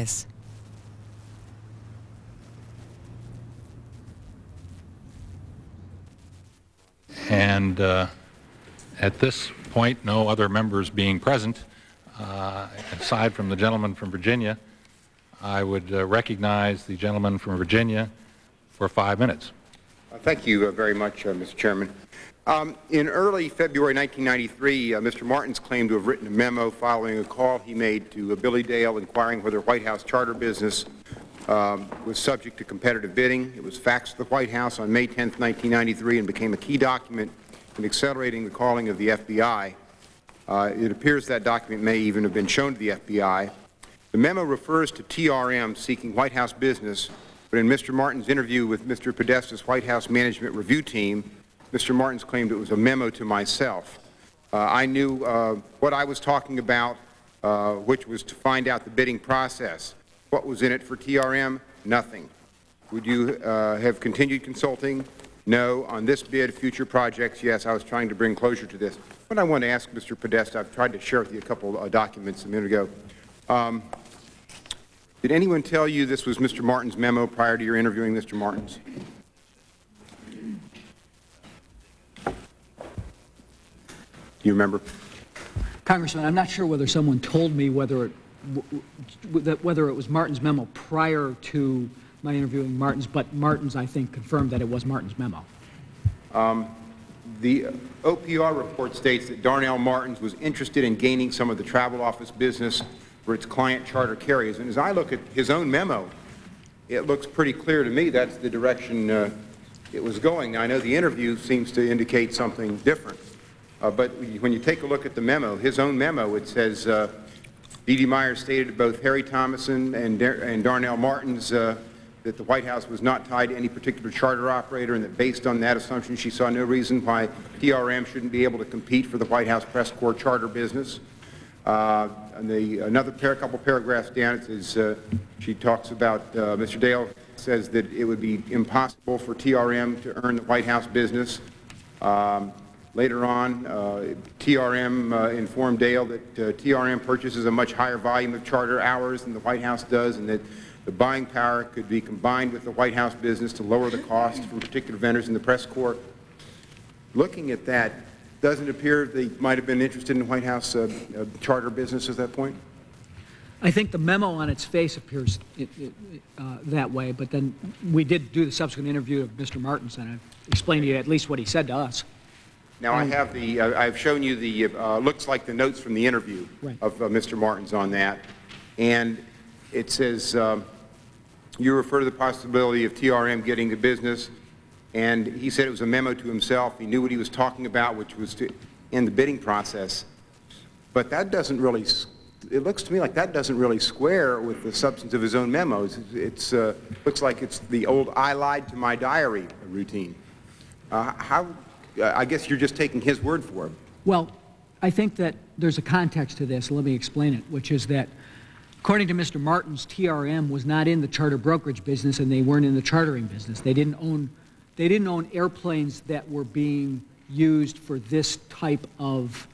office. And uh, at this point, no other members being present, uh, aside from the gentleman from Virginia, I would uh, recognize the gentleman from Virginia for five minutes. Uh, Thank you uh, very much, uh, Mr. Chairman. Um, in early February 1993, uh, Mr. Martens claimed to have written a memo following a call he made to uh, Billy Dale inquiring whether White House charter business um, was subject to competitive bidding. It was faxed to the White House on May 10, 1993, and became a key document in accelerating the calling of the FBI. Uh, it appears that document may even have been shown to the FBI. The memo refers to TRM seeking White House business, but in Mr. Martin's interview with Mr. Podesta's White House Management Review Team, Mr. Martens claimed it was a memo to myself. Uh, I knew uh, what I was talking about, uh, which was to find out the bidding process. What was in it for TRM? Nothing. Would you uh, have continued consulting? No. On this bid, future projects, yes, I was trying to bring closure to this. What I want to ask Mr. Podesta, I've tried to share with you a couple uh, documents a minute ago. Um, did anyone tell you this was Mr. Martin's memo prior to your interviewing Mr. Martens? You remember? Congressman, I'm not sure whether someone told me whether it, w- w- that whether it was Martin's memo prior to my interviewing Martens, but Martens, I think, confirmed that it was Martin's memo. The OPR report states that Darnell Martens was interested in gaining some of the travel office business for its client charter carriers. And as I look at his own memo, it looks pretty clear to me that's the direction uh, it was going. Now, I know the interview seems to indicate something different. Uh, but when you take a look at the memo, his own memo, it says, uh, D.D. Meyer stated to both Harry Thomason and, Dar- and Darnell Martens uh, that the White House was not tied to any particular charter operator and that based on that assumption, she saw no reason why TRM shouldn't be able to compete for the White House Press Corps charter business. Uh, the, another pair, couple paragraphs down, it says, uh, she talks about, uh, Mr. Dale says that it would be impossible for TRM to earn the White House business. Um, Later on, uh, TRM uh, informed Dale that uh, TRM purchases a much higher volume of charter hours than the White House does, and that the buying power could be combined with the White House business to lower the cost from particular vendors in the press corps. Looking at that, doesn't appear they might have been interested in White House uh, uh, charter business at that point? I think the memo on its face appears it, it, uh, that way, but then we did do the subsequent interview of Mr. Martinson and explained to you at least what he said to us. Now, I have the, uh, I've shown you the, uh, looks like the notes from the interview Right. of uh, Mr. Martens on that. And it says, um, you refer to the possibility of TRM getting the business, and he said it was a memo to himself. He knew what he was talking about, which was to end the bidding process. But that doesn't really, it looks to me like that doesn't really square with the substance of his own memos. It's, uh, looks like it's the old I lied to my diary routine. Uh, How, I guess you're just taking his word for it. Well, I think that there's a context to this, let me explain it, which is that according to Mr. Martens, TRM was not in the charter brokerage business and they weren't in the chartering business. They didn't own, they didn't own airplanes that were being used for this type of,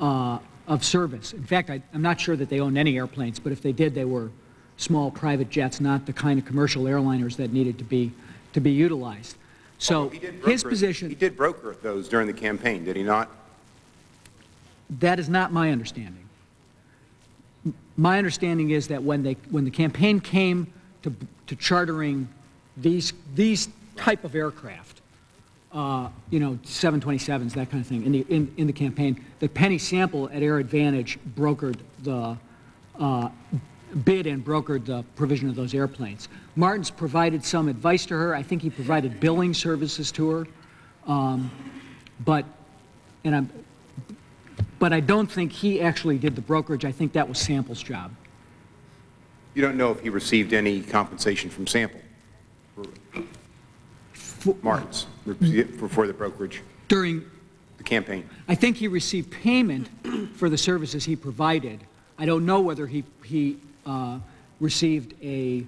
uh, of service. In fact, I, I'm not sure that they owned any airplanes, but if they did, they were small private jets, not the kind of commercial airliners that needed to be, to be utilized. So did his position. He did broker those during the campaign, did he not? That is not my understanding. My understanding is that when they, when the campaign came to, to chartering these, these type of aircraft, uh, you know, 727s, that kind of thing, in the, in, in the campaign, that Penny Sample at Air Advantage brokered the, uh, bid and brokered the provision of those airplanes. Martens provided some advice to her. I think he provided billing services to her. Um, but, and I'm, but I don't think he actually did the brokerage. I think that was Sample's job. You don't know if he received any compensation from Sample, For- Martens, for, for the brokerage, During, the campaign. I think he received payment for the services he provided. I don't know whether he, he uh, received a,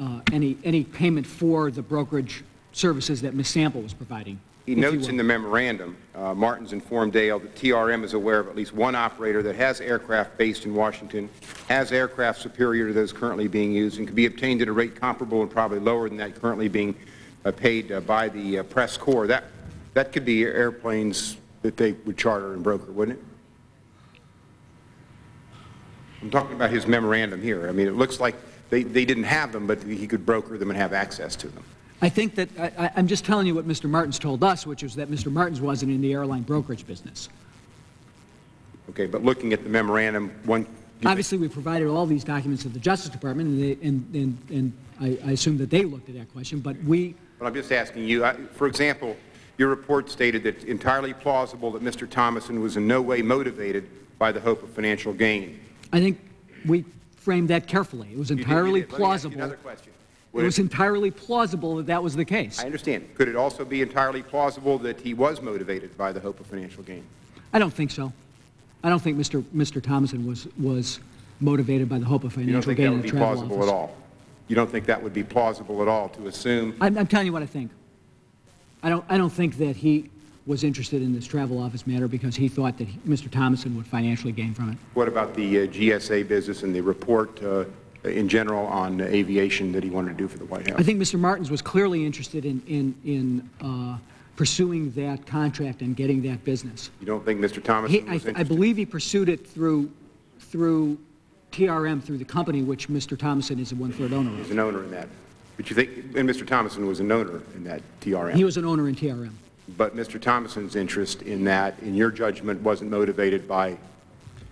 uh, any, any payment for the brokerage services that Ms. Sample was providing. He notes in the memorandum, uh, Martens informed Dale that TRM is aware of at least one operator that has aircraft based in Washington, has aircraft superior to those currently being used, and can be obtained at a rate comparable and probably lower than that currently being uh, paid uh, by the uh, press corps. That, that could be airplanes that they would charter and broker, wouldn't it? I'm talking about his memorandum here. I mean, it looks like they, they didn't have them, but he could broker them and have access to them. I think that, I, I'm just telling you what Mr. Martens told us, which is that Mr. Martens wasn't in the airline brokerage business. Okay, but looking at the memorandum, one... Obviously, we provided all these documents to the Justice Department, and they, and, and, and I, I assume that they looked at that question, but we, But I'm just asking you, I- for example, your report stated that it's entirely plausible that Mr. Thomason was in no way motivated by the hope of financial gain. I think we framed that carefully. It was You did- you entirely did. Let me ask you plausible. Another question. It was it- entirely plausible that that was the case. I understand. Could it also be entirely plausible that he was motivated by the hope of financial gain? I don't think so. I don't think Mr. Mr. Thomason was, was motivated by the hope of financial gain. You don't think that would be plausible office. at all? You don't think that would be plausible at all to assume? I'm, I'm telling you what I think. I don't, I don't think that he was interested in this travel office matter because he thought that he- Mr. Thomason would financially gain from it. What about the uh, GSA business and the report uh, in general on aviation that he wanted to do for the White House? I think Mr. Martens was clearly interested in, in, in uh, pursuing that contract and getting that business. You don't think Mr. He, Thomason I, was I interested? believe he pursued it through, through TRM, through the company which Mr. Thomason is a one-third owner He's an owner in that. But you think, and Mr. Thomason was an owner in that TRM? He was an owner in TRM. But Mr. Thomason's interest in that, in your judgment, wasn't motivated by,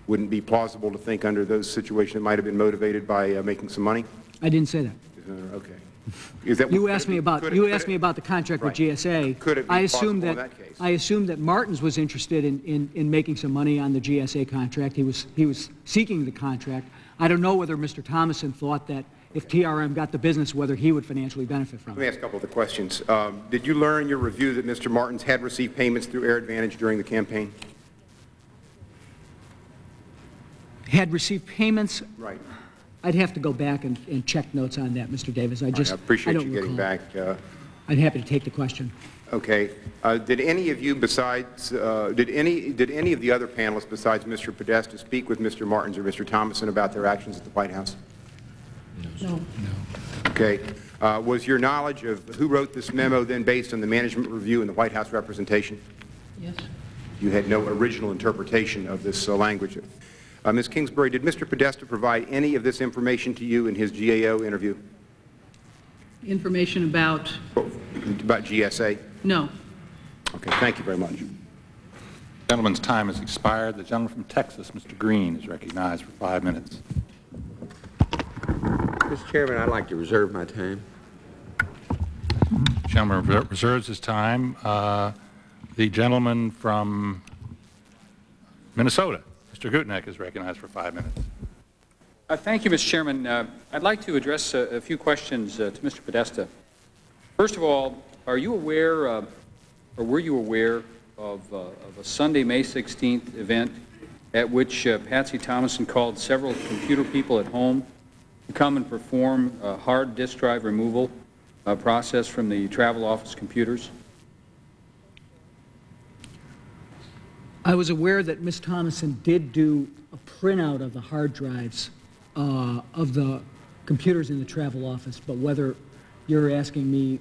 wouldn't be plausible to think under those situations it might have been motivated by uh, making some money? I didn't say that. Uh, Okay. Is that? You asked me about, it- you asked it- me about the contract with GSA. Could it be I in that- that case? I assumed that Martens was interested in, in, in making some money on the GSA contract. He was, he was seeking the contract. I don't know whether Mr. Thomason thought that if TRM got the business, whether he would financially benefit from it. Let me ask a couple of the questions. Um, Did you learn in your review that Mr. Martens had received payments through Air Advantage during the campaign? Had received payments, Right. I'd have to go back and, and check notes on that, Mr. Davis. I just, I I appreciate don't you getting recall. back. uh, I'm happy to take the question. Okay. Uh, Did any of you besides, uh, did any, did any of the other panelists besides Mr. Podesta speak with Mr. Martens or Mr. Thomason about their actions at the White House? No. Okay. Uh, Was your knowledge of who wrote this memo then based on the management review and the White House representation? Yes. You had no original interpretation of this uh, language. Uh, Ms. Kingsbury, did Mr. Podesta provide any of this information to you in his GAO interview Information about, about GSA? no. Okay, thank you very much. Gentleman's time has expired. The gentleman from Texas, Mr. Green, is recognized for five minutes. Mr. Chairman, I'd like to reserve my time. Gentleman reser- reserves his time. Uh, The gentleman from Minnesota, Mr. Gutknecht, is recognized for five minutes. Uh, Thank you, Mr. Chairman. Uh, I'd like to address a a few questions uh, to Mr. Podesta. First of all, are you aware, uh, or were you aware of uh, of a Sunday, May 16th event at which uh, Patsy Thomason called several computer people at home to come and perform a hard disk drive removal uh, process from the travel office computers? I was aware that Ms. Thomason did do a printout of the hard drives uh, of the computers in the travel office, but whether you're asking me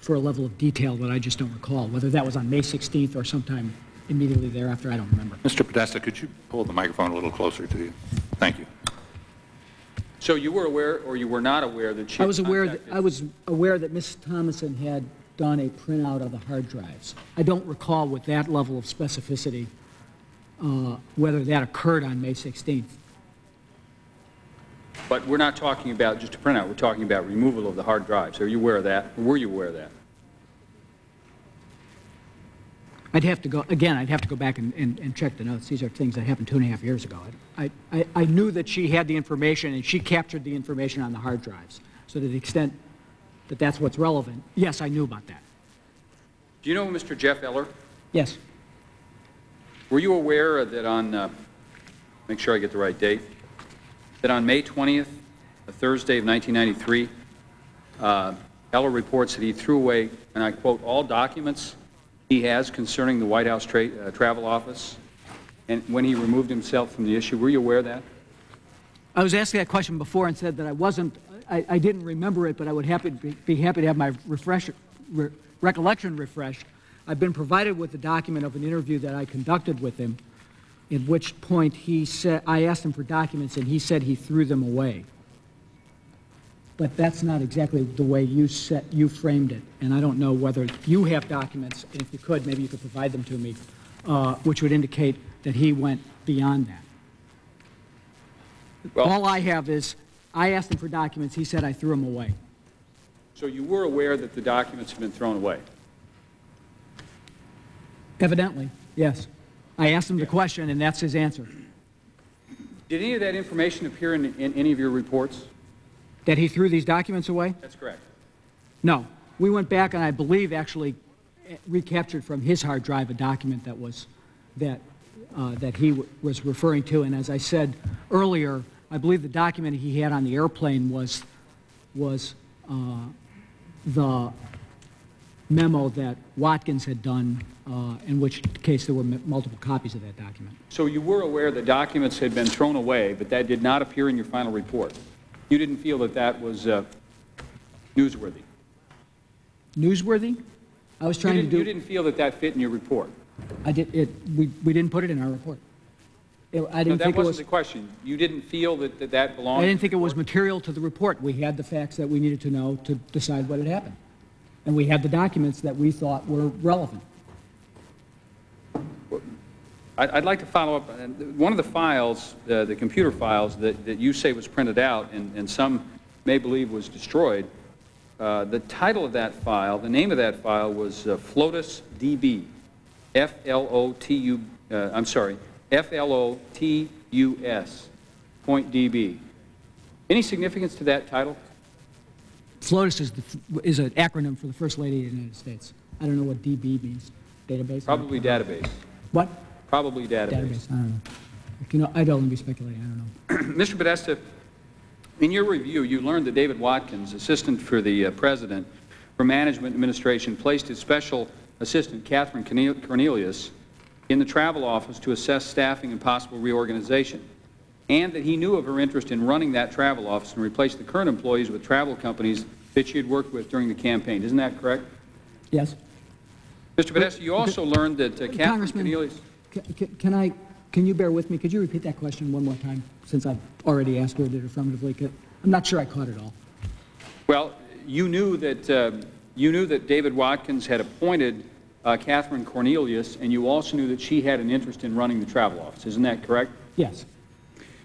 for a level of detail that I just don't recall, whether that was on May 16th or sometime immediately thereafter, I don't remember. Mr. Podesta, could you pull the microphone a little closer to you? Thank you. So you were aware, or you were not aware that she I was aware, that I was aware that Ms. Thomason had done a printout of the hard drives. I don't recall with that level of specificity uh, whether that occurred on May 16th. But we're not talking about just a printout, we're talking about removal of the hard drives. Are you aware of that? Or were you aware of that? I'd have to go, again, I'd have to go back and, and, and check the notes. These are things that happened two and a half years ago. I, I, I knew that she had the information and she captured the information on the hard drives. So to the extent that that's what's relevant, yes, I knew about that. Do you know Mr. Jeff Eller? Yes, Were you aware that on, uh, make sure I get the right date, that on May 20th, a Thursday of 1993, uh, Eller reports that he threw away, and I quote, "all documents he has concerning the White House tra- uh, Travel Office, and when he removed himself from the issue? Were you aware of that? I was asked that question before and said that I wasn't, I, I didn't remember it, but I would happy, be be happy to have my refresh, re- recollection refreshed. I've been provided with the document of an interview that I conducted with him, in which point he said, I asked him for documents and he said he threw them away. But that's not exactly the way you set, you framed it, and I don't know whether you have documents, and if you could, maybe you could provide them to me, uh, which would indicate that he went beyond that. Well- All I have is, I asked him for documents, he said I threw them away. So you were aware that the documents had been thrown away? Evidently, yes. I asked him the question, and that's his answer. Did any of that information appear in, in any of your reports? That he threw these documents away? That's correct. No. We went back and I believe actually recaptured from his hard drive a document that was, that, uh, that he w- was referring to. And as I said earlier, I believe the document he had on the airplane was, was uh, the memo that Watkins had done, uh, in which case there were m- multiple copies of that document. So you were aware that documents had been thrown away, but that did not appear in your final report? You didn't feel that that was uh, newsworthy? Newsworthy? I was trying to didn't, you didn't feel that that fit in your report? I did, it, we, we didn't put it in our report. It- I didn't that think it wasn't was. the question. You didn't feel that that, that belonged? I didn't think it was to the report? material to the report. We had the facts that we needed to know to decide what had happened. And we had the documents that we thought were relevant. I'd, I'd like to follow up. One of the files, uh, the computer files that, that you say was printed out and, and some may believe was destroyed, uh, the title of that file, the name of that file was uh, Flotus DB, F-L-O-T-U, uh, I'm sorry, F-L-O-T-U-S, point DB. Any significance to that title? FLOTUS is, the, is an acronym for the First Lady of the United States. I don't know what DB means. Database? Probably database. What? Probably Database, I don't know. You know, I'd only be speculating, I don't know. Mr. Podesta, in your review, you learned that David Watkins, Assistant for the uh, President for Management Administration, placed his Special Assistant, Catherine Cornelius, in the travel office to assess staffing and possible reorganization, and that he knew of her interest in running that travel office and replace the current employees with travel companies that she had worked with during the campaign. Isn't that correct? Yes? Mr. Podesta, you also learned that uh, Catherine Cornelius... ca- ca- Can I, can you bear with me? Could you repeat that question one more time, since I've already asked her it affirmatively? I'm not sure I caught it all. Well, you knew that, uh, you knew that David Watkins had appointed uh, Catherine Cornelius, and you also knew that she had an interest in running the travel office. Isn't that correct? Yes,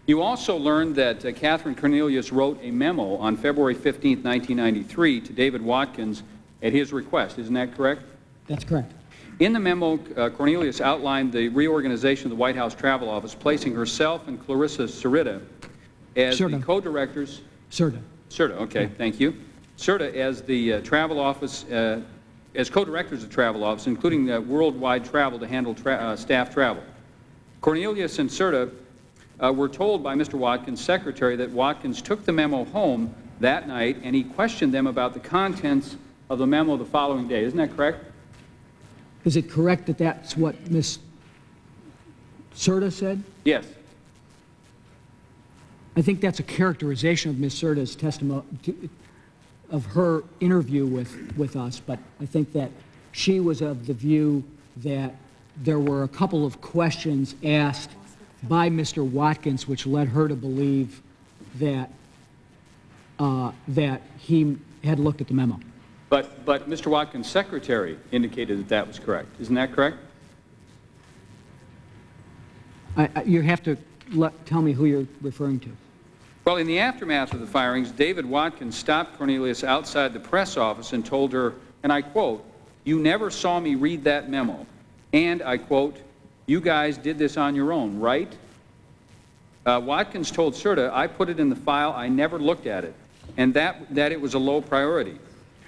You also learned that uh, Catherine Cornelius wrote a memo on February 15, 1993, to David Watkins at his request. Isn't that correct? that's correct. In the memo, uh, Cornelius outlined the reorganization of the White House Travel Office, placing herself and Clarissa Sarita as the co-directors Cerda. Cerda, okay, thank you. Cerda as the uh, travel office, uh, as co-directors of the travel office, including worldwide travel to handle tra- uh, staff travel. Cornelius and Cerda uh, were told by Mr. Watkins' secretary that Watkins took the memo home that night and he questioned them about the contents of the memo the following day. Isn't that correct? Is it correct that that's what Ms. Cerda said? Yes. I think that's a characterization of Ms. Cerda's testimony, of her interview with, with us, but I think that she was of the view that there were a couple of questions asked by Mr. Watkins which led her to believe that, uh, that he had looked at the memo. But, but Mr. Watkins' secretary indicated that that was correct. Isn't that correct? I, I, you have to let, tell me who you're referring to. Well, in the aftermath of the firings, David Watkins stopped Cornelius outside the press office and told her, and I quote, "You never saw me read that memo." And I quote, "You guys did this on your own, right?" Uh, Watkins told Cerda, "I put it in the file. I never looked at it, and that that it was a low priority."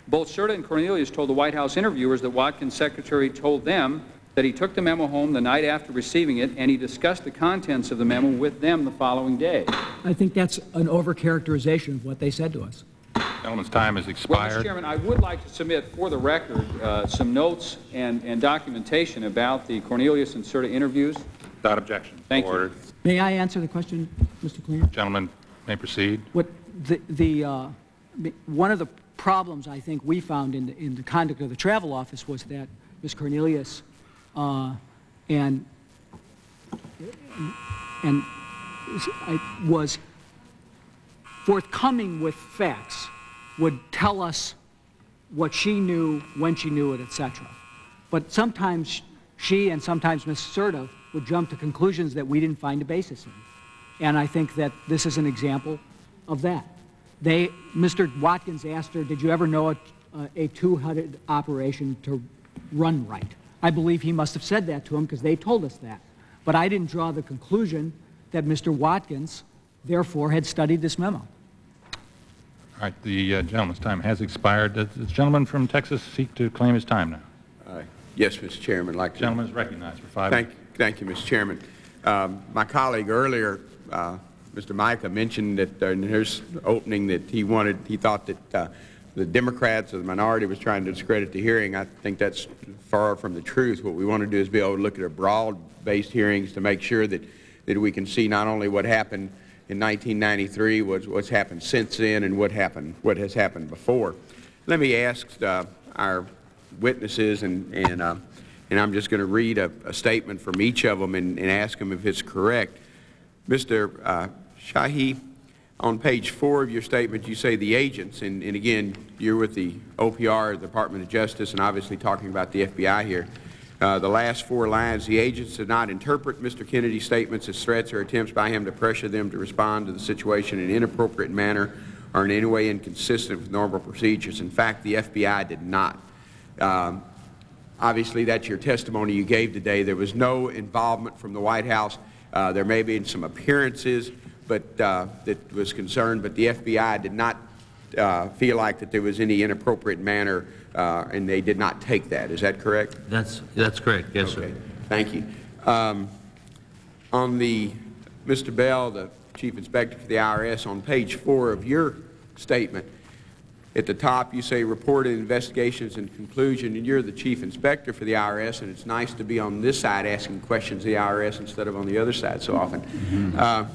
Both Cerda and Cornelius told the White House interviewers that Watkins' secretary told them that he took the memo home the night after receiving it, and he discussed the contents of the memo with them the following day. I think that's an overcharacterization of what they said to us. Gentleman's time has Well, Mr. Chairman, I would like to submit for the record uh, some notes and and documentation about the Cornelius and Cerda interviews. Without objection. Thank you. Ordered. May I answer the question, Mr. Clinger? Gentleman may proceed. What, the, the, uh, one of the problems I think we found in, the- in the conduct of the travel office was that Ms. Cornelius, uh, and, and I- was forthcoming with facts, would tell us what she knew, when she knew it, etc. But sometimes she and sometimes Ms. Cerda would jump to conclusions that we didn't find a basis in. And I think that this is an example of that. They, Mr. Watkins asked her, did you ever know a, a two-headed operation to run right? I believe he must have said that to him because they told us that. But I didn't draw the conclusion that Mr. Watkins, therefore, had studied this memo. All right, the uh, gentleman's time has expired. Does the gentleman from Texas seek to claim his time now? Uh, Yes, Mr. Chairman, I'd like to... Gentleman is recognized for five Thank, minutes. thank you, Mr. Chairman. Um, My colleague earlier, uh, Mr. Mica, mentioned that uh, in his opening that he wanted, he thought that uh, the Democrats or the minority was trying to discredit the hearing. I think that's far from the truth. What we want to do is be able to look at a broad-based hearings to make sure that, that we can see not only what happened in 1993, what's, what's happened since then, and what happened, what has happened before. Let me ask uh, our witnesses, and, and, uh, and I'm just going to read a, a statement from each of them and, and ask them if it's correct. Mr. Uh, Shaheen, on page four of your statement, you say the agents, and, and again, you're with the OPR, the Department of Justice, and obviously talking about the FBI here. Uh, the last four lines, the agents did not interpret Mr. Kennedy's statements as threats or attempts by him to pressure them to respond to the situation in an inappropriate manner or in any way inconsistent with normal procedures. In fact, the FBI did not. Um, Obviously, that's your testimony you gave today. There was no involvement from the White House. Uh, there may have been some appearances but, uh, that was concerned, but the FBI did not uh, feel like that there was any inappropriate manner, uh, and they did not take that. Is that correct? That's, that's correct, yes, sir. Thank you. Um, On the, Mr. Bell, the Chief Inspector for the IRS, on page four of your statement, at the top, you say reported investigations and conclusion, and you're the Chief Inspector for the IRS, and it's nice to be on this side asking questions of the IRS instead of on the other side so often. Uh,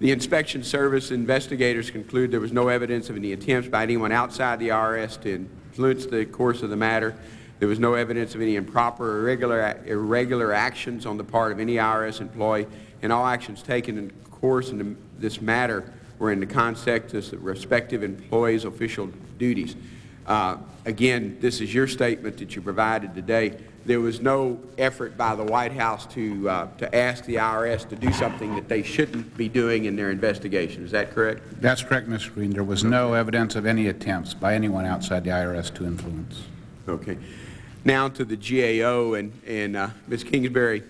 The inspection service investigators conclude there was no evidence of any attempts by anyone outside the IRS to influence the course of the matter. There was no evidence of any improper or irregular, irregular actions on the part of any IRS employee, and all actions taken in course in this matter were in the context of the respective employees' official duties. Uh, Again, this is your statement that you provided today. There was no effort by the White House to, uh, to ask the IRS to do something that they shouldn't be doing in their investigation. Is that correct? That's correct, Mr. Green. There was no evidence of any attempts by anyone outside the IRS to influence. Okay. Now to the GAO, and, and uh, Ms. Kingsbury,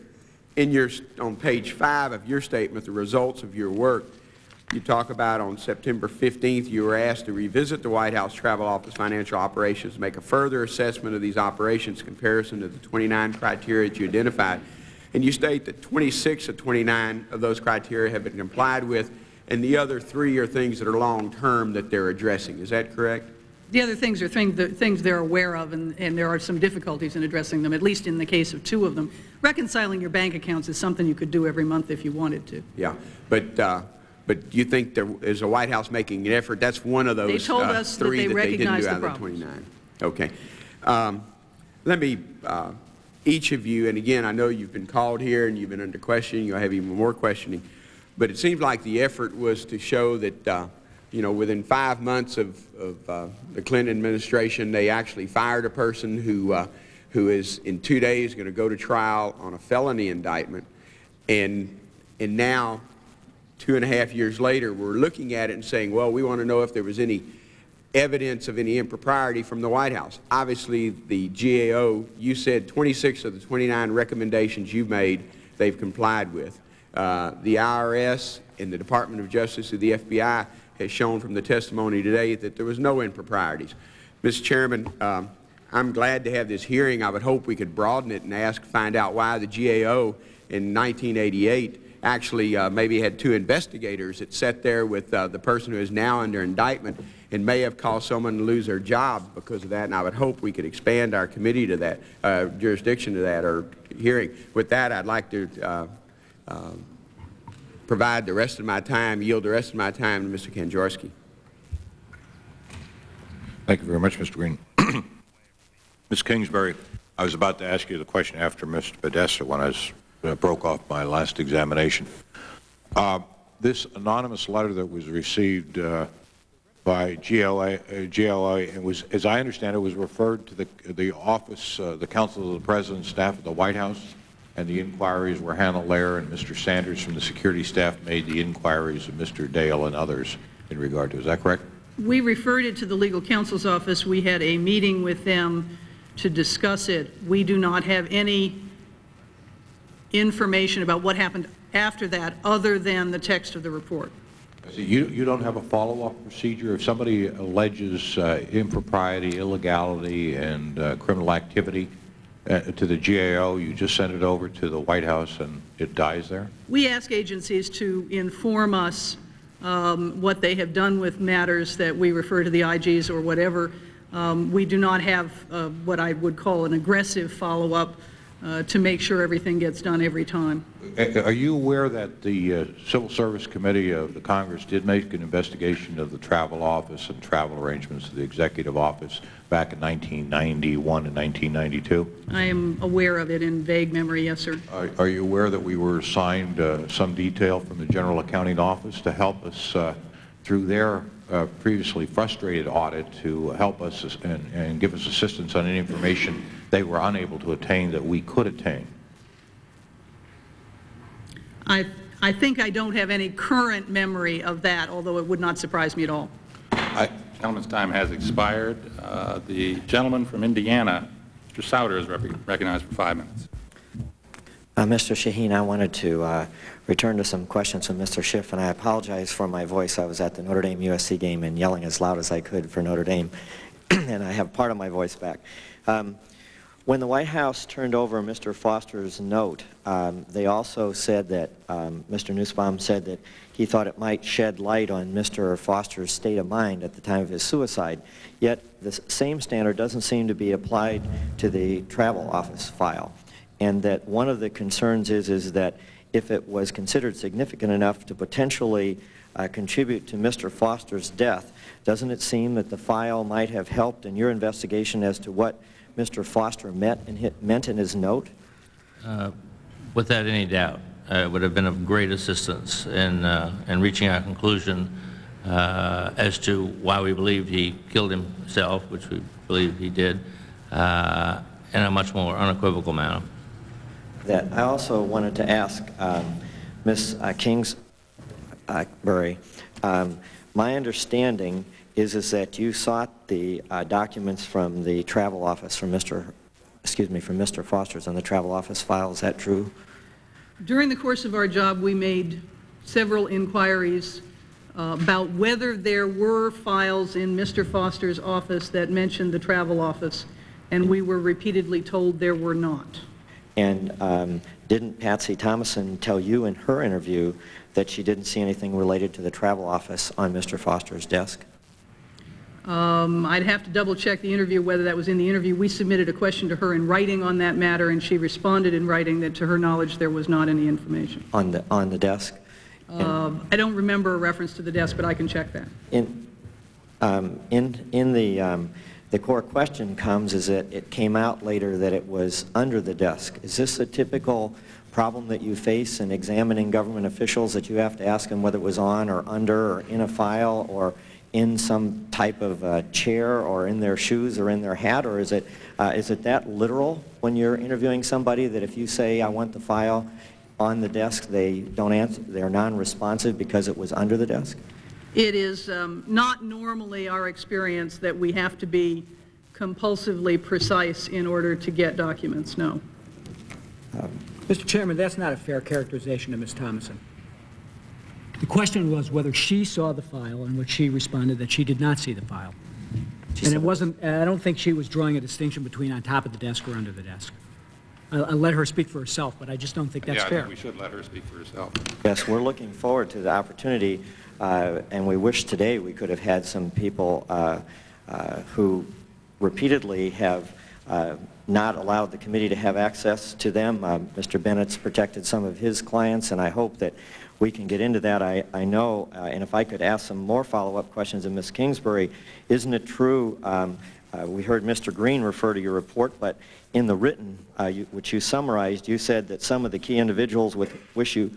in your, on page five of your statement, the results of your work, you talk about on September 15th, you were asked to revisit the White House Travel Office financial operations, make a further assessment of these operations, comparison to the 29 criteria that you identified. And you state that 26 of 29 of those criteria have been complied with, and the other three are things that are long-term that they're addressing. Is that correct? the other things are things, that, things they're aware of, and, and there are some difficulties in addressing them, at least in the case of two of them. Reconciling your bank accounts is something you could do every month if you wanted to. Yeah, but, uh, but you think there is a White House making an effort? That's one of those told uh, us that three they that they didn't do the out of the 29. Okay. Um, Let me, uh, each of you, and again, I know you've been called here and you've been under questioning, you'll have even more questioning, but it seems like the effort was to show that, uh, you know, within five months of, of uh, the Clinton administration, they actually fired a person who, uh, who is in two days going to go to trial on a felony indictment. And, and now, two and a half years later, we're looking at it and saying, well, we want to know if there was any evidence of any impropriety from the White House. Obviously, the GAO, you said 26 of the 29 recommendations you made, they've complied with. Uh, the IRS and the Department of Justice and the FBI has shown from the testimony today that there was no improprieties. Mr. Chairman, um, I'm glad to have this hearing. I would hope we could broaden it and ask, find out why the GAO in 1988 actually uh, maybe had two investigators that sat there with uh, the person who is now under indictment and may have caused someone to lose their job because of that, and I would hope we could expand our committee to that, uh, jurisdiction to that, or hearing. With that, I'd like to uh, uh, provide the rest of my time, yield the rest of my time to Mr. Kanjorski. Thank you very much, Mr. Green. Ms. Kingsbury, I was about to ask you the question after Mr. Podesta when I was, uh, broke off my last examination. Uh, this anonymous letter that was received uh, by GAO, uh, GAO, it was, as I understand it, was referred to the, the office, uh, the Counsel of the President staff at the White House, and the inquiries were handled there, and Mr. Sanders from the security staff made the inquiries of Mr. Dale and others in regard to. Is that correct? We referred it to the legal counsel's office. We had a meeting with them to discuss it. We do not have any information about what happened after that, other than the text of the report. So You, you don't have a follow-up procedure? If somebody alleges uh, impropriety, illegality, and uh, criminal activity uh, to the GAO, you just send it over to the White House and it dies there? We ask agencies to inform us um, what they have done with matters that we refer to the IGs or whatever. Um, We do not have uh, what I would call an aggressive follow-up uh, to make sure everything gets done every time. Are you aware that the uh, Civil Service Committee of the Congress did make an investigation of the travel office and travel arrangements of the executive office back in 1991 and 1992? I am aware of it in vague memory, yes, sir. Are are you aware that we were assigned uh, some detail from the General Accounting Office to help us uh, through their uh, previously frustrated audit to help us and and give us assistance on any information they were unable to attain that we could attain? I, I think I don't have any current memory of that, although it would not surprise me at all. I- Gentleman's time has expired. Uh, The gentleman from Indiana, Mr. Souder, is rep- recognized for five minutes. Uh, Mr. Shaheen, I wanted to uh, return to some questions from Mr. Schiff, and I apologize for my voice. I was at the Notre Dame USC game and yelling as loud as I could for Notre Dame, and I have part of my voice back. Um, when the White House turned over Mr. Foster's note, um, they also said that, um, Mr. Nussbaum said that he thought it might shed light on Mr. Foster's state of mind at the time of his suicide. Yet the same standard doesn't seem to be applied to the travel office file. And that one of the concerns is, is that if it was considered significant enough to potentially uh, contribute to Mr. Foster's death, doesn't it seem that the file might have helped in your investigation as to what Mr. Foster meant in, meant in his note? Uh, Without any doubt, uh, it would have been of great assistance in, uh, in reaching our conclusion uh, as to why we believed he killed himself, which we believe he did, uh, in a much more unequivocal manner. That I also wanted to ask um, Ms. uh, Kingsbury, um, my understanding is, is that you sought the uh, documents from the travel office from Mr., excuse me, from Mr. Foster's on the travel office file. Is that true? During the course of our job, we made several inquiries uh, about whether there were files in Mr. Foster's office that mentioned the travel office, and we were repeatedly told there were not. And um, didn't Patsy Thomason tell you in her interview that she didn't see anything related to the travel office on Mr. Foster's desk? Um, I'd have to double-check the interview, whether that was in the interview. We submitted a question to her in writing on that matter, and she responded in writing that, to her knowledge, there was not any information. On the, on the desk? Um, I don't remember a reference to the desk, but I can check that. In, um, in, in the, um, the core question comes is that it came out later that it was under the desk. Is this a typical problem that you face in examining government officials, that you have to ask them whether it was on or under or in a file or in some type of uh, chair or in their shoes or in their hat, or is it, uh, is it that literal when you're interviewing somebody that if you say, I want the file on the desk, they don't answer, they're non-responsive because it was under the desk? It is um, not normally our experience that we have to be compulsively precise in order to get documents, no. Mr. Chairman, that's not a fair characterization of Ms. Thomason. The question was whether she saw the file, in which she responded that she did not see the file. She And it wasn't, I don't think she was drawing a distinction between on top of the desk or under the desk. I, I let her speak for herself, but I just don't think that's Yeah, I fair. think we should let her speak for herself. Yes, we're looking forward to the opportunity, uh, and we wish today we could have had some people uh, uh, who repeatedly have uh, not allowed the committee to have access to them. Uh, Mr. Bennett's protected some of his clients, and I hope that we can get into that. I, I know, uh, and if I could ask some more follow-up questions of Ms. Kingsbury, isn't it true, um, we heard Mr. Green refer to your report, but in the written, you, which you summarized, you said that some of the key individuals with, wish you,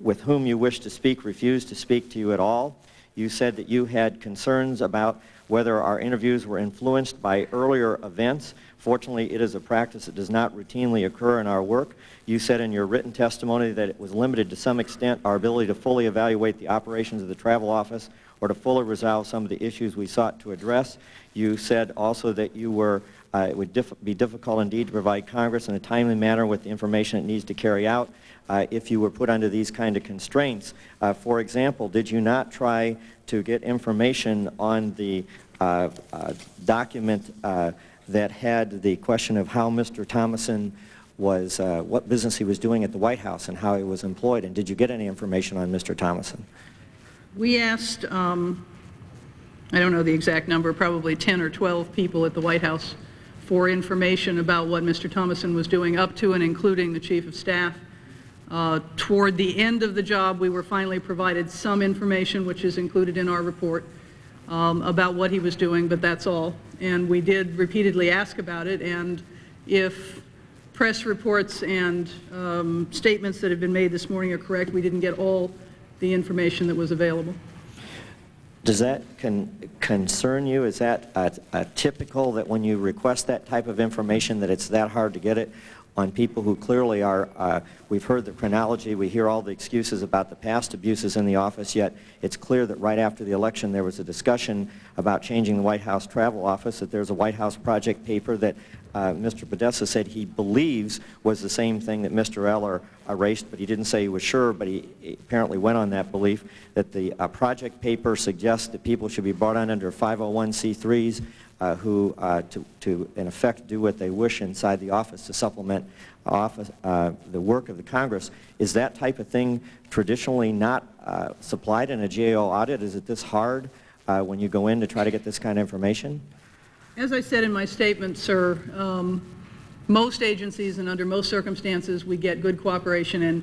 with whom you wish to speak refused to speak to you at all. You said that you had concerns about whether our interviews were influenced by earlier events. Fortunately, it is a practice that does not routinely occur in our work. You said in your written testimony that it was limited to some extent our ability to fully evaluate the operations of the travel office or to fully resolve some of the issues we sought to address. You said also that you were, uh, it would be difficult indeed to provide Congress in a timely manner with the information it needs to carry out uh, if you were put under these kind of constraints. Uh, for example, did you not try to get information on the uh, uh, document uh, that had the question of how Mr. Thomason was, what business he was doing at the White House and how he was employed, and did you get any information on Mr. Thomason? We asked, um, I don't know the exact number, probably 10 or 12 people at the White House for information about what Mr. Thomason was doing, up to and including the Chief of Staff. Uh, Toward the end of the job, we were finally provided some information, which is included in our report, um, about what he was doing, but that's all. And we did repeatedly ask about it, and if press reports and um, statements that have been made this morning are correct, we didn't get all the information that was available. Does that con concern you? Is that uh, uh, typical that when you request that type of information that it's that hard to get it on people who clearly are, uh, we've heard the chronology, we hear all the excuses about the past abuses in the office, yet it's clear that right after the election there was a discussion about changing the White House travel office, that there's a White House project paper that uh, Mr. Podesta said he believes was the same thing that Mr. Eller erased, but he didn't say he was sure, but he, apparently went on that belief, that the uh, project paper suggests that people should be brought on under 501c3s uh, who, uh, to, to, in effect, do what they wish inside the office to supplement office, uh, the work of the Congress. Is that type of thing traditionally not uh, supplied in a GAO audit? Is it this hard uh, when you go in to try to get this kind of information? As I said in my statement, sir, um, most agencies and under most circumstances, we get good cooperation and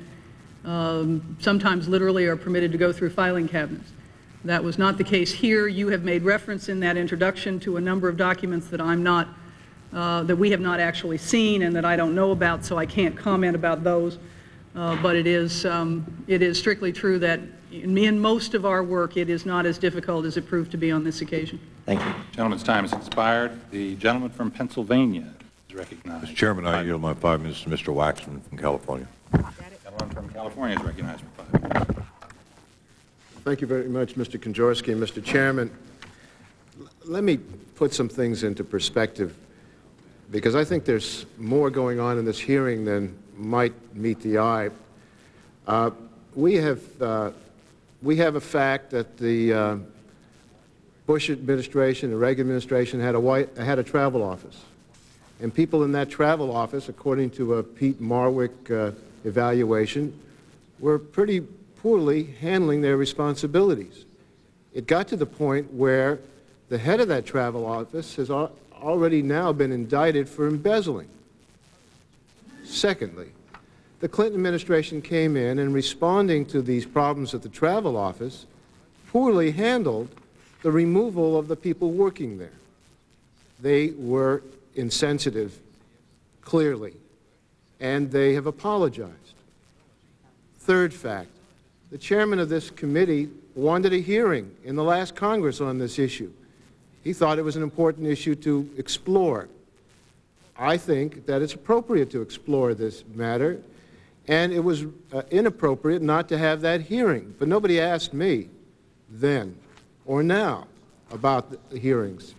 um, sometimes literally are permitted to go through filing cabinets. That was not the case here. You have made reference in that introduction to a number of documents that I'm not, uh, that we have not actually seen and that I don't know about, so I can't comment about those. Uh, but it is, um, it is strictly true that in, in most of our work, it is not as difficult as it proved to be on this occasion. Thank you. Gentleman's time has expired. The gentleman from Pennsylvania is recognized. Mr. Chairman, I yield my five minutes to Mr. Waxman from California. Gentleman from California is recognized for five minutes. Thank you very much, Mr. Kanjorski and Mr. Chairman. Let me put some things into perspective, because I think there's more going on in this hearing than might meet the eye. Uh, We have, uh, we have a fact that the uh, Bush administration, the Reagan administration had a white, had a travel office. And people in that travel office, according to a Peat Marwick uh, evaluation, were pretty poorly handling their responsibilities. It got to the point where the head of that travel office has al- already now been indicted for embezzling. Secondly, the Clinton administration came in and responding to these problems at the travel office, poorly handled the removal of the people working there. They were insensitive, clearly, and they have apologized. Third fact, the chairman of this committee wanted a hearing in the last Congress on this issue. He thought it was an important issue to explore. I think that it's appropriate to explore this matter, and it was uh, inappropriate not to have that hearing. But nobody asked me then or now about the hearings.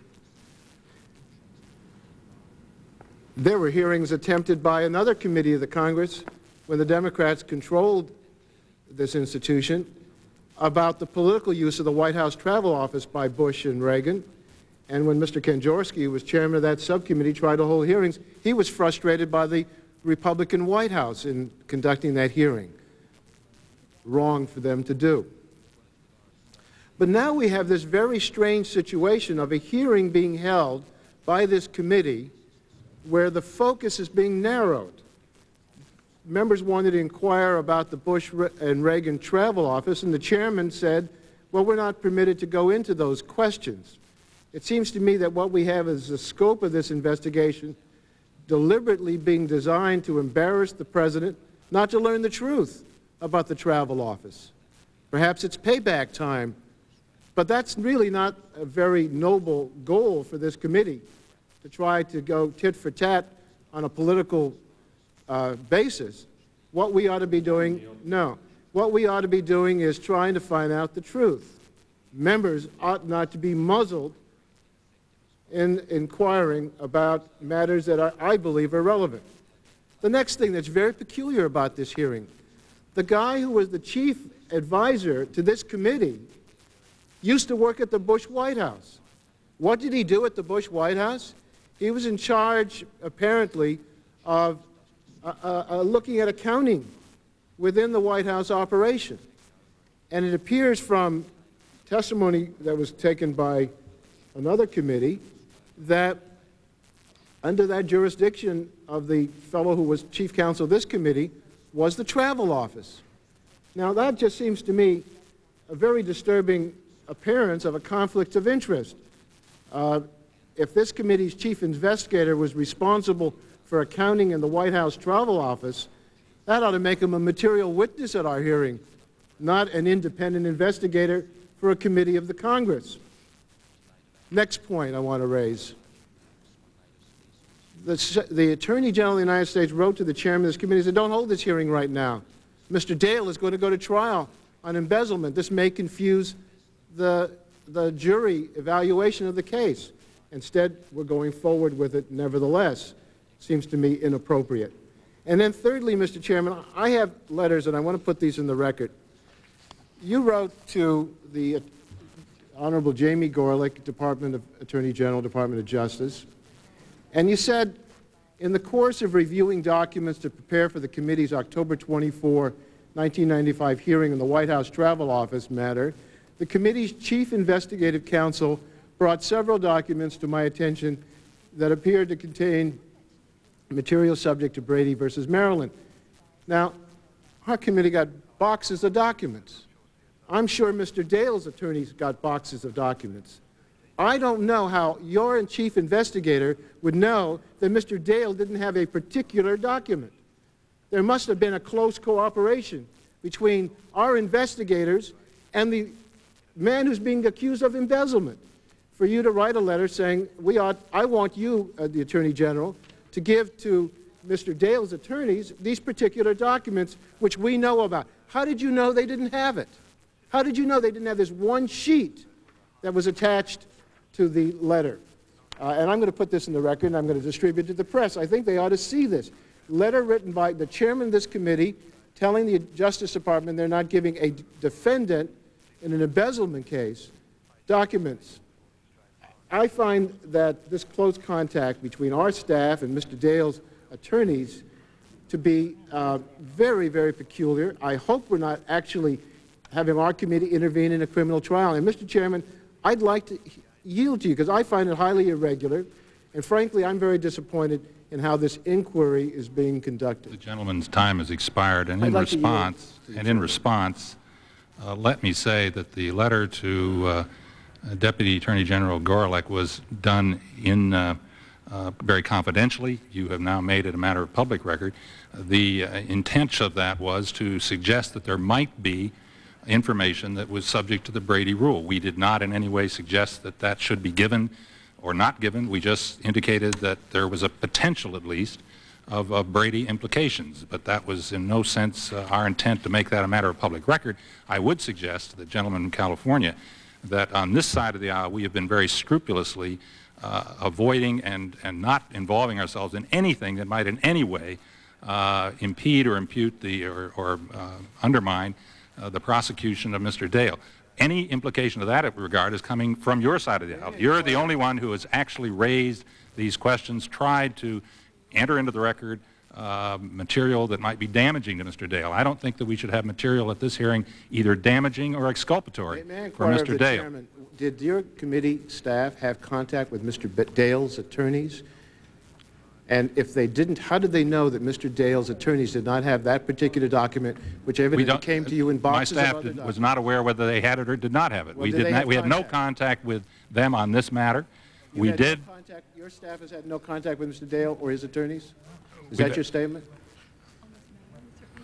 There were hearings attempted by another committee of the Congress when the Democrats controlled this institution about the political use of the White House Travel Office by Bush and Reagan. And when Mr. Kanjorski was chairman of that subcommittee, tried to hold hearings, he was frustrated by the Republican White House in conducting that hearing. Wrong for them to do. But now we have this very strange situation of a hearing being held by this committee where the focus is being narrowed. Members wanted to inquire about the Bush and Reagan travel office, and the chairman said, well, we're not permitted to go into those questions. It seems to me that what we have is the scope of this investigation deliberately being designed to embarrass the president, not to learn the truth about the travel office. Perhaps it's payback time, but that's really not a very noble goal for this committee to try to go tit for tat on a political uh, basis. What we ought to be doing, no. What we ought to be doing is trying to find out the truth. Members ought not to be muzzled in inquiring about matters that I, I believe are relevant. The next thing that's very peculiar about this hearing, the guy who was the chief advisor to this committee used to work at the Bush White House. What did he do at the Bush White House? He was in charge, apparently, of uh, uh, uh, looking at accounting within the White House operation. And it appears from testimony that was taken by another committee that under that jurisdiction of the fellow who was chief counsel of this committee was the travel office. Now, that just seems to me a very disturbing appearance of a conflict of interest. Uh, if this committee's chief investigator was responsible for accounting in the White House travel office, that ought to make him a material witness at our hearing, not an independent investigator for a committee of the Congress. Next point I want to raise. The, the, Attorney General of the United States wrote to the chairman of this committee and said, don't hold this hearing right now. Mr. Dale is going to go to trial on embezzlement. This may confuse the, the jury evaluation of the case. Instead, we're going forward with it nevertheless. Seems to me inappropriate. And then thirdly, Mr. Chairman, I have letters, and I want to put these in the record. You wrote to the Honorable Jamie Gorelick, Department of Attorney General, Department of Justice, and you said, in the course of reviewing documents to prepare for the committee's October 24, 1995 hearing in the White House Travel Office matter, the committee's chief investigative counsel brought several documents to my attention that appeared to contain material subject to Brady versus Maryland. Now, our committee got boxes of documents. I'm sure Mr. Dale's attorneys got boxes of documents. I don't know how your chief investigator would know that Mr. Dale didn't have a particular document. There must have been a close cooperation between our investigators and the man who's being accused of embezzlement for you to write a letter saying, we ought, I want you, uh, the Attorney General, to give to Mr. Dale's attorneys these particular documents which we know about. How did you know they didn't have it? How did you know they didn't have this one sheet that was attached to the letter? Uh, and I'm going to put this in the record and I'm going to distribute it to the press. I think they ought to see this. Letter written by the chairman of this committee telling the Justice Department they're not giving a defendant in an embezzlement case documents. I find that this close contact between our staff and Mr. Dale's attorneys to be uh, very, very peculiar. I hope we're not actually having our committee intervene in a criminal trial. And, Mr. Chairman, I'd like to yield to you because I find it highly irregular. And frankly, I'm very disappointed in how this inquiry is being conducted. The gentleman's time has expired, and in like response, and in response, uh, let me say that the letter to uh, Deputy Attorney General Gorelick was done in uh, uh, very confidentially. You have now made it a matter of public record. The uh, intent of that was to suggest that there might be information that was subject to the Brady rule. We did not in any way suggest that that should be given or not given. We just indicated that there was a potential, at least, of, of Brady implications. But that was in no sense uh, our intent to make that a matter of public record. I would suggest to the gentleman in California that on this side of the aisle we have been very scrupulously uh, avoiding and, and not involving ourselves in anything that might in any way uh, impede or impute the or, or uh, undermine uh, the prosecution of Mr. Dale. Any implication of that regard is coming from your side of the aisle. You're the only one who has actually raised these questions, tried to enter into the record uh, material that might be damaging to Mr. Dale. I don't think that we should have material at this hearing either damaging or exculpatory for Mr. Dale. chairman, Did your committee staff have contact with Mr. B- Dale's attorneys? And if they didn't, how did they know that Mr. Dale's attorneys did not have that particular document, which evidently came to you in boxes My staff did- was not aware whether they had it or did not have it. Well, We did did not, have we had no contact? with them on this matter. You We had no did, contact- Your staff has had no contact with Mr. Dale or his attorneys? Is that your statement?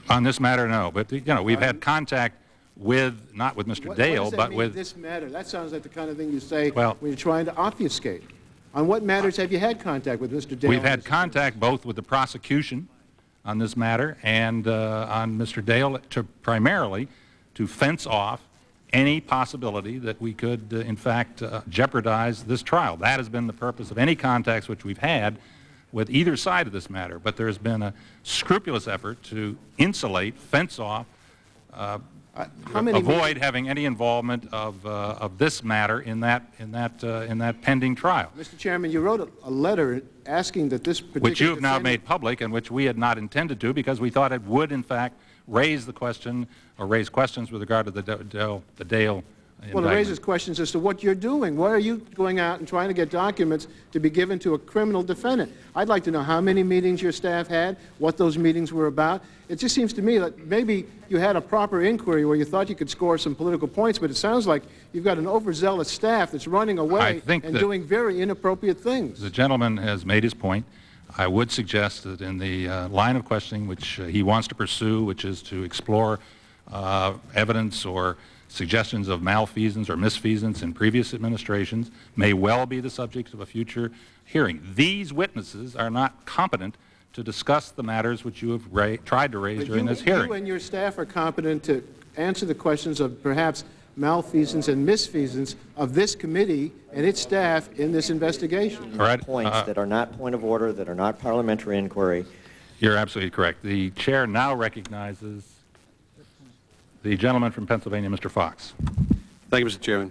on this matter, no, but, you know, we've had contact with, not with Mr. What- Dale, What but mean, with, this matter? That sounds like the kind of thing you say Well- when you're trying to obfuscate. On what matters have you had contact with Mr. Dale? we've had contact both with the prosecution on this matter and uh, on Mr. Dale to primarily to fence off any possibility that we could, uh, in fact, uh, jeopardize this trial. That has been the purpose of any contacts which we've had with either side of this matter. But there has been a scrupulous effort to insulate, fence off, uh, How many avoid having any involvement of, uh, of this matter in that, in that, uh, in that pending trial, Mr. Chairman, you wrote a, a letter asking that this particular which you have now made public and which we had not intended to because we thought it would, in fact, raise the question or raise questions with regard to the Dale, the Dale Well, it raises questions as to what you're doing. Why are you going out and trying to get documents to be given to a criminal defendant? I'd like to know how many meetings your staff had, what those meetings were about. It just seems to me that maybe you had a proper inquiry where you thought you could score some political points, but it sounds like you've got an overzealous staff that's running away think and doing very inappropriate things. The gentleman has made his point. I would suggest that in the uh, line of questioning which uh, he wants to pursue, which is to explore uh, evidence or suggestions of malfeasance or misfeasance in previous administrations, may well be the subject of a future hearing. These witnesses are not competent to discuss the matters which you have ra- tried to raise But during you- this hearing. You and your staff are competent to answer the questions of perhaps malfeasance and misfeasance of this committee and its staff in this investigation. All right, Points uh, that are not point of order, that are not parliamentary inquiry. You're absolutely correct. The chair now recognizes the gentleman from Pennsylvania, Mr. Fox. Thank you, Mr. Chairman.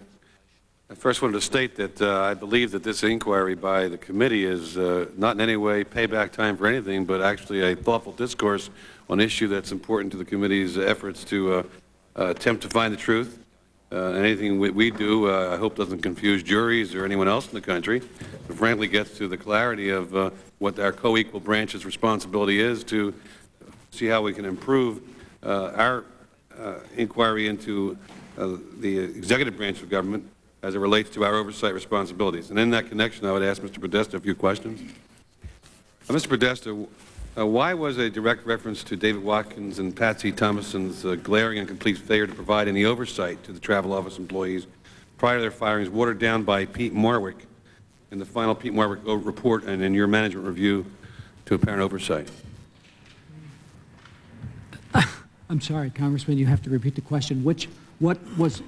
I first wanted to state that uh, I believe that this inquiry by the committee is uh, not in any way payback time for anything, but actually a thoughtful discourse on an issue that's important to the committee's efforts to uh, uh, attempt to find the truth. Uh, anything we, we do, uh, I hope, doesn't confuse juries or anyone else in the country, but frankly gets to the clarity of what our co-equal branch's responsibility is to see how we can improve our inquiry into uh, the executive branch of government as it relates to our oversight responsibilities. And in that connection, I would ask Mr. Podesta a few questions. Uh, Mr. Podesta, uh, why was a direct reference to David Watkins and Patsy Thomason's uh, glaring and complete failure to provide any oversight to the travel office employees prior to their firings watered down by Peat Marwick in the final Peat Marwick report and in your management review to apparent oversight? I'm sorry, Congressman, you have to repeat the question. Which, what was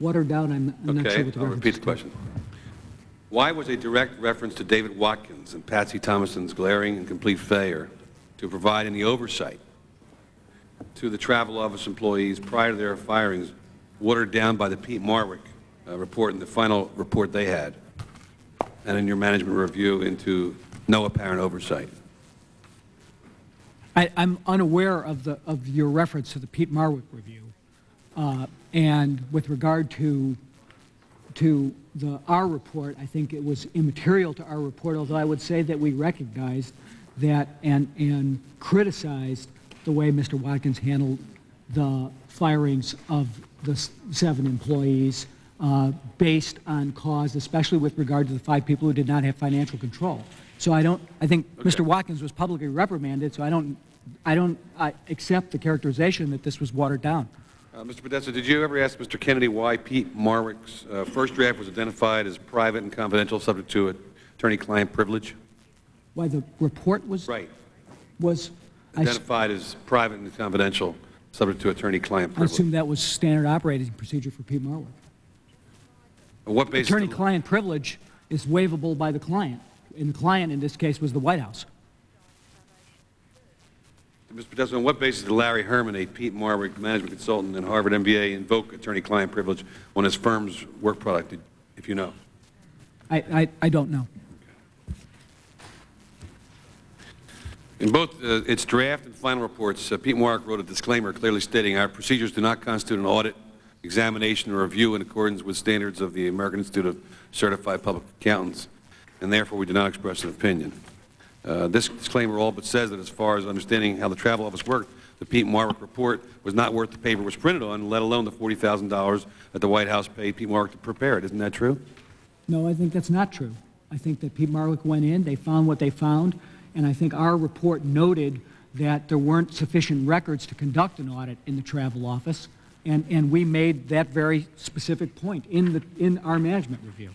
watered down? I'm I'm not sure Okay, what the I'll repeat the question. Why was a direct reference to David Watkins and Patsy Thomason's glaring and complete failure to provide any oversight to the travel office employees prior to their firings watered down by the Peat Marwick uh, report and the final report they had, and in your management review into no apparent oversight? I, I'm unaware of the, of your reference to the Peat Marwick review. Uh, And with regard to, to the, our report, I think it was immaterial to our report, although I would say that we recognized that and, and criticized the way Mr. Watkins handled the firings of the seven employees uh, based on cause, especially with regard to the five people who did not have financial control. So I don't, I think Mr. Watkins was publicly reprimanded, so I don't, I don't I accept the characterization that this was watered down. Uh, Mr. Podesta, did you ever ask Mr. Kennedy why Peat Marwick's uh, first draft was identified as private and confidential, subject to attorney-client privilege? Why the report was, Right. was, I s- Identified as private and confidential, subject to attorney-client privilege. I assume that was standard operating procedure for Peat Marwick. On what basis? Attorney-client privilege is waivable by the client, and the client in this case was the White House. Mr. Podesta, on what basis did Larry Herman, a Peat Marwick management consultant and Harvard MBA, invoke attorney-client privilege on his firm's work product, if you know? I, I, I don't know. In both uh, its draft and final reports, uh, Peat Marwick wrote a disclaimer clearly stating our procedures do not constitute an audit, examination, or review in accordance with standards of the American Institute of Certified Public Accountants, and therefore we do not express an opinion. Uh, this disclaimer all but says that as far as understanding how the travel office worked, the Peat Marwick report was not worth the paper it was printed on, let alone the $40,000 that the White House paid Peat Marwick to prepare it. Isn't that true? No, I think that's not true. I think that Peat Marwick went in, they found what they found, and I think our report noted that there weren't sufficient records to conduct an audit in the travel office, and, and we made that very specific point in, the, in our management review.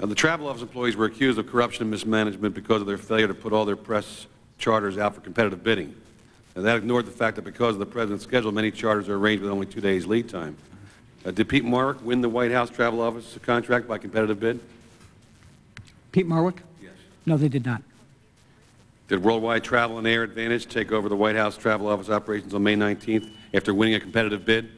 Now, the travel office employees were accused of corruption and mismanagement because of their failure to put all their press charters out for competitive bidding. And that ignored the fact that because of the President's schedule, many charters are arranged with only two days lead time. Uh, did Peat Marwick win the White House Travel Office contract by competitive bid? Peat Marwick? Yes. No, they did not. Did Worldwide Travel and Air Advantage take over the White House Travel Office operations on May 19th after winning a competitive bid?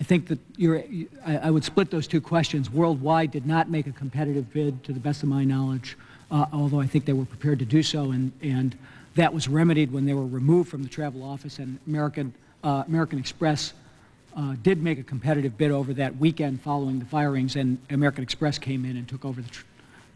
I think that you're, I, I would split those two questions. Worldwide did not make a competitive bid, to the best of my knowledge, uh, although I think they were prepared to do so, and, and that was remedied when they were removed from the travel office, and American, uh, American Express uh, did make a competitive bid over that weekend following the firings, and American Express came in and took over the,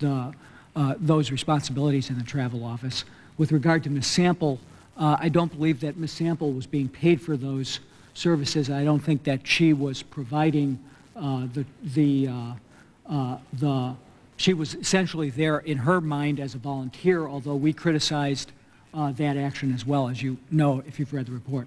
the, uh, those responsibilities in the travel office. With regard to Ms. Sample, uh, I don't believe that Ms. Sample was being paid for those services. I don't think that she was providing uh, the, the, uh, uh, the, she was essentially there in her mind as a volunteer, although we criticized uh, that action as well, as you know if you've read the report.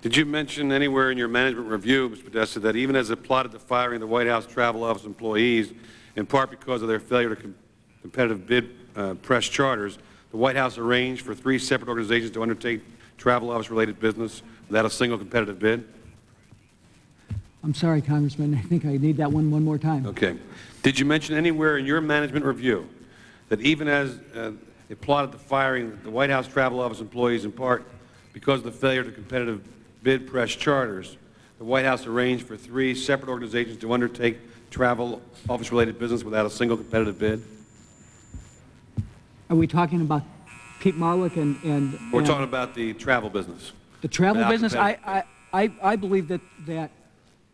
Did you mention anywhere in your management review, Mr. Podesta, that even as it plotted the firing of the White House Travel Office employees, in part because of their failure to com- competitive bid uh, press charters, the White House arranged for three separate organizations to undertake travel office-related business without a single competitive bid? I'm sorry, Congressman, I think I need that one one more time. Okay. Did you mention anywhere in your management review that even as uh, it plotted the firing of the White House Travel Office employees in part because of the failure to competitive bid press charters, the White House arranged for three separate organizations to undertake travel office-related business without a single competitive bid? Are we talking about Peat Marwick and, and? We're and talking about the travel business. The travel business, I, I, I I believe that, that,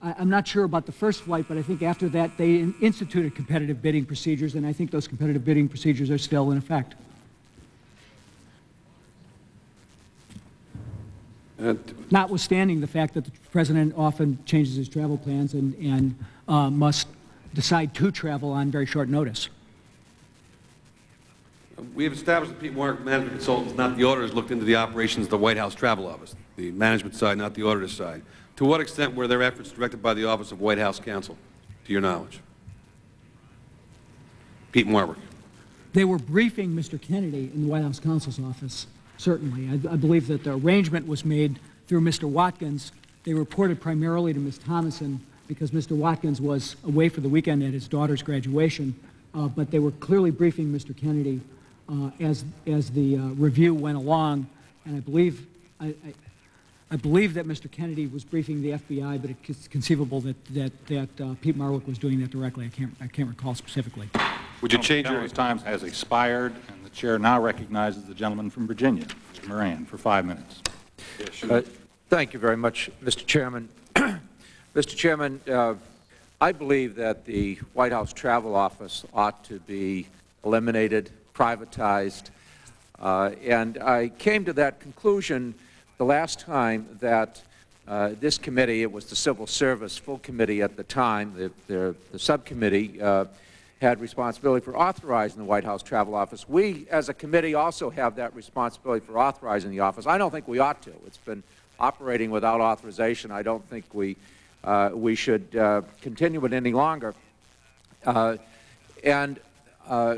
I- I'm not sure about the first flight, but I think after that, they instituted competitive bidding procedures, and I think those competitive bidding procedures are still in effect. Uh, Notwithstanding the fact that the president often changes his travel plans and, and uh, must decide to travel on very short notice. We have established that Pete Warwick, management consultants, not the auditors, looked into the operations of the White House Travel Office, the management side, not the auditor side. To what extent were their efforts directed by the Office of White House Counsel, to your knowledge? Pete Warwick. They were briefing Mr. Kennedy in the White House counsel's office, certainly. I, I believe that the arrangement was made through Mr. Watkins. They reported primarily to Ms. Thomason because Mr. Watkins was away for the weekend at his daughter's graduation, uh, but they were clearly briefing Mr. Kennedy uh, as, as the uh, review went along, and I believe, I, I, I believe that Mr. Kennedy was briefing the FBI, but it's conceivable that, that, that uh, Peat Marwick was doing that directly. I can't, I can't recall specifically. Would you change your... Gentleman's time has expired, and the chair now recognizes the gentleman from Virginia, Mr. Moran, for five minutes. Uh, Thank you very much, Mr. Chairman. Mr. Chairman, uh, I believe that the White House Travel Office ought to be eliminated, privatized, uh, and I came to that conclusion the last time that uh, this committee, it was the Civil Service Full Committee at the time, the, the, the subcommittee, uh, had responsibility for authorizing the White House Travel Office. We, as a committee, also have that responsibility for authorizing the office. I don't think we ought to. It's been operating without authorization. I don't think we, uh, we should uh, continue it any longer. Uh, and uh,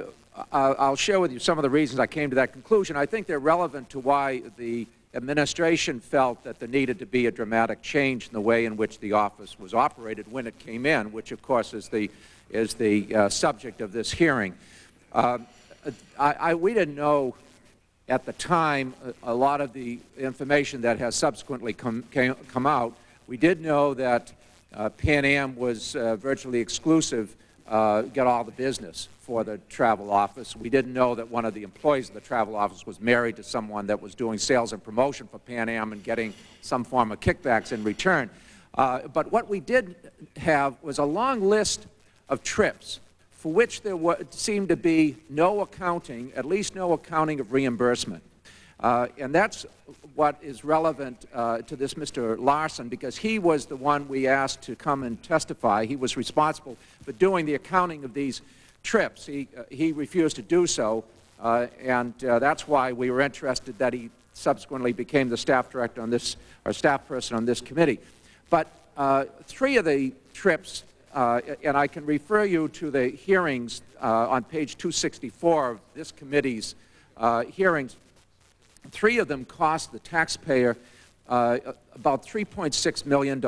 I'll share with you some of the reasons I came to that conclusion. I think they're relevant to why the administration felt that there needed to be a dramatic change in the way in which the office was operated when it came in, which, of course, is the, is the uh, subject of this hearing. Uh, I, I, we didn't know at the time a, a lot of the information that has subsequently come, came, come out. We did know that uh, Pan Am was uh, virtually exclusive uh, get all the business for the travel office. We didn't know that one of the employees of the travel office was married to someone that was doing sales and promotion for Pan Am and getting some form of kickbacks in return. Uh, but what we did have was a long list of trips for which there seemed to be no accounting, at least no accounting of reimbursement. Uh, and that's what is relevant uh, to this Mr. Larson, because he was the one we asked to come and testify. He was responsible for doing the accounting of these trips. He, uh, he refused to do so, uh, and uh, that's why we were interested that he subsequently became the staff director on this, or staff person on this committee. But uh, three of the trips, uh, and I can refer you to the hearings on page 264 of this committee's hearings, three of them cost the taxpayer about $3.6 million,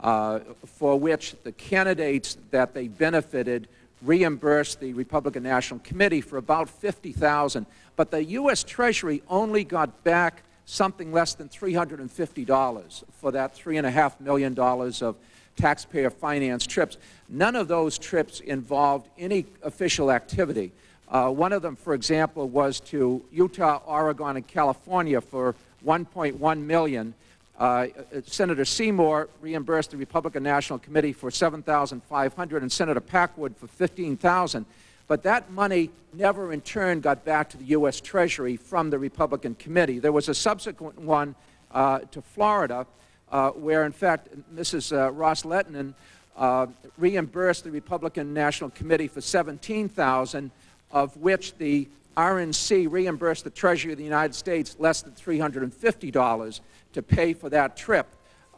uh, for which the candidates that they benefited reimbursed the Republican National Committee for about 50000 but the U.S. Treasury only got back something less than $350 for that $3.5 million of taxpayer finance trips. None of those trips involved any official activity. Uh, one of them, for example, was to Utah, Oregon, and California for 1.1 million. Uh, Senator Seymour reimbursed the Republican National Committee for 7,500 and Senator Packwood for 15,000. But that money never in turn got back to the U.S. Treasury from the Republican Committee. There was a subsequent one uh, to Florida uh, where, in fact, Mrs. Uh, Ros-Lehtinen uh, reimbursed the Republican National Committee for 17,000 of which the RNC reimbursed the Treasury of the United States less than $350 to pay for that trip.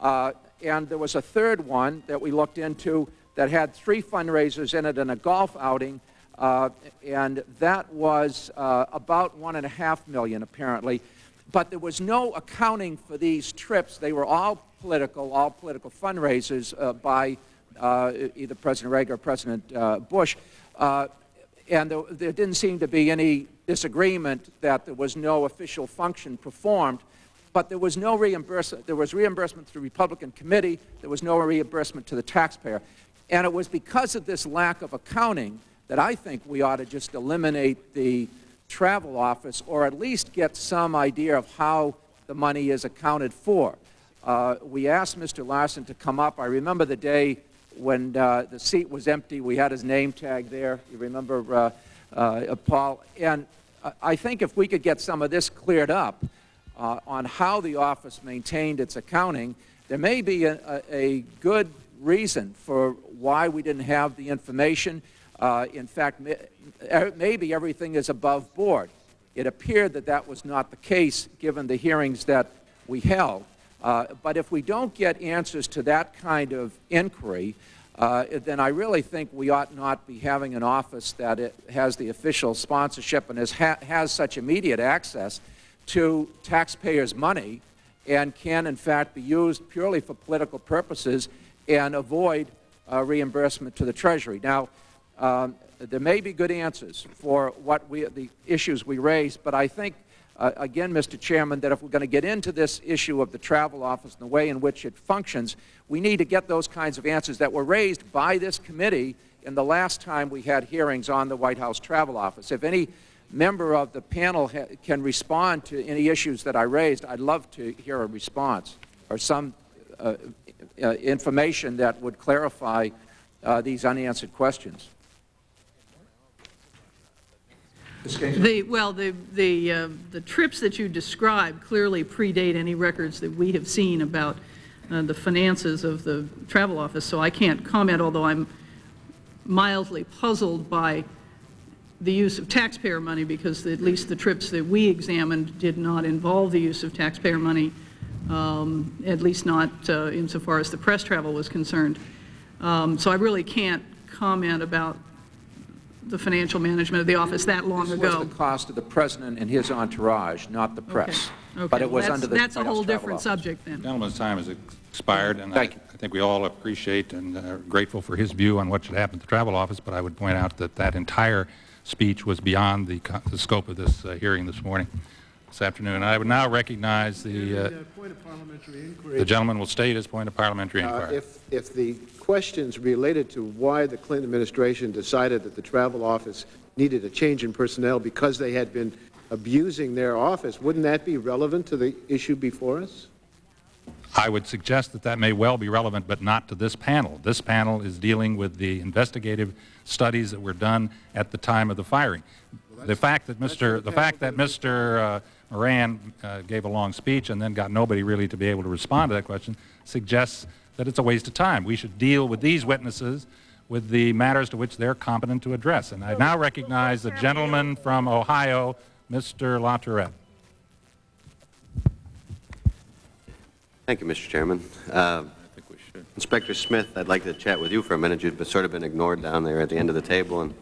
Uh, and there was a third one that we looked into that had three fundraisers in it and a golf outing, uh, and that was uh, about one and a half million apparently. But there was no accounting for these trips. They were all political, all political fundraisers uh, by uh, either President Reagan or President uh, Bush and there, there, didn't seem to be any disagreement that there was no official function performed, but there was no reimbursement. There was reimbursement to the Republican committee. There was no reimbursement to the taxpayer. And it was because of this lack of accounting that I think we ought to just eliminate the travel office or at least get some idea of how the money is accounted for. Uh, we asked Mr. Larson to come up. I remember the day when uh, the seat was empty, we had his name tag there. You remember, uh, uh, Paul? And I think if we could get some of this cleared up uh, on how the office maintained its accounting, there may be a, a good reason for why we didn't have the information. Uh, in fact, er, maybe everything is above board. It appeared that that was not the case given the hearings that we held. Uh, but if we don't get answers to that kind of inquiry, uh, then I really think we ought not be having an office that has the official sponsorship and has, ha has such immediate access to taxpayers' money and can, in fact, be used purely for political purposes and avoid uh, reimbursement to the Treasury. Now, um, there may be good answers for what we, the issues we raise, but I think uh, again, Mr. Chairman, that if we're going to get into this issue of the travel office and the way in which it functions, we need to get those kinds of answers that were raised by this committee in the last time we had hearings on the White House Travel Office. If any member of the panel can respond to any issues that I raised, I'd love to hear a response or some uh, uh, information that would clarify uh, these unanswered questions. The, well, the, the, uh, the trips that you describe clearly predate any records that we have seen about uh, the finances of the travel office, so I can't comment, although I'm mildly puzzled by the use of taxpayer money because at least the trips that we examined did not involve the use of taxpayer money, um, at least not uh, insofar as the press travel was concerned. Um, so I really can't comment about the financial management of the office that long this ago. was the cost of the president and his entourage, not the press. Okay. But it was That's- under the That's a whole different Office. subject then. Gentleman's time has expired, and I you. I think we all appreciate and are grateful for his view on what should happen at the travel office, but I would point out that that entire speech was beyond the the scope of this uh, hearing this morning. this afternoon. I would now recognize the, uh, Point of parliamentary inquiry. the gentleman will state his point of parliamentary Uh, inquiry. If, if the questions related to why the Clinton administration decided that the travel office needed a change in personnel because they had been abusing their office, wouldn't that be relevant to the issue before us? I would suggest that that may well be relevant, but not to this panel. This panel is dealing with the investigative studies that were done at the time of the firing. The fact that Mr. The fact that Mr. uh, Moran uh, gave a long speech and then got nobody really to be able to respond to that question suggests that it's a waste of time. We should deal with these witnesses with the matters to which they're competent to address. And I now recognize the gentleman from Ohio, Mr. LaTourette. Thank you, Mr. Chairman. Uh, Inspector Smith, I'd like to chat with you for a minute. You've sort of been ignored down there at the end of the table, and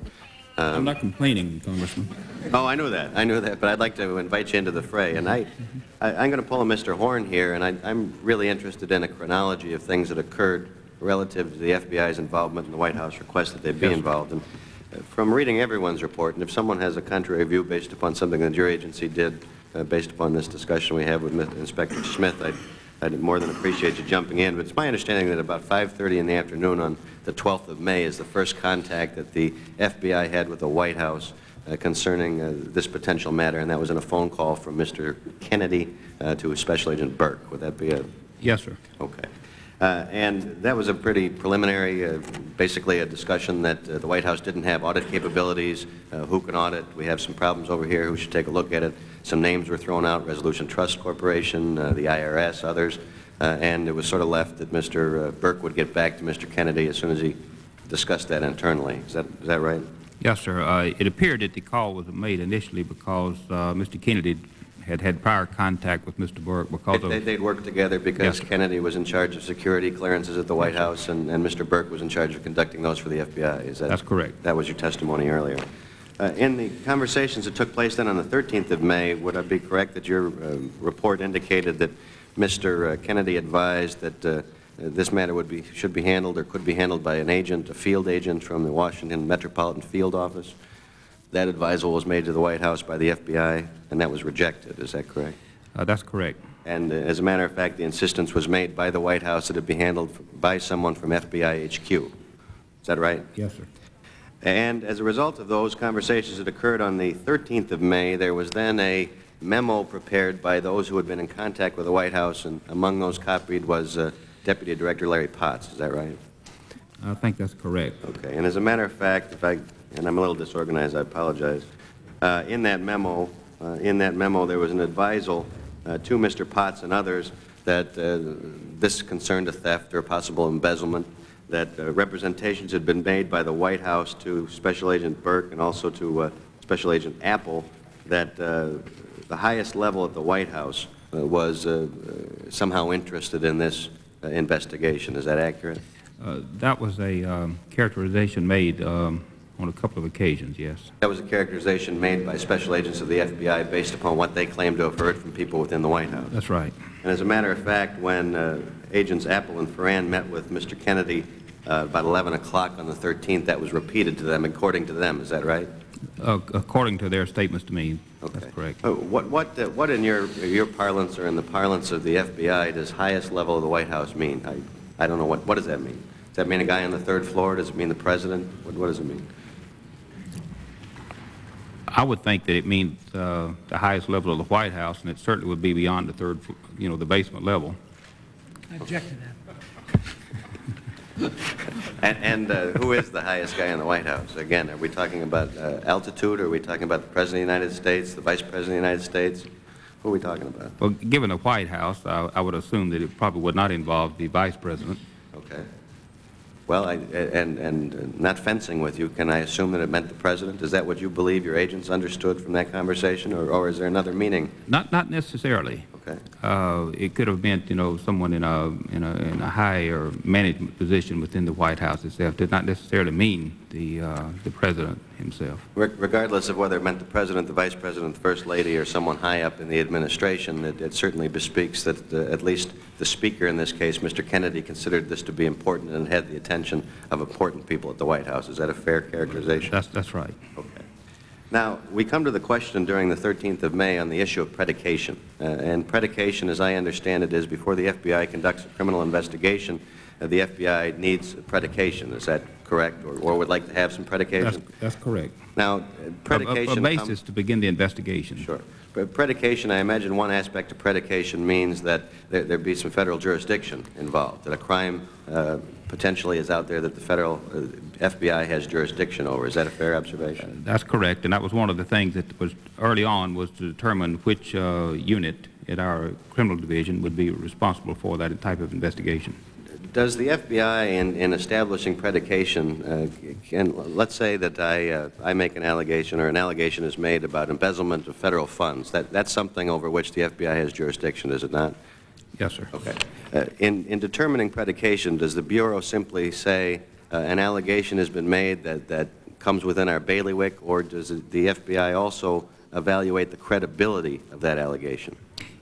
I'm not complaining, Congressman. Oh, I knew that. I knew that, but I'd like to invite you into the fray. And I, I, I'm going to pull a Mr. Horn here, and I, I'm really interested in a chronology of things that occurred relative to the FBI's involvement in the White House request that they be Yes, involved. And from reading everyone's report, and if someone has a contrary view based upon something that your agency did, uh, based upon this discussion we have with Inspector Smith, I'd, I'd more than appreciate you jumping in. But it's my understanding that about 5:30 in the afternoon on the 12th of May is the first contact that the FBI had with the White House uh, concerning uh, this potential matter, and that was in a phone call from Mr. Kennedy uh, to Special Agent Burke. Would that be a... Yes, sir. Okay. Uh, And that was a pretty preliminary, uh, basically a discussion that uh, the White House didn't have audit capabilities, uh, who can audit, we have some problems over here, who should take a look at it. Some names were thrown out, Resolution Trust Corporation, uh, the IRS, others, uh, and it was sort of left that Mr. Burke would get back to Mr. Kennedy as soon as he discussed that internally. Is that, is that right? Yes, sir. Uh, It appeared that the call was made initially because uh, Mr. Kennedy had had prior contact with Mr. Burke because They-. They'd worked together because Yes. Kennedy was in charge of security clearances at the White House, and and Mr. Burke was in charge of conducting those for the FBI. Is that? That's correct. That was your testimony earlier. Uh, In the conversations that took place then on the 13th of May, would I be correct that your uh, report indicated that Mr. Kennedy advised that uh, this matter would be, should be handled or could be handled by an agent, a field agent from the Washington Metropolitan Field Office? That advisal was made to the White House by the FBI, and that was rejected. Is that correct? Uh, That's correct. And uh, as a matter of fact, the insistence was made by the White House that it be handled by someone from FBI HQ. Is that right? Yes, sir. And as a result of those conversations that occurred on the 13th of May, there was then a memo prepared by those who had been in contact with the White House, and among those copied was uh, Deputy Director Larry Potts. Is that right? I think that's correct. Okay. And as a matter of fact, if I, and I'm a little disorganized, I apologize. Uh, in that memo, uh, in that memo, there was an advisal uh, to Mr. Potts and others that uh, this concerned a theft or a possible embezzlement, that uh, representations had been made by the White House to Special Agent Burke and also to uh, Special Agent Apple that uh, the highest level at the White House uh, was uh, uh, somehow interested in this uh, investigation. Is that accurate? Uh, That was a um, characterization made um, on a couple of occasions, yes. That was a characterization made by special agents of the FBI based upon what they claimed to have heard from people within the White House. That's right. And as a matter of fact, when uh, Agents Apple and Ferran met with Mr. Kennedy uh, about 11 o'clock on the 13th, that was repeated to them, according to them. Is that right? Uh, According to their statements to me, that's correct. Uh, What, what, uh, what in your, your parlance or in the parlance of the FBI does highest level of the White House mean? I, I don't know, what, what does that mean? Does that mean a guy on the third floor? Does it mean the president? What, what does it mean? I would think that it means uh, the highest level of the White House, and it certainly would be beyond the third, you know, the basement level. I object to that. And, and uh, who is the highest guy in the White House? Again, are we talking about uh, altitude? Are we talking about the President of the United States, the Vice President of the United States? Who are we talking about? Well, given the White House, I I would assume that it probably would not involve the Vice President. Well, I, and, and not fencing with you, can I assume that it meant the President? Is that what you believe your agents understood from that conversation, or, or is there another meaning? Not, not necessarily. Okay. Uh, It could have meant, you know, someone in a, in a, in a higher management position within the White House itself. Did not necessarily mean the, uh, the President himself. Re- Regardless of whether it meant the President, the Vice President, the First Lady, or someone high up in the administration, it, it certainly bespeaks that uh, at least the Speaker in this case, Mr. Kennedy, considered this to be important and had the attention of important people at the White House. Is that a fair characterization? That's, that's right. Okay. Now, we come to the question during the 13th of May on the issue of predication. Uh, and predication, as I understand it, is before the FBI conducts a criminal investigation, the FBI needs predication. Is that correct? Or, or would like to have some predication? That's, that's correct. Now, uh, A- a- predication... A basis to begin the investigation. Sure. But predication, I imagine one aspect of predication means that there, there be some federal jurisdiction involved, that a crime uh, potentially is out there that the federal uh, FBI has jurisdiction over. Is that a fair observation? That's correct, and that was one of the things that was early on was to determine which uh, unit at our criminal division would be responsible for that type of investigation. Does the FBI, in, in establishing predication, uh, can, let's say that I, uh, I make an allegation or an allegation is made about embezzlement of federal funds. That, that's something over which the FBI has jurisdiction, is it not? Yes, sir. Okay. Uh, in, in determining predication, does the Bureau simply say uh, an allegation has been made that, that comes within our bailiwick, or does the FBI also evaluate the credibility of that allegation?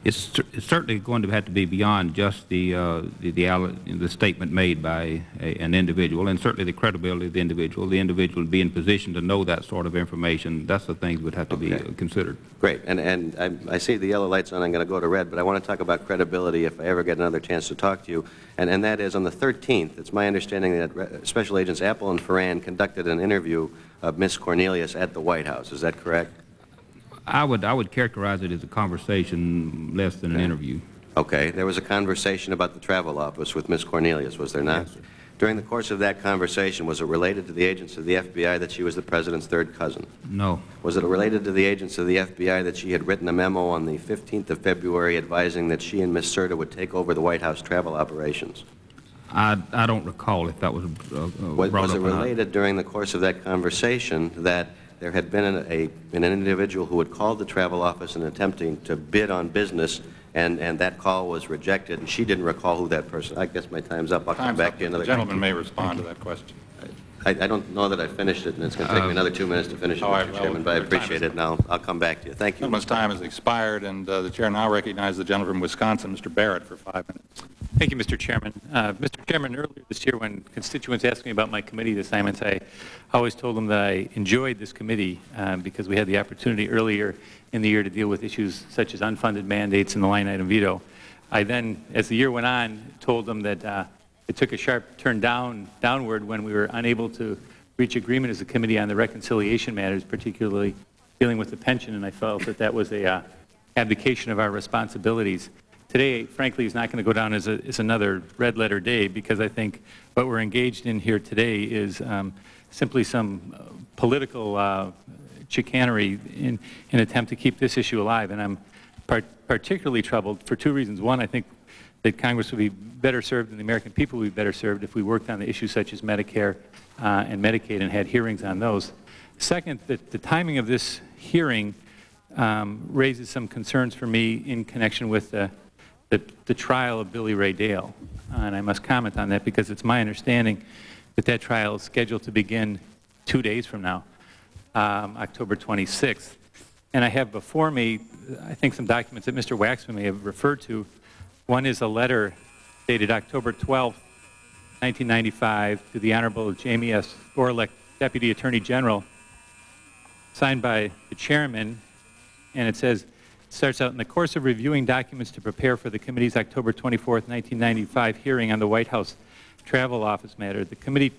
It's, it's certainly going to have to be beyond just the, uh, the, the, the statement made by a, an individual, and certainly the credibility of the individual. The individual would be in position to know that sort of information. That's the things that would have to be uh, considered. Great. And, and I, I see the yellow light's on. I'm going to go to red, but I want to talk about credibility if I ever get another chance to talk to you. And, and that is on the 13th, it's my understanding that Special Agents Apple and Ferran conducted an interview of Miss Cornelius at the White House. Is that correct? I would, I would characterize it as a conversation less than an interview. Okay. There was a conversation about the travel office with Miss Cornelius, was there not? During the course of that conversation, was it related to the agents of the FBI that she was the president's third cousin? No. Was it related to the agents of the FBI that she had written a memo on the 15th of February advising that she and Miss Cerda would take over the White House travel operations? I, I don't recall if that was uh, uh, Was, brought was up it related during the course of that conversation that there had been an, a, an individual who had called the travel office and attempting to bid on business, and, and that call was rejected, and she didn't recall who that person? I guess my time's up. I'll come back up. to you another. The gentleman may respond to that question. I, I don't know that I finished it, and it's going to take me Uh, another two minutes to finish it, all right, Mr. well, Chairman, but I your time appreciate is it, and I'll, I'll come back to you. Thank you. Gentleman's time has expired, and uh, the chair now recognizes the gentleman from Wisconsin, Mr. Barrett, for five minutes. Thank you, Mr. Chairman. Uh, Mr. Chairman, earlier this year when constituents asked me about my committee assignments, I always told them that I enjoyed this committee uh, because we had the opportunity earlier in the year to deal with issues such as unfunded mandates and the line item veto. I then, as the year went on, told them that uh, it took a sharp turn down, downward when we were unable to reach agreement as a committee on the reconciliation matters, particularly dealing with the pension, and I felt that that was a uh, abdication of our responsibilities. Today, frankly, is not going to go down as, a, as another red letter day because I think what we're engaged in here today is um, simply some uh, political uh, chicanery in an attempt to keep this issue alive. And I'm par- particularly troubled for two reasons. One, I think that Congress would be better served and the American people would be better served if we worked on the issues such as Medicare uh, and Medicaid and had hearings on those. Second, that the timing of this hearing um, raises some concerns for me in connection with the, the, the trial of Billy Ray Dale. and I must comment on that because it's my understanding that that trial is scheduled to begin two days from now, um, October 26th. And I have before me, I think, some documents that Mr. Waxman may have referred to. One is a letter dated October 12, 1995, to the Honorable Jamie S. Gorelick, Deputy Attorney General, signed by the chairman, and it says, it starts out, in the course of reviewing documents to prepare for the committee's October 24, 1995 hearing on the White House Travel Office matter, the committee's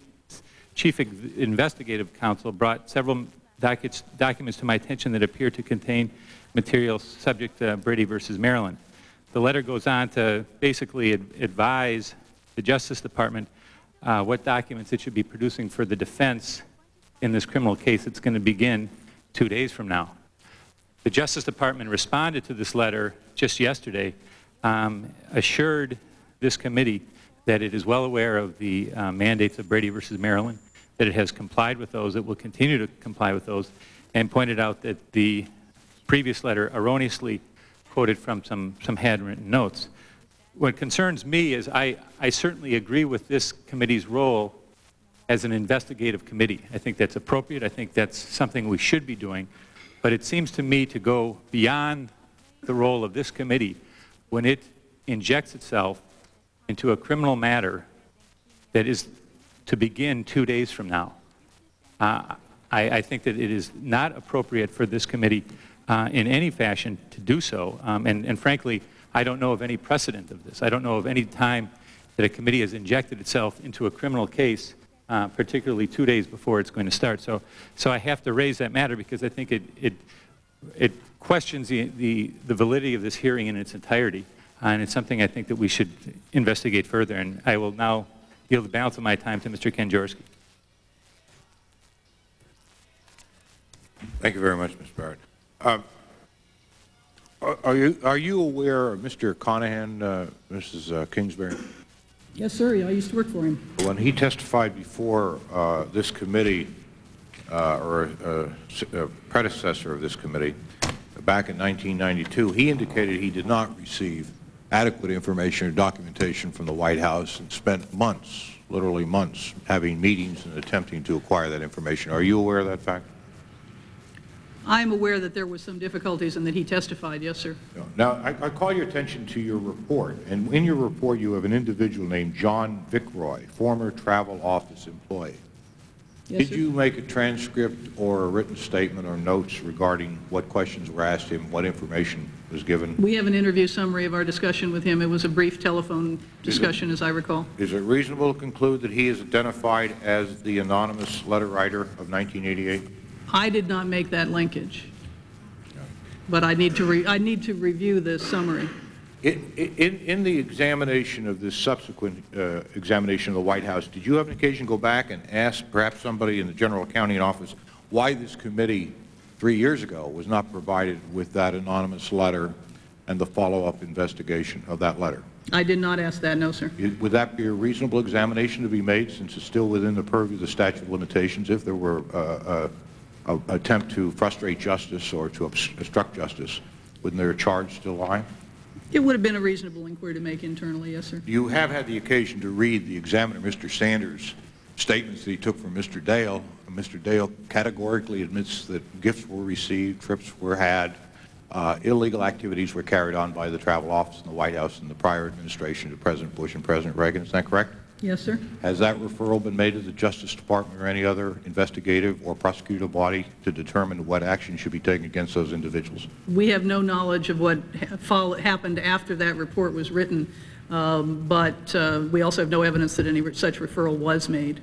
chief investigative counsel brought several dockets, documents to my attention that appear to contain material subject to Brady versus Maryland. The letter goes on to basically ad- advise the Justice Department uh, what documents it should be producing for the defense in this criminal case that's going to begin two days from now. The Justice Department responded to this letter just yesterday, um, assured this committee that it is well aware of the uh, mandates of Brady versus Maryland, that it has complied with those, it will continue to comply with those, and pointed out that the previous letter erroneously quoted from some, some handwritten notes. What concerns me is I, I certainly agree with this committee's role as an investigative committee. I think that's appropriate. I think that's something we should be doing. But it seems to me to go beyond the role of this committee when it injects itself into a criminal matter that is to begin two days from now. Uh, I, I think that it is not appropriate for this committee uh, in any fashion to do so. Um, and, and frankly, I don't know of any precedent of this. I don't know of any time that a committee has injected itself into a criminal case, uh, particularly two days before it's going to start. So, so I have to raise that matter because I think it, it, it questions the, the, the validity of this hearing in its entirety. Uh, and it's something I think that we should investigate further. And I will now yield the balance of my time to Mr. Kanjorski. Thank you very much, Mr. Barrett. Uh, are- you, are you aware of Mr. Conahan, uh, Mrs. uh, Kingsbury? Yes, sir, I used to work for him. When he testified before uh, this committee, uh, or a, uh, predecessor of this committee, back in 1992, he indicated he did not receive adequate information or documentation from the White House and spent months, literally months, having meetings and attempting to acquire that information. Are you aware of that fact? I'm aware that there was some difficulties and that he testified, yes, sir. Now, I, I call your attention to your report, and in your report you have an individual named John Vickroy, former travel office employee. Yes, Did sir. you make a transcript or a written statement or notes regarding what questions were asked him, what information was given? We have an interview summary of our discussion with him. It was a brief telephone discussion, as I recall. Is it reasonable to conclude that he is identified as the anonymous letter writer of 1988? I did not make that linkage, but I need to, re- I need to review this summary. In, in, in the examination of this subsequent uh, examination of the White House, did you have an occasion to go back and ask perhaps somebody in the General Accounting Office why this committee three years ago was not provided with that anonymous letter and the follow-up investigation of that letter? I did not ask that, no, sir. It- Would that be a reasonable examination to be made, since it's still within the purview of the statute of limitations, if there were uh, a attempt to frustrate justice or to obstruct justice? Wouldn't their charge still lie? It would have been a reasonable inquiry to make internally, yes, sir. You have had the occasion to read the examiner, Mr. Sanders' statements that he took from Mr. Dale. Mr. Dale categorically admits that gifts were received, trips were had, uh, illegal activities were carried on by the travel office in the White House in the prior administration of President Bush and President Reagan. Is that correct? Yes, sir. Has that referral been made to the Justice Department or any other investigative or prosecutive body to determine what action should be taken against those individuals? We have no knowledge of what ha- happened after that report was written, um, but uh, we also have no evidence that any re- such referral was made.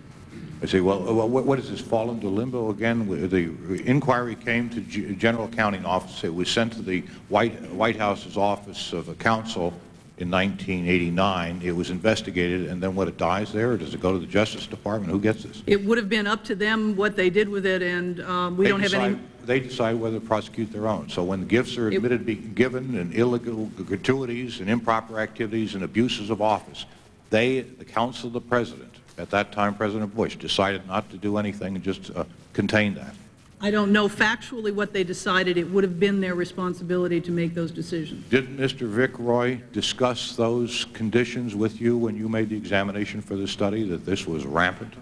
I say, well, what what does this fall into limbo again? The inquiry came to G- General Accounting Office. It was sent to the White White House's Office of Counsel in 1989. It was investigated, and then what, it dies there, or does it go to the Justice Department? Who gets this? It would have been up to them what they did with it, and um, we They don't have any... decide- They decide whether to prosecute their own. So when the gifts are admitted to be given, and illegal gratuities and improper activities and abuses of office, they, the Counsel of the President, at that time President Bush, decided not to do anything and just uh, contain that. I don't know factually what they decided. It would have been their responsibility to make those decisions. Didn't Mr. Vickroy discuss those conditions with you when you made the examination for the study, that this was rampant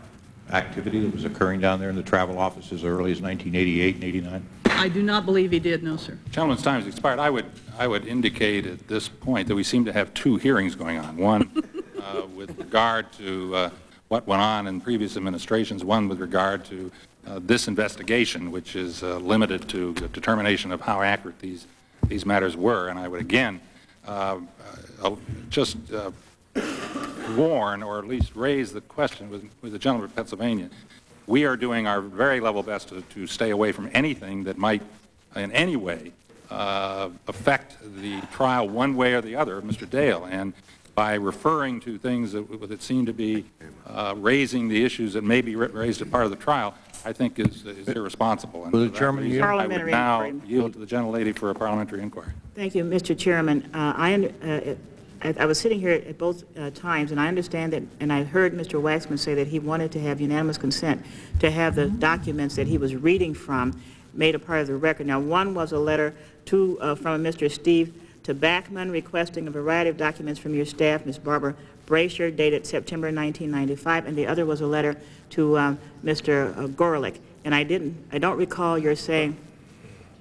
activity that was occurring down there in the travel office as early as 1988 and 89? I do not believe he did, no, sir. Gentleman's time has expired. I would, I would indicate at this point that we seem to have two hearings going on. One uh, with regard to uh, what went on in previous administrations, one with regard to uh, this investigation, which is uh, limited to the determination of how accurate these, these matters were. And I would again uh, uh, just uh, warn, or at least raise the question with, with the gentleman from Pennsylvania. We are doing our very level best to, to stay away from anything that might in any way uh, affect the trial one way or the other of Mr. Dale. And by referring to things that, that seem to be uh, raising the issues that may be raised as part of the trial, I think is, is irresponsible. And Will the chairman reason. I would now inquiry. yield to the gentlelady for a parliamentary inquiry. Thank you, Mr. Chairman. Uh, I, uh, I I was sitting here at both uh, times, and I understand that, and I heard Mr. Waxman say that he wanted to have unanimous consent to have the documents that he was reading from made a part of the record. Now, one was a letter to, uh, from Mr. Steve to Backman requesting a variety of documents from your staff, Ms. Barbara Brasher, dated September 1995, and the other was a letter to um, Mr. Gorelick. And I didn't, I don't recall your saying,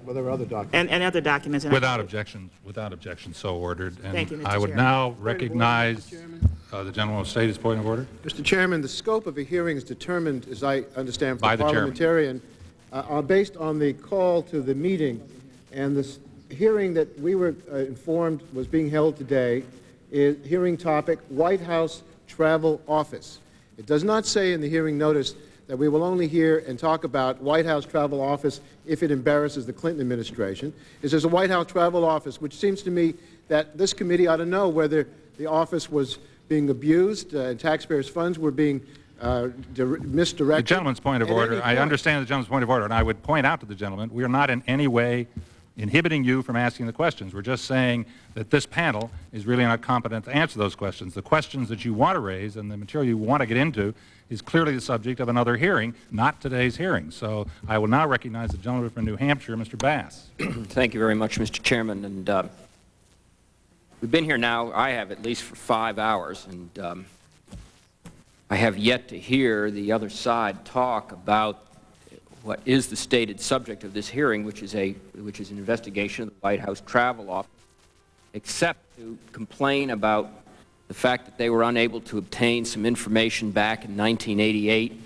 Well, there are other documents. and, and other documents. and Without objection, without objection, so ordered. And Thank you, Mr. I would Chairman. now recognize uh, the gentleman will state his point of order. Mr. Chairman, the scope of a hearing is determined, as I understand, By from the chairman. parliamentarian uh, are based on the call to the meeting. And this hearing that we were uh, informed was being held today is hearing topic White House Travel Office. It does not say in the hearing notice that we will only hear and talk about White House Travel Office if it embarrasses the Clinton administration. It says a White House Travel Office, which seems to me that this committee ought to know whether the office was being abused uh, and taxpayers' funds were being uh, misdirected. The gentleman's point of order. I understand the gentleman's point of order, and I would point out to the gentleman, we are not in any way inhibiting you from asking the questions. We're just saying that this panel is really not competent to answer those questions. The questions that you want to raise and the material you want to get into is clearly the subject of another hearing, not today's hearing. So I will now recognize the gentleman from New Hampshire, Mr. Bass. Thank you very much, Mr. Chairman. And uh, we've been here now, I have at least for five hours, and um, I have yet to hear the other side talk about what is the stated subject of this hearing, which is, a, which is an investigation of the White House travel office, except to complain about the fact that they were unable to obtain some information back in 1988.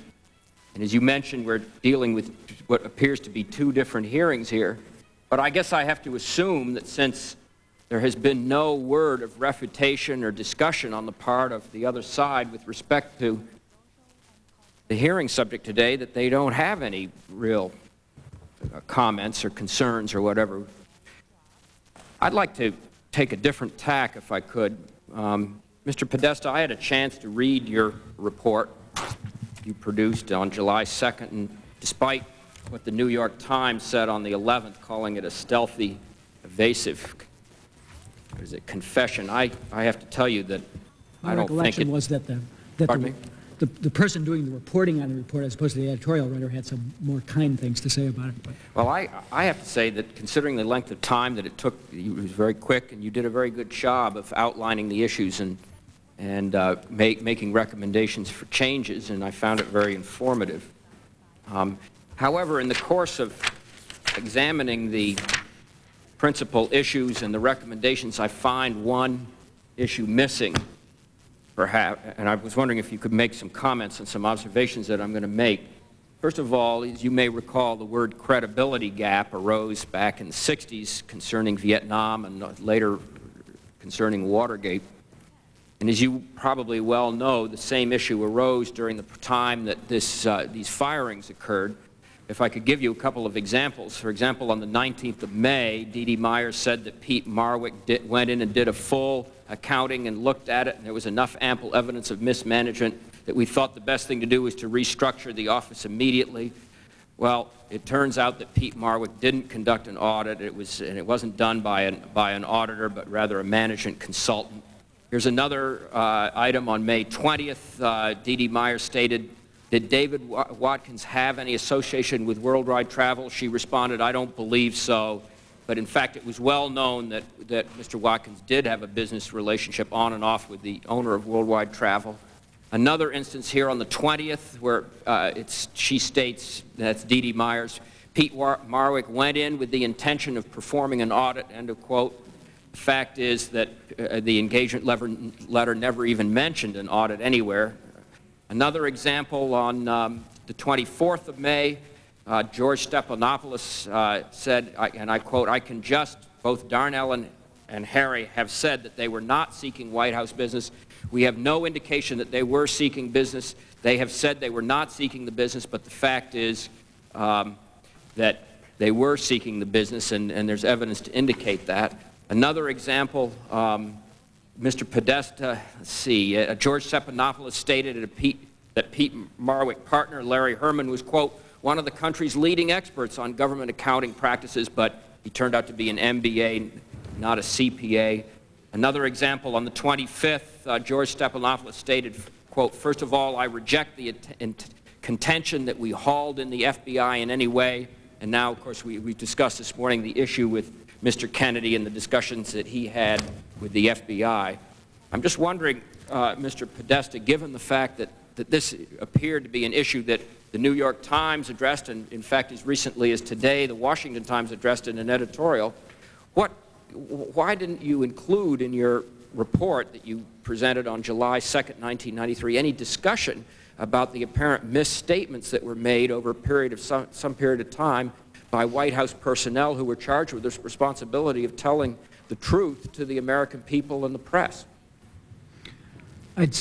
And as you mentioned, we're dealing with what appears to be two different hearings here. But I guess I have to assume that since there has been no word of refutation or discussion on the part of the other side with respect to the hearing subject today that they don't have any real uh, comments or concerns or whatever. I'd like to take a different tack if I could. Um, Mr. Podesta, I had a chance to read your report you produced on July 2nd, and despite what the New York Times said on the 11th, calling it a stealthy, evasive is it, confession, I, I have to tell you that My I don't think it... was that the, that Pardon the, me? The, the person doing the reporting on the report, as opposed to the editorial writer, had some more kind things to say about it. But Well, I, I have to say that considering the length of time that it took, it was very quick, and you did a very good job of outlining the issues and, and uh, make, making recommendations for changes, and I found it very informative. Um, however, in the course of examining the principal issues and the recommendations, I find one issue missing, perhaps, and I was wondering if you could make some comments and some observations that I'm going to make. First of all, as you may recall, the word credibility gap arose back in the 60s concerning Vietnam and later concerning Watergate. And as you probably well know, the same issue arose during the time that this, uh, these firings occurred. If I could give you a couple of examples. For example, on the 19th of May, Dee Dee Myers said that Peat Marwick did, went in and did a full accounting and looked at it, and there was enough ample evidence of mismanagement that we thought the best thing to do was to restructure the office immediately. Well, it turns out that Peat Marwick didn't conduct an audit, it was, and it wasn't done by an, by an auditor, but rather a management consultant. Here's another uh, item on May 20th. Uh, Dee Dee Myers stated did David Watkins have any association with Worldwide Travel? She responded, I don't believe so. But in fact, it was well known that, that Mr. Watkins did have a business relationship on and off with the owner of Worldwide Travel. Another instance here on the 20th where uh, she states, that's Dee Dee Myers, Peat Marwick went in with the intention of performing an audit, end of quote. The fact is that uh, the engagement letter never even mentioned an audit anywhere. Another example on um, the 24th of May, uh, George Stephanopoulos uh, said, and I quote, I can just, both Darnell and, and Harry have said that they were not seeking White House business. We have no indication that they were seeking business. They have said they were not seeking the business, but the fact is um, that they were seeking the business, and, and, there's evidence to indicate that. Another example, um, Mr. Podesta, let's see, uh, George Stephanopoulos stated Pete, that Peat Marwick partner Larry Herman was, quote, one of the country's leading experts on government accounting practices, but he turned out to be an MBA, not a CPA. Another example, on the 25th, uh, George Stephanopoulos stated, quote, first of all, I reject the contention that we hauled in the FBI in any way. And now, of course, we, we discussed this morning the issue with Mr. Kennedy and the discussions that he had with the FBI. I'm just wondering, uh, Mr. Podesta, given the fact that, that this appeared to be an issue that the New York Times addressed, and in fact, as recently as today, the Washington Times addressed in an editorial, what, why didn't you include in your report that you presented on July 2nd, 1993, any discussion about the apparent misstatements that were made over a period of some, some period of time by White House personnel who were charged with this responsibility of telling the truth to the American people and the press. I'd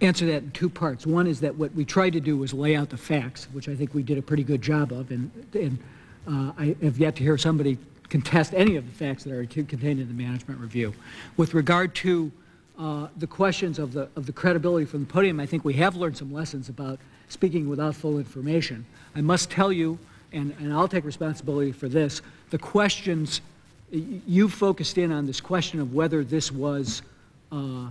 answer that in two parts. One is that what we tried to do was lay out the facts, which I think we did a pretty good job of, and, and uh, I have yet to hear somebody contest any of the facts that are contained in the management review. With regard to uh, the questions of the, of the credibility from the podium, I think we have learned some lessons about speaking without full information. I must tell you, and, and I'll take responsibility for this, the questions, you focused in on this question of whether this was uh,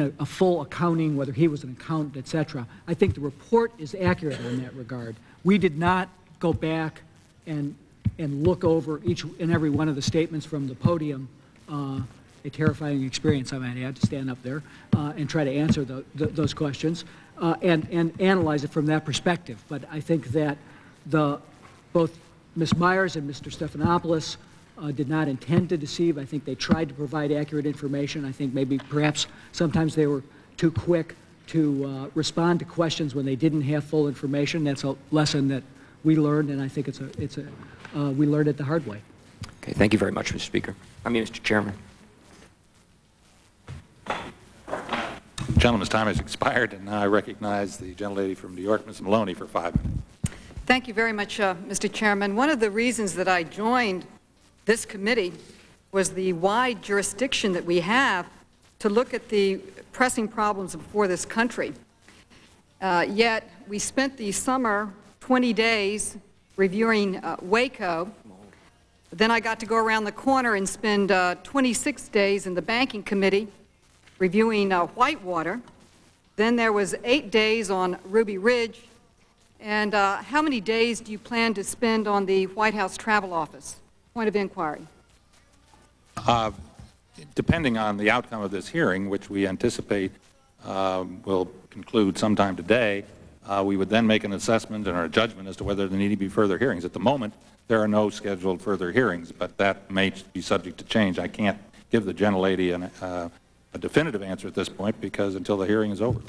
a, a full accounting, whether he was an accountant, et cetera. I think the report is accurate in that regard. We did not go back and, and look over each and every one of the statements from the podium, uh, a terrifying experience I might add to stand up there uh, and try to answer tho- th those questions uh, and, and analyze it from that perspective. But I think that the, both Ms. Myers and Mr. Stephanopoulos uh, did not intend to deceive. I think they tried to provide accurate information. I think maybe perhaps sometimes they were too quick to uh, respond to questions when they didn't have full information. That's a lesson that we learned, and I think it's a, it's a, uh, we learned it the hard way. Okay, thank you very much, Mr. Speaker. I mean, Mr. Chairman. Gentleman's time has expired, and now I recognize the gentlelady from New York, Ms. Maloney, for five minutes. Thank you very much, uh, Mr. Chairman. One of the reasons that I joined this committee was the wide jurisdiction that we have to look at the pressing problems before this country. Uh, yet, we spent the summer 20 days reviewing uh, Waco. Then I got to go around the corner and spend uh, 26 days in the Banking Committee reviewing uh, Whitewater. Then there was eight days on Ruby Ridge. And uh, how many days do you plan to spend on the White House Travel Office? Point of inquiry. Uh, Depending on the outcome of this hearing, which we anticipate um, will conclude sometime today, uh, we would then make an assessment and our judgment as to whether there need to be further hearings. At the moment, there are no scheduled further hearings, but that may be subject to change. I can't give the gentlelady an, uh, a definitive answer at this point because until the hearing is over.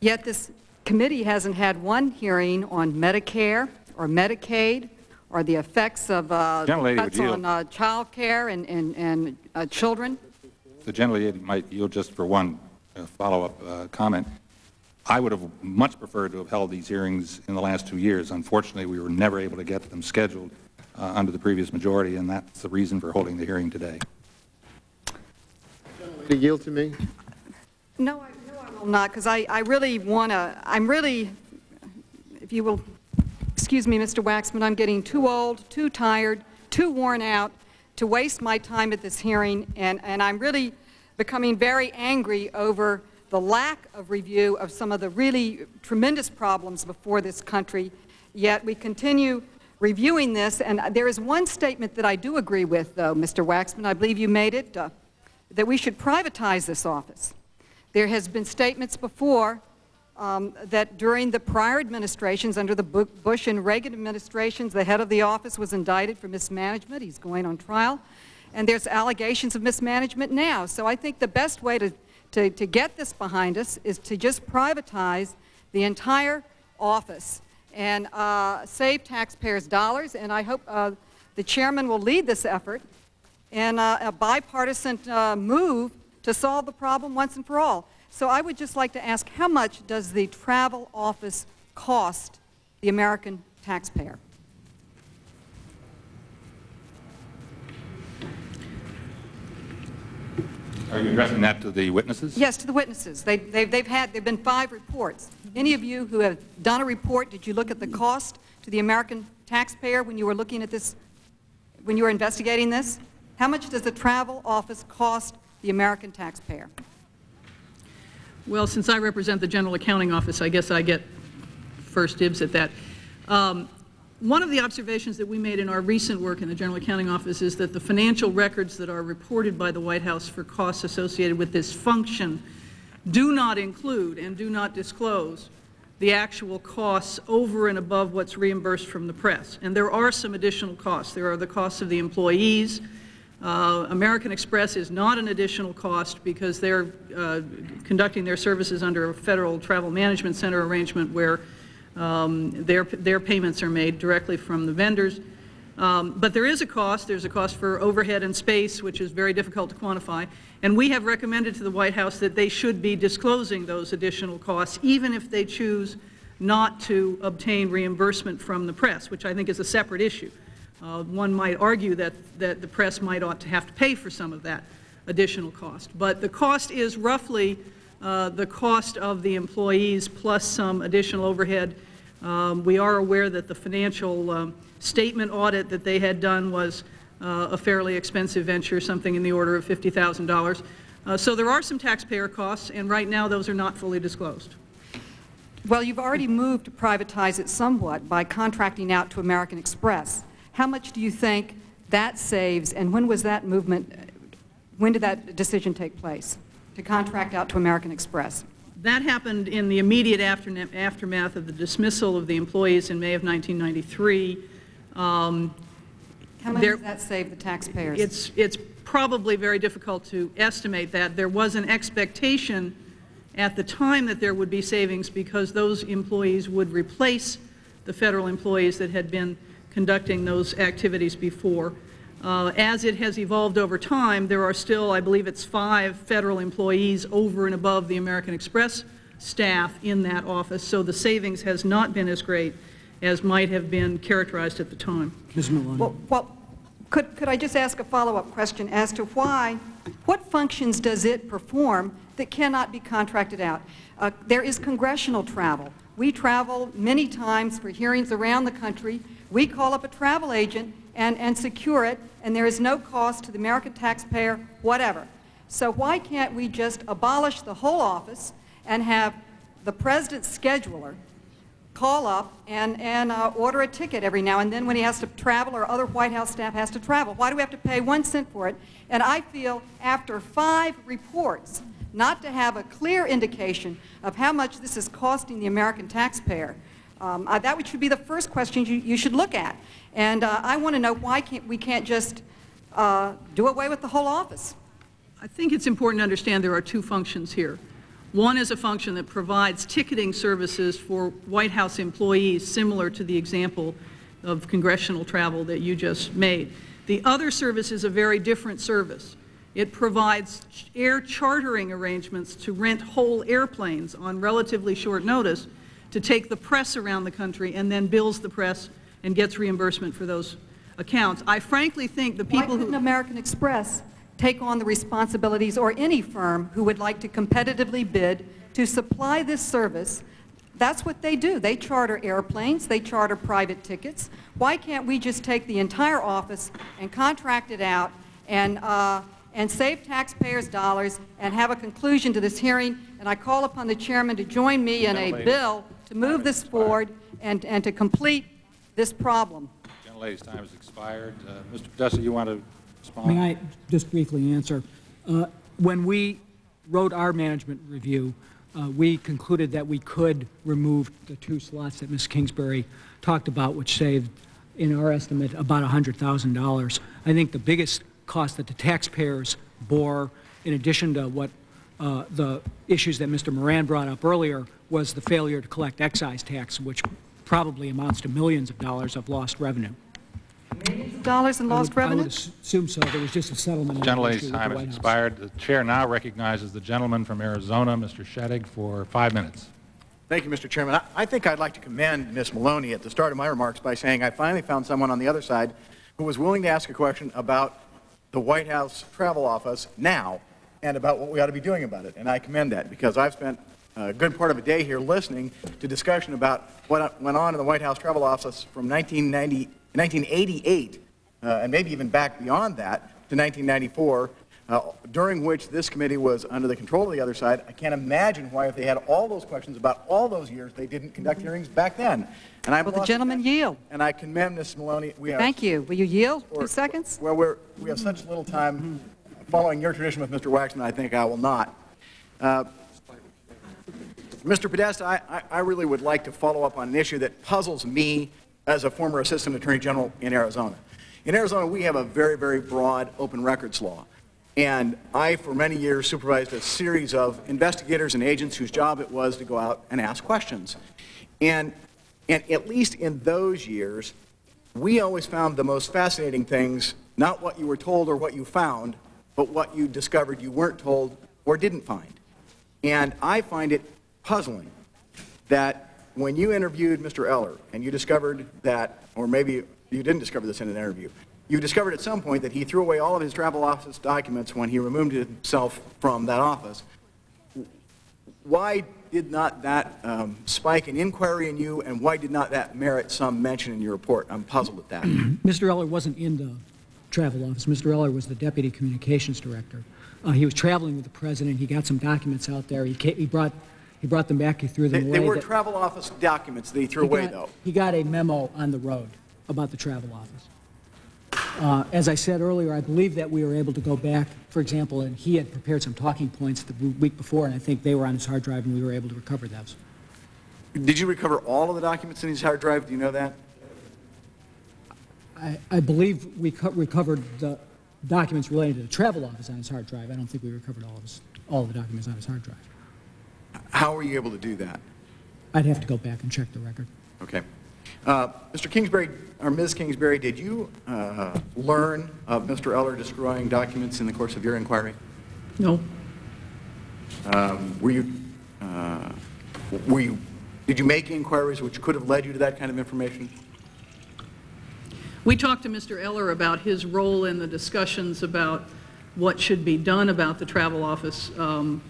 Yet this committee hasn't had one hearing on Medicare or Medicaid or the effects of uh, Gentlelady would cuts on uh, child care and, and, and uh, children. The gentlelady might yield just for one uh, follow-up uh, comment. I would have much preferred to have held these hearings in the last two years. Unfortunately, we were never able to get them scheduled uh, under the previous majority, and that's the reason for holding the hearing today. To yield to me? No, I, no, I will not, because I, I really want to, I'm really, if you will, excuse me, Mr. Waxman, I'm getting too old, too tired, too worn out to waste my time at this hearing, and, and I'm really becoming very angry over the lack of review of some of the really tremendous problems before this country, yet we continue reviewing this, and there is one statement that I do agree with, though, Mr. Waxman, I believe you made it, uh, that we should privatize this office. There has been statements before um, that during the prior administrations, under the Bush and Reagan administrations, the head of the office was indicted for mismanagement. He's going on trial. And there's allegations of mismanagement now. So I think the best way to, to, to get this behind us is to just privatize the entire office and uh, save taxpayers' dollars. And I hope uh, the chairman will lead this effort in uh, a bipartisan uh, move to solve the problem once and for all. So I would just like to ask, how much does the travel office cost the American taxpayer? Are you addressing that to the witnesses? Yes, to the witnesses. They, they've, they've had, there've been five reports. Any of you who have done a report, did you look at the cost to the American taxpayer when you were looking at this, when you were investigating this? How much does the travel office cost the American taxpayer? Well, since I represent the General Accounting Office, I guess I get first dibs at that. Um, One of the observations that we made in our recent work in the General Accounting Office is that the financial records that are reported by the White House for costs associated with this function do not include and do not disclose the actual costs over and above what's reimbursed from the press. And there are some additional costs. There are the costs of the employees, Uh, American Express is not an additional cost because they're uh, conducting their services under a federal travel management center arrangement where um, their, their payments are made directly from the vendors. Um, But there is a cost. There's a cost for overhead and space, which is very difficult to quantify. And we have recommended to the White House that they should be disclosing those additional costs, even if they choose not to obtain reimbursement from the press, which I think is a separate issue. Uh, One might argue that, that the press might ought to have to pay for some of that additional cost. But the cost is roughly uh, the cost of the employees plus some additional overhead. Um, We are aware that the financial um, statement audit that they had done was uh, a fairly expensive venture, something in the order of $50,000. Uh, So there are some taxpayer costs, and right now those are not fully disclosed. Well, you've already moved to privatize it somewhat by contracting out to American Express. How much do you think that saves, and when was that movement, when did that decision take place, to contract out to American Express? That happened in the immediate aftermath of the dismissal of the employees in May of 1993. Um, How much there- does that save the taxpayers? It's, it's probably very difficult to estimate that. There was an expectation at the time that there would be savings because those employees would replace the federal employees that had been conducting those activities before. Uh, As it has evolved over time, there are still, I believe it's five federal employees over and above the American Express staff in that office, so the savings has not been as great as might have been characterized at the time. Ms. Maloney. Well, well, could, could I just ask a follow-up question as to why, what functions does it perform that cannot be contracted out? Uh, There is congressional travel. We travel many times for hearings around the country. We call up a travel agent and, and secure it, and there is no cost to the American taxpayer, whatever. So why can't we just abolish the whole office and have the president's scheduler call up and, and uh, order a ticket every now and then when he has to travel or other White House staff has to travel. Why do we have to pay one cent for it? And I feel after five reports, not to have a clear indication of how much this is costing the American taxpayer, um, uh, that should be the first question you, you should look at. And uh, I want to know why can't, we can't just uh, do away with the whole office. I think it's important to understand there are two functions here. One is a function that provides ticketing services for White House employees, similar to the example of congressional travel that you just made. The other service is a very different service. It provides air chartering arrangements to rent whole airplanes on relatively short notice to take the press around the country and then bills the press and gets reimbursement for those accounts. I frankly think the people who... couldn't American Express take on the responsibilities, or any firm who would like to competitively bid to supply this service? That's what they do. They charter airplanes, they charter private tickets. Why can't we just take the entire office and contract it out and, uh, and save taxpayers' dollars and have a conclusion to this hearing? And I call upon the chairman to join me in a Gentlelady. bill to move this forward and, and to complete this problem. Gentlelady's time has expired. Uh, Mr. Podesta, you want to respond? May I just briefly answer? Uh, When we wrote our management review, uh, we concluded that we could remove the two slots that Ms. Kingsbury talked about, which saved, in our estimate, about $100,000. I think the biggest cost that the taxpayers bore, in addition to what uh, the issues that Mr. Moran brought up earlier, was the failure to collect excise tax, which probably amounts to millions of dollars of lost revenue. Dollars in I lost would- I revenue? would assume so. There was just a settlement. on Gentlelady's the time has expired. The chair now recognizes the gentleman from Arizona, Mr. Shadegg, for five minutes. Thank you, Mr. Chairman. I, I think I'd like to commend Ms. Maloney at the start of my remarks by saying I finally found someone on the other side who was willing to ask a question about the White House Travel Office now and about what we ought to be doing about it. And I commend that because I've spent a good part of a day here listening to discussion about what went on in the White House Travel Office from 1990, 1988 uh, and maybe even back beyond that to 1994, uh, during which this committee was under the control of the other side. I can't imagine why, if they had all those questions about all those years, they didn't conduct hearings back then. And I Will the gentleman yield? And I commend Ms. Maloney. We have, Thank you. Will you yield? or- Two seconds? Well, we're, we have such little time. Following your tradition with Mr. Waxman, I think I will not. Uh, Mr. Podesta, I, I, really would like to follow up on an issue that puzzles me as a former Assistant Attorney General in Arizona. In Arizona, we have a very, very broad open records law. And I, for many years, supervised a series of investigators and agents whose job it was to go out and ask questions. And, and at least in those years, we always found the most fascinating things, not what you were told or what you found, but what you discovered you weren't told or didn't find. And I find it puzzling that when you interviewed Mr. Eller and you discovered that, or maybe you didn't discover this in an interview, you discovered at some point that he threw away all of his travel office documents when he removed himself from that office. Why did not that um, spike an inquiry in you, and why did not that merit some mention in your report? I'm puzzled at that. Mr. Eller wasn't in the travel office. Mr. Eller was the deputy communications director. Uh, he was traveling with the president. He got some documents out there. He, he brought he brought them back. He threw They, them away. they were That- travel office documents that he threw he away, got- though. He got a memo on the road about the travel office. Uh, As I said earlier, I believe that we were able to go back, for example, and he had prepared some talking points the week before, and I think they were on his hard drive, and we were able to recover those. Did you recover all of the documents in his hard drive? Do you know that? I, I believe we co- recovered the documents related to the travel office on his hard drive. I don't think we recovered all of his, all of the documents on his hard drive. How were you able to do that? I'd have to go back and check the record. Okay. Uh, Mr. Kingsbury, or Ms. Kingsbury, did you uh, learn of Mr. Eller destroying documents in the course of your inquiry? No. Um, Were you, uh, were you, did you make inquiries which could have led you to that kind of information? We talked to Mr. Eller about his role in the discussions about what should be done about the travel office um,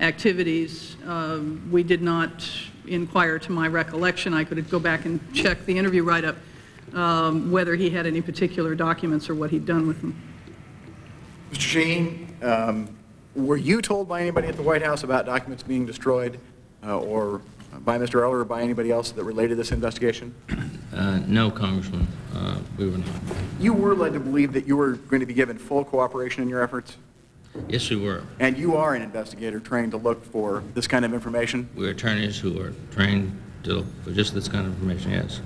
activities. Um, We did not inquire, to my recollection, I could go back and check the interview write-up, um, whether he had any particular documents or what he'd done with them. Mr. Shaheen, um, were you told by anybody at the White House about documents being destroyed, uh, or by Mr. Eller or by anybody else that related this investigation? Uh, No, Congressman, uh, we were not. You were led to believe that you were going to be given full cooperation in your efforts, Yes, we were. and you are an investigator trained to look for this kind of information. We're attorneys who are trained to look for just this kind of information, yes.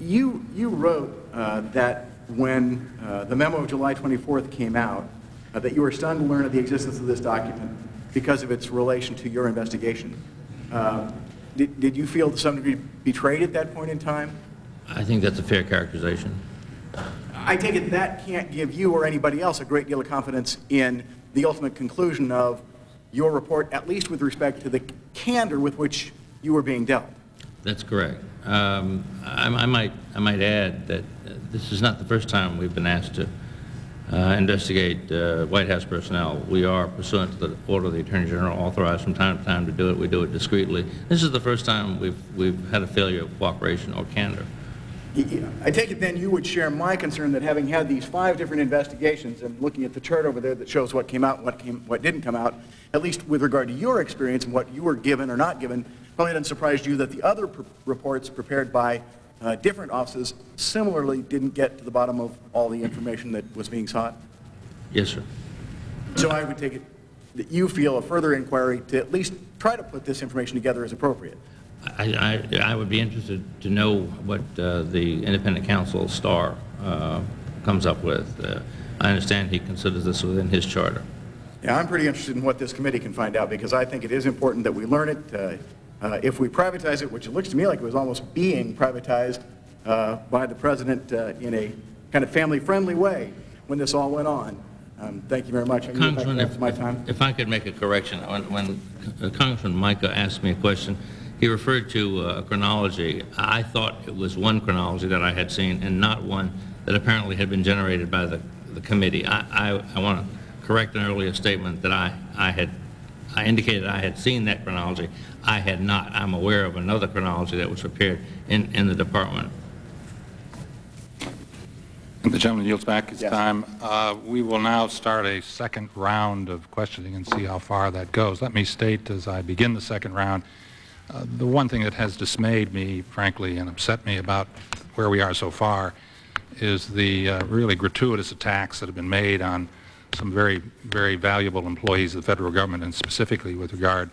You, you wrote uh, that when uh, the memo of July 24th came out, uh, that you were stunned to learn of the existence of this document because of its relation to your investigation. Did, did you feel to some degree betrayed at that point in time? I think that's a fair characterization. I take it that can't give you or anybody else a great deal of confidence in the ultimate conclusion of your report, at least with respect to the candor with which you were being dealt. That's correct. Um, I I might I might add that uh, this is not the first time we've been asked to uh, investigate uh, White House personnel. We are pursuant to the order of the Attorney General authorized from time to time to do it. We do it discreetly. This is the first time we've we've had a failure of cooperation or candor. I take it then you would share my concern that having had these five different investigations and looking at the chart over there that shows what came out and what, came, what didn't come out, at least with regard to your experience and what you were given or not given, probably doesn't surprise you that the other pr- reports prepared by uh, different offices similarly didn't get to the bottom of all the information that was being sought. Yes, sir. So I would take it that you feel a further inquiry to at least try to put this information together is appropriate. I, I, I would be interested to know what uh, the independent counsel, Starr, uh, comes up with. Uh, I understand he considers this within his charter. Yeah, I'm pretty interested in what this committee can find out because I think it is important that we learn it. Uh, if we privatize it, which it looks to me like it was almost being privatized uh, by the president uh, in a kind of family-friendly way when this all went on. Um, thank you very much. I yield back the Congressman, if, my time. if I could make a correction, when, when uh, Congressman Mica asked me a question, he referred to uh, a chronology. I thought it was one chronology that I had seen and not one that apparently had been generated by the, the committee. I, I, I want to correct an earlier statement that I, I had, I indicated I had seen that chronology. I had not. I'm aware of another chronology that was prepared in, in the department. The gentleman yields back his time. Uh, We will now start a second round of questioning and see how far that goes. Let me state as I begin the second round, uh, the one thing that has dismayed me, frankly, and upset me about where we are so far is the uh, really gratuitous attacks that have been made on some very, very valuable employees of the federal government, and specifically with regard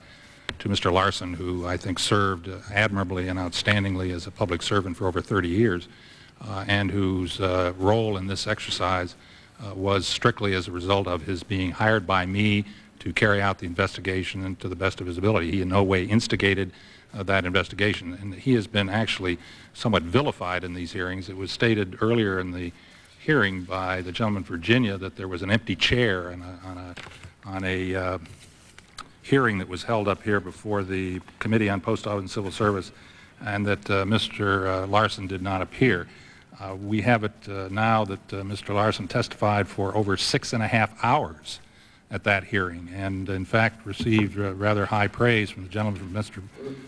to Mr. Larson, who I think served admirably and outstandingly as a public servant for over 30 years. uh, and whose uh, role in this exercise uh, was strictly as a result of his being hired by me to carry out the investigation and to the best of his ability. He in no way instigated uh, that investigation, and he has been actually somewhat vilified in these hearings. It was stated earlier in the hearing by the gentleman from Virginia that there was an empty chair on a, on a, on a uh, hearing that was held up here before the Committee on Post Office and Civil Service, and that uh, Mr. Uh, Larson did not appear. Uh, we have it uh, now that uh, Mr. Larson testified for over six and a half hours at that hearing, and in fact received uh, rather high praise from the gentleman from Mr.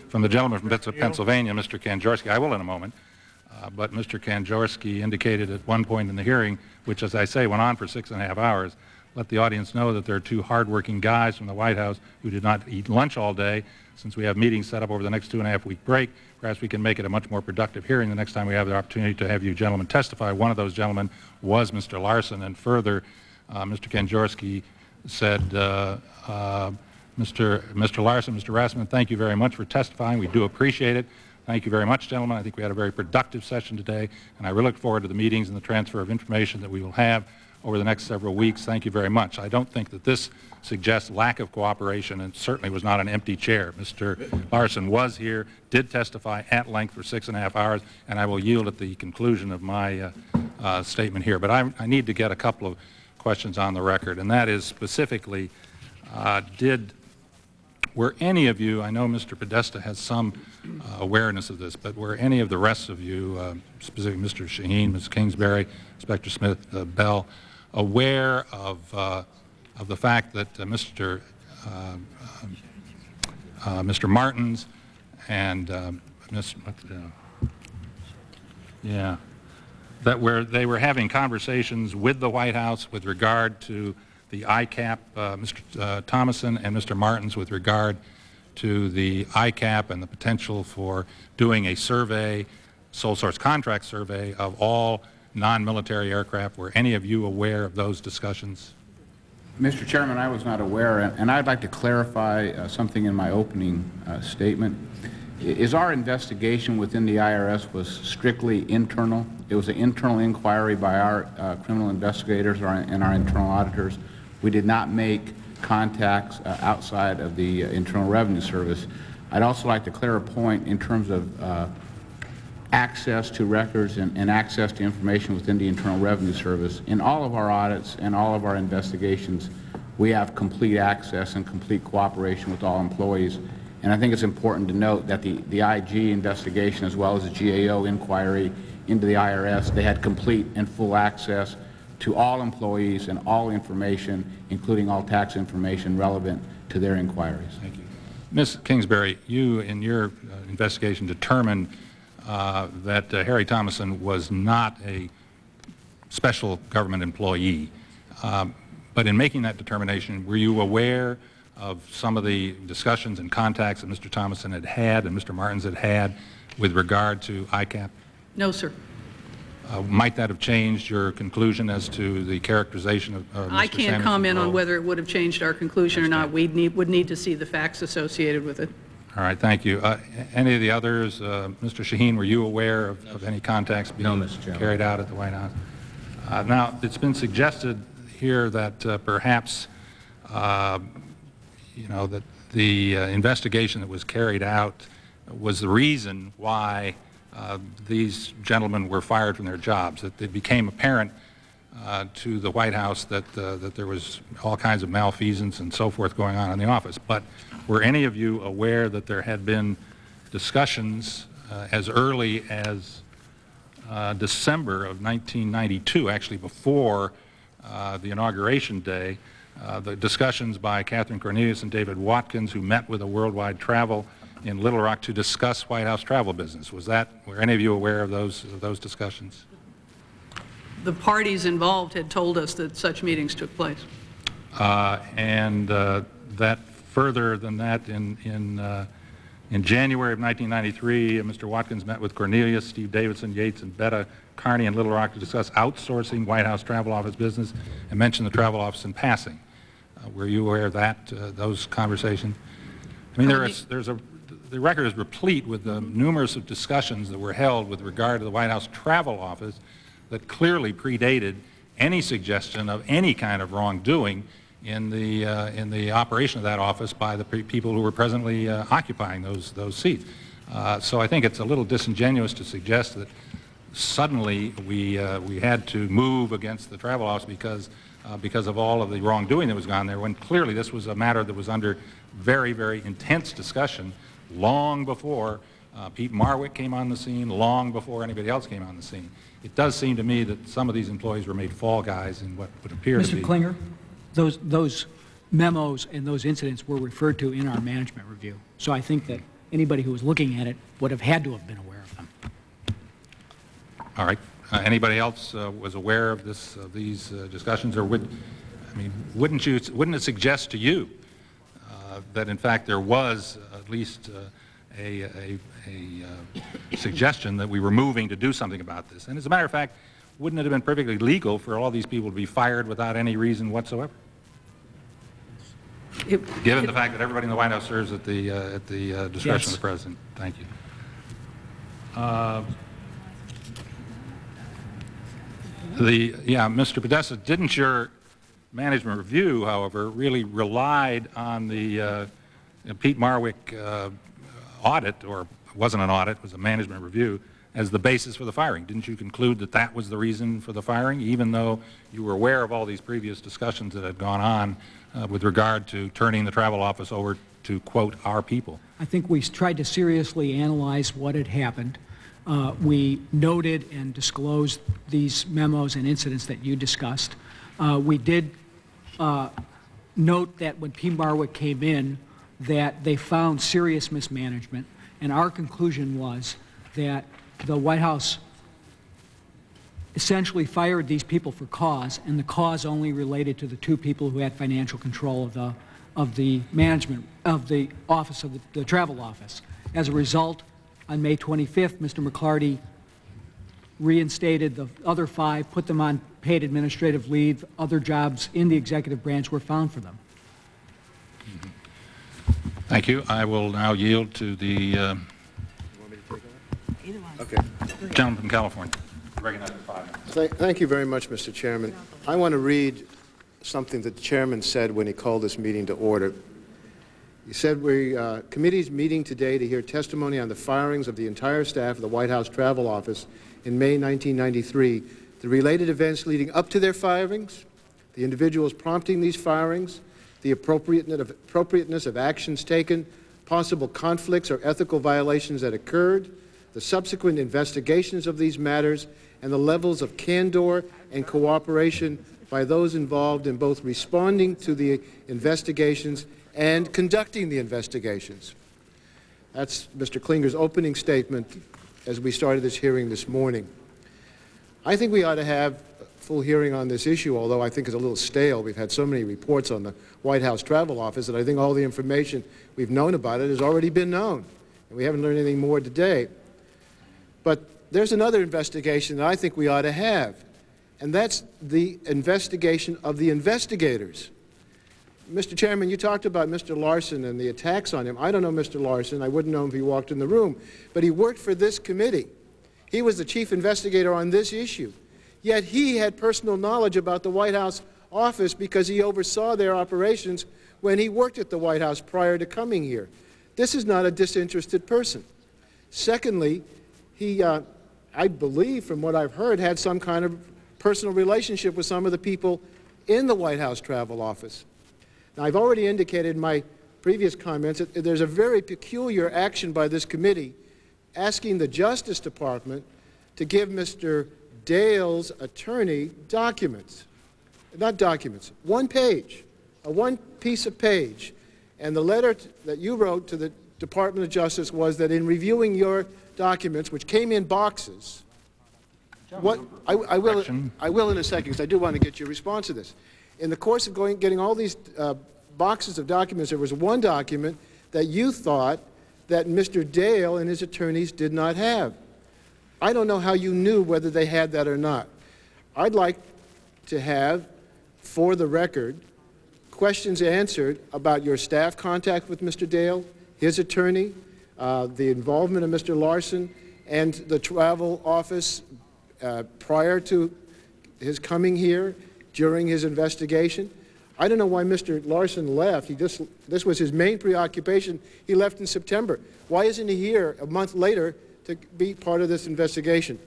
from the gentleman from Pennsylvania, Mr. Kanjorski. I will in a moment. But Mr. Kanjorski indicated at one point in the hearing, which, as I say, went on for six and a half hours, let the audience know that there are two hardworking guys from the White House who did not eat lunch all day. Since we have meetings set up over the next two and a half week break, perhaps we can make it a much more productive hearing the next time we have the opportunity to have you gentlemen testify. One of those gentlemen was Mr. Larson, and further, uh, Mr. Kanjorski said, uh, uh, Mr. Mr. Larson, Mr. Rasmussen, thank you very much for testifying. We do appreciate it. Thank you very much, gentlemen. I think we had a very productive session today, and I really look forward to the meetings and the transfer of information that we will have over the next several weeks. Thank you very much. I don't think that this suggests lack of cooperation and certainly was not an empty chair. Mr. Larson was here, did testify at length for six and a half hours, and I will yield at the conclusion of my uh, uh, statement here. But I, I, need to get a couple of questions on the record, and that is specifically, uh, did were any of you, I know Mr. Podesta has some uh, awareness of this, but were any of the rest of you, uh, specifically Mr. Shaheen, Ms. Kingsbury, Inspector Smith, uh, Bell, aware of, uh, of the fact that uh, Mr. Uh, Mr. Martens and Ms. yeah, that where they were having conversations with the White House with regard to the ICAP, uh, Mr. Uh, Thomason and Mr. Martens with regard to the ICAP and the potential for doing a survey, sole source contract survey of all non-military aircraft. Were any of you aware of those discussions? Mr. Chairman, I was not aware, and I'd like to clarify uh, something in my opening uh, statement. Is our investigation within the IRS was strictly internal? It was an internal inquiry by our uh, criminal investigators and our internal auditors. We did not make contacts uh, outside of the uh, Internal Revenue Service. I'd also like to clear a point in terms of uh, access to records and, and, access to information within the Internal Revenue Service. In all of our audits and all of our investigations, we have complete access and complete cooperation with all employees. And I think it's important to note that the, the IG investigation as well as the GAO inquiry into the IRS, they had complete and full access to all employees and all information, including all tax information relevant to their inquiries. Thank you. Ms. Kingsbury, you in your uh, investigation determined that uh, Harry Thomason was not a special government employee. Um, but in making that determination, were you aware of some of the discussions and contacts that Mr. Thomason had had and Mr. Martens had had with regard to ICAP? No, sir. Uh, might that have changed your conclusion as to the characterization of uh, Mr. I can't Sanderson's comment role? on whether it would have changed our conclusion or not. We need, would need to see the facts associated with it. All right, thank you. Uh, any of the others, uh, Mr. Shaheen, were you aware of, of any contacts being no, carried out at the White House? Uh, now, it's been suggested here that uh, perhaps, you know, that the investigation that was carried out was the reason why uh, these gentlemen were fired from their jobs. That it became apparent uh, to the White House that, uh, that there was all kinds of malfeasance and so forth going on in the office. But were any of you aware that there had been discussions uh, as early as uh, December of 1992, actually before the inauguration day, the discussions by Catherine Cornelius and David Watkins, who met with a worldwide travel in Little Rock to discuss White House travel business. Was that, were any of you aware of those, of those discussions? The parties involved had told us that such meetings took place. Uh, and uh, that further than that, in, in, uh, in January of 1993, uh, Mr. Watkins met with Cornelius, Steve Davidson, Yates, and Betta Carney in Little Rock to discuss outsourcing White House travel office business and mentioned the travel office in passing. Uh, were you aware of that, uh, those conversations? I mean, there is, there's a the record is replete with the numerous of discussions that were held with regard to the White House travel office that clearly predated any suggestion of any kind of wrongdoing in the, uh, in the operation of that office by the pe- people who were presently uh, occupying those, those seats. Uh, so I think it's a little disingenuous to suggest that suddenly we, uh, we had to move against the travel office because, uh, because of all of the wrongdoing that was gone there, when clearly this was a matter that was under very, very intense discussion long before uh, Peat Marwick came on the scene, long before anybody else came on the scene. It does seem to me that some of these employees were made fall guys in what would appear to Mr. be... Clinger, those, those memos and those incidents were referred to in our management review. So I think that anybody who was looking at it would have had to have been aware of them. All right. Uh, Anybody else uh, was aware of this, of these uh, discussions, or would, I mean, wouldn't you, wouldn't it suggest to you uh, that in fact there was at least uh, a, a, a uh, suggestion that we were moving to do something about this? And as a matter of fact, wouldn't it have been perfectly legal for all these people to be fired without any reason whatsoever? Given the fact that everybody in the White House serves at the, uh, at the uh, discretion Yes. of the President. Thank you. Uh, The, yeah, Mr. Podesta, didn't your management review, however, really relied on the uh, Peat Marwick uh, audit, or wasn't an audit, it was a management review, as the basis for the firing? Didn't you conclude that that was the reason for the firing, even though you were aware of all these previous discussions that had gone on uh, with regard to turning the travel office over to, quote, "our people"? I think we tried to seriously analyze what had happened. Uh, We noted and disclosed these memos and incidents that you discussed. Uh, We did uh, note that when Peat Marwick came in, that they found serious mismanagement, and our conclusion was that the White House essentially fired these people for cause, and the cause only related to the two people who had financial control of the, of the management, of the office of the, the travel office. As a result, on May 25th, Mr. McLarty reinstated the other five, put them on paid administrative leave. Other jobs in the executive branch were found for them. Thank you. I will now yield to the uh, Okay. gentleman from California. Five minutes. Thank thank you very much, Mr. Chairman. I want to read something that the chairman said when he called this meeting to order. He said, "We, uh, committee's meeting today to hear testimony on the firings of the entire staff of the White House Travel Office in May 1993, the related events leading up to their firings, the individuals prompting these firings, the appropriateness of actions taken, possible conflicts or ethical violations that occurred, the subsequent investigations of these matters, and the levels of candor and cooperation by those involved in both responding to the investigations and conducting the investigations. That's Mr. Clinger's opening statement as we started this hearing this morning. I think we ought to have a full hearing on this issue, although I think it's a little stale. We've had so many reports on the White House Travel Office that I think all the information we've known about it has already been known, and we haven't learned anything more today. But there's another investigation that I think we ought to have, and that's the investigation of the investigators. Mr. Chairman, you talked about Mr. Larson and the attacks on him. I don't know Mr. Larson. I wouldn't know him if he walked in the room. But he worked for this committee. He was the chief investigator on this issue. Yet he had personal knowledge about the White House office because he oversaw their operations when he worked at the White House prior to coming here. This is not a disinterested person. Secondly, he, uh, I believe, from what I've heard, had some kind of personal relationship with some of the people in the White House Travel Office. Now, I've already indicated in my previous comments that there's a very peculiar action by this committee asking the Justice Department to give Mr. Dale's attorney documents. Not documents, one page, a one piece of page. And the letter that you wrote to the Department of Justice was that in reviewing your documents, which came in boxes, what, I, I will, I will in a second, because I do want to get your response to this. In the course of going, getting all these uh, boxes of documents, there was one document that you thought that Mr. Dale and his attorneys did not have. I don't know how you knew whether they had that or not. I'd like to have, for the record, questions answered about your staff contact with Mr. Dale, his attorney, uh, the involvement of Mr. Larson and the travel office uh, prior to his coming here, during his investigation. I don't know why Mr. Larson left. He just, this was his main preoccupation. He left in September. Why isn't he here a month later to be part of this investigation?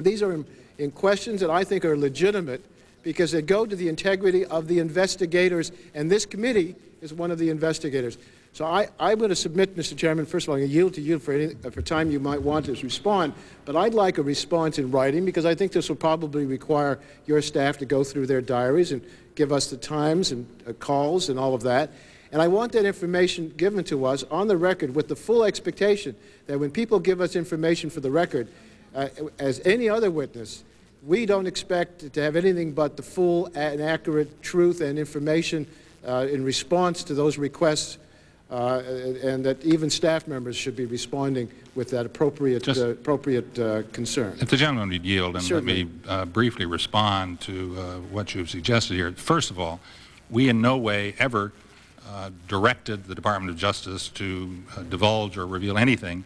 These are in, in questions that I think are legitimate because they go to the integrity of the investigators, and this committee is one of the investigators. So I, I'm going to submit, Mr. Chairman, first of all, I'm going to yield to you for, any, for time you might want to respond, but I'd like a response in writing because I think this will probably require your staff to go through their diaries and give us the times and uh, calls and all of that. And I want that information given to us on the record with the full expectation that when people give us information for the record, uh, as any other witness, we don't expect to have anything but the full and accurate truth and information uh, in response to those requests uh, and that even staff members should be responding with that appropriate, uh, appropriate uh, concern. If the gentleman would yield and Certainly. let me uh, briefly respond to uh, what you've suggested here. First of all, we in no way ever uh, directed the Department of Justice to uh, divulge or reveal anything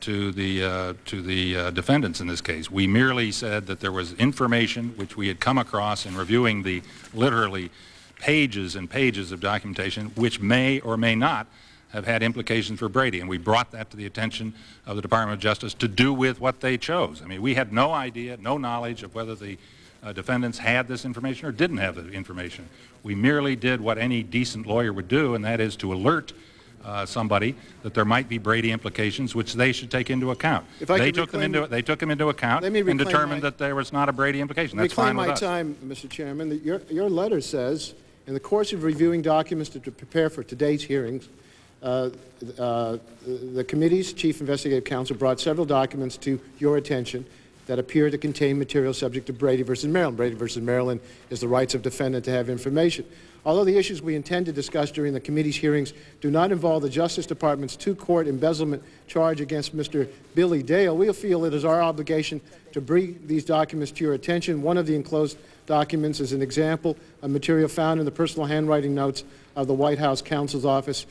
to the uh, to the uh, defendants in this case. We merely said that there was information which we had come across in reviewing the literally pages and pages of documentation which may or may not have had implications for Brady, and we brought that to the attention of the Department of Justice to do with what they chose. I mean, we had no idea, no knowledge of whether the uh, defendants had this information or didn't have the information. We merely did what any decent lawyer would do, and that is to alert uh, somebody that there might be Brady implications, which they should take into account. If they took them into they took them into account and determined my- that there was not a Brady implication. That's Reclaim fine with my time, Mr. Chairman. Your, your letter says, in the course of reviewing documents to, prepare for today's hearings, uh, uh, the committee's chief investigative counsel brought several documents to your attention that appear to contain material subject to Brady versus Maryland. Brady versus Maryland is the rights of defendant to have information. Although the issues we intend to discuss during the committee's hearings do not involve the Justice Department's two-court embezzlement charge against Mr. Billy Dale, we feel it is our obligation to bring these documents to your attention. One of the enclosed documents As an example of material found in the personal handwriting notes of the White House counsel's office,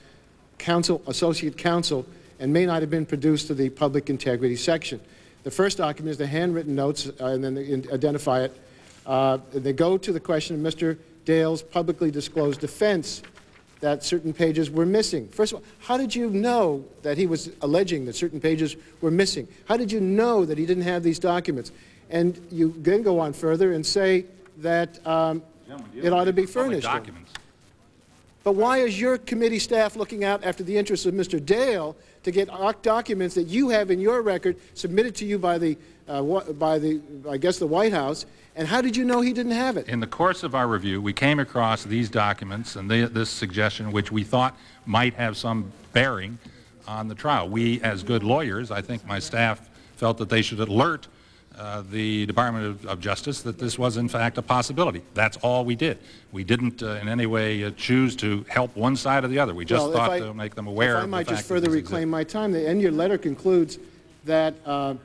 counsel, associate counsel, and may not have been produced to the public integrity section. The first document is the handwritten notes, uh, and then they identify it. Uh, they go to the question of Mr. Dale's publicly disclosed defense that certain pages were missing. First of all, how did you know that he was alleging that certain pages were missing? How did you know that he didn't have these documents? And you then go on further and say that um, it ought to be furnished. documents. But why is your committee staff looking out after the interests of Mr. Dale to get documents that you have in your record submitted to you by the, uh, by the, I guess, the White House? And how did you know he didn't have it? In the course of our review, we came across these documents and the, this suggestion, which we thought might have some bearing on the trial. We, as good lawyers, I think my staff felt that they should alert uh, the Department of, of Justice that this was, in fact, a possibility. That's all we did. We didn't uh, in any way uh, choose to help one side or the other. We just Well, thought I- to make them aware If I might just further reclaim my time, the end your letter concludes that uh,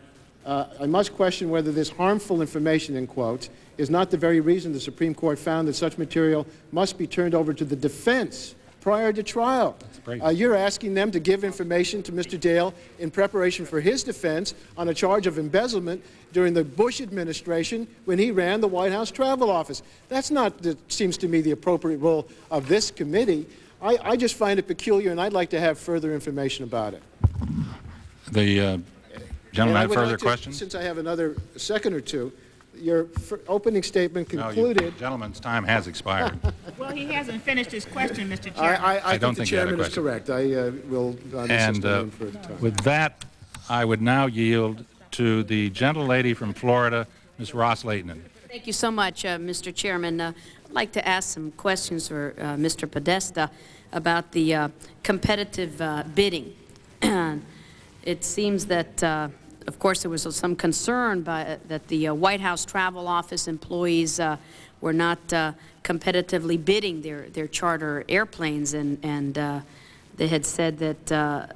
uh, I must question whether this harmful information, in quotes, is not the very reason the Supreme Court found that such material must be turned over to the defense prior to trial. Uh, you're asking them to give information to Mr. Dale in preparation for his defense on a charge of embezzlement during the Bush administration when he ran the White House Travel Office. That's not, that seems to me, the appropriate role of this committee. I, I just find it peculiar, and I'd like to have further information about it. The uh, gentleman had further like to- questions? Since I have another second or two, your fir- opening statement No, you- concluded. gentleman's time has expired. Well, he hasn't finished his question, Mr. I, Chairman. I, I don't think the think you chairman is correct. I uh, will not insist And uh, any further time. with that, I would now yield to the gentle lady from Florida, Ms. Ros-Lehtinen. Thank you so much, uh, Mr. Chairman. Uh, I'd like to ask some questions for uh, Mr. Podesta about the uh, competitive uh, bidding. it seems that, uh, of course, there was some concern by, that the uh, White House Travel Office employees uh, were not uh, competitively bidding their, their charter airplanes, and, and they had said that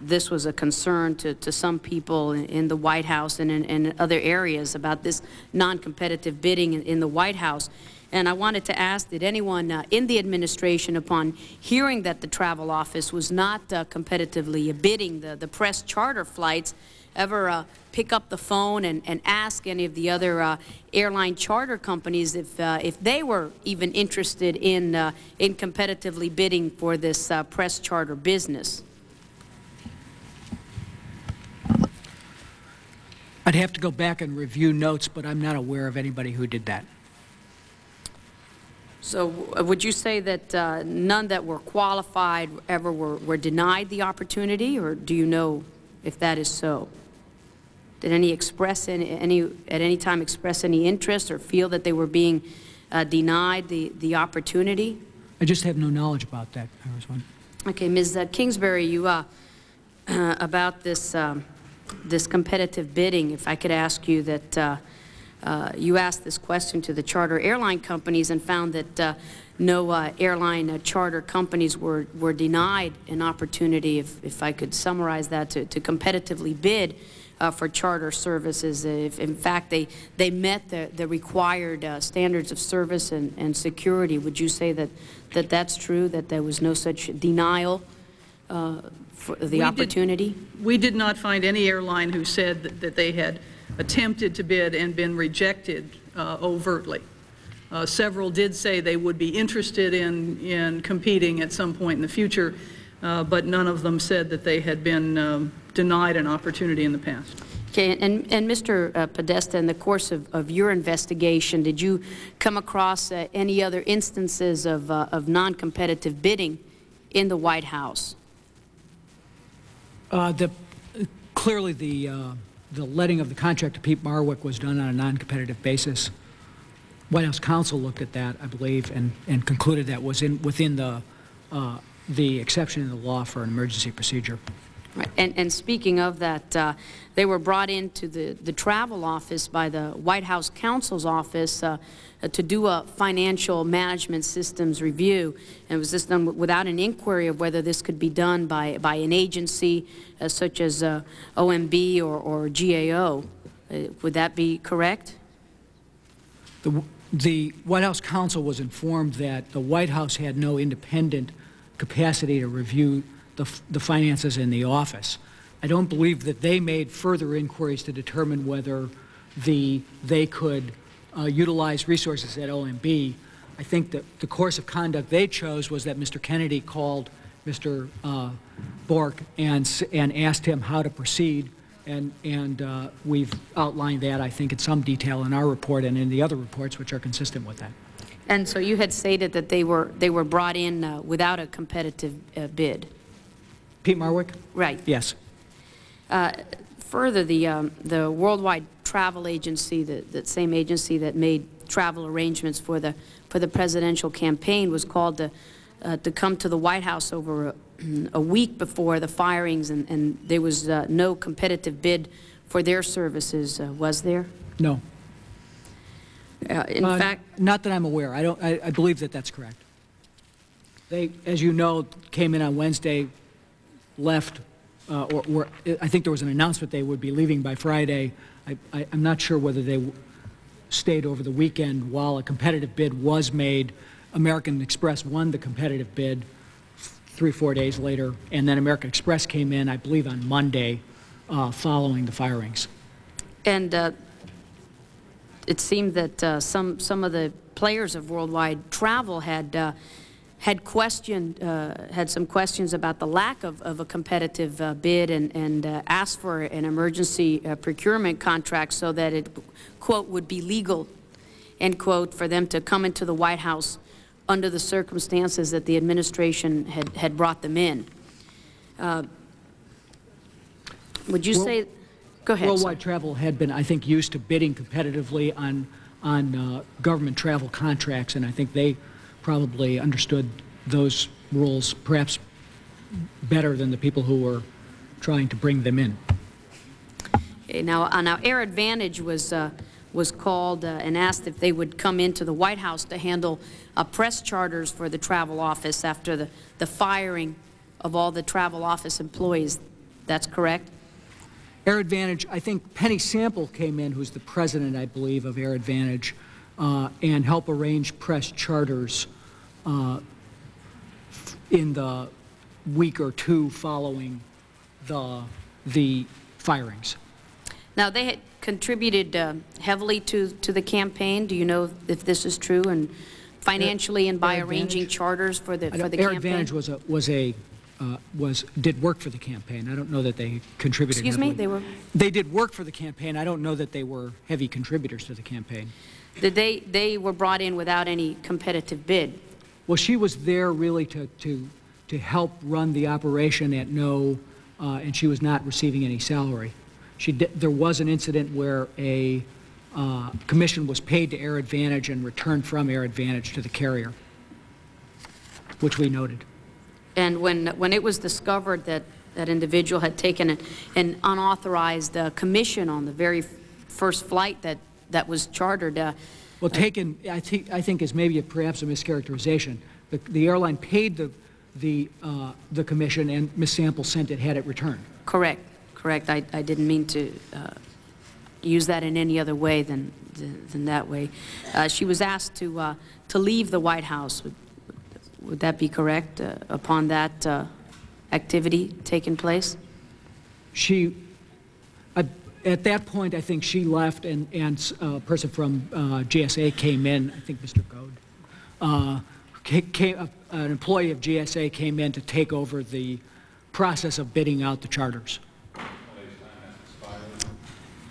this was a concern to, to some people in, in the White House and in, in other areas about this non-competitive bidding in, in the White House. And I wanted to ask, did anyone uh, in the administration, upon hearing that the travel office was not uh, competitively bidding the, the press charter flights, ever uh, pick up the phone and, and ask any of the other uh, airline charter companies if, uh, if they were even interested in, uh, in competitively bidding for this uh, press charter business? I'd have to go back and review notes, but I'm not aware of anybody who did that. So would you say that uh, none that were qualified ever were, were denied the opportunity, or do you know if that is so? Did any express any, any at any time express any interest or feel that they were being uh, denied the, the opportunity? I just have no knowledge about that, Congressman. Okay, Ms. uh, Kingsbury, you uh, about this um, this competitive bidding. If I could ask you that uh, uh, you asked this question to the charter airline companies and found that uh, no uh, airline uh, charter companies were were denied an opportunity. If if I could summarize that to to competitively bid uh, for charter services. If, in fact, they, they met the, the required uh, standards of service and, and security, would you say that, that that's true, that there was no such denial uh, for the We opportunity? Did, we did not find any airline who said that, that they had attempted to bid and been rejected uh, overtly. Uh, several did say they would be interested in, in competing at some point in the future, uh, but none of them said that they had been um, denied an opportunity in the past. Okay, and, and Mr. Uh, Podesta, in the course of, of your investigation, did you come across uh, any other instances of, uh, of non-competitive bidding in the White House? Uh, the, clearly, the, uh, the letting of the contract to Peat Marwick was done on a non-competitive basis. White House counsel looked at that, I believe, and, and concluded that was in, within the, uh, the exception in the law for an emergency procedure. And, and speaking of that, uh, they were brought into the, the travel office by the White House counsel's office uh, to do a financial management systems review. And it was this done without an inquiry of whether this could be done by, by an agency uh, such as uh, OMB or, or GAO. Uh, would that be correct? The, the White House counsel was informed that the White House had no independent capacity to review the, the finances in the office. I don't believe that they made further inquiries to determine whether the, they could uh, utilize resources at OMB. I think that the course of conduct they chose was that Mr. Kennedy called Mr. Uh, Bork and, and asked him how to proceed, and, and uh, we've outlined that, I think, in some detail in our report and in the other reports which are consistent with that. And so you had stated that they were, they were brought in uh, without a competitive uh, bid. Peat Marwick? Right. Yes. Uh, further, the, um, the Worldwide Travel Agency, the, the same agency that made travel arrangements for the, for the presidential campaign, was called to, uh, to come to the White House over a, a week before the firings, and, and there was uh, no competitive bid for their services, uh, was there? No. Uh, in Uh, fact, Not that I'm aware. I don't, I, I believe that that's correct. They, as you know, came in on Wednesday, left, uh, or, or I think there was an announcement they would be leaving by Friday. I, I, I'm not sure whether they stayed over the weekend while a competitive bid was made. American Express won the competitive bid three, four days later, and then American Express came in, I believe, on Monday uh, following the firings. and uh, it seemed that uh, some, some of the players of worldwide travel had uh, had questioned, uh, had some questions about the lack of, of a competitive uh, bid and, and uh, asked for an emergency uh, procurement contract so that it, quote, would be legal, end quote, for them to come into the White House under the circumstances that the administration had, had brought them in. Uh, would you Well- say, go ahead. Worldwide travel had been, I think, used to bidding competitively on, on uh, government travel contracts, and I think they probably understood those rules perhaps better than the people who were trying to bring them in. Okay, Now, uh, now Air Advantage was, uh, was called uh, and asked if they would come into the White House to handle uh, press charters for the travel office after the, the firing of all the travel office employees. That's correct? Air Advantage, I think Penny Sample came in, who's the president, I believe, of Air Advantage, and help arrange press charters uh, in the week or two following the, the firings. Now, they had contributed uh, heavily to, to the campaign. Do you know if this is true, and financially and by Air arranging Advantage? charters for the, for the Air campaign? Advantage was a, was a, uh, was, did work for the campaign. I don't know that they contributed Excuse me? They were, They did work for the campaign. I don't know that they were heavy contributors to the campaign. That they, they were brought in without any competitive bid. Well, she was there really to, to, to help run the operation at no, uh, and she was not receiving any salary. She did, there was an incident where a uh, commission was paid to Air Advantage and returned from Air Advantage to the carrier, which we noted. And when, when it was discovered that that individual had taken an, an unauthorized uh, commission on the very first flight that, that was chartered, uh, Well, taken, I think, I think is maybe a- perhaps a mischaracterization. The, the airline paid the, the, uh, the commission and Ms. Sample sent it, had it returned. correct, correct. I, I didn't mean to uh, use that in any other way than, than than that way. Uh, She was asked to, uh, to leave the White House. Would, would that be correct uh, upon that uh, activity taking place? She, at that point, I think she left and, and a person from uh, GSA came in, I think Mr. Goad. uh, came- uh, An employee of GSA came in to take over the process of bidding out the charters.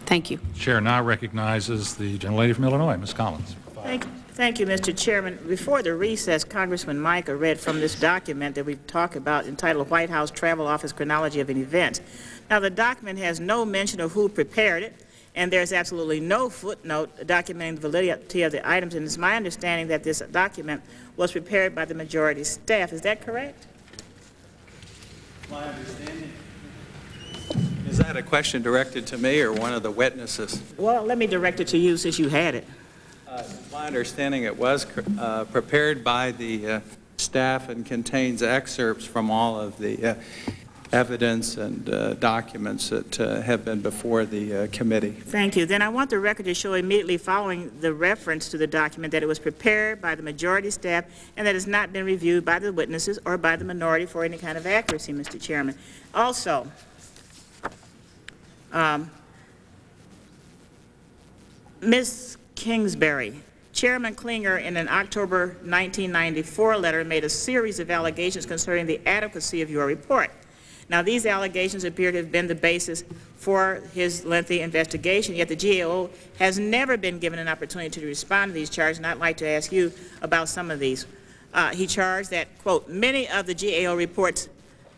Thank you. Chair now recognizes the gentlelady from Illinois, Ms. Collins. Thank, thank you, Mr. Chairman. Before the recess, Congressman Mica read from this document that we talk about entitled White House Travel Office Chronology of an Event. Now, the document has no mention of who prepared it, and there's absolutely no footnote documenting the validity of the items, and it's my understanding that this document was prepared by the majority staff. Is that correct? My understanding. Is that a question directed to me or one of the witnesses? Well, let me direct it to you since you had it. Uh, My understanding, it was uh, prepared by the uh, staff and contains excerpts from all of the uh, evidence and uh, documents that uh, have been before the uh, committee. Thank you. Then I want the record to show immediately following the reference to the document that it was prepared by the majority staff and that it's not been reviewed by the witnesses or by the minority for any kind of accuracy, Mr. Chairman. Also, um, Ms. Kingsbury, Chairman Clinger, in an October 1994 letter, made a series of allegations concerning the adequacy of your report. Now, these allegations appear to have been the basis for his lengthy investigation, yet the GAO has never been given an opportunity to respond to these charges, and I'd like to ask you about some of these. Uh, he charged that, quote, many of the GAO report's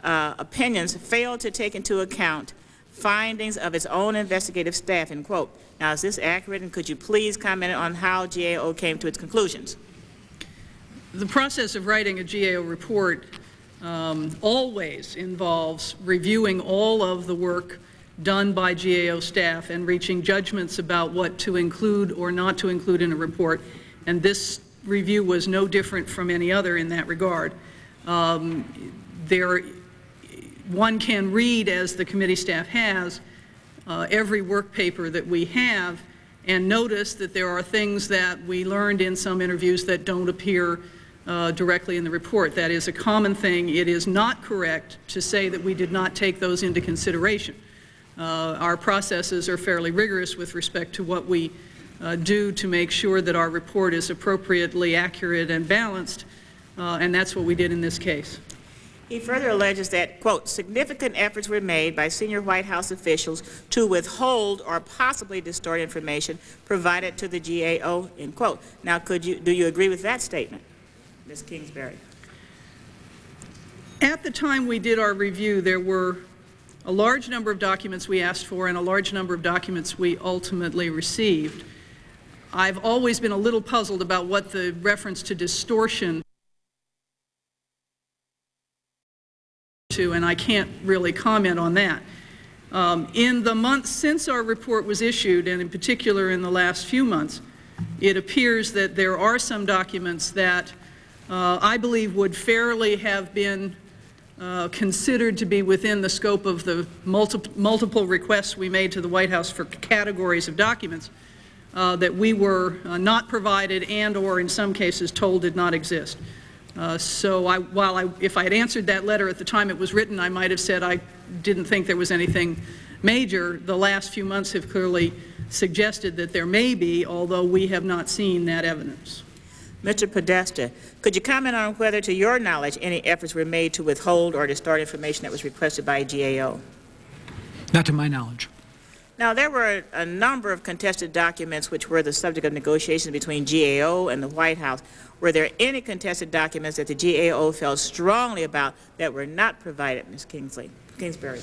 uh, opinions failed to take into account findings of its own investigative staff, end quote. Now, is this accurate, and could you please comment on how GAO came to its conclusions? The process of writing a GAO report um, always involves reviewing all of the work done by GAO staff and reaching judgments about what to include or not to include in a report. And this review was no different from any other in that regard. Um, there, one can read, as the committee staff has, uh, every work paper that we have and notice that there are things that we learned in some interviews that don't appear uh, directly in the report. That is a common thing. It is not correct to say that we did not take those into consideration. Uh, our processes are fairly rigorous with respect to what we uh, do to make sure that our report is appropriately accurate and balanced, uh, and that's what we did in this case. He further alleges that, quote, significant efforts were made by senior White House officials to withhold or possibly distort information provided to the GAO, end quote. Now, could you, do you agree with that statement, Ms. Kingsbury? At the time we did our review, there were a large number of documents we asked for and a large number of documents we ultimately received. I've always been a little puzzled about what the reference to distortion to, and I can't really comment on that. Um, in the months since our report was issued, and in particular in the last few months, it appears that there are some documents that uh, I believe would fairly have been uh, considered to be within the scope of the multi multiple requests we made to the White House for categories of documents uh, that we were uh, not provided and or in some cases told did not exist. Uh, so I, while I, if I had answered that letter at the time it was written, I might have said I didn't think there was anything major. The last few months have clearly suggested that there may be, although we have not seen that evidence. Mr. Podesta, could you comment on whether, to your knowledge, any efforts were made to withhold or distort information that was requested by GAO? Not to my knowledge. Now, there were a number of contested documents which were the subject of negotiations between GAO and the White House. Were there any contested documents that the GAO felt strongly about that were not provided, Ms. Kingsley, Kingsbury?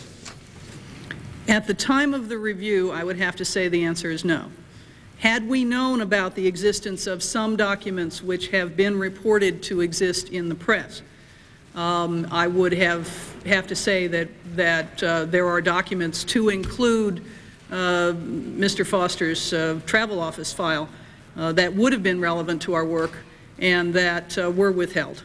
At the time of the review, I would have to say the answer is no. Had we known about the existence of some documents which have been reported to exist in the press, um, I would have have to say that that uh, there are documents to include uh, Mr. Foster's uh, travel office file uh, that would have been relevant to our work and that uh, were withheld.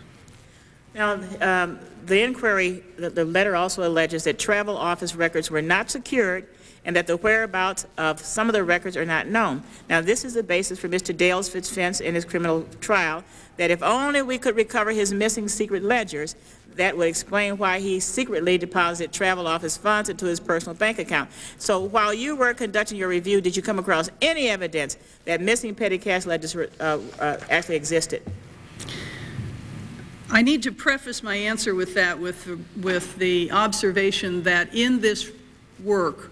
Now, um, the inquiry, the, the letter also alleges that travel office records were not secured and that the whereabouts of some of the records are not known. Now, this is the basis for Mr. Dales Fitzfence in his criminal trial, that if only we could recover his missing secret ledgers, that would explain why he secretly deposited travel office funds into his personal bank account. So while you were conducting your review, did you come across any evidence that missing petty cash ledgers uh, uh, actually existed? I need to preface my answer with that with, with the observation that in this work,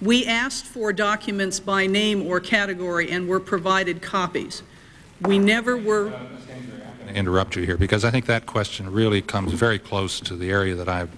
we asked for documents by name or category and were provided copies. We never were I'm going to interrupt you here because I think that question really comes very close to the area that I've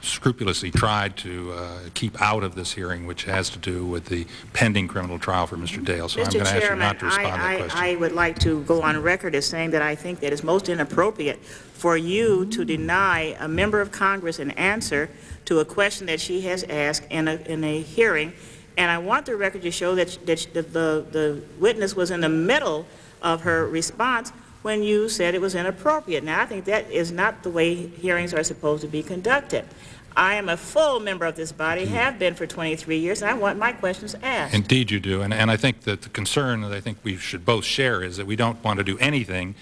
scrupulously tried to uh, keep out of this hearing, which has to do with the pending criminal trial for Mr. Dale. So Mr. I'm going to ask you not to respond I, to that I, question. I would like to go on record as saying that I think that it's most inappropriate for you to deny a member of Congress an answer to a question that she has asked in a, in a hearing. And I want the record to show that, that the, the, the witness was in the middle of her response when you said it was inappropriate. Now, I think that is not the way hearings are supposed to be conducted. I am a full member of this body, have been for 23 years, and I want my questions asked. Indeed you do. And, and I think that the concern that I think we should both share is that we don't want to do anything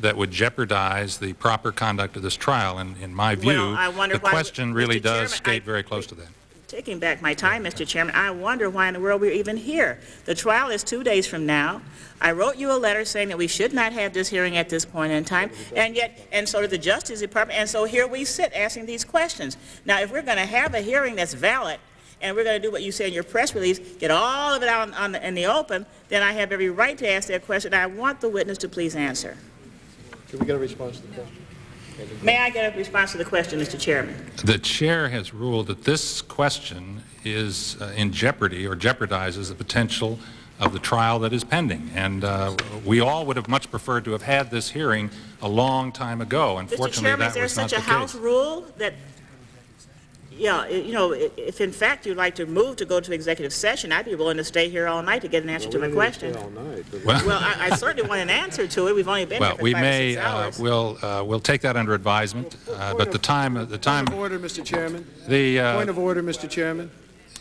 that would jeopardize the proper conduct of this trial. And in my view, Well, the question really Mr. does Chairman, skate very close to that. Taking back my time, Mr. Chairman, I wonder why in the world we're even here. The trial is two days from now. I wrote you a letter saying that we should not have this hearing at this point in time, and yet, and so did the Justice Department, and so here we sit asking these questions. Now, if we're going to have a hearing that's valid, and we're going to do what you say in your press release, get all of it out on the, in the open, then I have every right to ask that question. I want the witness to please answer. Can we get a response to the question? May I get a response to the question, Mr. Chairman? The chair has ruled that this question is uh, in jeopardy or jeopardizes the potential of the trial that is pending. And uh, we all would have much preferred to have had this hearing a long time ago. Mr. Unfortunately, Chairman, that is there was not such the a House case. rule that, yeah, you know, if in fact you'd like to move to go to executive session, I'd be willing to stay here all night to get an answer to my question. All Well- Well, I I certainly want an answer to it. We've only been here Well, for we five or may, six uh, hours. we'll, uh, we'll take that under advisement, uh, but the time, the time, Point of order, Mr. Chairman. the uh, Point of order, Mr. Chairman.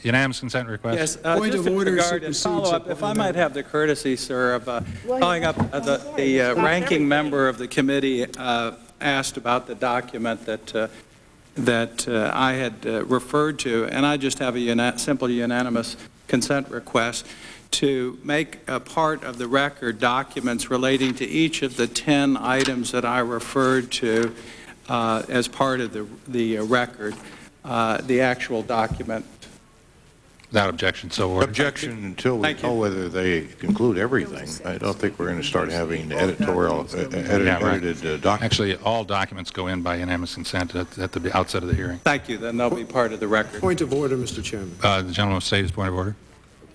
unanimous consent request. Yes, uh, Point just of order regard and follow-up, if I might have the courtesy, sir, of uh, following up, uh, the the uh, ranking member of the committee uh, asked about the document that, uh, that uh, I had uh, referred to, and I just have a uni- simple unanimous consent request to make a part of the record documents relating to each of the 10 items that I referred to uh, as part of the, the uh, record, uh, the actual document Without objection, so ordered. Objection until we Thank you. know whether they include everything. I don't think we're going to start having editorial, uh, edit- Yeah, right. edited uh, documents. Actually, all documents go in by unanimous consent at, at the outset of the hearing. Thank you, then they'll be part of the record. Point of order, Mr. Chairman. Uh, the gentleman will state his point of order.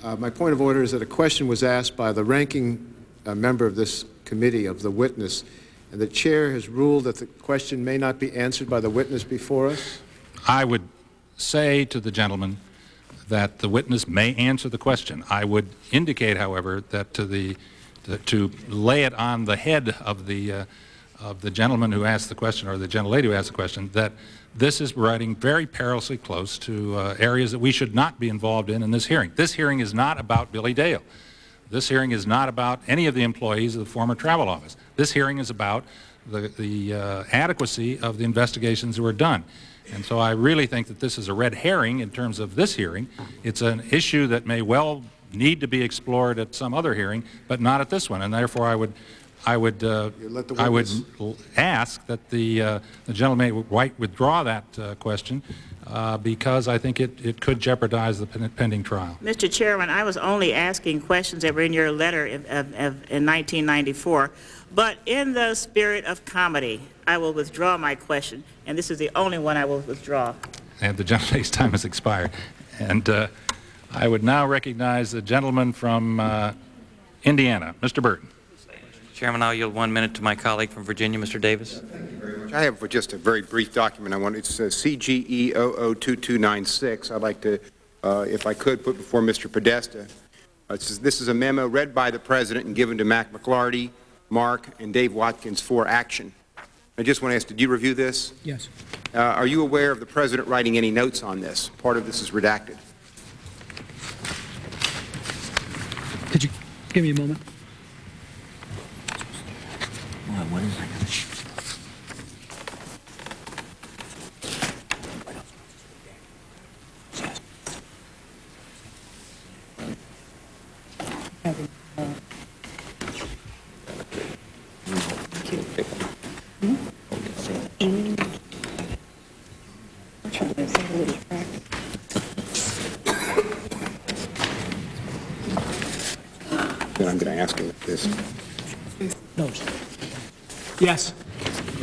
Uh, My point of order is that a question was asked by the ranking uh, member of this committee of the witness, and the chair has ruled that the question may not be answered by the witness before us. I would say to the gentleman that the witness may answer the question. I would indicate, however, that to the to lay it on the head of the uh, of the gentleman who asked the question or the gentlelady who asked the question that this is riding very perilously close to uh, areas that we should not be involved in in this hearing. This hearing is not about Billy Dale. This hearing is not about any of the employees of the former travel office. This hearing is about the, the uh, adequacy of the investigations that were done. And so I really think that this is a red herring in terms of this hearing. It's an issue that may well need to be explored at some other hearing, but not at this one. And therefore, I would, I would, uh, I would ask that the, uh, the gentleman White withdraw that uh, question uh, because I think it, it could jeopardize the pending trial. Mr. Chairman, I was only asking questions that were in your letter of, of, of, in 1994, but in the spirit of comedy, I will withdraw my question, and this is the only one I will withdraw. And the gentleman's time has expired. And uh, I would now recognize the gentleman from uh, Indiana, Mr. Burton. Chairman, I'll yield one minute to my colleague from Virginia, Mr. Davis. I have just a very brief document. I want it's uh, CGE 002296. I'd like to, uh, if I could, put before Mr. Podesta. Uh, it says, this is a memo read by the President and given to Mac McLarty, Mark, and Dave Watkins for action. I just want to ask, did you review this? Yes. Uh, are you aware of the President writing any notes on this? Part of this is redacted. Could you give me a moment? What is that? Then I'm going to ask him this. No. Yes.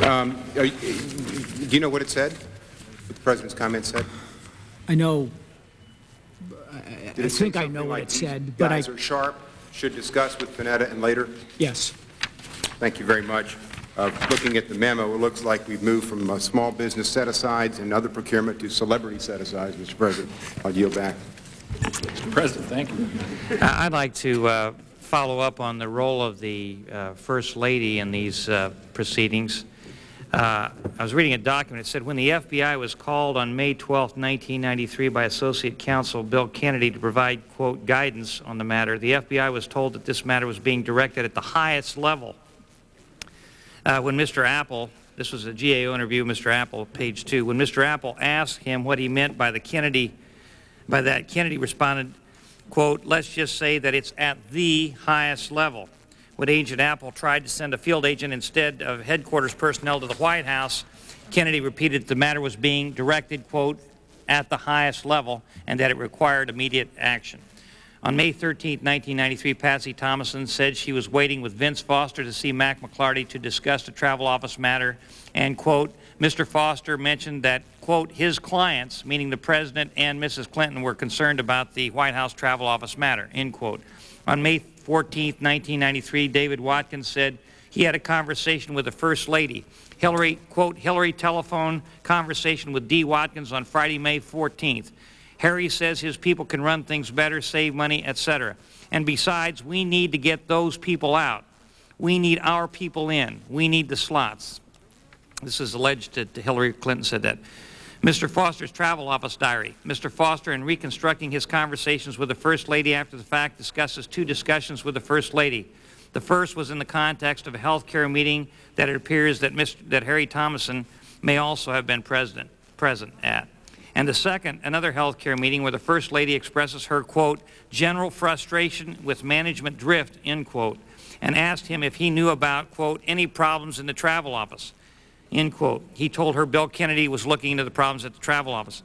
Um, are you- do you know what it said? What the President's comment said? I know, I- I Did I it say think I something know what it said, but I, Guys are sharp, should discuss with Panetta and later? yes. Thank you very much. Uh, Looking at the memo, it looks like we've moved from uh, small business set-asides and other procurement to celebrity set-asides, Mr. President. I'll yield back. Mr. President, thank you. I- I'd like to uh, follow up on the role of the uh, First Lady in these uh, proceedings. Uh, I was reading a document. It said, when the FBI was called on May 12, 1993 by Associate Counsel Bill Kennedy to provide, quote, guidance on the matter, the FBI was told that this matter was being directed at the highest level. Uh, when Mr. Apple, this was a GAO interview, Mr. Apple, page two, when Mr. Apple asked him what he meant by the Kennedy, by that, Kennedy responded, quote, let's just say that it's at the highest level. When Agent Apple tried to send a field agent instead of headquarters personnel to the White House, Kennedy repeated that the matter was being directed, quote, at the highest level and that it required immediate action. On May 13, 1993, Patsy Thomason said she was waiting with Vince Foster to see Mac McLarty to discuss the travel office matter, and, quote, Mr. Foster mentioned that, quote, his clients, meaning the President and Mrs. Clinton, were concerned about the White House travel office matter, end quote. On May 14, 1993, David Watkins said he had a conversation with the First Lady. Hillary, quote, Hillary telephone conversation with D. Watkins on Friday, May 14th. Harry says his people can run things better, save money, etc. And besides, we need to get those people out. We need our people in. We need the slots. This is alleged that Hillary Clinton said that. Mr. Foster's travel office diary. Mr. Foster, in reconstructing his conversations with the First Lady after the fact, discusses two discussions with the First Lady. The first was in the context of a health care meeting that it appears that, Mr., that Harry Thomason may also have been president, present at. And the second, another health care meeting where the First Lady expresses her, quote, general frustration with management drift, end quote, and asked him if he knew about, quote, any problems in the travel office, end quote. He told her Bill Kennedy was looking into the problems at the travel office.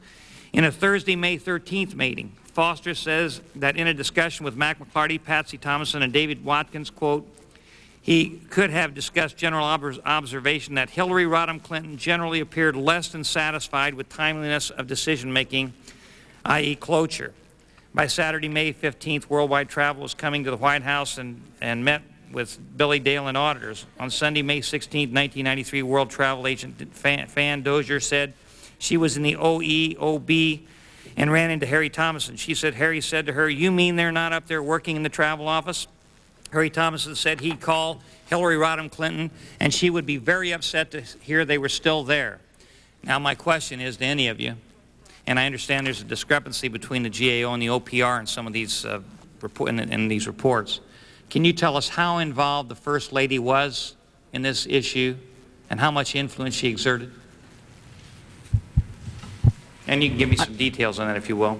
In a Thursday, May 13th meeting, Foster says that in a discussion with Mac McLarty, Patsy Thomason, and David Watkins, quote, he could have discussed general ob observation that Hillary Rodham Clinton generally appeared less than satisfied with timeliness of decision-making, i.e. cloture. By Saturday, May 15th, Worldwide Travel was coming to the White House and, and met with Billy Dale and auditors. On Sunday, May 16, 1993, World Travel agent Fan, Dozier said she was in the OEOB and ran into Harry Thomason. She said Harry said to her, you mean they're not up there working in the travel office? Harry Thomason said he'd call Hillary Rodham Clinton and she would be very upset to hear they were still there. Now, my question is to any of you, and I understand there's a discrepancy between the GAO and the OPR in some of these, uh, report, in, in these reports. Can you tell us how involved the First Lady was in this issue and how much influence she exerted? And you can give me some details on that if you will.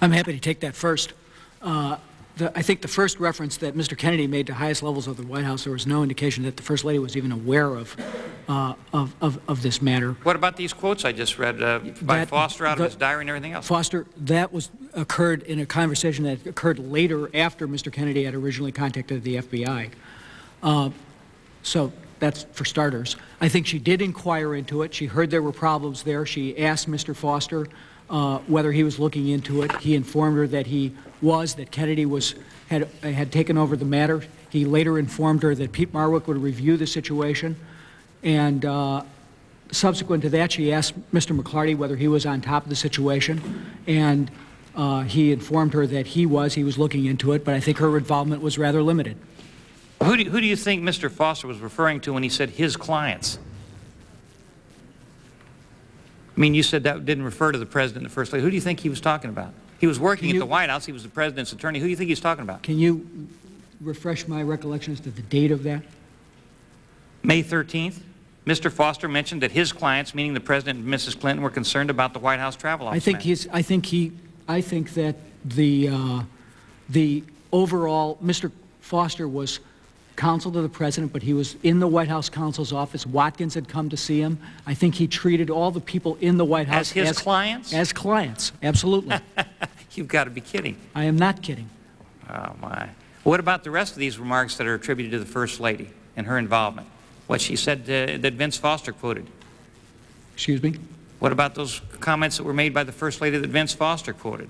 I'm happy to take that first. Uh, the, I think the first reference that Mr. Kennedy made to highest levels of the White House, there was no indication that the First Lady was even aware of, uh, of, of, of, this matter. What about these quotes I just read uh, by That- Foster out the- of his diary and everything else? Foster, that was occurred in a conversation that occurred later after Mr. Kennedy had originally contacted the FBI. Uh, so that's for starters. I think she did inquire into it. She heard there were problems there. She asked Mr. Foster uh, whether he was looking into it. He informed her that he was, that Kennedy was had had taken over the matter. He later informed her that Peat Marwick would review the situation, and. Uh, subsequent to that, she asked Mr. McLarty whether he was on top of the situation, and uh, he informed her that he was. He was looking into it, but I think her involvement was rather limited. Who do, who do you think Mr. Foster was referring to when he said his clients? I mean, you said that didn't refer to the President the First Lady. Who do you think he was talking about? He was working at the White House. He was the President's attorney. Who do you think he's talking about? Can you refresh my recollection as to the date of that? May 13th, Mr. Foster mentioned that his clients, meaning the President and Mrs. Clinton, were concerned about the White House travel office. I think he's. I think he. I think that the uh, the overall Mr. Foster was counsel to the president, but he was in the White House counsel's office. Watkins had come to see him. I think he treated all the people in the White House As his clients? As clients, absolutely. You've got to be kidding. I am not kidding. Oh, my. What about the rest of these remarks that are attributed to the First Lady and her involvement? What she said uh, that Vince Foster quoted? Excuse me? What about those comments that were made by the First Lady that Vince Foster quoted?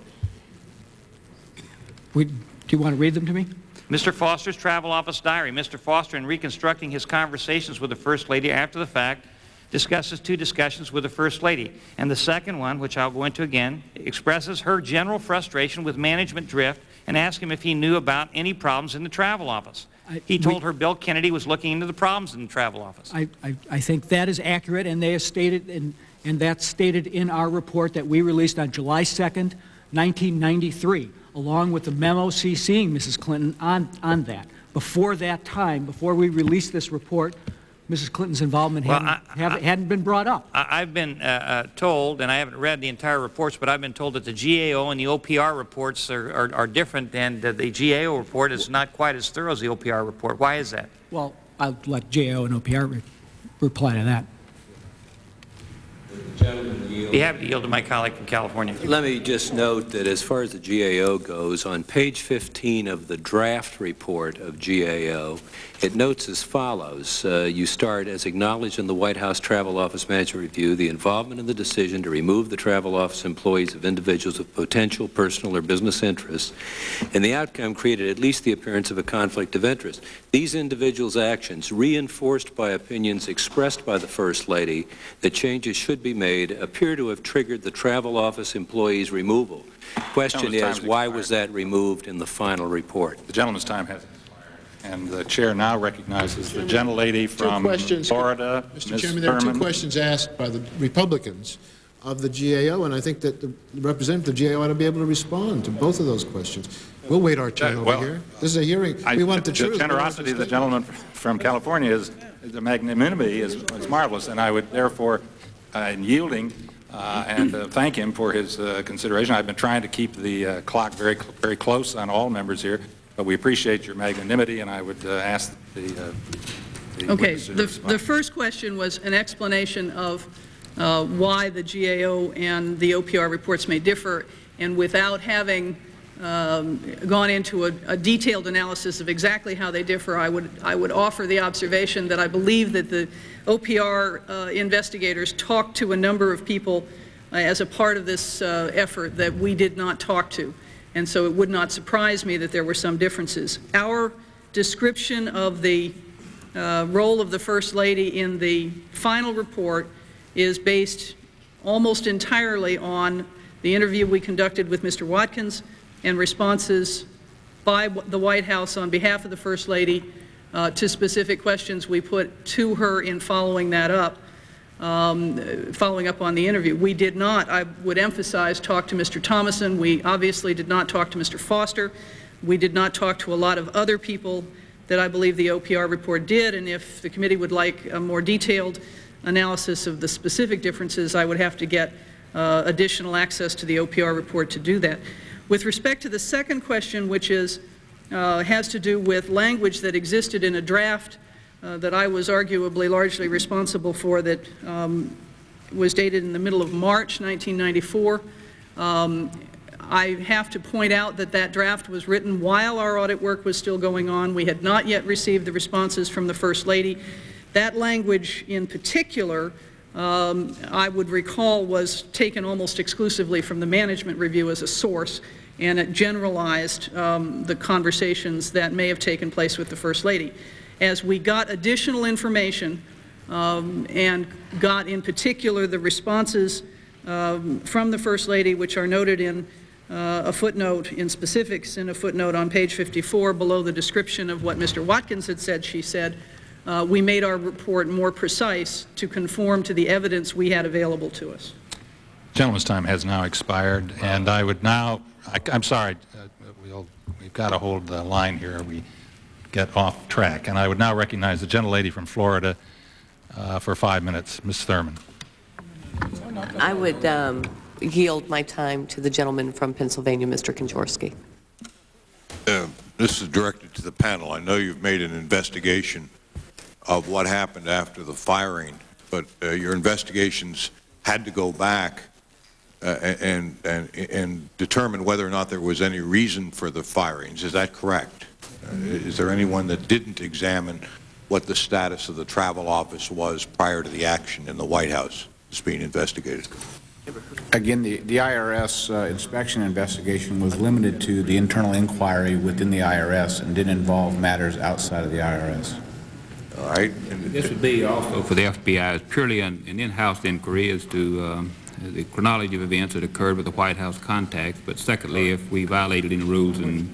We, do you want to read them to me? Mr. Foster's travel office diary. Mr. Foster, in reconstructing his conversations with the First Lady after the fact, discusses two discussions with the First Lady. And the second one, which I'll go into again, expresses her general frustration with management drift and asks him if he knew about any problems in the travel office. he told her Bill Kennedy was looking into the problems in the travel office. I, I, I think that is accurate, and they stated, and, and that's stated in our report that we released on July 2nd, 1993, along with the memo CCing Mrs. Clinton on, on that. Before that time, before we released this report, Mrs. Clinton's involvement Well, hadn't, haven't- hadn't been brought up. I- I've been uh, uh, told, and I haven't read the entire reports, but I've been told that the GAO and the OPR reports are, are, are different, and that the GAO report is not quite as thorough as the OPR report. Why is that? Well, I'll let GAO and OPR re- reply to that. Be happy to yield to my colleague from California. Let me just note that as far as the GAO goes, on page 15 of the draft report of GAO, it notes as follows. Uh, you start, as acknowledged in the White House Travel Office Management Review, the involvement in the decision to remove the travel office employees of individuals with potential personal or business interests, and the outcome created at least the appearance of a conflict of interest. These individuals' actions, reinforced by opinions expressed by the First Lady that changes should be made, appear to have triggered the travel office employees' removal. Question is, why was that removed in the final report? The gentleman's time has. And the chair now recognizes the gentlelady Two from questions. Florida, Mr. Ms. Chairman, there are two questions asked by the Republicans of the GAO, and I think that the representative of the GAO ought to be able to respond to both of those questions. We'll wait our turn Uh, over here. This is a hearing. I- We want the truth. we want generosity of the gentleman from California is, the magnanimity is is marvelous, and I would therefore, uh, in yielding, uh, and uh, thank him for his uh, consideration. I've been trying to keep the uh, clock very, very close on all members here, but we appreciate your magnanimity, and I would uh, ask the uh, the Okay, the, the first question was an explanation of uh, why the GAO and the OPR reports may differ, and without having um, gone into a, a detailed analysis of exactly how they differ, I would, I would offer the observation that I believe that the OPR uh, investigators talked to a number of people uh, as a part of this uh, effort that we did not talk to. And so it would not surprise me that there were some differences. Our description of the uh, role of the First Lady in the final report is based almost entirely on the interview we conducted with Mr. Watkins and responses by the White House on behalf of the First Lady uh, to specific questions we put to her in following that up. Um, following up on the interview. We did not, I would emphasize, talk to Mr. Thomason. We obviously did not talk to Mr. Foster. We did not talk to a lot of other people that I believe the OPR report did, and if the committee would like a more detailed analysis of the specific differences, I would have to get uh, additional access to the OPR report to do that. With respect to the second question, which is, uh, has to do with language that existed in a draft uh, that I was arguably largely responsible for that um, was dated in the middle of March 1994. Um, I have to point out that that draft was written while our audit work was still going on. We had not yet received the responses from the First Lady. That language in particular, um, I would recall, was taken almost exclusively from the management review as a source, and it generalized um, the conversations that may have taken place with the First Lady. As we got additional information um, and got in particular the responses um, from the First Lady, which are noted in uh, a footnote in specifics in a footnote on page 54 below the description of what Mr. Watkins had said she said, uh, we made our report more precise to conform to the evidence we had available to us. Gentleman's time has now expired, and I would now, I, am sorry, uh, we'll, we've got to hold the line here. We get off track. And I would now recognize the gentlelady from Florida uh, for five minutes, Ms. Thurman. I would um, yield my time to the gentleman from Pennsylvania, Mr. Kanjorski. Uh, this is directed to the panel. I know you've made an investigation of what happened after the firing, but uh, your investigations had to go back uh, and, and, and determine whether or not there was any reason for the firings. Is that correct? Uh, is there anyone that didn't examine what the status of the travel office was prior to the action in the White House that's being investigated? Again, the, the IRS uh, inspection investigation was limited to the internal inquiry within the IRS and didn't involve matters outside of the IRS. All right. This would be also for the FBI. It's purely an, an in-house inquiry as to um, the chronology of events that occurred with the White House contacts. But secondly, if we violated any rules and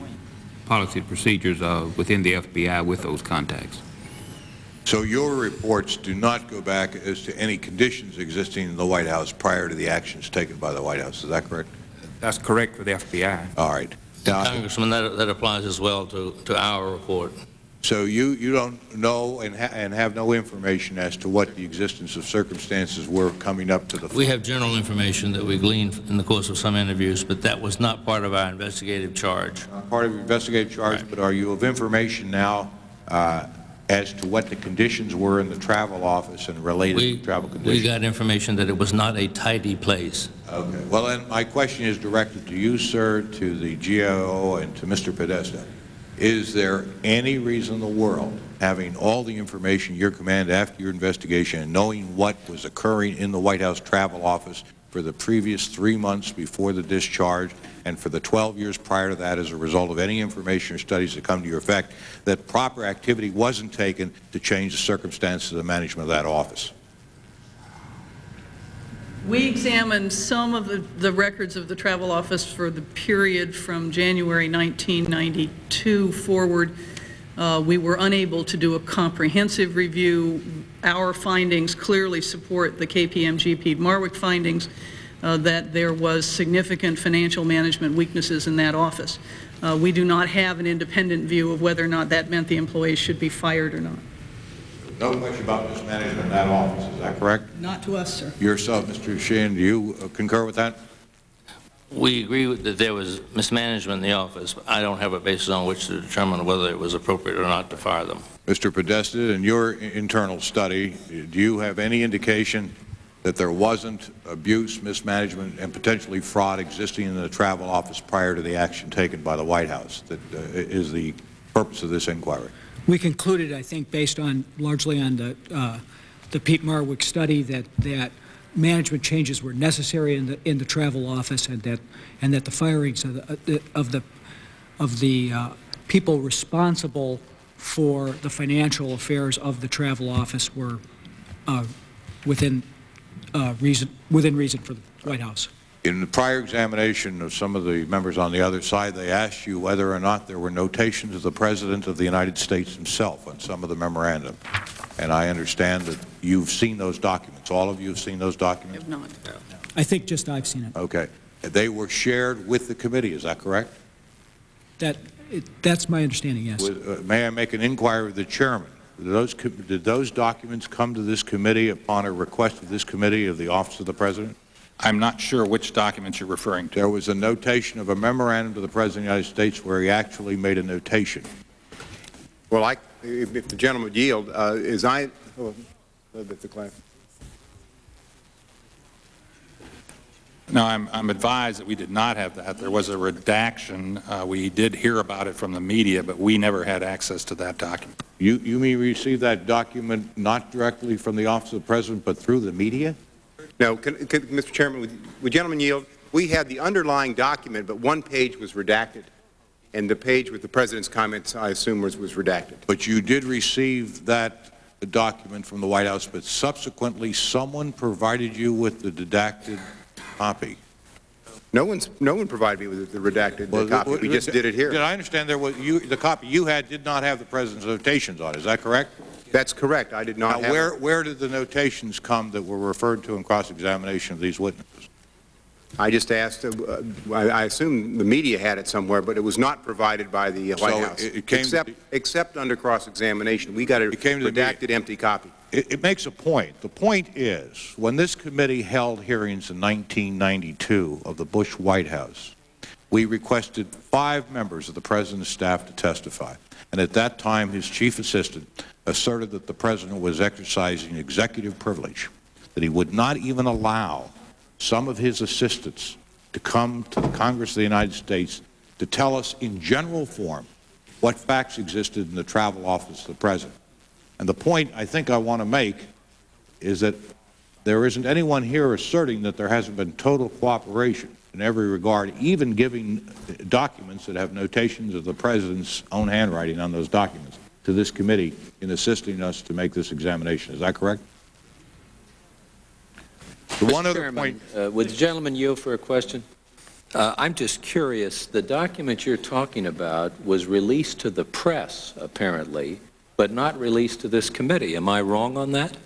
policy procedures uh, within the FBI with those contacts. So your reports do not go back as to any conditions existing in the White House prior to the actions taken by the White House. Is that correct? That's correct for the FBI. All right. Now, Congressman, that, that applies as well to, to our report. So you, you don't know and, ha and have no information as to what the existence of circumstances were coming up to the... We have general information that we gleaned in the course of some interviews, but that was not part of our investigative charge. Not part of your investigative charge, right. but are you of information now uh, as to what the conditions were in the travel office and related we, travel conditions? We got information that it was not a tidy place. Okay. Well, then my question is directed to you, sir, to the GAO, and to Mr. Podesta. Is there any reason in the world, having all the information your command after your investigation and knowing what was occurring in the White House travel office for the previous three months before the discharge and for the 12 years prior to that as a result of any information or studies that come to your effect, that proper activity wasn't taken to change the circumstances of the management of that office? We examined some of the, the, records of the travel office for the period from January 1992 forward. Uh, we were unable to do a comprehensive review. Our findings clearly support the KPMG Peat Marwick findings uh, that there was significant financial management weaknesses in that office. Uh, we do not have an independent view of whether or not that meant the employees should be fired or not. No question about mismanagement in that office, is that correct? Not to us, sir. Yourself, Mr. Shaheen, do you uh, concur with that? We agree with that there was mismanagement in the office. I don't have a basis on which to determine whether it was appropriate or not to fire them. Mr. Podesta, in your internal study, do you have any indication that there wasn't abuse, mismanagement, and potentially fraud existing in the travel office prior to the action taken by the White House that uh, is the purpose of this inquiry? We concluded, I think, based on largely on the uh, the Peat Marwick study, that that management changes were necessary in the in the travel office, and that and that the firings of the of the of the uh, people responsible for the financial affairs of the travel office were uh, within uh, reason within reason for the White House. In the prior examination of some of the members on the other side, they asked you whether or not there were notations of the President of the United States himself on some of the memorandum. And I understand that you've seen those documents. All of you have seen those documents? I Have not. I think just I've seen it. Okay. They were shared with the committee, is that correct? That, it- that's my understanding, yes. Was- uh, May I make an inquiry of the chairman? Did those, did those documents come to this committee upon a request of this committee of the Office of the President? I'm not sure which documents you're referring to. There was a notation of a memorandum to the President of the United States where he actually made a notation. Well, I, if if the gentleman would yield, uh, is I, oh, a little bit the class. No, I'm, I'm advised that we did not have that. There was a redaction. Uh, we did hear about it from the media, but we never had access to that document. You, you mean we received that document not directly from the Office of the President, but through the media? No, can, can, Mr. Chairman, would, would gentlemen yield? We had the underlying document, but one page was redacted, and the page with the President's comments, I assume, was, was redacted. But you did receive that document from the White House, but subsequently someone provided you with the redacted copy. No one's, no one provided me with the redacted Well, copy. We just did it here. Did I understand there was, you, the copy you had did not have the President's notations on it, is that correct? That's correct. I did not Now, have. where, where did the notations come that were referred to in cross-examination of these witnesses? I just asked, uh, I I assume the media had it somewhere, but it was not provided by the White So House. it- it came Except, except under cross-examination. We got a came to the redacted empty copy. It, it makes a point. The point is, when this committee held hearings in 1992 of the Bush White House, we requested five members of the President's staff to testify. And at that time, his chief assistant asserted that the President was exercising executive privilege, that he would not even allow some of his assistants to come to the Congress of the United States to tell us in general form what facts existed in the travel office of the President. And the point I think I want to make is that there isn't anyone here asserting that there hasn't been total cooperation in every regard, even giving documents that have notations of the President's own handwriting on those documents to this committee in assisting us to make this examination. Is that correct? The one Mr. other Chairman, point, uh, would the gentleman yield for a question? Uh, I'm just curious, the document you're talking about was released to the press, apparently, but not released to this committee. Am I wrong on that?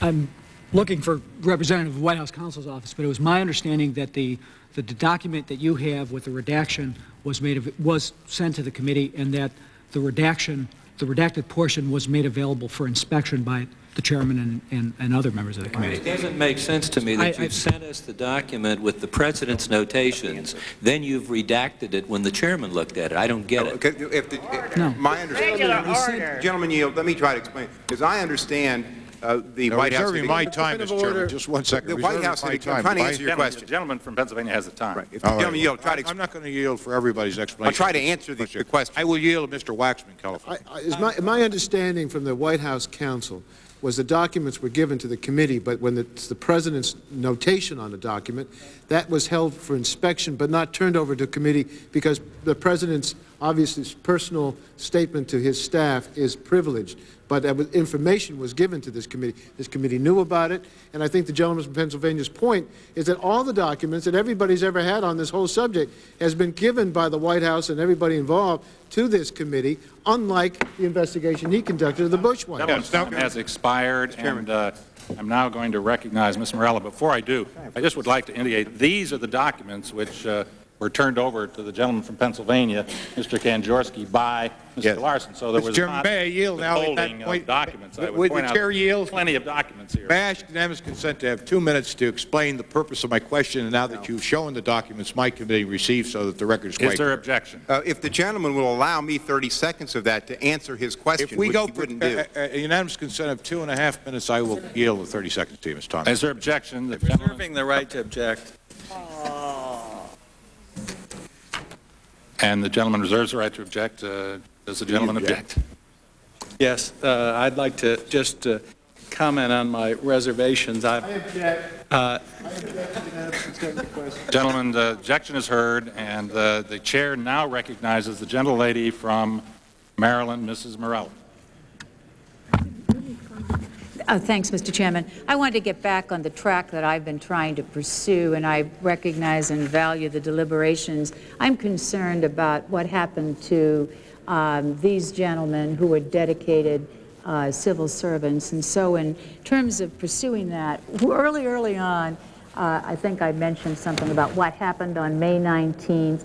I'm looking for representative of the White House counsel's office, but it was my understanding that the, that the document that you have with the redaction was made, of, was sent to the committee, and that the redaction, the redacted portion was made available for inspection by the chairman and, and, and other members of the committee. It doesn't make sense to me that I- I- you've sent us the document with the president's notations, then you've redacted it when the chairman looked at it. I don't get it. If the, No. my understanding, gentlemen yield, let me try to explain. As I understand, uh, the Now, White House... reserving my time, Mr. Chairman, just one second. The White House, my I'm trying to answer your question. The gentleman from Pennsylvania has the time. If the All right. gentleman yield, try to... I'm not going to yield for everybody's explanation. I'll try to answer the the question. I will yield to Mr. Waxman, California. I- I- Is my, my understanding from the White House counsel was the documents were given to the committee, but when it's the president's notation on the document, that was held for inspection but not turned over to committee because the president's obviously personal statement to his staff is privileged. But that was, information was given to this committee. This committee knew about it, and I think the gentleman from Pennsylvania's point is that all the documents that everybody's ever had on this whole subject has been given by the White House and everybody involved to this committee, unlike the investigation he conducted of the Bush White House. Gentleman's time has expired, and uh, I'm now going to recognize Ms. Morella. Before I do, I just would like to indicate, these are the documents which uh, were turned over to the gentleman from Pennsylvania, Mr. Kanjorski, by Mr. Yes. Larson. So there Mr. was Chairman, not may I yield now at that withholding of point? documents. I Would would the point out chair yield? plenty of documents here. May I ask unanimous consent to have two minutes to explain the purpose of my question, and now that you've shown the documents my committee received so that the record is quite Is there clear. objection? Uh, If the gentleman will allow me 30 seconds of that to answer his question, If we which go he for wouldn't do. a- a- a unanimous consent of two and a half minutes, I will yield the 30 seconds to you, Mr. Thomas. Is there objection? The gentleman- Reserving the right to object. And the gentleman reserves the right to object. Uh, Does the gentleman object? Yes, uh, I'd like to just uh, comment on my reservations. I uh, Gentlemen, the objection is heard, and uh, the chair now recognizes the gentlelady from Maryland, Mrs. Morella. Uh, Thanks, Mr. Chairman. I wanted to get back on the track that I've been trying to pursue, and I recognize and value the deliberations. I'm concerned about what happened to um, these gentlemen who were dedicated uh, civil servants. And so in terms of pursuing that, early, early on, uh, I think I mentioned something about what happened on May 19th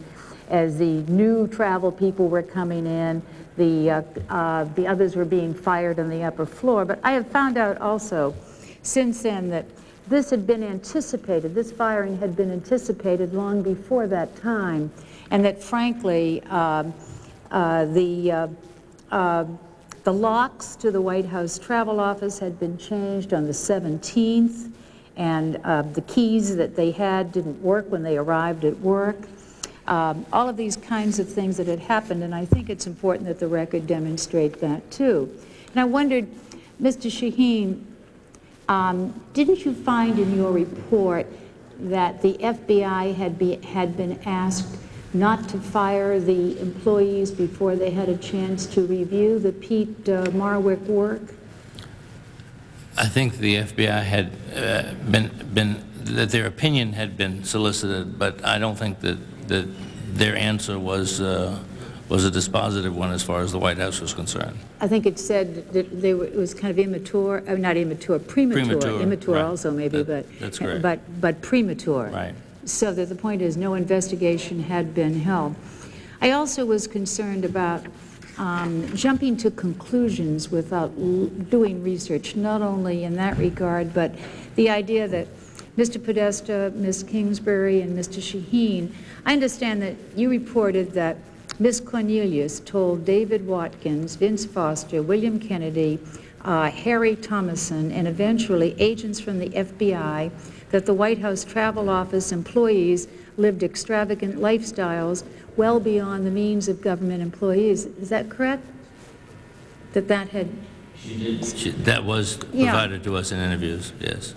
as the new travel people were coming in, the, uh, uh, the others were being fired on the upper floor. But I have found out also since then that this had been anticipated, this firing had been anticipated long before that time, and that frankly, um, uh, the, uh, uh, the locks to the White House travel office had been changed on the 17th, and uh, the keys that they had didn't work when they arrived at work. Um, all of these kinds of things that had happened, and I think it's important that the record demonstrate that too. And I wondered, Mr. Shaheen, um, didn't you find in your report that the FBI had, be, had been asked not to fire the employees before they had a chance to review the Peat uh, Marwick work? I think the FBI had uh, been, been, that their opinion had been solicited, but I don't think that, that their answer was, uh, was a dispositive one as far as the White House was concerned. I think it said that they were, it was kind of immature, uh, not immature, premature. Premature, Immature right. also maybe, That- but. that's correct. But, but premature. Right. So that the point is, no investigation had been held. I also was concerned about um, jumping to conclusions without l- doing research, not only in that regard, but the idea that Mr. Podesta, Ms. Kingsbury, and Mr. Shaheen, I understand that you reported that Ms. Cornelius told David Watkins, Vince Foster, William Kennedy, uh, Harry Thomason, and eventually agents from the FBI that the White House Travel Office employees lived extravagant lifestyles well beyond the means of government employees. Is that correct? That that had, She- That was Yeah. provided to us in interviews, yes.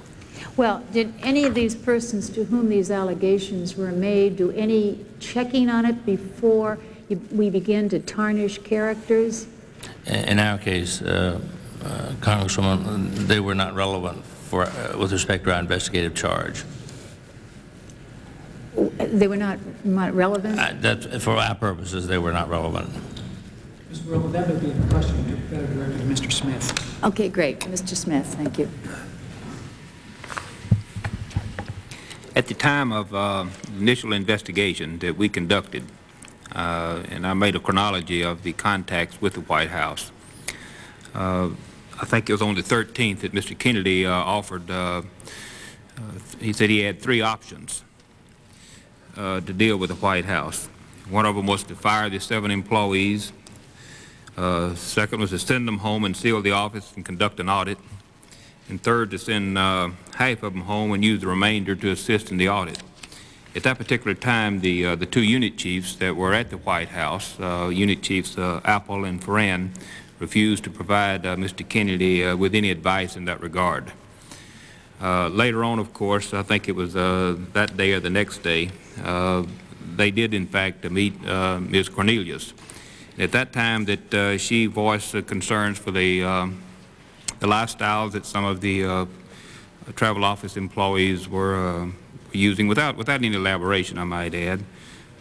Well, did any of these persons to whom these allegations were made do any checking on it before you- we begin to tarnish characters? In in our case, uh, uh, Congresswoman, they were not relevant for, uh, with respect to our investigative charge. They were not not relevant? Uh, That, for our purposes, they were not relevant. Mr. Burwell, that would be a question better directed to Mr. Smith. Okay, great. Mr. Smith, thank you. At the time of uh, initial investigation that we conducted, uh, and I made a chronology of the contacts with the White House, uh, I think it was on the 13th that Mr. Kennedy uh, offered, uh, uh, he said he had three options to deal with the White House. One of them was to fire the seven employees. Second was to send them home and seal the office and conduct an audit. And third, to send uh, half of them home and use the remainder to assist in the audit. At that particular time, the, uh, the two unit chiefs that were at the White House, uh, Unit Chiefs uh, Apple and Ferran, refused to provide uh, Mr. Kennedy uh, with any advice in that regard. Later on, of course, I think it was that day or the next day, they did in fact meet Ms. Cornelius. At that time that she voiced concerns for the, um, the lifestyles that some of the uh, travel office employees were uh, using without, without any elaboration, I might add.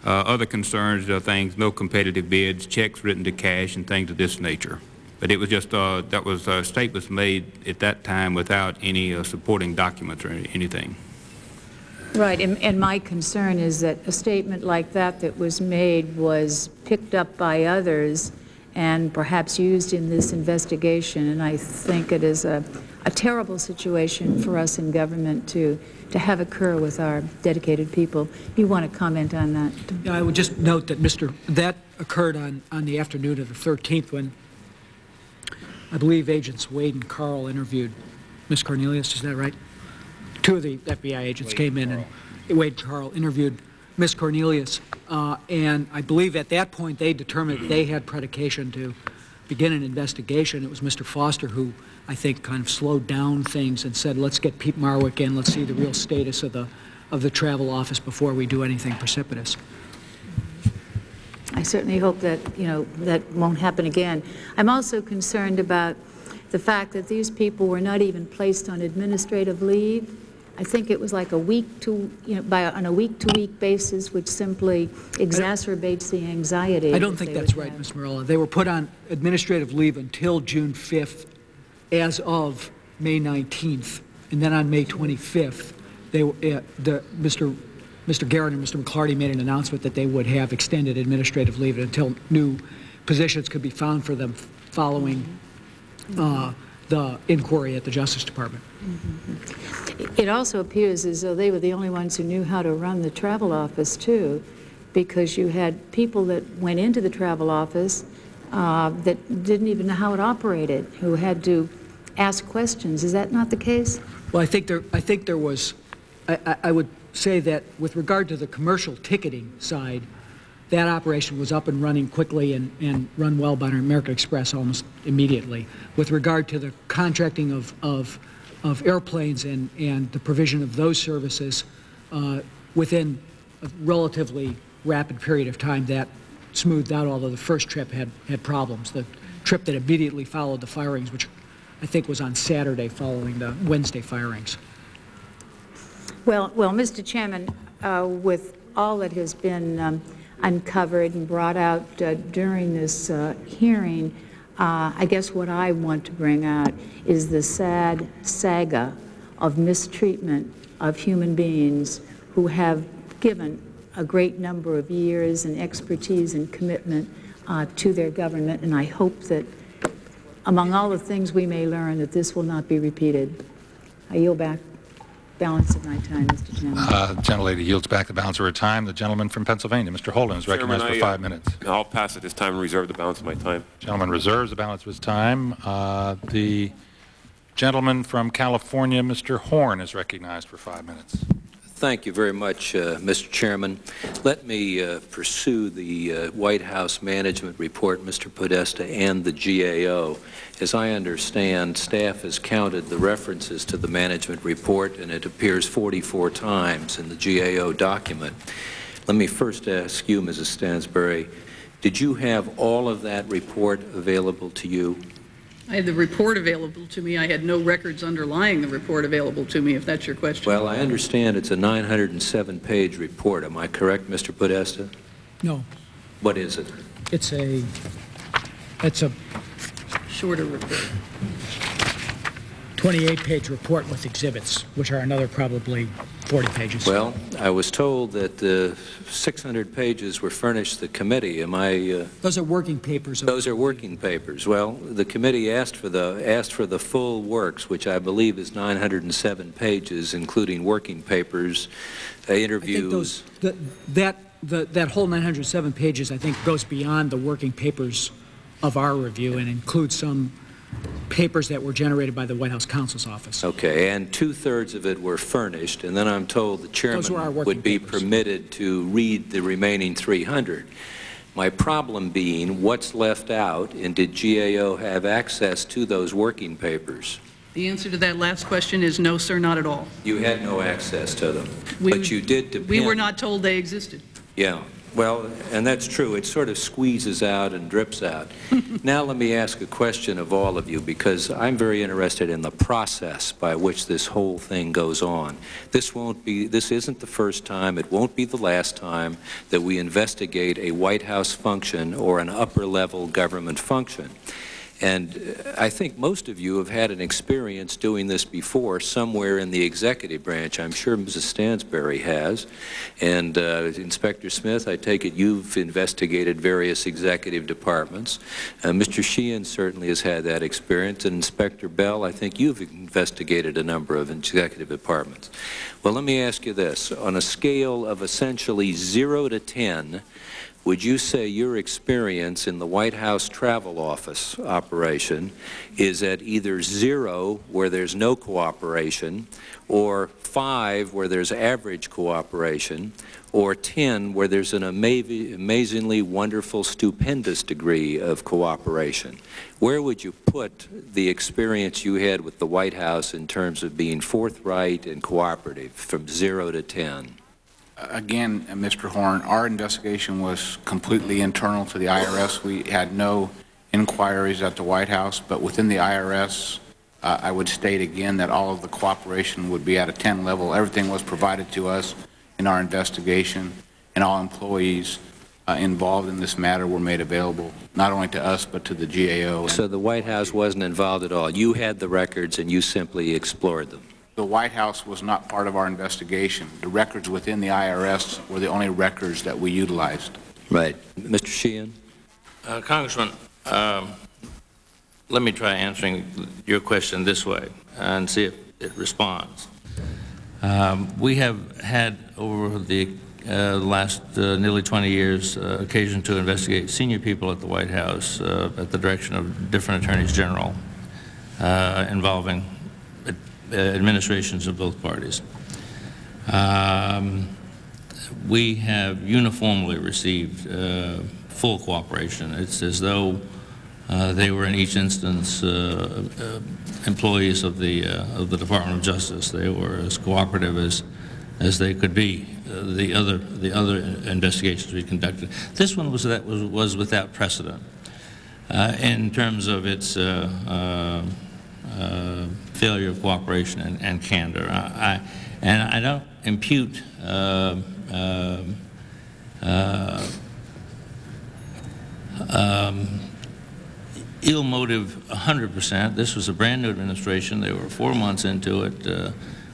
Uh, other concerns are things, no competitive bids, checks written to cash, and things of this nature. But it was just, uh, that was, uh, statements made at that time without any supporting documents or any- anything. Right, and, and my concern is that a statement like that that was made was picked up by others and perhaps used in this investigation, and I think it is a, a terrible situation for us in government to, to have occur with our dedicated people. You want to comment on that? Yeah, I would just note that Mr., that occurred on, on the afternoon of the 13th when I believe agents Wade and Carl interviewed Ms. Cornelius, is that right? Two of the FBI agents came in and Wade and Carl interviewed Ms. Cornelius. Uh, and I believe at that point they determined they had predication to begin an investigation. It was Mr. Foster who I think kind of slowed down things and said, let's get Peat Marwick in, let's see the real status of the, of the travel office before we do anything precipitous. I certainly hope that, you know, that won't happen again. I'm also concerned about the fact that these people were not even placed on administrative leave. I think it was like a week to, you know, by, on a week-to-week basis, which simply exacerbates the anxiety. I don't that think that's right, have. Ms. Morella. They were put on administrative leave until June 5th as of May 19th. And then on May 25th, they, were, uh, the, Mr. Mr. Garrett and Mr. McLarty made an announcement that they would have extended administrative leave until new positions could be found for them following uh, the inquiry at the Justice Department. It also appears as though they were the only ones who knew how to run the travel office, too, because you had people that went into the travel office uh, that didn't even know how it operated, who had to ask questions. Is that not the case? Well, I think there, I think there was, I, I- I would say that with regard to the commercial ticketing side, that operation was up and running quickly and, and run well by American Express almost immediately. With regard to the contracting of, of, of airplanes and, and the provision of those services, uh, within a relatively rapid period of time, that smoothed out, although the first trip had, had problems. The trip that immediately followed the firings, which I think was on Saturday following the Wednesday firings. Well, well, Mr. Chairman, uh, with all that has been um, uncovered and brought out uh, during this uh, hearing, uh, I guess what I want to bring out is the sad saga of mistreatment of human beings who have given a great number of years and expertise and commitment uh, to their government, and I hope that among all the things we may learn, that this will not be repeated. I yield back balance of my time, Mr. Chairman. Uh, The gentlelady yields back the balance of her time. The gentleman from Pennsylvania, Mr. Holden, is recognized for I, uh, five minutes. I'll pass at this time and reserve the balance of my time. Gentleman reserves the balance of his time. Uh, The gentleman from California, Mr. Horn, is recognized for five minutes. Thank you very much, uh, Mr. Chairman. Let me uh, pursue the uh, White House Management Report, Mr. Podesta, and the GAO. As I understand, staff has counted the references to the management report, and it appears 44 times in the GAO document. Let me first ask you, Mrs. Stansbury, did you have all of that report available to you? I had the report available to me. I had no records underlying the report available to me, if that's your question. Well, I understand it's a 907-page report. Am I correct, Mr. Podesta? No, What is it? it's a, it's a Shorter report. 28-page report with exhibits, which are another probably 40 pages. Well, I was told that uh, 600 pages were furnished the committee. Am I, uh, Those are working papers. those are working papers. Well, the committee asked for the, asked for the full works, which I believe is 907 pages, including working papers, uh, I think those, that, that, the- that whole 907 pages, I think, goes beyond the working papers of our review and includes some papers that were generated by the White House counsel's office. Okay, and two-thirds of it were furnished, and then I'm told the Those were our chairman would be permitted to read the remaining 300. My problem being, what's left out, and did GAO have access to those working papers? The answer to that last question is no, sir, not at all. You had no access to them, We- but you did depend... We were not told they existed. Yeah, well, and that's true. It sort of squeezes out and drips out. now let me ask a question of all of you, because I'm very interested in the process by which this whole thing goes on. This won't be, this isn't the first time, it won't be the last time that we investigate a White House function or an upper-level government function. And uh, I think most of you have had an experience doing this before somewhere in the executive branch. I'm sure Mrs. Stansbury has. And uh, Inspector Smith, I take it you've investigated various executive departments. Uh, Mr. Shaheen certainly has had that experience. And Inspector Bell, I think you've investigated a number of executive departments. Well, let me ask you this. On a scale of essentially 0 to 10, would you say your experience in the White House Travel Office operation is at either zero, where there's no cooperation, or five, where there's average cooperation, or 10, where there's an ama- amazingly wonderful, stupendous degree of cooperation? Where would you put the experience you had with the White House in terms of being forthright and cooperative from zero to 10? Again, uh, Mr. Horn, our investigation was completely internal to the IRS. We had no inquiries at the White House, but within the IRS, Uh, I would state again that all of the cooperation would be at a 10 level. Everything was provided to us in our investigation, and all employees uh, involved in this matter were made available, not only to us, but to the GAO. So the White House wasn't involved at all. You had the records and you simply explored them. The White House was not part of our investigation. The records within the IRS were the only records that we utilized. Right. Mr. Sheehan? Uh, Congressman, um, let me try answering your question this way and see if it responds. Um, we have had over the uh, last uh, nearly 20 years uh, occasion to investigate senior people at the White House uh, at the direction of different attorneys general uh, involving ad- administrations of both parties. Um, we have uniformly received uh, full cooperation. It's as though uh, they were in each instance uh, uh, employees of the uh, of the Department of Justice. They were as cooperative as as they could be. Uh, the other the other investigations we conducted. This one was that was was without precedent uh, in terms of its. Uh, failure of cooperation and, and candor. I, I, and I don't impute uh, uh, um, ill motive 100%. This was a brand new administration. They were four months into it. Uh,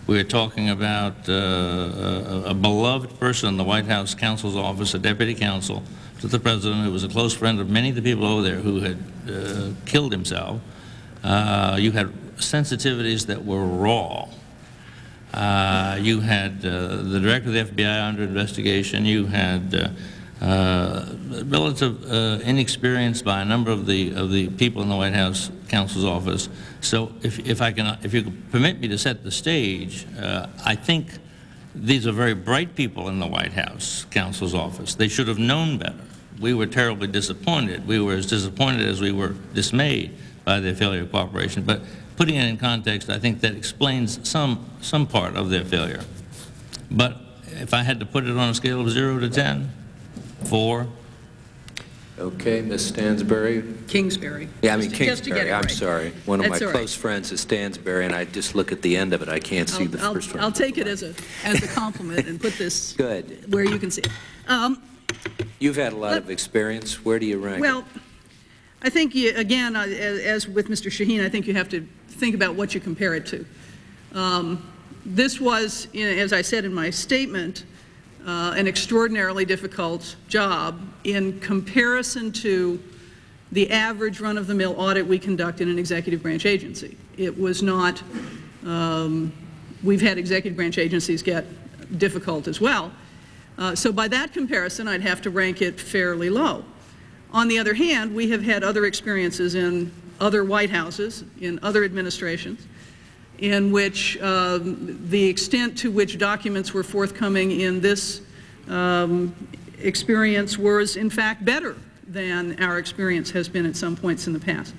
we were talking about uh, a, a beloved person in the White House counsel's office, a deputy counsel to the president who was a close friend of many of the people over there who had uh, killed himself. Uh, you had sensitivities that were raw. Uh, you had uh, the director of the FBI under investigation. You had uh, uh, relative uh, inexperience by a number of the of the people in the White House counsel's office. So, if, if I can, if you permit me to set the stage, I think these are very bright people in the White House counsel's office. They should have known better. We were terribly disappointed. We were as disappointed as we were dismayed by their failure of cooperation. But putting it in context, I think that explains some, some part of their failure. But if I had to put it on a scale of 0 to 10, 4. Okay, Ms. Stansbury? Kingsbury. Yeah, I mean Just to- just to get Kingsbury, it I'm right. sorry. One of my That's all right. close friends is Stansbury, and I just look at the end of it, I can't see I'll- the I'll- first one. I'll take it as a, as a compliment and put this Good. where you can see it. Um, You've had a lot of experience. Where do you rank? it? I think, you- again, as with Mr. Shaheen, I think you have to think about what you compare it to. Um, This was, as I said in my statement, uh, an extraordinarily difficult job in comparison to the average run-of-the-mill audit we conduct in an executive branch agency. It was not, um, we've had executive branch agencies get difficult as well. Uh, So by that comparison, I'd have to rank it fairly low. On the other hand, we have had other experiences in other White Houses, in other administrations, in which um, the extent to which documents were forthcoming in this um, experience was in fact better than our experience has been at some points in the past.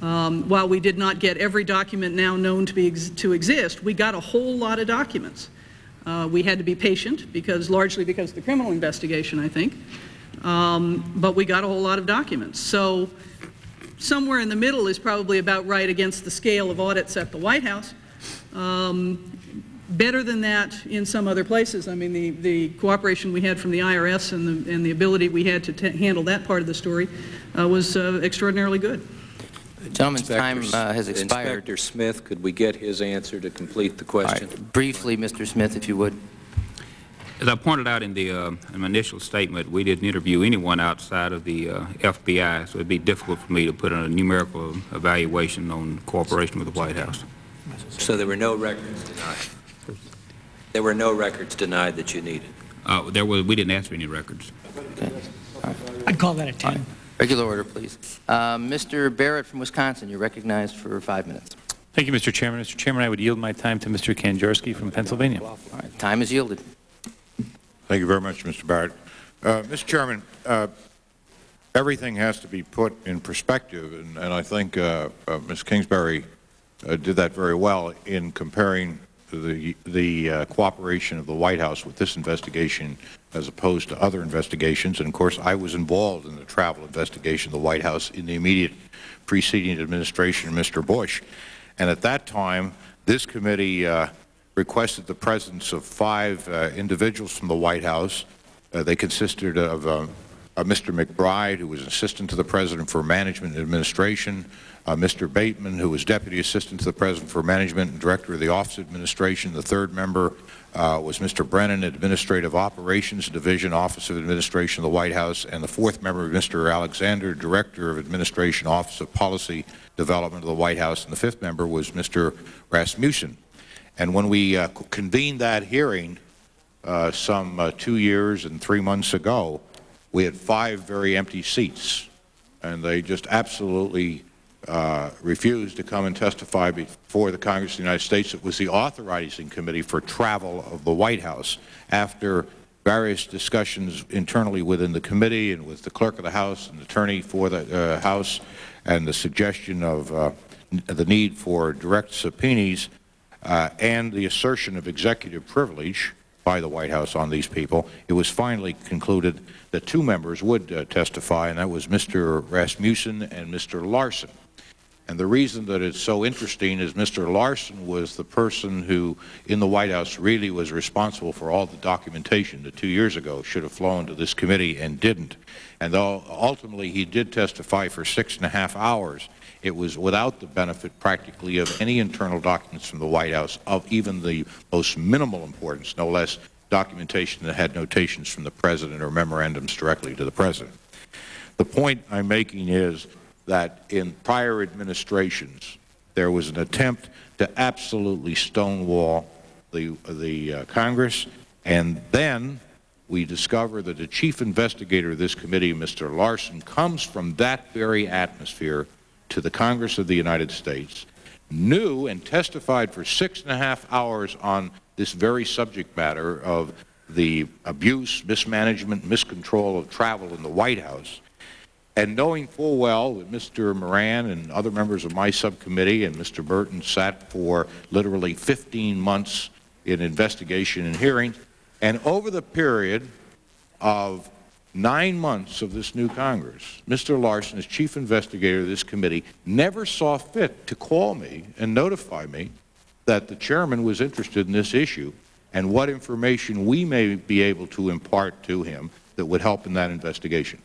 Um, While we did not get every document now known to be, ex- to exist, we got a whole lot of documents. Uh, We had to be patient, because, largely because of the criminal investigation, I think, Um, but we got a whole lot of documents. So somewhere in the middle is probably about right against the scale of audits at the White House. Um, Better than that in some other places. I mean, the, the cooperation we had from the IRS and the, and the ability we had to ta- handle that part of the story uh, was uh, extraordinarily good. Gentleman's time uh, has expired. Inspector Smith, could we get his answer to complete the question? Briefly, Mr. Smith, if you would. As I pointed out in the uh, in my initial statement, we didn't interview anyone outside of the uh, FBI, so it'd be difficult for me to put in a numerical evaluation on cooperation with the White House. So there were no records denied? There were no records denied that you needed? Uh, there was, we didn't ask for any records. Okay. I'd call that a 10. Regular order, please. Uh, Mr. Barrett from Wisconsin, you're recognized for five minutes. Thank you, Mr. Chairman. Mr. Chairman, I would yield my time to Mr. Kanjorski from Pennsylvania. All right, time is yielded. Thank you very much, Mr. Barrett. Uh, Mr. Chairman, uh, everything has to be put in perspective, and, and I think uh, uh, Ms. Kingsbury uh, did that very well in comparing the, the uh, cooperation of the White House with this investigation as opposed to other investigations. And of course, I was involved in the travel investigation of the White House in the immediate preceding administration of Mr. Bush. And at that time, this committee requested the presence of five uh, individuals from the White House. Uh, they consisted of uh, Mr. McBride, who was Assistant to the President for Management and Administration, Mr. Bateman, who was Deputy Assistant to the President for Management and Director of the Office of Administration. The third member uh, was Mr. Brennan, Administrative Operations Division, Office of Administration of the White House, and the fourth member, Mr. Alexander, Director of Administration, Office of Policy Development of the White House, and the fifth member was Mr. Rasmussen. And when we uh, convened that hearing uh, some uh, two years and three months ago, we had five very empty seats, and they just absolutely uh, refused to come and testify before the Congress of the United States. It was the authorizing committee for travel of the White House after various discussions internally within the committee and with the clerk of the House and the attorney for the uh, House and the suggestion of the need for direct subpoenas uh, and the assertion of executive privilege by the White House on these people, it was finally concluded that two members would uh, testify, and that was Mr. Rasmussen and Mr. Larson. And the reason that it's so interesting is Mr. Larson was the person who, in the White House, really was responsible for all the documentation that two years ago should have flown to this committee and didn't. And though ultimately he did testify for six and a half hours, it was without the benefit practically of any internal documents from the White House of even the most minimal importance, no less documentation that had notations from the President or memorandums directly to the President. The point I'm making is that in prior administrations there was an attempt to absolutely stonewall the, the uh, Congress, and then we discover that the chief investigator of this committee, Mr. Larson, comes from that very atmosphere to the Congress of the United States, knew and testified for six and a half hours on this very subject matter of the abuse, mismanagement, miscontrol of travel in the White House, and knowing full well that Mr. Moran and other members of my subcommittee and Mr. Burton sat for literally 15 months in investigation and hearings, and over the period of nine months of this new Congress, Mr. Larson, as chief investigator of this committee, never saw fit to call me and notify me that the chairman was interested in this issue and what information we may be able to impart to him that would help in that investigation.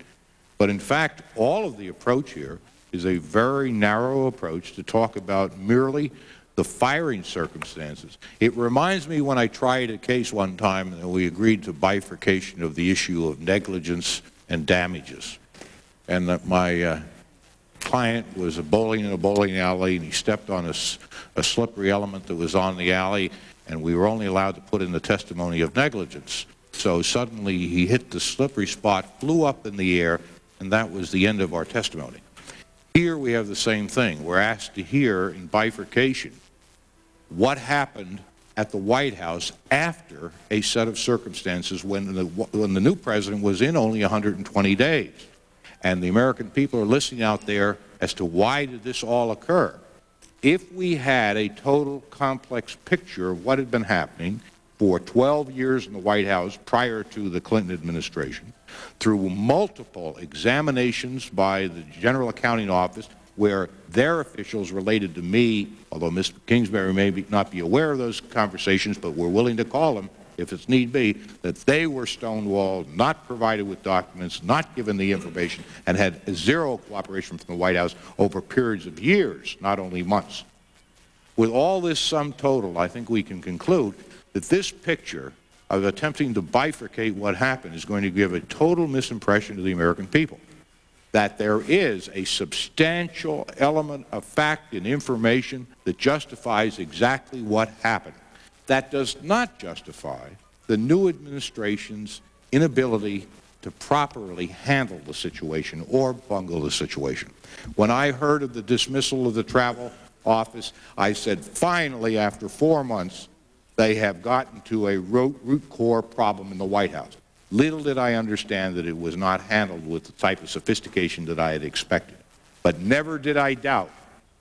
But in fact, all of the approach here is a very narrow approach to talk about merely the firing circumstances. It reminds me when I tried a case one time and we agreed to bifurcation of the issue of negligence and damages. And that my uh, client was bowling in a bowling alley and he stepped on a, a slippery element that was on the alley and we were only allowed to put in the testimony of negligence. So suddenly he hit the slippery spot, flew up in the air, and that was the end of our testimony. Here we have the same thing. We're asked to hear in bifurcation what happened at the White House after a set of circumstances when the, when the new president was in only 120 days. And the American people are listening out there as to why did this all occur. If we had a total complex picture of what had been happening for 12 years in the White House prior to the Clinton administration, through multiple examinations by the General Accounting Office where their officials related to me, although Mr. Kingsbury may be, not be aware of those conversations, but we're willing to call them if it's need be, that they were stonewalled, not provided with documents, not given the information, and had zero cooperation from the White House over periods of years, not only months. With all this sum total, I think we can conclude that this picture of attempting to bifurcate what happened is going to give a total misimpression to the American people. That there is a substantial element of fact and information that justifies exactly what happened. That does not justify the new administration's inability to properly handle the situation or bungle the situation. When I heard of the dismissal of the travel office, I said, finally, after four months, they have gotten to a root, root core problem in the White House. Little did I understand that it was not handled with the type of sophistication that I had expected. But never did I doubt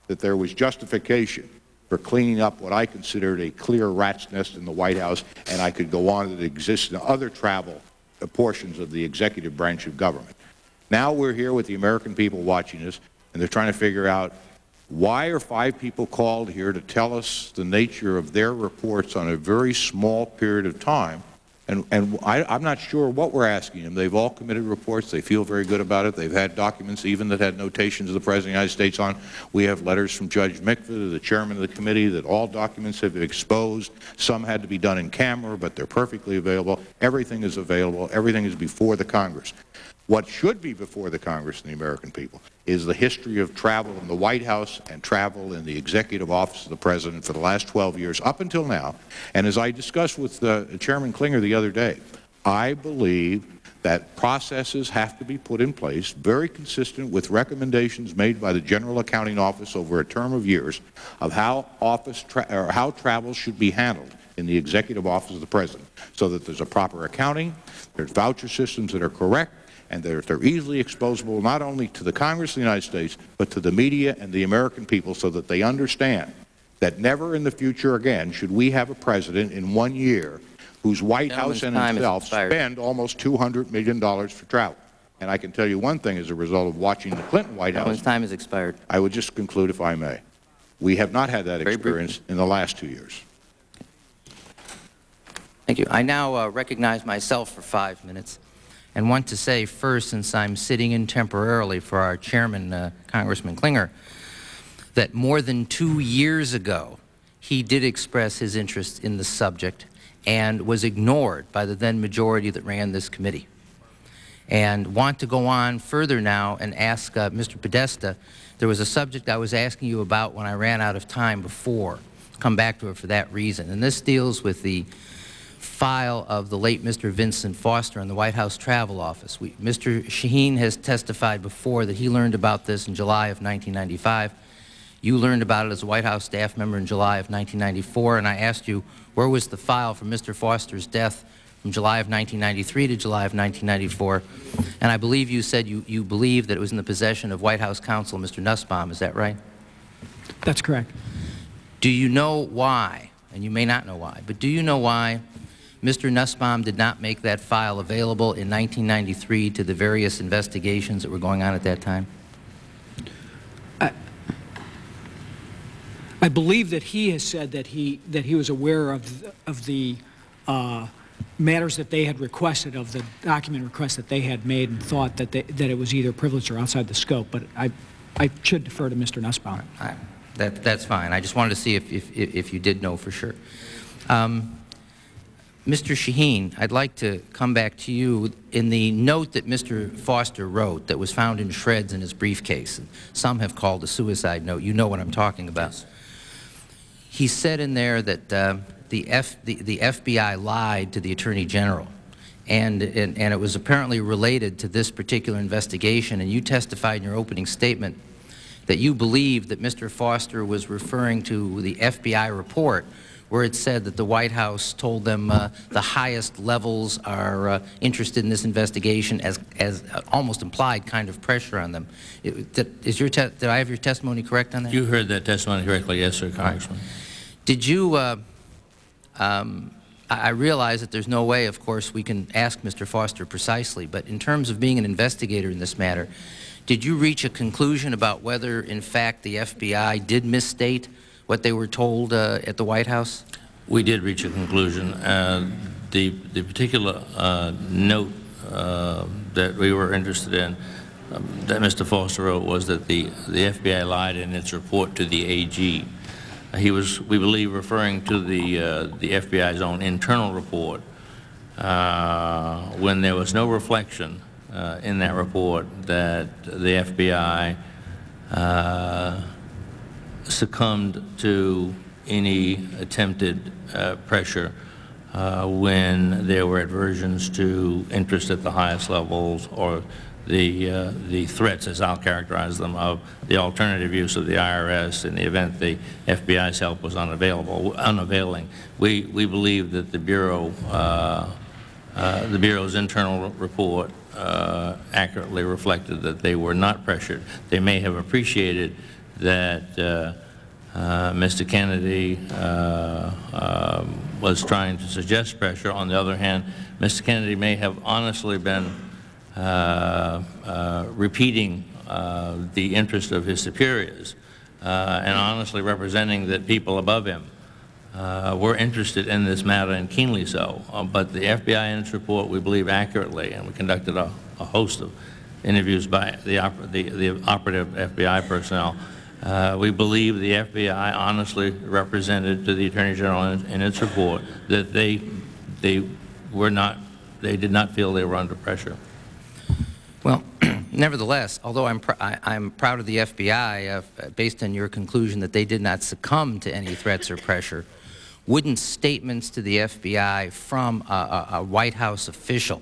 that there was justification for cleaning up what I considered a clear rat's nest in the White House, and I could go on that exists in other travel portions of the executive branch of government. Now we're here with the American people watching us, and they're trying to figure out Why are five people called here to tell us the nature of their reports on a very small period of time? And, and I, I'm not sure what we're asking them. They've all committed reports. They feel very good about it. They've had documents even that had notations of the President of the United States on. We have letters from Judge Mikva, the chairman of the committee, that all documents have been exposed. Some had to be done in camera, but they're perfectly available. Everything is available. Everything is before the Congress. What should be before the Congress and the American people is the history of travel in the White House and travel in the executive office of the President for the last 12 years up until now. And as I discussed with uh, Chairman Clinger the other day, I believe that processes have to be put in place very consistent with recommendations made by the General Accounting Office over a term of years of how office tra or how travel should be handled in the executive office of the President so that there's a proper accounting, there's voucher systems that are correct, and they're, they're easily exposable not only to the Congress of the United States, but to the media and the American people so that they understand that never in the future again should we have a president in one year whose White House and himself spend almost $200 million for travel. And I can tell you one thing as a result of watching the Clinton White House. time has expired. I would just conclude, if I may. We have not had that Very experience briefly. in the last two years. Thank you. I now uh, recognize myself for five minutes and want to say first, since I'm sitting in temporarily for our chairman, uh, Congressman Clinger, that more than two years ago, he did express his interest in the subject and was ignored by the then majority that ran this committee. And want to go on further now and ask uh, Mr. Podesta, there was a subject I was asking you about when I ran out of time before. Come back to it for that reason. And this deals with the file of the late Mr. Vincent Foster in the White House Travel Office. We, Mr. Shaheen has testified before that he learned about this in July of 1995. You learned about it as a White House staff member in July of 1994, and I asked you, where was the file for Mr. Foster's death from July of 1993 to July of 1994? And I believe you said you, you believe that it was in the possession of White House counsel Mr. Nussbaum. Is that right? That's correct. Do you know why, and you may not know why, but do you know why Mr. Nussbaum did not make that file available in 1993 to the various investigations that were going on at that time? I, I believe that he has said that he, that he was aware of, the, of the uh, matters that they had requested, of the document requests that they had made, and thought that, they, that it was either privileged or outside the scope. But I, I should defer to Mr. Nussbaum. I, that, that's fine. I just wanted to see if, if, if you did know for sure. Um, Mr. Shaheen, I'd like to come back to you in the note that Mr. Foster wrote that was found in shreds in his briefcase. Some have called a suicide note. You know what I'm talking about. He said in there that uh, the, F, the, the FBI lied to the Attorney General. And, and, and it was apparently related to this particular investigation. And you testified in your opening statement that you believed that Mr. Foster was referring to the FBI report where it said that the White House told them uh, the highest levels are uh, interested in this investigation as, as uh, almost implied kind of pressure on them. It, did, is your did I have your testimony correct on that? You heard that testimony correctly, yes, sir, Congressman. Did you, uh, um, I realize that there's no way, of course, we can ask Mr. Foster precisely, but in terms of being an investigator in this matter, did you reach a conclusion about whether, in fact, the FBI did misstate what they were told uh, at the White House? We did reach a conclusion. Uh, the, the particular uh, note uh, that we were interested in um, that Mr. Foster wrote was that the, the FBI lied in its report to the AG. He was, we believe, referring to the, uh, the FBI's own internal report uh, when there was no reflection in that report that the FBI succumbed to any attempted uh, pressure uh, when there were aversions to interest at the highest levels or the, uh, the threats, as I'll characterize them, of the alternative use of the IRS in the event the FBI's help was unavailable, unavailing. We, we believe that the Bureau, uh, uh, the Bureau's internal report uh, accurately reflected that they were not pressured. They may have appreciated that uh, uh, Mr. Kennedy uh, uh, was trying to suggest pressure. On the other hand, Mr. Kennedy may have honestly been repeating the interest of his superiors and honestly representing that people above him uh, were interested in this matter, and keenly so. Uh, But the FBI in its report, we believe accurately, and we conducted a a host of interviews by the oper- the the operative FBI personnel. Uh, We believe the FBI honestly represented to the Attorney General in- in its report that they they were not, they did not feel they were under pressure. Well, nevertheless, although I'm, pr I, I'm proud of the FBI, uh, based on your conclusion that they did not succumb to any threats or pressure, wouldn't statements to the FBI from a, a, a White House official,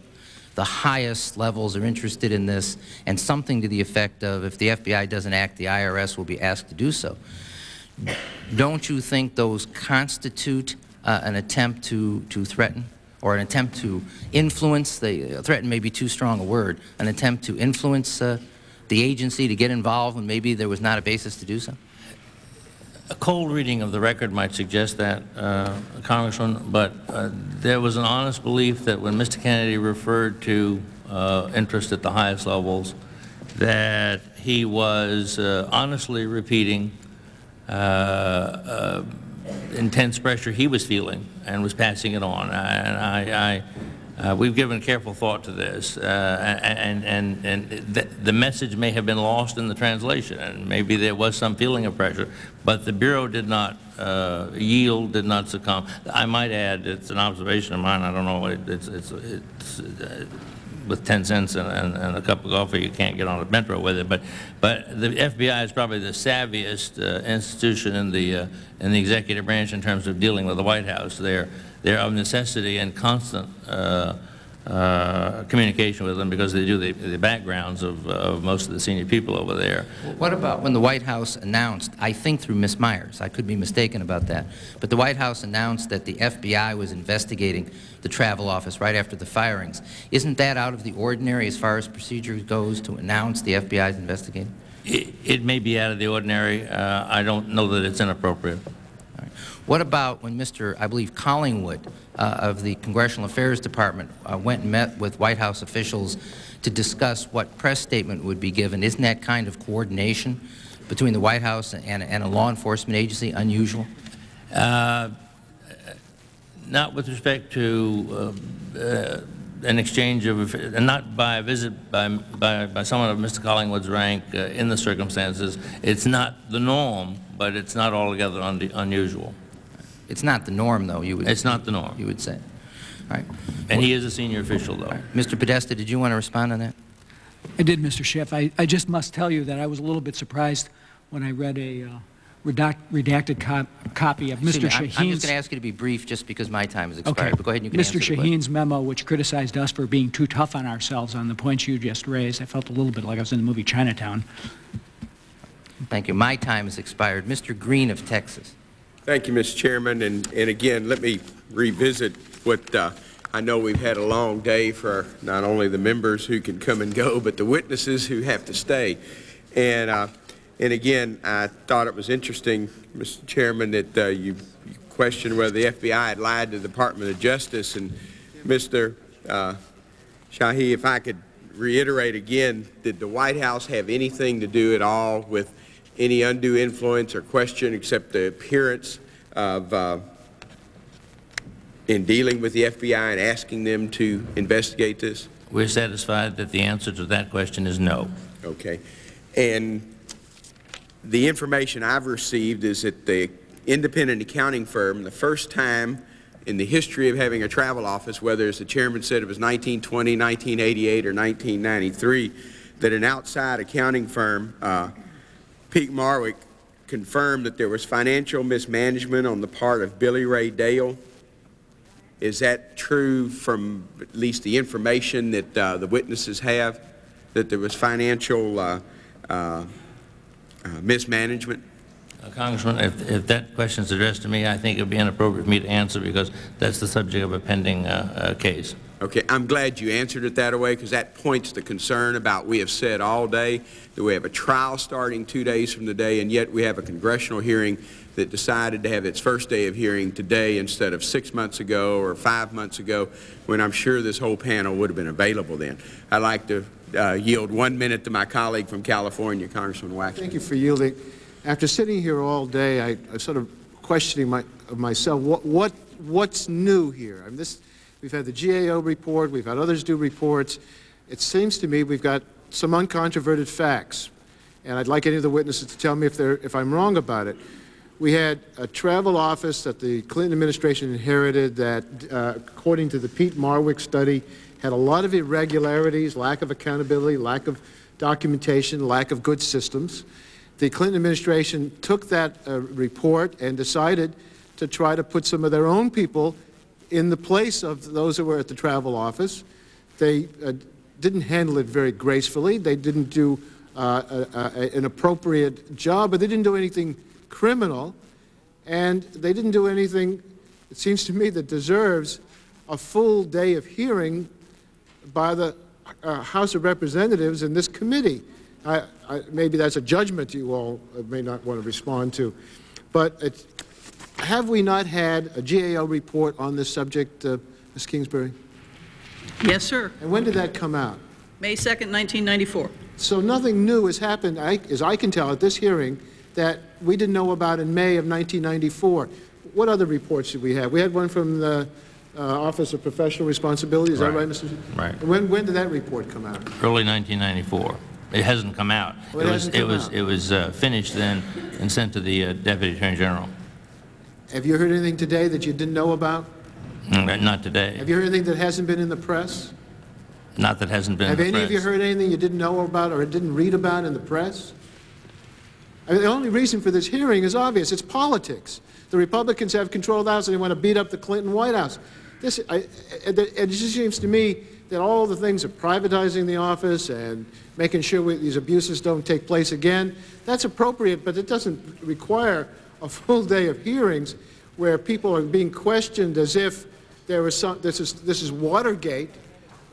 the highest levels are interested in this, and something to the effect of, if the FBI doesn't act, the IRS will be asked to do so, don't you think those constitute uh, an attempt to, to threaten or an attempt to influence, the, uh, threaten may be too strong a word, an attempt to influence uh, the agency to get involved when maybe there was not a basis to do so? A cold reading of the record might suggest that, uh, Congressman, but uh, there was an honest belief that when Mr. Kennedy referred to uh, interest at the highest levels, that he was uh, honestly repeating uh, uh, intense pressure he was feeling and was passing it on. And I, I uh, we've given careful thought to this, uh, and, and, and the, the message may have been lost in the translation, and maybe there was some feeling of pressure, but the Bureau did not uh, yield, did not succumb. I might add, it's an observation of mine, I don't know, it, it's, it's, it's uh, with 10 cents and, and, and, a cup of coffee, you can't get on a metro with it. But, but the FBI is probably the savviest uh, institution in the, uh, in the executive branch in terms of dealing with the White House. They're, they're of necessity and constant uh, communication with them because they do the, the backgrounds of, of most of the senior people over there. What about when the White House announced, I think through Ms. Myers, I could be mistaken about that, but the White House announced that the FBI was investigating the travel office right after the firings. Isn't that out of the ordinary as far as procedure goes to announce the FBI is investigating? It, it may be out of the ordinary. Uh, I don't know that it's inappropriate. What about when Mr., I believe, Collingwood uh, of the Congressional Affairs Department uh, went and met with White House officials to discuss what press statement would be given? Isn't that kind of coordination between the White House and, and a law enforcement agency unusual? Uh, not with respect to uh, uh, an exchange of, and not by a visit by, by, by someone of Mr. Collingwood's rank uh, in the circumstances. It's not the norm, but it's not altogether un unusual. It's not the norm, though, you would It's not the norm. You would say. All right. And he is a senior official, though. Right. Mr. Podesta, did you want to respond on that? I did, Mr. Schiff. I, I just must tell you that I was a little bit surprised when I read a uh, redact, redacted co copy of Mr. Me, I'm, Shaheen's... I'm just going to ask you to be brief just because my time has expired, okay. but go ahead and you can Mr. answer Shaheen's memo, which criticized us for being too tough on ourselves on the points you just raised, I felt a little bit like I was in the movie Chinatown. Thank you. My time has expired. Mr. Green of Texas. Thank you, Mr. Chairman. And, and again, let me revisit what uh, I know we've had a long day for not only the members who can come and go, but the witnesses who have to stay. And, uh, and again, I thought it was interesting, Mr. Chairman, that uh, you, you, questioned whether the FBI had lied to the Department of Justice. And Mr. Uh, Shaheen, if I could reiterate again, did the White House have anything to do at all with any undue influence or question except the appearance of uh, in dealing with the FBI and asking them to investigate this? We're satisfied that the answer to that question is no. Okay. And the information I've received is that the independent accounting firm, the first time in the history of having a travel office, whether as the chairman said it was 1920, 1988, or 1993, that an outside accounting firm uh, Peat Marwick confirmed that there was financial mismanagement on the part of Billy Ray Dale. Is that true from at least the information that uh, the witnesses have, that there was financial uh, uh, uh mismanagement? Uh, Congressman, if, if that question is addressed to me, I think it would be inappropriate for me to answer because that's the subject of a pending uh, case. Okay, I'm glad you answered it that way because that points the concern about we have said all day that we have a trial starting two days from today and yet we have a congressional hearing that decided to have its first day of hearing today instead of six months ago or five months ago when I'm sure this whole panel would have been available then. I'd like to uh, yield one minute to my colleague from California, Congressman Waxman. Thank you for yielding. after sitting here all day, I, I sort of questioning my, of myself, what, what, what's new here? I mean, this, we've had the GAO report, we've had others do reports. It seems to me we've got some uncontroverted facts, and I'd like any of the witnesses to tell me if, they're, if I'm wrong about it. We had a travel office that the Clinton administration inherited that, uh, according to the Peat Marwick study, had a lot of irregularities, lack of accountability, lack of documentation, lack of good systems. The Clinton administration took that uh, report and decided to try to put some of their own people in the place of those who were at the travel office. They uh, didn't handle it very gracefully. They didn't do uh, a, a, an appropriate job, but they didn't do anything criminal. And they didn't do anything, it seems to me, that deserves a full day of hearing by the uh, House of Representatives in this committee. I, I, maybe that's a judgment you all may not want to respond to. But it, have we not had a GAO report on this subject, uh, Ms. Kingsbury? Yes, sir. And when did that come out? May 2nd, 1994. So nothing new has happened, I, as I can tell, at this hearing that we didn't know about in May of 1994. What other reports did we have? We had one from the uh, Office of Professional Responsibility. Is Right. that right, Mr. Right. When, when did that report come out? Early 1994. It hasn't come out. Oh, it was hasn't it come was out. it was uh, finished then and sent to the uh, Deputy Attorney General. Have you heard anything today that you didn't know about? Mm, Not today. Have you heard anything that hasn't been in the press? Not that hasn't been Have in the any of you heard anything you didn't know about or didn't read about in the press? I mean, the only reason for this hearing is obvious. It's politics. The Republicans have control of the House and they want to beat up the Clinton White House. This, I, it, it just seems to me that all the things of privatizing the office and making sure we, these abuses don't take place again, that's appropriate, but it doesn't require a full day of hearings where people are being questioned as if there was some, this is, this is Watergate.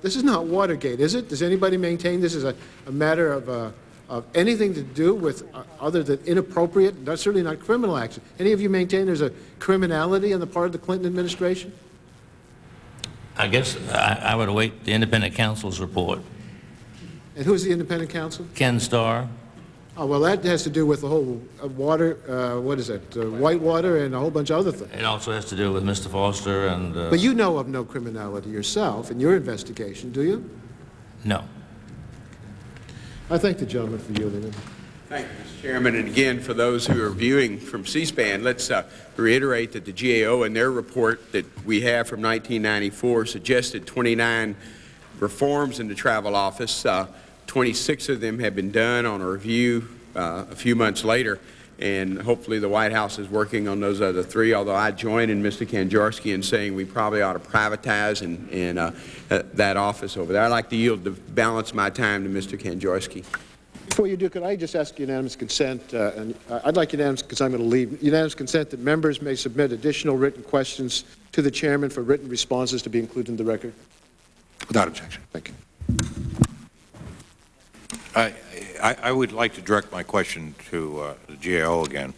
This is not Watergate, is it? Does anybody maintain this is a, a matter of, uh, of anything to do with uh, other than inappropriate, not, certainly not criminal action? Any of you maintain there's a criminality on the part of the Clinton administration? I guess I, I would await the independent counsel's report. And who's the independent counsel? Ken Starr, Oh, well, that has to do with the whole uh, water, uh, what is it, uh, Whitewater and a whole bunch of other things. it also has to do with Mr. Foster and... Uh, But you know of no criminality yourself in your investigation, do you? No. I thank the gentleman for yielding. Thank you, Mr. Chairman. And again, for those who are viewing from C-SPAN, let's uh, reiterate that the GAO in their report that we have from 1994 suggested 29 reforms in the travel office. Uh, 26 of them have been done on a review uh, a few months later, and hopefully the White House is working on those other three, although I join in Mr. Kanjorski in saying we probably ought to privatize and, and uh, uh, that office over there. I'd like to yield the balance of my time to Mr. Kanjorski. Before you do, could I just ask unanimous consent, uh, and I'd like unanimous, because I'm going to leave, unanimous consent that members may submit additional written questions to the chairman for written responses to be included in the record? Without objection. Thank you. I, I, would like to direct my question to uh, the GAO again.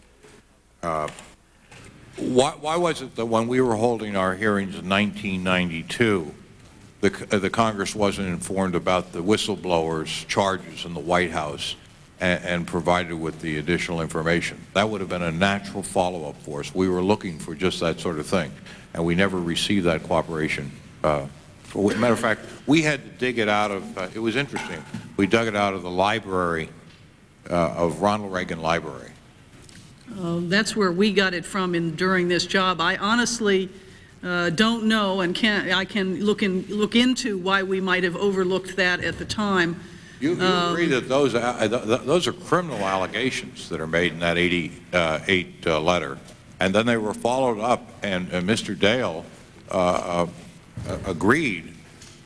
Uh, why, why was it that when we were holding our hearings in 1992, the, the Congress wasn't informed about the whistleblowers' charges in the White House and, and provided with the additional information? That would have been a natural follow-up for us. We were looking for just that sort of thing, and we never received that cooperation. Uh, matter of fact, we had to dig it out of, uh, it was interesting, we dug it out of the library uh, of Ronald Reagan Library. Uh, That's where we got it from in, during this job. I honestly uh, don't know and can't, I can look in, look into why we might have overlooked that at the time. You, you Um, agree that those, uh, th- th- those are criminal allegations that are made in that 88 uh, letter, and then they were followed up, and Mr. Dale uh, uh, agreed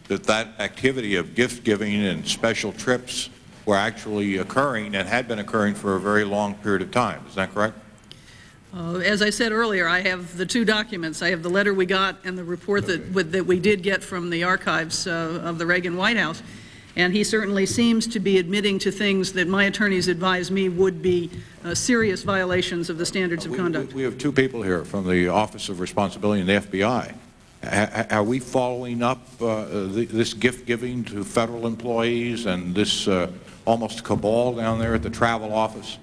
that that activity of gift-giving and special trips were actually occurring and had been occurring for a very long period of time. Is that correct? Uh, As I said earlier, I have the two documents. I have the letter we got and the report that, with- that we did get from the archives uh, of the Reagan White House. And he certainly seems to be admitting to things that my attorneys advise me would be uh, serious violations of the standards of We- conduct. We have two people here from the Office of Responsibility and the FBI. Ha- Are we following up uh, th- this gift-giving to federal employees and this uh, almost cabal down there at the travel office?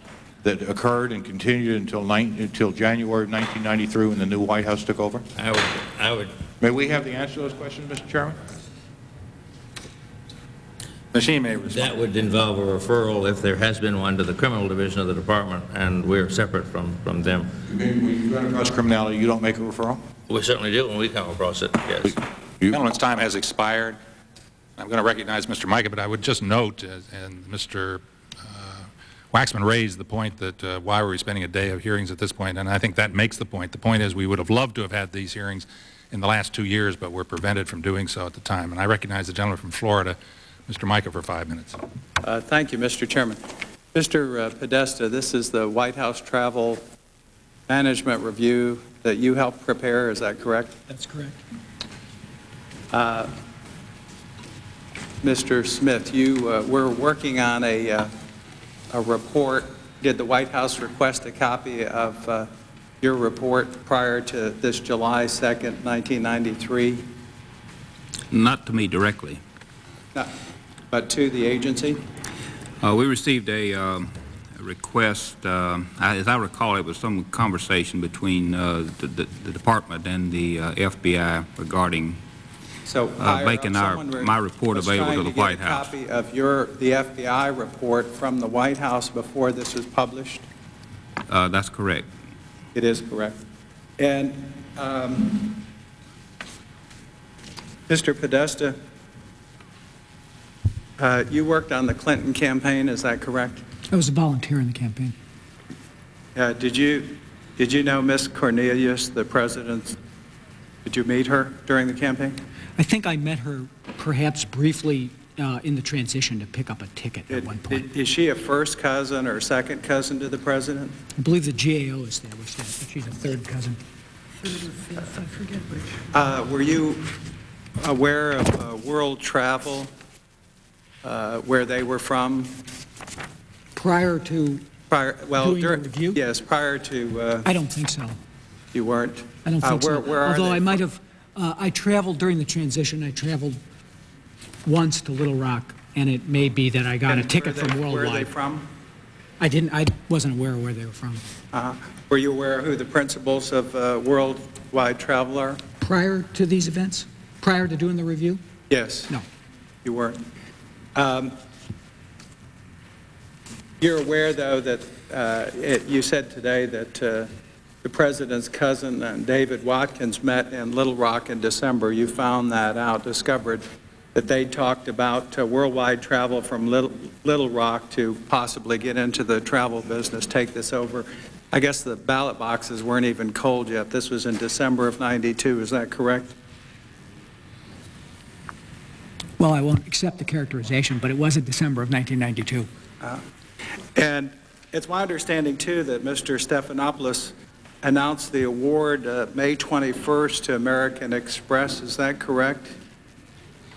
that occurred and continued until nine, until January of 1993 when the new White House took over? I would, I would, May we have the answer to those questions, Mr. Chairman? Machine may respond. that would involve a referral, if there has been one, to the criminal division of the department, and we're separate from, from them. You mean when you run across criminality, you don't make a referral? We certainly do when we come across it, yes. Gentleman's time has expired. I'm going to recognize Mr. Mica, but I would just note, uh, and Mr. uh, Waxman raised the point that uh, why were we spending a day of hearings at this point, and I think that makes the point. The point is we would have loved to have had these hearings in the last two years, but were prevented from doing so at the time. And I recognize the gentleman from Florida, Mr. Mica, for five minutes. Uh, Thank you, Mr. Chairman. Mr. Podesta, this is the White House Travel Management Review that you helped prepare, is that correct? That's correct. Uh, Mr. Smith, you uh, were working on a, uh, a report. Did the White House request a copy of uh, your report prior to this July 2nd, 1993, Not to me directly. No, but to the agency? Uh, We received a um, a request, um, I- as I recall, it was some conversation between uh, the the- the department and the uh, FBI regarding So uh, hire- making our, my report available to the get White House. copy of your, the FBI report from the White House before this was published? Uh, That's correct. It is correct. And, um, Mr. Podesta, uh, you worked on the Clinton campaign, is that correct? I was a volunteer in the campaign. Uh, Did you, did you know Miss Cornelius, the president? Did you meet her during the campaign? I think I met her perhaps briefly uh, in the transition to pick up a ticket at one point. Is she a first cousin or second cousin to the president? I believe the GAO established that, but she's a third cousin. Third or fifth, I forget which. Uh, Were you aware of uh, World Travel, uh, where they were from? Prior to, Prior, well, Doing the review? Yes, prior to, uh, I don't think so. you weren't? I don't Uh, think where- so. Where Although they I might have, uh, I traveled during the transition, I traveled once to Little Rock, and it may be that I got a ticket where from they- Where are they Worldwide. from? I didn't, I wasn't aware of where they were from. Uh, Were you aware who the principals of uh, Worldwide Travel are? Prior to these events? Prior to doing the review? Yes. No. You weren't. Um, You're aware, though, that uh, it- you said today that uh, the president's cousin, uh, David Watkins, met in Little Rock in December. You found that out, discovered that they talked about uh, worldwide travel from Little Little Rock to possibly get into the travel business, take this over. I guess the ballot boxes weren't even cold yet. This was in December of 92, is that correct? Well, I won't accept the characterization, but it was in December of 1992. Uh, And it's my understanding, too, that Mr. Stephanopoulos announced the award uh, May 21st to American Express, is that correct?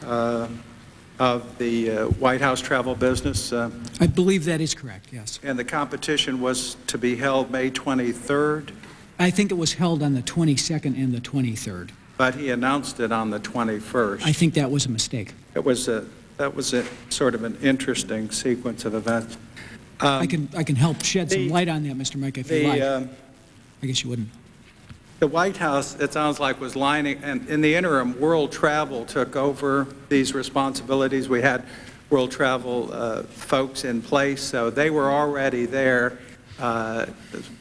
Uh, Of the uh, White House travel business, uh, I believe that is correct, yes. and the competition was to be held May 23rd, I think it was held on the 22nd and the 23rd. but he announced it on the 21st. I think that was a mistake. It was a, that was a sort of an interesting sequence of events. I can, I can help shed some light on that, Mr. Mike, if you like. um, I guess you wouldn't. The White House, it sounds like, was lining, and in the interim, World Travel took over these responsibilities. We had World Travel uh, folks in place, so they were already there. uh,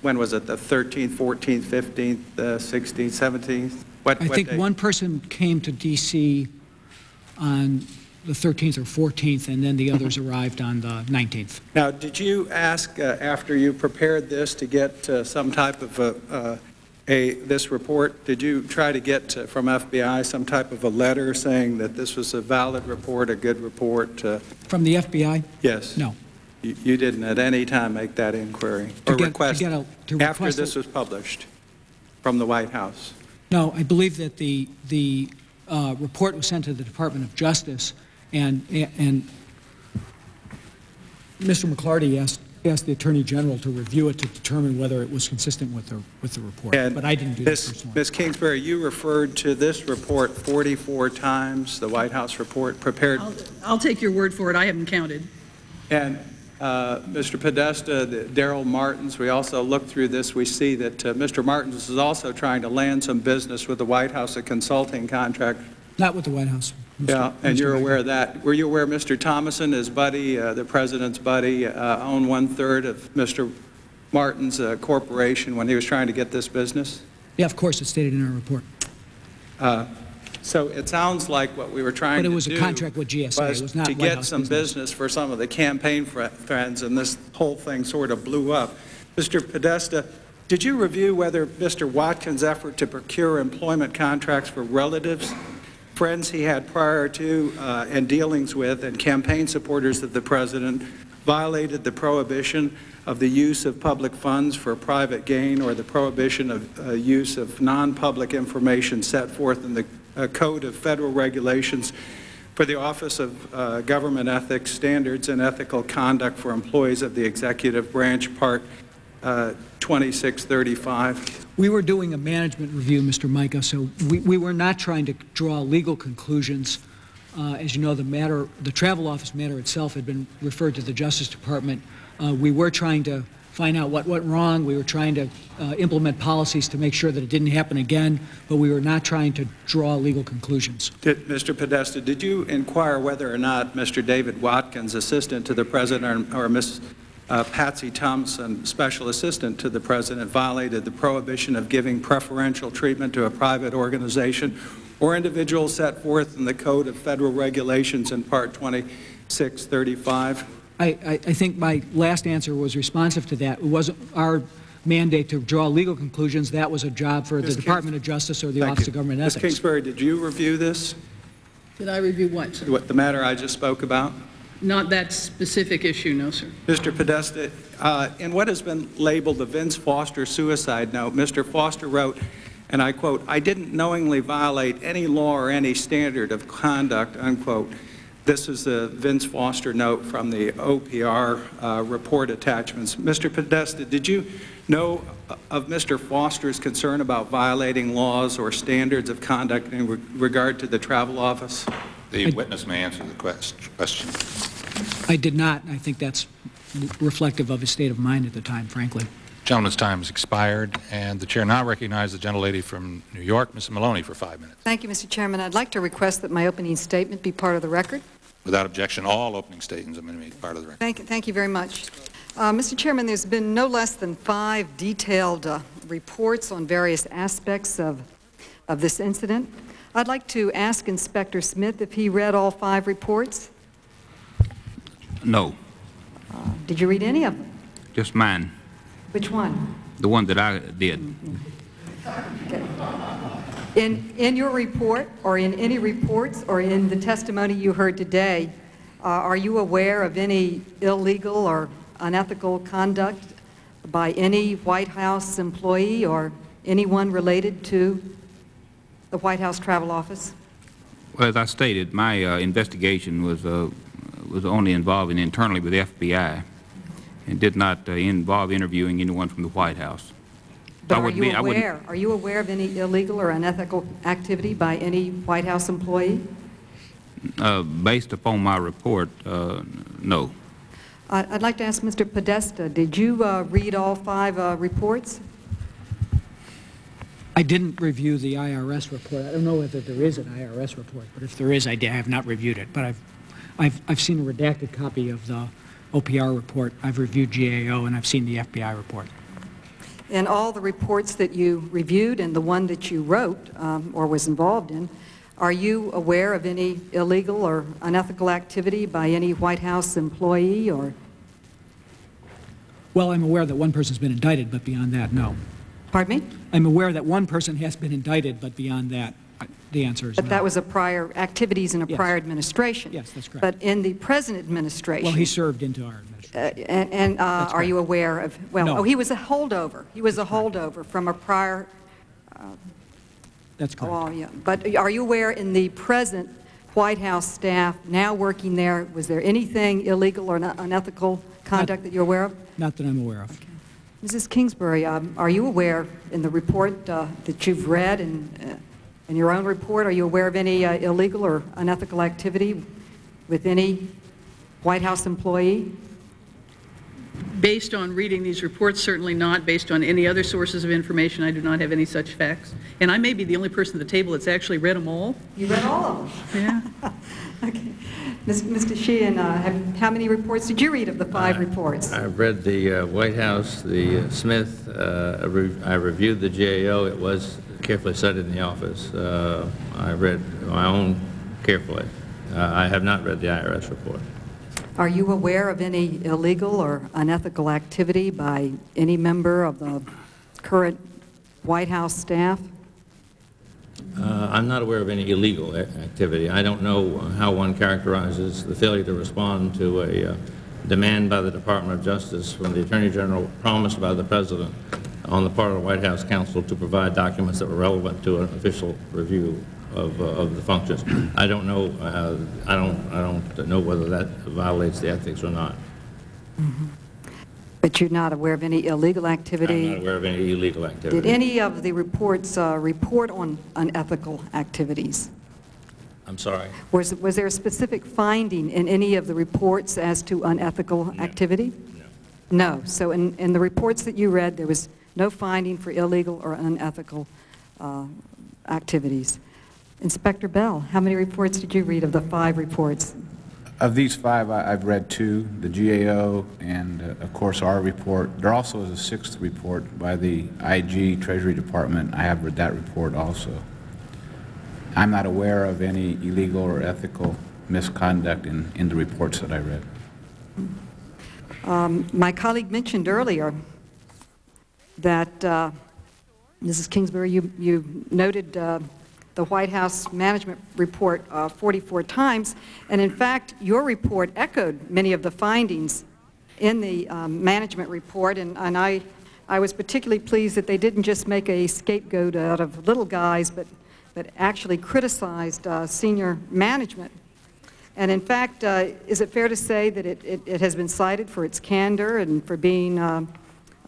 When was it, the 13th, 14th, 15th, uh, 16th, 17th? What- I what think day? one person came to D.C. on the 13th or 14th, and then the others arrived on the 19th. Now, did you ask, uh, after you prepared this, to get uh, some type of a, uh, a, this report, did you try to get uh, from FBI some type of a letter saying that this was a valid report, a good report? uh, From the FBI? Yes. No. You you didn't at any time make that inquiry To or get- to request get a- to after request this was published from the White House? No, I believe that the, the uh, report was sent to the Department of Justice, and, and Mr. McLarty asked, asked the Attorney General to review it to determine whether it was consistent with the, with the report. And But I didn't do that Ms. personally. Ms. Kingsbury, you referred to this report 44 times, the White House report prepared, I'll take your word for it, I haven't counted. and uh, Mr. Podesta, Darnell Martens, we also looked through this, we see that uh, Mr. Martens is also trying to land some business with the White House, a consulting contract. Not with the White House. Mr. Yeah, and Mr. you're aware of that. Were you aware Mr. Thomason, his buddy, uh, the president's buddy, uh, owned one-third of Mr. Martens' uh, corporation when he was trying to get this business? Yeah, of course, it's stated in our report. Uh, So it sounds like what we were trying But to it do... was a contract with GSA. It was not to White get House some business. business for some of the campaign fr- friends, and this whole thing sort of blew up. Mr. Podesta, did you review whether Mr. Watkins' effort to procure employment contracts for relatives, friends he had prior to uh, and dealings with, and campaign supporters of the president violated the prohibition of the use of public funds for private gain or the prohibition of uh, use of non-public information set forth in the uh, Code of Federal Regulations for the Office of uh, Government Ethics Standards and Ethical Conduct for Employees of the Executive Branch, Part 2635. We were doing a management review, Mr. Mica, so we, we were not trying to draw legal conclusions. Uh, as you know, the matter, the travel office matter itself had been referred to the Justice Department. Uh, we were trying to find out what went wrong. We were trying to uh, implement policies to make sure that it didn't happen again, but we were not trying to draw legal conclusions. Did, Mr. Podesta, did you inquire whether or not Mr. David Watkins, assistant to the president, or, or Ms. Uh, Patsy Thomasson, special assistant to the president, violated the prohibition of giving preferential treatment to a private organization or individual set forth in the Code of Federal Regulations in Part 2635? I, I, I think my last answer was responsive to that. It wasn't our mandate to draw legal conclusions. That was a job for the Ms. Department of Justice or the Thank Office you. of Government Ms. Ethics. Kingsbury, did you review this? Did I review what? What, the matter I just spoke about? Not that specific issue, no, sir. Mr. Podesta, uh, in what has been labeled the Vince Foster suicide note, Mr. Foster wrote, and I quote, "I didn't knowingly violate any law or any standard of conduct," unquote. This is the Vince Foster note from the OPR uh, report attachments. Mr. Podesta, did you know of Mr. Foster's concern about violating laws or standards of conduct in re- regard to the travel office? The witness may answer the quest- question. I did not. I think that's reflective of his state of mind at the time, frankly. Gentleman's time has expired, and the chair now recognizes the gentlelady from New York, Ms. Maloney, for five minutes. Thank you, Mr. Chairman. I'd like to request that my opening statement be part of the record. Without objection, all opening statements are going to be part of the record. Thank, thank you very much. Uh, Mr. Chairman, there's been no less than five detailed uh, reports on various aspects of, of this incident. I'd like to ask Inspector Smith if he read all five reports. No, Did you read any of them? just mine, Which one? the one that I did. Okay. In, in your report, or in any reports, or in the testimony you heard today, uh, are you aware of any illegal or unethical conduct by any White House employee or anyone related to the White House Travel Office? Well, as I stated, my uh, investigation was, uh, was only involving internally with the FBI and did not uh, involve interviewing anyone from the White House. But I are you be- aware, are you aware of any illegal or unethical activity by any White House employee? Uh, Based upon my report, uh, no. I'd like to ask Mr. Podesta, did you uh, read all five uh, reports? I didn't review the IRS report. I don't know whether there is an IRS report, but if there is, I did- I have not reviewed it. But I've, I've, I've seen a redacted copy of the OPR report. I've reviewed GAO, and I've seen the FBI report. In all the reports that you reviewed and the one that you wrote um, or was involved in, are you aware of any illegal or unethical activity by any White House employee or? Well, I'm aware that one person's been indicted, but beyond that, no. Pardon me? I'm aware that one person has been indicted, but beyond that, the answer is no. But that was a prior, activities in a Yes. prior administration. Yes, that's correct. But in the present administration. Well, he served into our Uh, And, and uh, That's are you aware of, well, No. oh, he was a holdover. He was a holdover from a prior, That's correct. oh, yeah. But are you aware in the present White House staff now working there, was there anything illegal or unethical conduct that you're aware of? Not that I'm aware of. Mrs. Kingsbury, um, are you aware in the report uh, that you've read and uh, in your own report, are you aware of any uh, illegal or unethical activity with any White House employee? based on reading these reports, certainly not based on any other sources of information. I do not have any such facts. And I may be the only person at the table that's actually read them all. You read all of them? Yeah. Okay. Ms- Mr. Shaheen, uh, have- how many reports did you read of the five reports? I've read the uh, White House, the uh, Smith, uh, I re- I reviewed the GAO, it was carefully studied in the office. Uh, I read my own carefully. Uh, I have not read the IRS report. Are you aware of any illegal or unethical activity by any member of the current White House staff? Uh, I'm not aware of any illegal activity. I don't know how one characterizes the failure to respond to a uh, demand by the Department of Justice from the Attorney General promised by the President on the part of the White House counsel to provide documents that were relevant to an official review of, uh, of the functions. I don't know, uh, I don't, I don't know whether that violates the ethics or not. But you're not aware of any illegal activity? I'm not aware of any illegal activity. Did any of the reports uh, report on unethical activities? I'm sorry. Was, was there a specific finding in any of the reports as to unethical activity? No. No. So in, in the reports that you read, there was no finding for illegal or unethical uh, activities. Inspector Bell, how many reports did you read of the five reports? Of these five, I- I've read two, the GAO and, uh, of course, our report. There also is a sixth report by the IG Treasury Department. I have read that report also. I'm not aware of any illegal or ethical misconduct in, in the reports that I read. Um, My colleague mentioned earlier that, uh, Mrs. Kingsbury, you, you noted uh, the White House management report uh, 44 times, and in fact, your report echoed many of the findings in the um, management report, and, and I, I was particularly pleased that they didn't just make a scapegoat out of little guys, but, but actually criticized uh, senior management. And in fact, uh, is it fair to say that it, it, it has been cited for its candor and for being uh,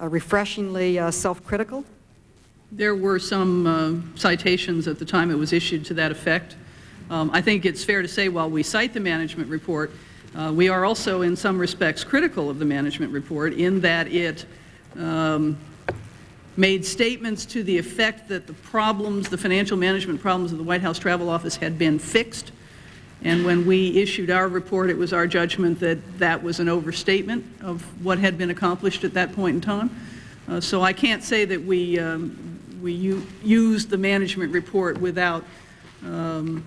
refreshingly uh, self-critical? There were some uh, citations at the time it was issued to that effect. Um, I think it's fair to say while we cite the management report, uh, we are also in some respects critical of the management report in that it um, made statements to the effect that the problems, the financial management problems of the White House Travel Office had been fixed. And when we issued our report, it was our judgment that that was an overstatement of what had been accomplished at that point in time. Uh, So I can't say that we, um, we used the management report without um,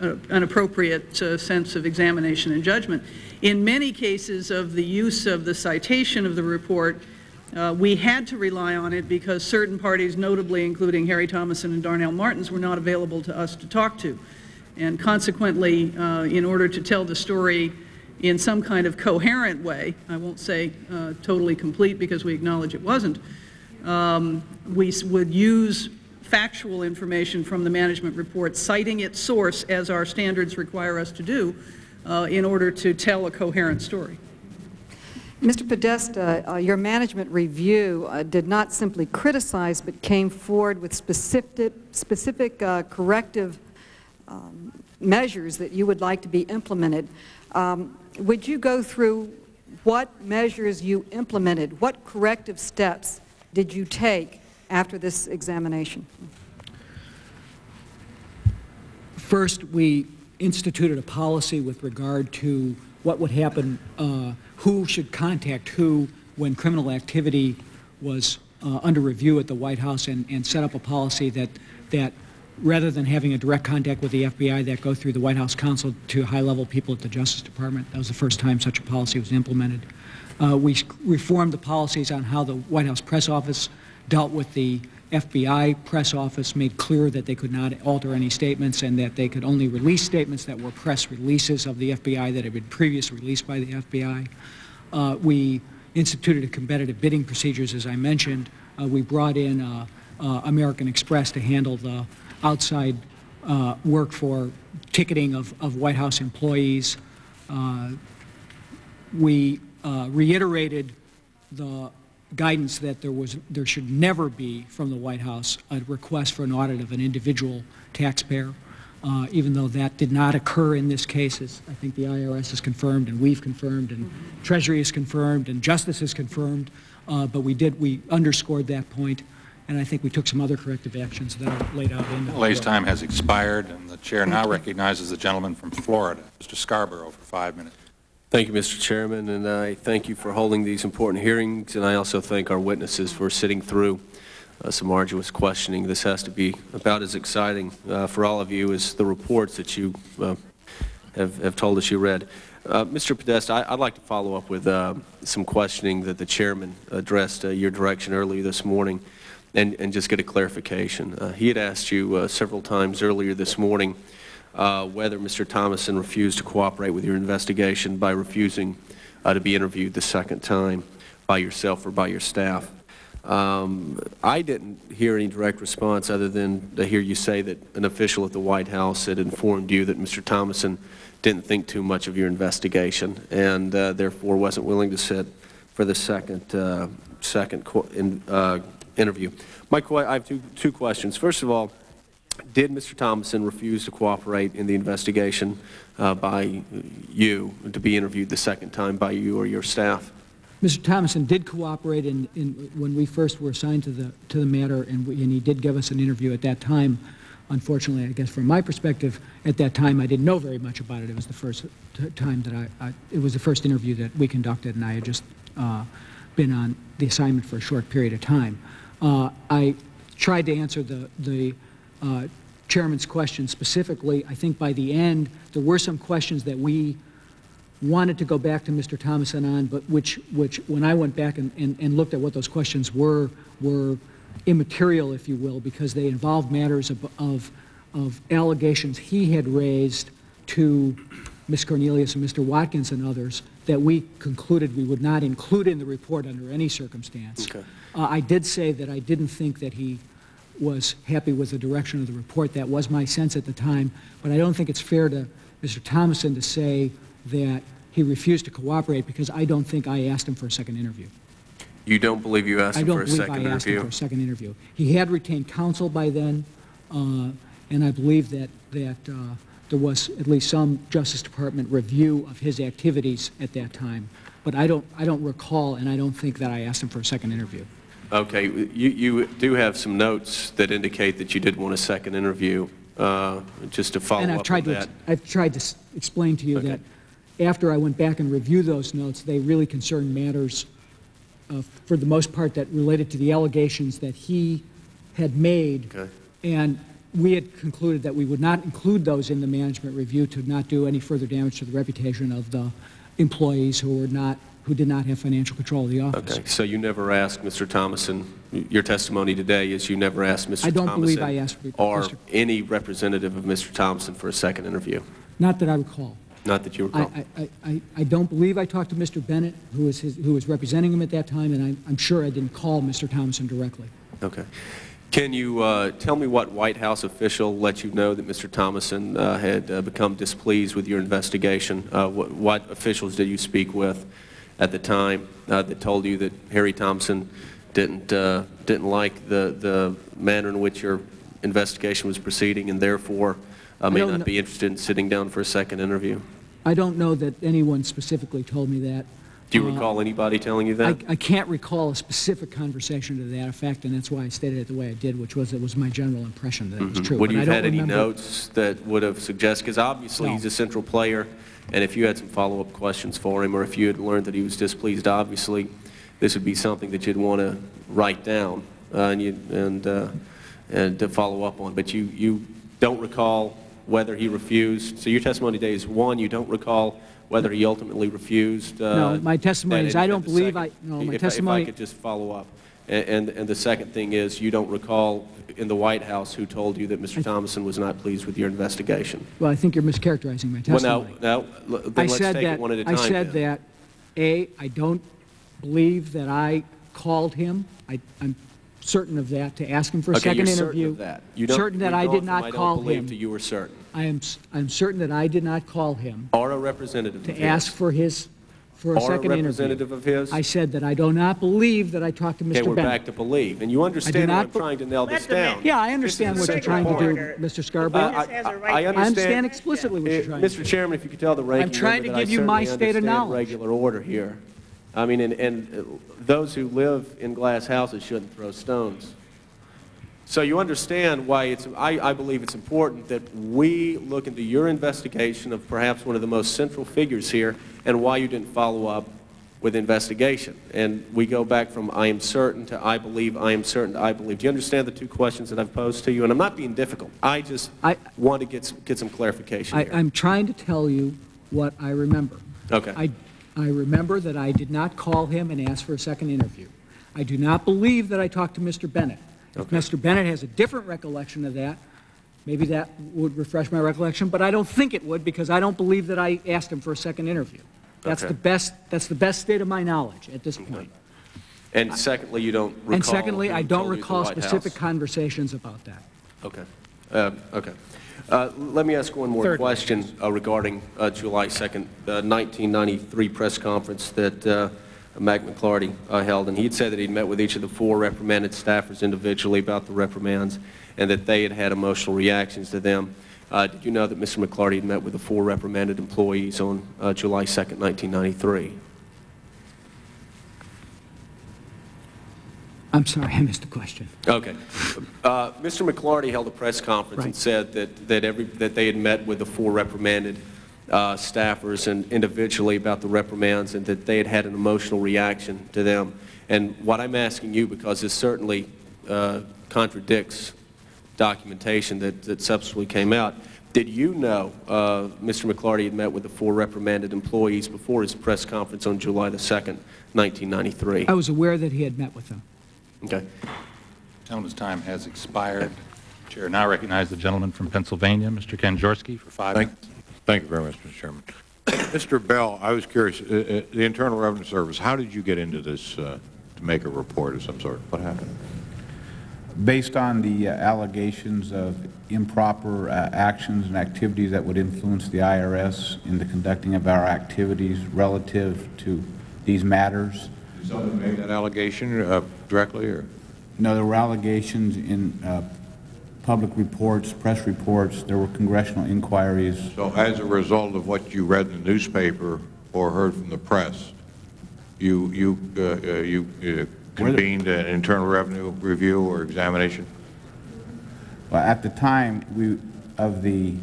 a- an appropriate uh, sense of examination and judgment. In many cases of the use of the citation of the report, uh, we had to rely on it because certain parties, notably including Harry Thomason and Darnell Martens, were not available to us to talk to. And consequently, uh, in order to tell the story in some kind of coherent way, I won't say uh, totally complete because we acknowledge it wasn't, um, we would use factual information from the management report, citing its source as our standards require us to do, uh, in order to tell a coherent story. Mr. Podesta, uh, your management review uh, did not simply criticize, but came forward with specific, specific uh, corrective um, measures that you would like to be implemented. Um, Would you go through what measures you implemented? What corrective steps did you take after this examination? First, we instituted a policy with regard to what would happen, uh, who should contact who when criminal activity was uh, under review at the White House, and, and set up a policy that, that rather than having a direct contact with the FBI, that go through the White House counsel to high-level people at the Justice Department. That was the first time such a policy was implemented. Uh, we reformed the policies on how the White House press office dealt with the FBI press office, made clear that they could not alter any statements and that they could only release statements that were press releases of the FBI that had been previously released by the FBI. Uh, we instituted competitive bidding procedures, as I mentioned. Uh, we brought in uh, uh, American Express to handle the outside uh, work for ticketing of, of White House employees. Uh, we uh, reiterated the guidance that there was there should never be from the White House a request for an audit of an individual taxpayer. uh, even though that did not occur in this case, as I think the IRS has confirmed, and we've confirmed, and Treasury has confirmed, and Justice has confirmed, uh, but we did, we underscored that point, and I think we took some other corrective actions that are laid out in the... Lay's time has expired, and the chair now recognizes the gentleman from Florida, Mr. Scarborough, for five minutes. Thank you, Mr. Chairman, and I thank you for holding these important hearings, and I also thank our witnesses for sitting through uh, some arduous questioning. This has to be about as exciting uh, for all of you as the reports that you uh, have, have told us you read. Uh, Mr. Podesta, I, would like to follow up with uh, some questioning that the chairman addressed uh, your direction earlier this morning and, and just get a clarification. he had asked you several times earlier this morning whether Mr. Thomason refused to cooperate with your investigation by refusing to be interviewed the second time by yourself or by your staff. Um, I didn't hear any direct response other than to hear you say that an official at the White House had informed you that Mr. Thomason didn't think too much of your investigation and uh, therefore wasn't willing to sit for the second, uh, second in, uh, interview. My I have two, two questions. First of all, did Mr. Thomason refuse to cooperate in the investigation uh, by you, to be interviewed the second time by you or your staff? Mr. Thomason did cooperate in, in, when we first were assigned to the, to the matter, and, we, and he did give us an interview at that time. Unfortunately, I guess from my perspective, at that time, I didn't know very much about it. It was the first time that I, I, it was the first interview that we conducted, and I had just uh, been on the assignment for a short period of time. Uh, I tried to answer the, the uh, chairman's question specifically. I think by the end, there were some questions that we wanted to go back to Mr. Thomason on, but which, which when I went back and, and, and looked at what those questions were, were immaterial, if you will, because they involved matters of, of, of allegations he had raised to Ms. Cornelius and Mr. Watkins and others that we concluded we would not include in the report under any circumstance. Okay. Uh, I did say that I didn't think that he was happy with the direction of the report. That was my sense at the time, but I don't think it's fair to Mr. Thomason to say that he refused to cooperate because I don't think I asked him for a second interview. You don't believe you asked him for a second interview? I don't believe I asked him for a second interview. He had retained counsel by then, uh, and I believe that, that uh, there was at least some Justice Department review of his activities at that time. But I don't, I don't recall, and I don't think that I asked him for a second interview. Okay. You, you do have some notes that indicate that you did want a second interview. Uh, just to follow and I've up tried on to, that. I've tried to explain to you okay. that after I went back and reviewed those notes, they really concerned matters, uh, for the most part, that related to the allegations that he had made. Okay. And we had concluded that we would not include those in the management review to not do any further damage to the reputation of the employees who were not who did not have financial control of the office. Okay, so you never asked Mr. Thomason, your testimony today is you never asked Mr. I don't Thomason believe I asked or Mr. any representative of Mr. Thomason for a second interview? Not that I recall. Not that you recall? I, I, I, I don't believe I talked to Mr. Bennett, who was, his, who was representing him at that time, and I, I'm sure I didn't call Mr. Thomason directly. Okay. Can you uh, tell me what White House official let you know that Mr. Thomason uh, had uh, become displeased with your investigation? Uh, what, what, officials did you speak with at the time uh, that told you that Harry Thomason didn't, uh, didn't like the, the manner in which your investigation was proceeding and therefore uh, may not be interested in sitting down for a second interview? I don't know that anyone specifically told me that. Do you Uh, recall anybody telling you that? I, I can't recall a specific conversation to that effect, and that's why I stated it the way I did, which was it was my general impression that it was Mhm. true. Would you have had any notes that would have suggested, because obviously No. he's a central player, and if you had some follow-up questions for him, or if you had learned that he was displeased, obviously, this would be something that you'd want to write down uh, and, you, and, uh, and to follow up on. But you, you don't recall whether he refused. So your testimony today is, one, you don't recall whether he ultimately refused. uh, No, my testimony is I don't believe second- I- no, my if- testimony- If I could just follow up. And, and, and the second thing is, you don't recall in the White House who told you that Mr. Thomason was not pleased with your investigation. Well, I think you're mischaracterizing my Well, testimony. no, no, l- I said take that, it one at a I time. I said then. that, A, I don't believe that I called him. I, I'm certain of that, to ask him for a Okay, second you're certain interview. of that. You don't- Certain that I did not I call don't believe him. to you were certain. I am, I'm certain that I did not call him Or a representative to ask for his, for a are second interview. representative of his? I said that I do not believe that I talked to Mr. Okay, Bennett. we're back to believe. And you understand not that be- I'm trying to nail this down. Yeah, I understand what you're a trying to do. Mr. Scarborough. Uh, I- I- I understand explicitly what you're trying to do. Mr. Chairman, if you could tell the ranking I'm trying member to give you my state of knowledge. regular order here. I mean, and, and uh, those who live in glass houses shouldn't throw stones. So you understand why it's, I, I believe it's important that we look into your investigation of perhaps one of the most central figures here and why you didn't follow up with investigation. And we go back from I am certain to I believe, I am certain to I believe. Do you understand the two questions that I've posed to you? And I'm not being difficult. I just want to get, some- get some clarification I, here. I'm trying to tell you what I remember. Okay. I, I remember that I did not call him and ask for a second interview. I do not believe that I talked to Mr. Bennett. If Mr. Bennett has a different recollection of that, maybe that would refresh my recollection, but I don't think it would because I don't believe that I asked him for a second interview. That's Okay. the best, that's the best state of my knowledge at this point. And secondly, you don't recall... And secondly, I don't told you at the recall White House? specific conversations about that. Okay. Uh, Okay. Uh, Let me ask one more Third. question uh, regarding uh, July 2nd, uh, 1993 press conference that uh, Mac McLarty uh, held. And he'd said that he'd met with each of the four reprimanded staffers individually about the reprimands and that they had had emotional reactions to them. Uh, Did you know that Mr. McLarty had met with the four reprimanded employees on uh, July 2nd, 1993? I'm sorry, I missed the question. Okay. Uh, Mr. McLarty held a press conference and said that, that every, that they had met with the four reprimanded uh, staffers and individually about the reprimands and that they had had an emotional reaction to them. And what I'm asking you, because this certainly uh, contradicts documentation that, that subsequently came out, did you know uh, Mr. McLarty had met with the four reprimanded employees before his press conference on July the 2nd, 1993? I was aware that he had met with them. Okay. Gentleman's time has expired. Chair now recognize the gentleman from Pennsylvania, Mr. Kanjorski, for five Thank, minutes. Thank you very much, Mr. Chairman. Mr. Bell, I was curious, uh, uh, the Internal Revenue Service, how did you get into this uh, to make a report of some sort? What happened? Based on the uh, allegations of improper uh, actions and activities that would influence the IRS in the conducting of our activities relative to these matters. Did someone make that allegation uh, directly, or? No, there were allegations in uh, public reports, press reports, there were congressional inquiries. So as a result of what you read in the newspaper or heard from the press, you, you, uh, uh, you uh, convened an internal revenue review or examination? Well, at the time we, of the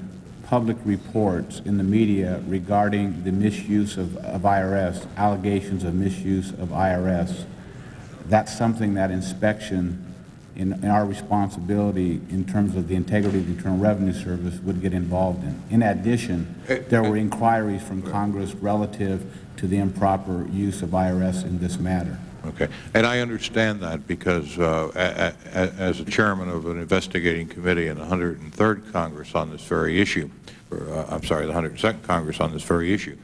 public reports in the media regarding the misuse of, of IRS, allegations of misuse of IRS, that's something that inspection in, in our responsibility in terms of the integrity of the Internal Revenue Service would get involved in. In addition, there were inquiries from Congress relative to the improper use of IRS in this matter. Okay. And I understand that because uh, a- a- as a chairman of an investigating committee in the 103rd Congress on this very issue, or, uh, I'm sorry, the 102nd Congress on this very issue,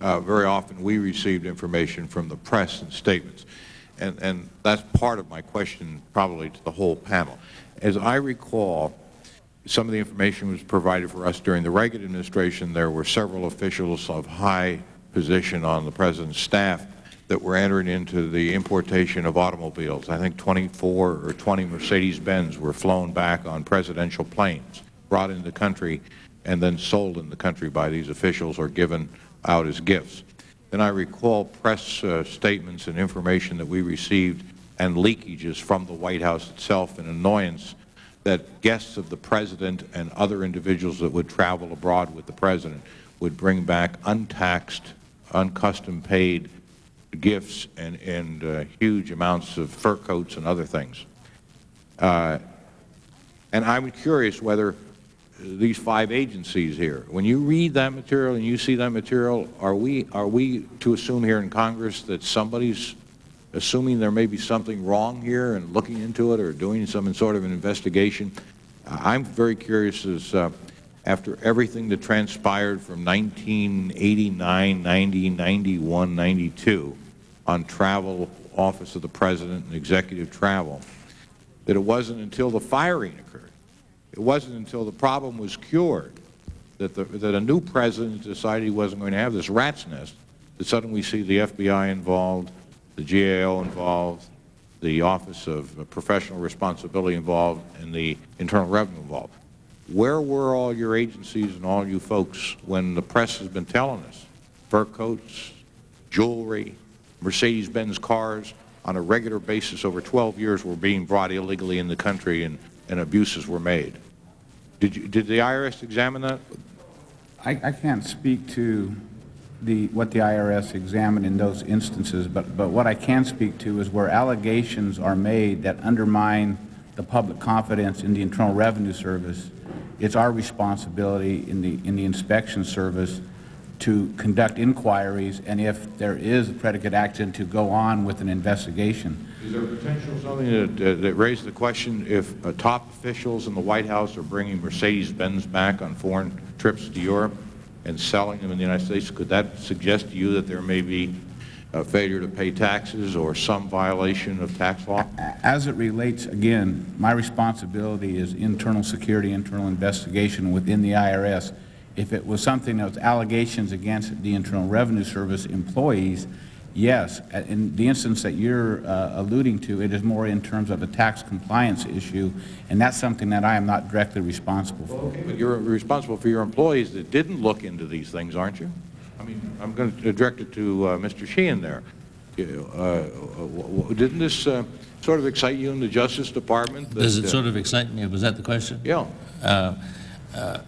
uh, very often we received information from the press and statements. And, and that's part of my question probably to the whole panel. As I recall, some of the information was provided for us during the Reagan administration. There were several officials of high position on the President's staff that were entering into the importation of automobiles. I think 24 or 20 Mercedes-Benz were flown back on presidential planes, brought into the country, and then sold in the country by these officials or given out as gifts. Then I recall press uh, statements and information that we received and leakages from the White House itself and annoyance that guests of the President and other individuals that would travel abroad with the President would bring back untaxed, uncustom-paid gifts and, and uh, huge amounts of fur coats and other things. Uh, and I'm curious whether these five agencies here, when you read that material and you see that material, are we, are we to assume here in Congress that somebody's assuming there may be something wrong here and looking into it or doing some sort of an investigation? I'm very curious as, uh, after everything that transpired from 1989, 90, 91, 92 on travel, Office of the President and executive travel, that it wasn't until the firing occurred, it wasn't until the problem was cured that, the, that a new president decided he wasn't going to have this rat's nest that suddenly we see the FBI involved, the GAO involved, the Office of Professional Responsibility involved, and the Internal Revenue involved. Where were all your agencies and all you folks when the press has been telling us fur coats, jewelry, Mercedes-Benz cars on a regular basis over 12 years were being brought illegally in the country and, and abuses were made? Did, you, did the IRS examine that? I, I can't speak to the, what the IRS examined in those instances, but, but what I can speak to is where allegations are made that undermine the public confidence in the Internal Revenue Service, it's our responsibility in the, in the inspection service to conduct inquiries, and if there is a predicate action, to go on with an investigation. Is there potential something that, that raised the question if uh, top officials in the White House are bringing Mercedes-Benz back on foreign trips to Europe and selling them in the United States? Could that suggest to you that there may be a failure to pay taxes or some violation of tax law? As it relates, again, my responsibility is internal security, internal investigation within the IRS. If it was something that was allegations against the Internal Revenue Service employees, yes. In the instance that you're uh, alluding to, it is more in terms of a tax compliance issue, and that's something that I am not directly responsible for. Okay, but you're responsible for your employees that didn't look into these things, aren't you? I mean, I'm going to direct it to uh, Mr. Shaheen there. Uh, uh, w- w- Didn't this uh, sort of excite you in the Justice Department? Does that, it uh, sort of excite me? Was that the question? Yeah. Uh, uh,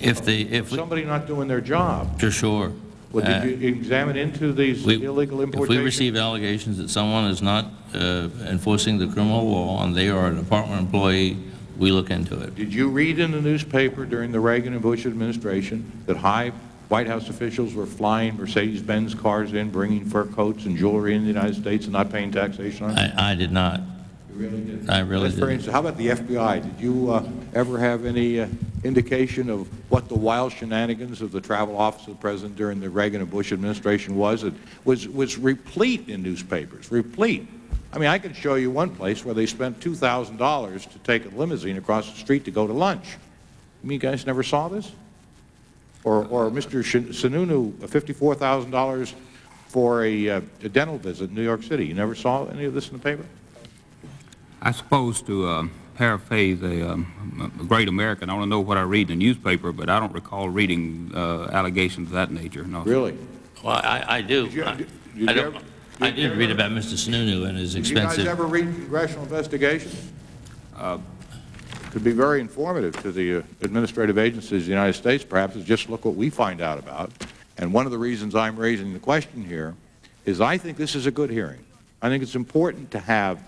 If the, if, we- Somebody not doing their job. for sure. Well, Uh, did you examine into these we- illegal If importations? we receive allegations that someone is not uh, enforcing the criminal law and they are a department employee, we look into it. Did you read in the newspaper during the Reagan and Bush administration that high White House officials were flying Mercedes-Benz cars in, bringing fur coats and jewelry in the United States and not paying taxation on it? I, I did not. You really did? I really That's very did. interesting. How about the FBI? Did you uh, ever have any uh, indication of what the wild shenanigans of the travel office of the president during the Reagan and Bush administration was? It was, was replete in newspapers, replete. I mean, I can show you one place where they spent $2,000 to take a limousine across the street to go to lunch. You mean you guys never saw this? Or, or Mr. Shin- Sununu, $54,000 for a, uh, a dental visit in New York City. You never saw any of this in the paper? I suppose to uh, paraphrase a, um, a great American, I don't know what I read in the newspaper, but I don't recall reading uh, allegations of that nature, no. Really? Well, I, I do. Did you- I- did I don't, ever- I did you read about Mr. Sununu and his Did you guys ever read congressional investigations? Uh, Could be very informative to the uh, administrative agencies of the United States, perhaps, is just look what we find out about. And one of the reasons I'm raising the question here is I think this is a good hearing. I think it's important to have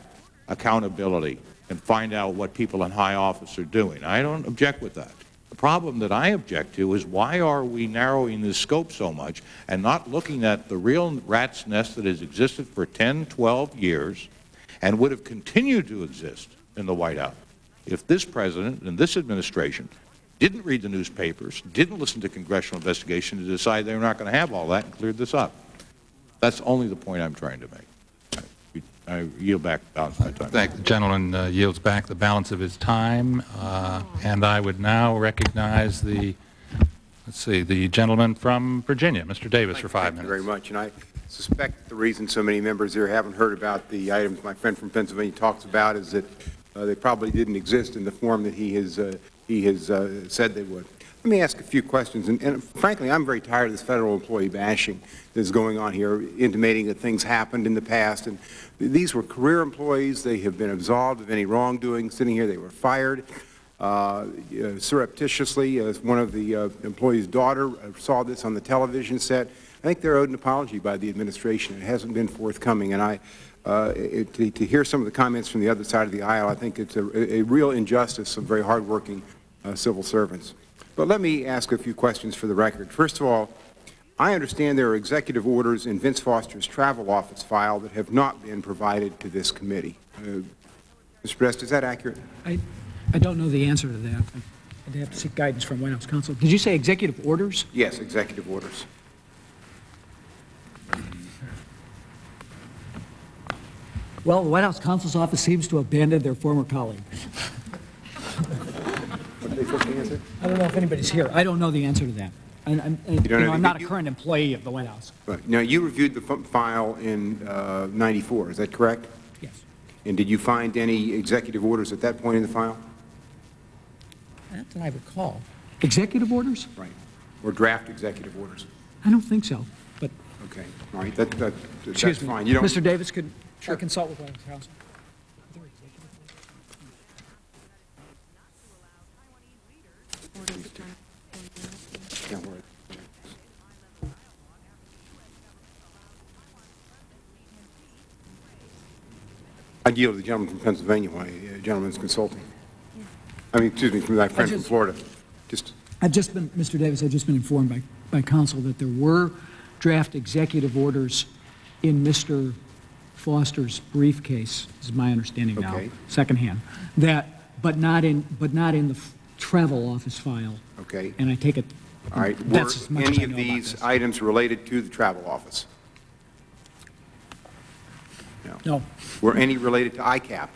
accountability and find out what people in high office are doing. I don't object with that. The problem that I object to is why are we narrowing the scope so much and not looking at the real rat's nest that has existed for 10, 12 years and would have continued to exist in the White House if this president and this administration didn't read the newspapers, didn't listen to congressional investigation to decide they were not going to have all that and cleared this up. That's only the point I'm trying to make. I I yield back the balance of my time. Thank the gentleman uh, yields back the balance of his time, uh, and I would now recognize the, let's see, the gentleman from Virginia, Mr. Davis, for five Thank you minutes. very much. And I suspect the reason so many members here haven't heard about the items my friend from Pennsylvania talks about is that uh, they probably didn't exist in the form that he has, uh, he has uh, said they would. Let me ask a few questions. And, and frankly, I'm very tired of this federal employee bashing that's going on here, intimating that things happened in the past. And these were career employees. They have been absolved of any wrongdoing. Sitting here, they were fired uh, uh, surreptitiously. Uh, one of the uh, employee's daughter uh, saw this on the television set. I think they're owed an apology by the administration. It hasn't been forthcoming, and I, uh, it, to, to hear some of the comments from the other side of the aisle, I think it's a, a real injustice of very hardworking uh, civil servants. But let me ask a few questions for the record. First of all, I understand there are executive orders in Vince Foster's travel office file that have not been provided to this committee. Uh, Mr. Prest, is that accurate? I, I don't know the answer to that. I'd have to seek guidance from White House counsel. Did you say executive orders? Yes, executive orders. Well, the White House counsel's office seems to have abandoned their former colleague. What did they supposed to answer? I don't know if anybody's here. I don't know the answer to that. And, I'm- and, You you don't know, know- I'm not a you- current employee of the White House. Right. Now, you reviewed the f- file in uh, 94, is that correct? Yes. And did you find any executive orders at that point in the file? Not that I recall. Executive orders? Right. Or draft executive orders? I don't think so, but, Okay, all right, that, that, that's excuse me. fine. You don't, Mr. Davis, could I consult with the White House? I yield to the gentleman from Pennsylvania, my uh, gentleman's consulting. I mean, excuse me, from my friend from Florida. Just, I've just been, Mr. Davis, I've just been informed by, by counsel that there were draft executive orders in Mr. Foster's briefcase, is my understanding now, Okay. secondhand, that, but not in, but not in the travel office file. okay, And I take it, all right. Were that's as much as any I of know these items related to the travel office? No, Were any related to ICAP?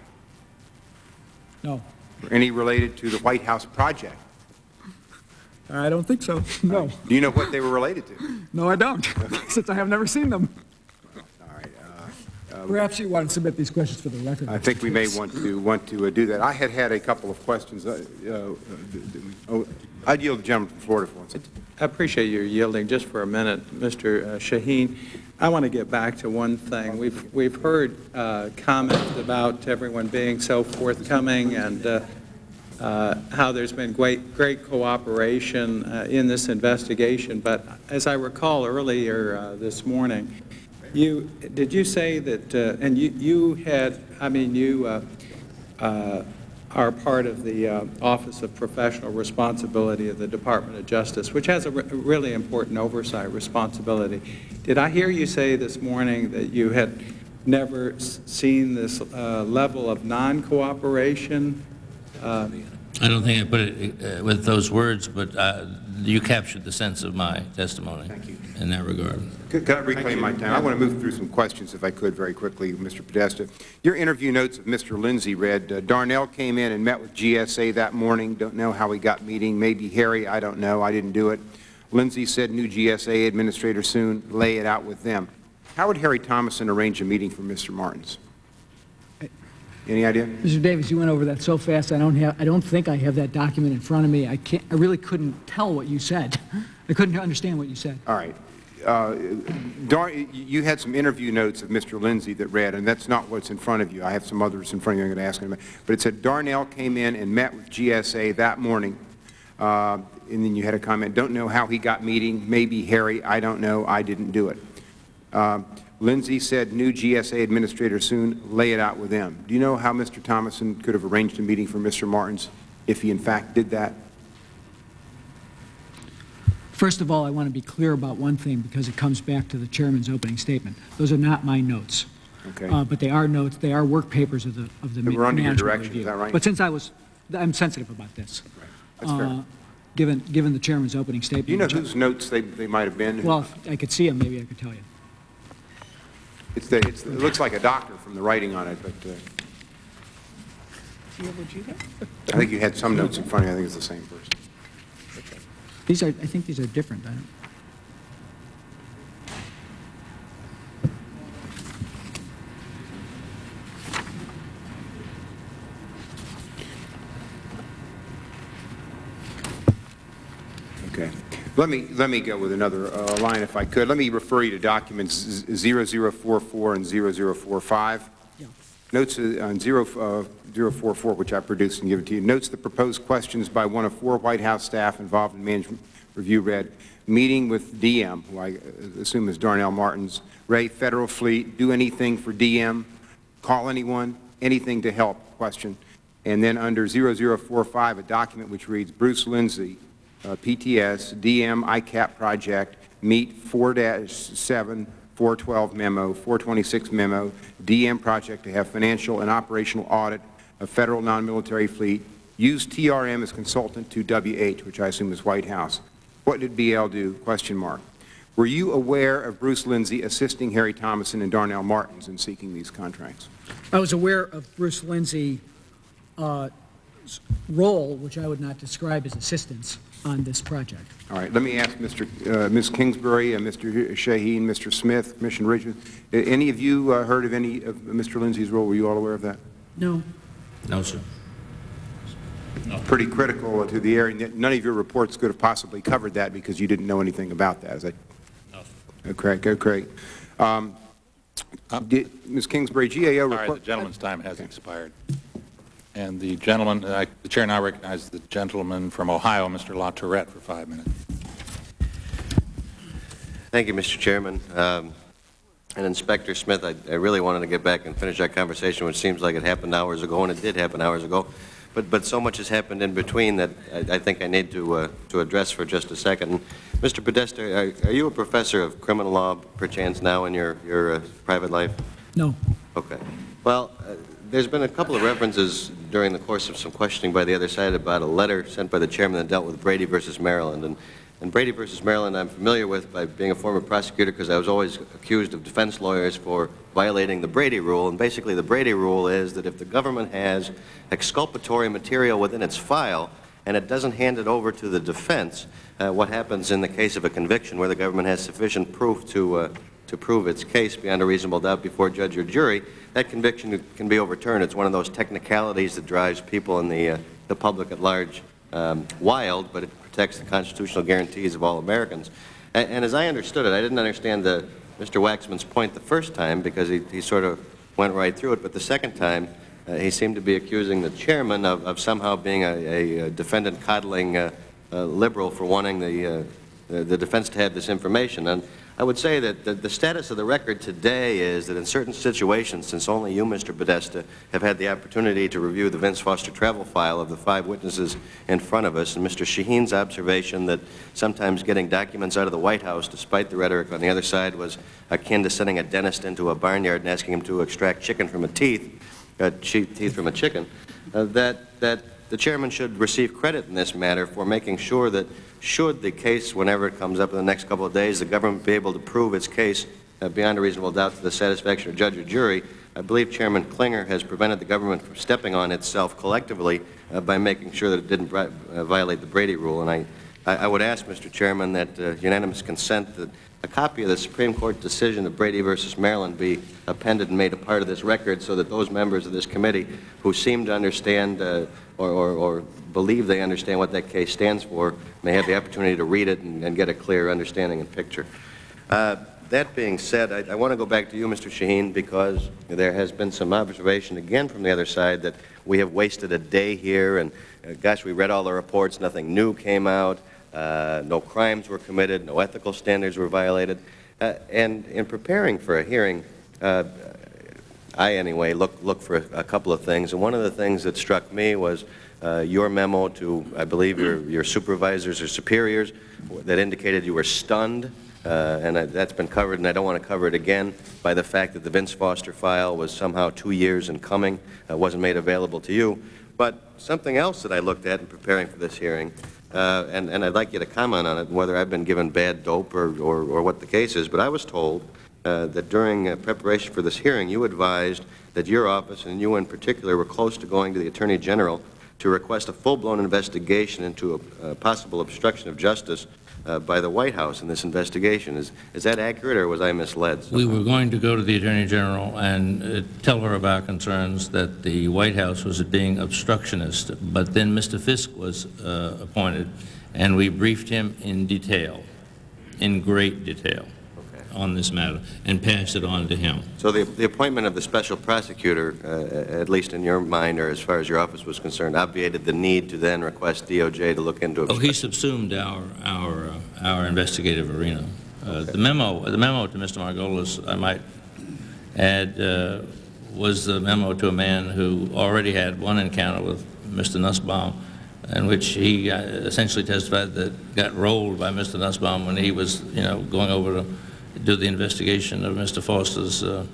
no. Were any related to the White House project? I don't think so, no. Do you know what they were related to? No, I don't, since I have never seen them. Perhaps you want to submit these questions for the record. I think we may want to, want to uh, do that. I had had a couple of questions. uh, uh, oh, I'd yield to the gentleman from Florida for one second. I appreciate your yielding just for a minute, Mr. uh, Shaheen. I want to get back to one thing. We've, we've heard uh, comments about everyone being so forthcoming and uh, uh, how there's been great, great cooperation uh, in this investigation. But as I recall earlier uh, this morning, you, did you say that, uh, and you, you had, I mean, you uh, uh, are part of the uh, Office of Professional Responsibility of the Department of Justice, which has a re- really important oversight responsibility. Did I hear you say this morning that you had never seen this uh, level of non-cooperation? I don't think I put it uh, with those words, but uh, you captured the sense of my testimony Thank you in that regard. Could could I reclaim my time? I want to move through some questions, if I could, very quickly, Mr. Podesta. Your interview notes of Mr. Lindsey read, uh, Darnell came in and met with GSA that morning. Don't know how he got meeting. Maybe Harry, I don't know. I didn't do it. Lindsey said new GSA administrator soon. Lay it out with them. How would Harry Thomason arrange a meeting for Mr. Martens? Any idea? Mr. Davis, you went over that so fast, I don't have, I don't think I have that document in front of me. I can't, I really couldn't tell what you said. I couldn't understand what you said. All right. Uh, Dar, you had some interview notes of Mr. Lindsey that read, and that's not what's in front of you. I have some others in front of you I'm going to ask him about. But it said Darnell came in and met with GSA that morning, uh, and then you had a comment, don't know how he got meeting, maybe Harry, I don't know, I didn't do it. Uh, Lindsey said new GSA administrator soon, lay it out with them. Do you know how Mr. Thomason could have arranged a meeting for Mr. Martens if he in fact did that? First of all, I want to be clear about one thing because it comes back to the chairman's opening statement. Those are not my notes. Okay. Uh, But they are notes, they are work papers of the, of the They were under your direction, is that right? But since I was, I'm sensitive about this. Right. That's fair. Uh, Given, given the chairman's opening statement. Do you know which I- whose notes they, they might have been? Well, if I could see them, maybe I could tell you. It's the, it's, it looks like a doctor from the writing on it, but uh, I think you had some notes in front of you. I think it's the same person. These are, I think these are different. I don't- Okay. Let me, let me go with another uh, line if I could. Let me refer you to documents 0044 and 0045. Notes uh, on 0, uh, 044, which I produced and given to you, notes the proposed questions by one of four White House staff involved in management review read, meeting with DM, who I uh, assume is Darnell Martens, Ray, Federal Fleet, do anything for DM, call anyone, anything to help, question. And then under 0045, a document which reads, Bruce Lindsey, PTS, DM ICAP project, meet 4-7, 412 memo, 426 memo, DM project to have financial and operational audit of federal non-military fleet, use TRM as consultant to WH, which I assume is White House. What did BL do? Question mark. Were you aware of Bruce Lindsey assisting Harry Thomason and Darnell Martens in seeking these contracts? I was aware of Bruce Lindsey's uh, role, which I would not describe as assistance, on this project. All right, let me ask Mr., uh, Ms. Kingsbury and Mr. Shaheen, Mr. Smith, Commissioner Richards, a- any of you uh, heard of any of Mr. Lindsey's role? Were you all aware of that? No. No, sir. No. Pretty critical to the area. None of your reports could have possibly covered that because you didn't know anything about that. Is that? No. Correct, okay. Um, did- Ms. Kingsbury, GAO All right, report... the gentleman's time has expired. And the gentleman, uh, the chair now recognizes the gentleman from Ohio, Mr. LaTourette, for five minutes. Thank you, Mr. Chairman. Um, And Inspector Smith, I I really wanted to get back and finish that conversation, which seems like it happened hours ago, and it did happen hours ago. But but so much has happened in between that I I think I need to uh, to address for just a second. Mr. Podesta, are are you a professor of criminal law, perchance, now in your your uh, private life? No. Okay. Well, uh, there's been a couple of references during the course of some questioning by the other side about a letter sent by the chairman that dealt with Brady versus Maryland. And, and Brady versus Maryland I'm familiar with by being a former prosecutor because I was always accused of defense lawyers for violating the Brady rule. And basically the Brady rule is that if the government has exculpatory material within its file and it doesn't hand it over to the defense, uh, what happens in the case of a conviction where the government has sufficient proof to uh, to prove its case beyond a reasonable doubt before judge or jury, that conviction can be overturned. It's one of those technicalities that drives people in the, uh, the public at large um, wild, but it protects the constitutional guarantees of all Americans. And, and as I understood it, I didn't understand the, Mr. Waxman's point the first time because he, he sort of went right through it, but the second time uh, he seemed to be accusing the chairman of, of somehow being a, a defendant coddling uh, liberal for wanting the, uh, the, the defense to have this information. And I would say that the, the status of the record today is that in certain situations, since only you, Mr. Podesta, have had the opportunity to review the Vince Foster travel file of the five witnesses in front of us, and Mr. Shaheen's observation that sometimes getting documents out of the White House, despite the rhetoric on the other side, was akin to sending a dentist into a barnyard and asking him to extract chicken from a teeth, uh, teeth from a chicken, uh, that, that the chairman should receive credit in this matter for making sure that should the case, whenever it comes up in the next couple of days, the government be able to prove its case uh, beyond a reasonable doubt to the satisfaction of judge or jury, I believe Chairman Clinger has prevented the government from stepping on itself collectively uh, by making sure that it didn't uh, violate the Brady rule. And I, I, I would ask, Mr. Chairman, that uh, unanimous consent that a copy of the Supreme Court decision of Brady versus Maryland be appended and made a part of this record so that those members of this committee who seem to understand uh, or, or, or, believe they understand what that case stands for may have the opportunity to read it and, and get a clear understanding and picture. Uh, that being said, I, I want to go back to you, Mr. Shaheen, because there has been some observation again from the other side that we have wasted a day here, and uh, gosh, we read all the reports, nothing new came out, uh, no crimes were committed, no ethical standards were violated. Uh, and in preparing for a hearing, uh, I, anyway, look, look for a, a, couple of things. And one of the things that struck me was uh, your memo to, I believe, your, your supervisors or superiors that indicated you were stunned, uh, and I, that's been covered, and I don't want to cover it again, by the fact that the Vince Foster file was somehow two years in coming, uh, wasn't made available to you. But something else that I looked at in preparing for this hearing, uh, and, and I'd like you to comment on it, whether I've been given bad dope or, or, or what the case is, but I was told uh, that during uh, preparation for this hearing, you advised that your office, and you in particular, were close to going to the Attorney General to request a full-blown investigation into a, a, possible obstruction of justice uh, by the White House in this investigation. Is, is that accurate, or was I misled? Somehow? We were going to go to the Attorney General and uh, tell her about concerns that the White House was being obstructionist, but then Mr. Fiske was uh, appointed, and we briefed him in detail, in great detail on this matter and pass it on to him. So the, the appointment of the special prosecutor, uh, at least in your mind or as far as your office was concerned, obviated the need to then request DOJ to look into it. Oh, he subsumed our, our, uh, our investigative arena. Uh, okay. The memo, the memo to Mr. Margolis, I might add, uh, was the memo to a man who already had one encounter with Mr. Nussbaum in which he uh, essentially testified that got rolled by Mr. Nussbaum when he was, you know, going over to do the investigation of Mr. Foster's, uh,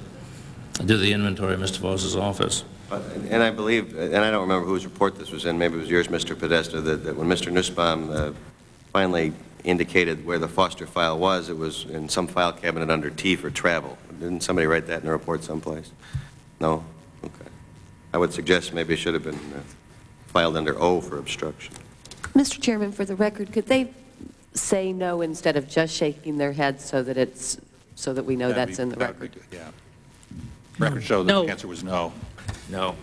do the inventory of Mr. Foster's office. But, and I believe, and I don't remember whose report this was in, maybe it was yours, Mr. Podesta, that, that when Mr. Nussbaum uh, finally indicated where the Foster file was, it was in some file cabinet under T for travel. Didn't somebody write that in a report someplace? No? Okay. I would suggest maybe it should have been uh, filed under O for obstruction. Mr. Chairman, for the record, could they say no instead of just shaking their heads so that it's, so that we know That'd that's be- in the that'd be record? Yeah. Record show that No. the answer was no. No.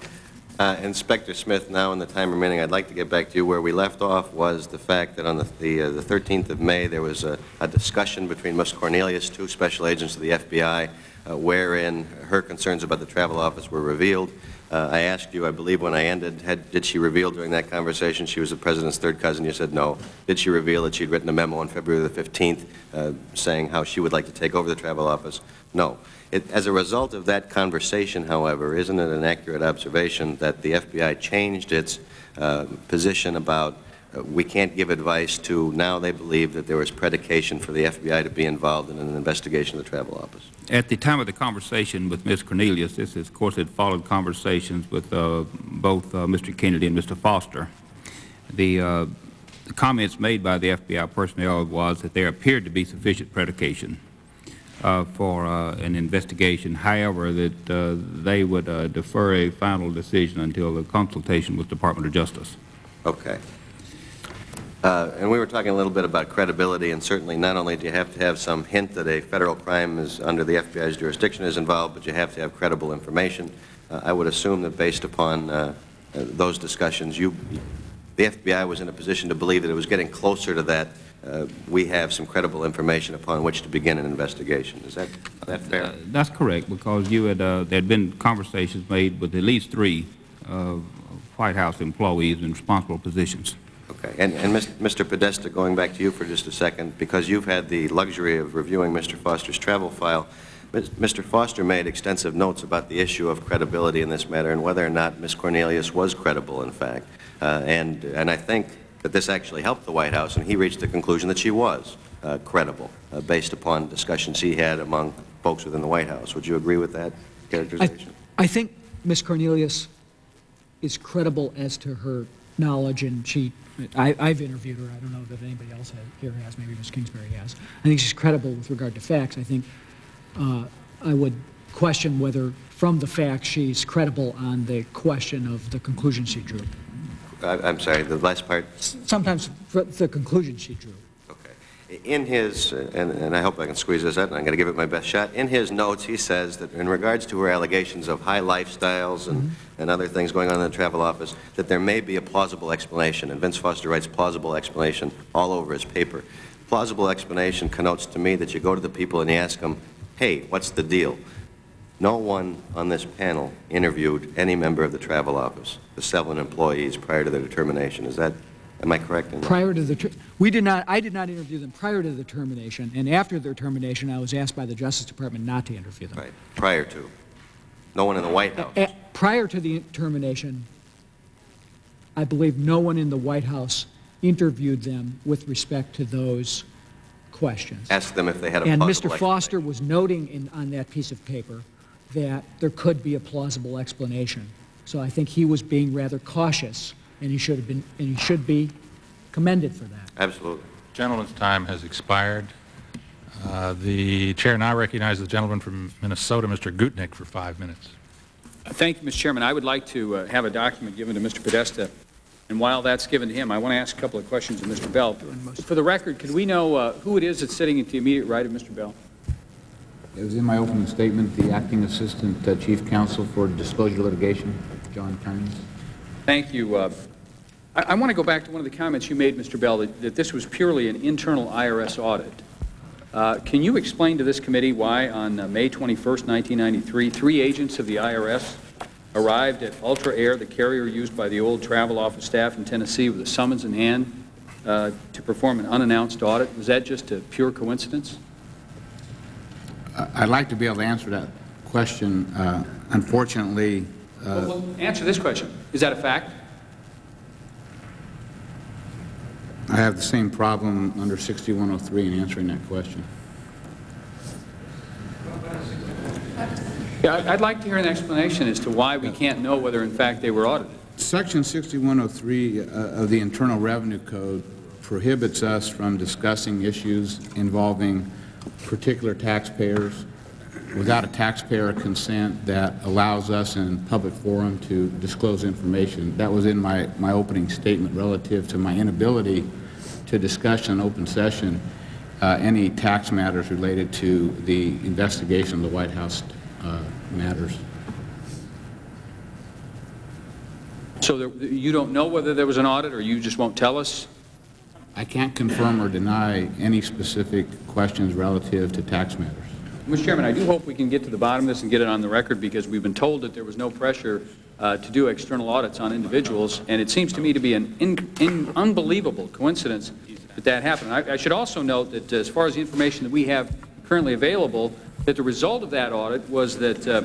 Uh, Inspector Smith, now in the time remaining, I'd like to get back to you. Where we left off was the fact that on the, the, uh, the 13th of May, there was a, a discussion between Ms. Cornelius, two special agents of the FBI, uh, wherein her concerns about the travel office were revealed. Uh, I asked you, I believe when I ended, had, did she reveal during that conversation she was the president's third cousin? You said no. Did she reveal that she'd written a memo on February the 15th uh, saying how she would like to take over the travel office? No. It, as a result of that conversation, however, isn't it an accurate observation that the FBI changed its uh, position about uh, we can't give advice to now they believe that there was predication for the FBI to be involved in an investigation of the travel office? At the time of the conversation with Ms. Cornelius, this is, of course, had followed conversations with uh, both uh, Mr. Kennedy and Mr. Foster. The, uh, the comments made by the FBI personnel was that there appeared to be sufficient predication uh, for uh, an investigation. However, that uh, they would defer a final decision until the consultation with Department of Justice. Okay. Uh, And we were talking a little bit about credibility, and certainly not only do you have to have some hint that a federal crime is under the FBI's jurisdiction is involved, but you have to have credible information. Uh, I would assume that based upon uh, those discussions, you, the FBI was in a position to believe that it was getting closer to that. uh, We have some credible information upon which to begin an investigation. Is that, that fair? Uh, That's correct, because you had, uh, there had been conversations made with at least three White House employees in responsible positions. Okay, and, and Mr. Podesta, going back to you for just a second, because you've had the luxury of reviewing Mr. Foster's travel file, Mr. Foster made extensive notes about the issue of credibility in this matter and whether or not Ms. Cornelius was credible, in fact. Uh, and, and I think that this actually helped the White House, and he reached the conclusion that she was uh, credible, uh, based upon discussions he had among folks within the White House. Would you agree with that I, characterization? I think Ms. Cornelius is credible as to her knowledge, and she, I, I've interviewed her. I don't know that anybody else has, here has, maybe Ms. Kingsbury has. I think she's credible with regard to facts. I think uh, I would question whether, from the facts, she's credible on the question of the conclusion she drew. I, I'm sorry, the last part? Sometimes the conclusion she drew. In his, and, and I hope I can squeeze this out, and I'm going to give it my best shot. In his notes, he says that in regards to her allegations of high lifestyles and, mm-hmm. and other things going on in the travel office, that there may be a plausible explanation. And Vince Foster writes plausible explanation all over his paper. Plausible explanation connotes to me that you go to the people and you ask them, hey, what's the deal? No one on this panel interviewed any member of the travel office, the seven employees, prior to their determination. Is that, am I correct in that? Prior to the, we did not, I did not interview them prior to the termination, and after their termination, I was asked by the Justice Department not to interview them. Right, prior to? No one in the White House? A- Prior to the termination, I believe no one in the White House interviewed them with respect to those questions. Ask them if they had a And Mr. Foster was noting in, on that piece of paper that there could be a plausible explanation. So I think he was being rather cautious, and he should have been, and he should be commended for that. Absolutely. Gentleman's time has expired. Uh, The chair now recognizes the gentleman from Minnesota, Mr. Gutknecht, for five minutes. Thank you, Mr. Chairman. I would like to uh, have a document given to Mr. Podesta, and while that's given to him, I want to ask a couple of questions of Mr. Bell. For the record, could we know uh, who it is that's sitting at the immediate right of Mr. Bell? It was in my opening statement, the Acting Assistant uh, Chief Counsel for Disclosure Litigation, John Kearns. Thank you. I, I want to go back to one of the comments you made, Mr. Bell, that, that this was purely an internal IRS audit. Uh, can you explain to this committee why on uh, May 21st, 1993, three agents of the IRS arrived at Ultra Air, the carrier used by the old travel office staff in Tennessee, with a summons in hand uh, to perform an unannounced audit? Was that just a pure coincidence? I'd like to be able to answer that question. Uh, Unfortunately, uh, Well, answer this question. Is that a fact? I have the same problem under 6103 in answering that question. Yeah, I'd like to hear an explanation as to why we can't know whether in fact they were audited. Section 6103 uh, of the Internal Revenue Code prohibits us from discussing issues involving particular taxpayers without a taxpayer consent that allows us in public forum to disclose information. That was in my, my opening statement relative to my inability to discuss in open session uh, any tax matters related to the investigation of the White House uh, matters. So there- you don't know whether there was an audit, or you just won't tell us? I can't confirm or deny any specific questions relative to tax matters. Mr. Chairman, I do hope we can get to the bottom of this and get it on the record, because we've been told that there was no pressure uh, to do external audits on individuals, and it seems to me to be an in- in- unbelievable coincidence that that happened. I I should also note that as far as the information that we have currently available, that the result of that audit was that uh,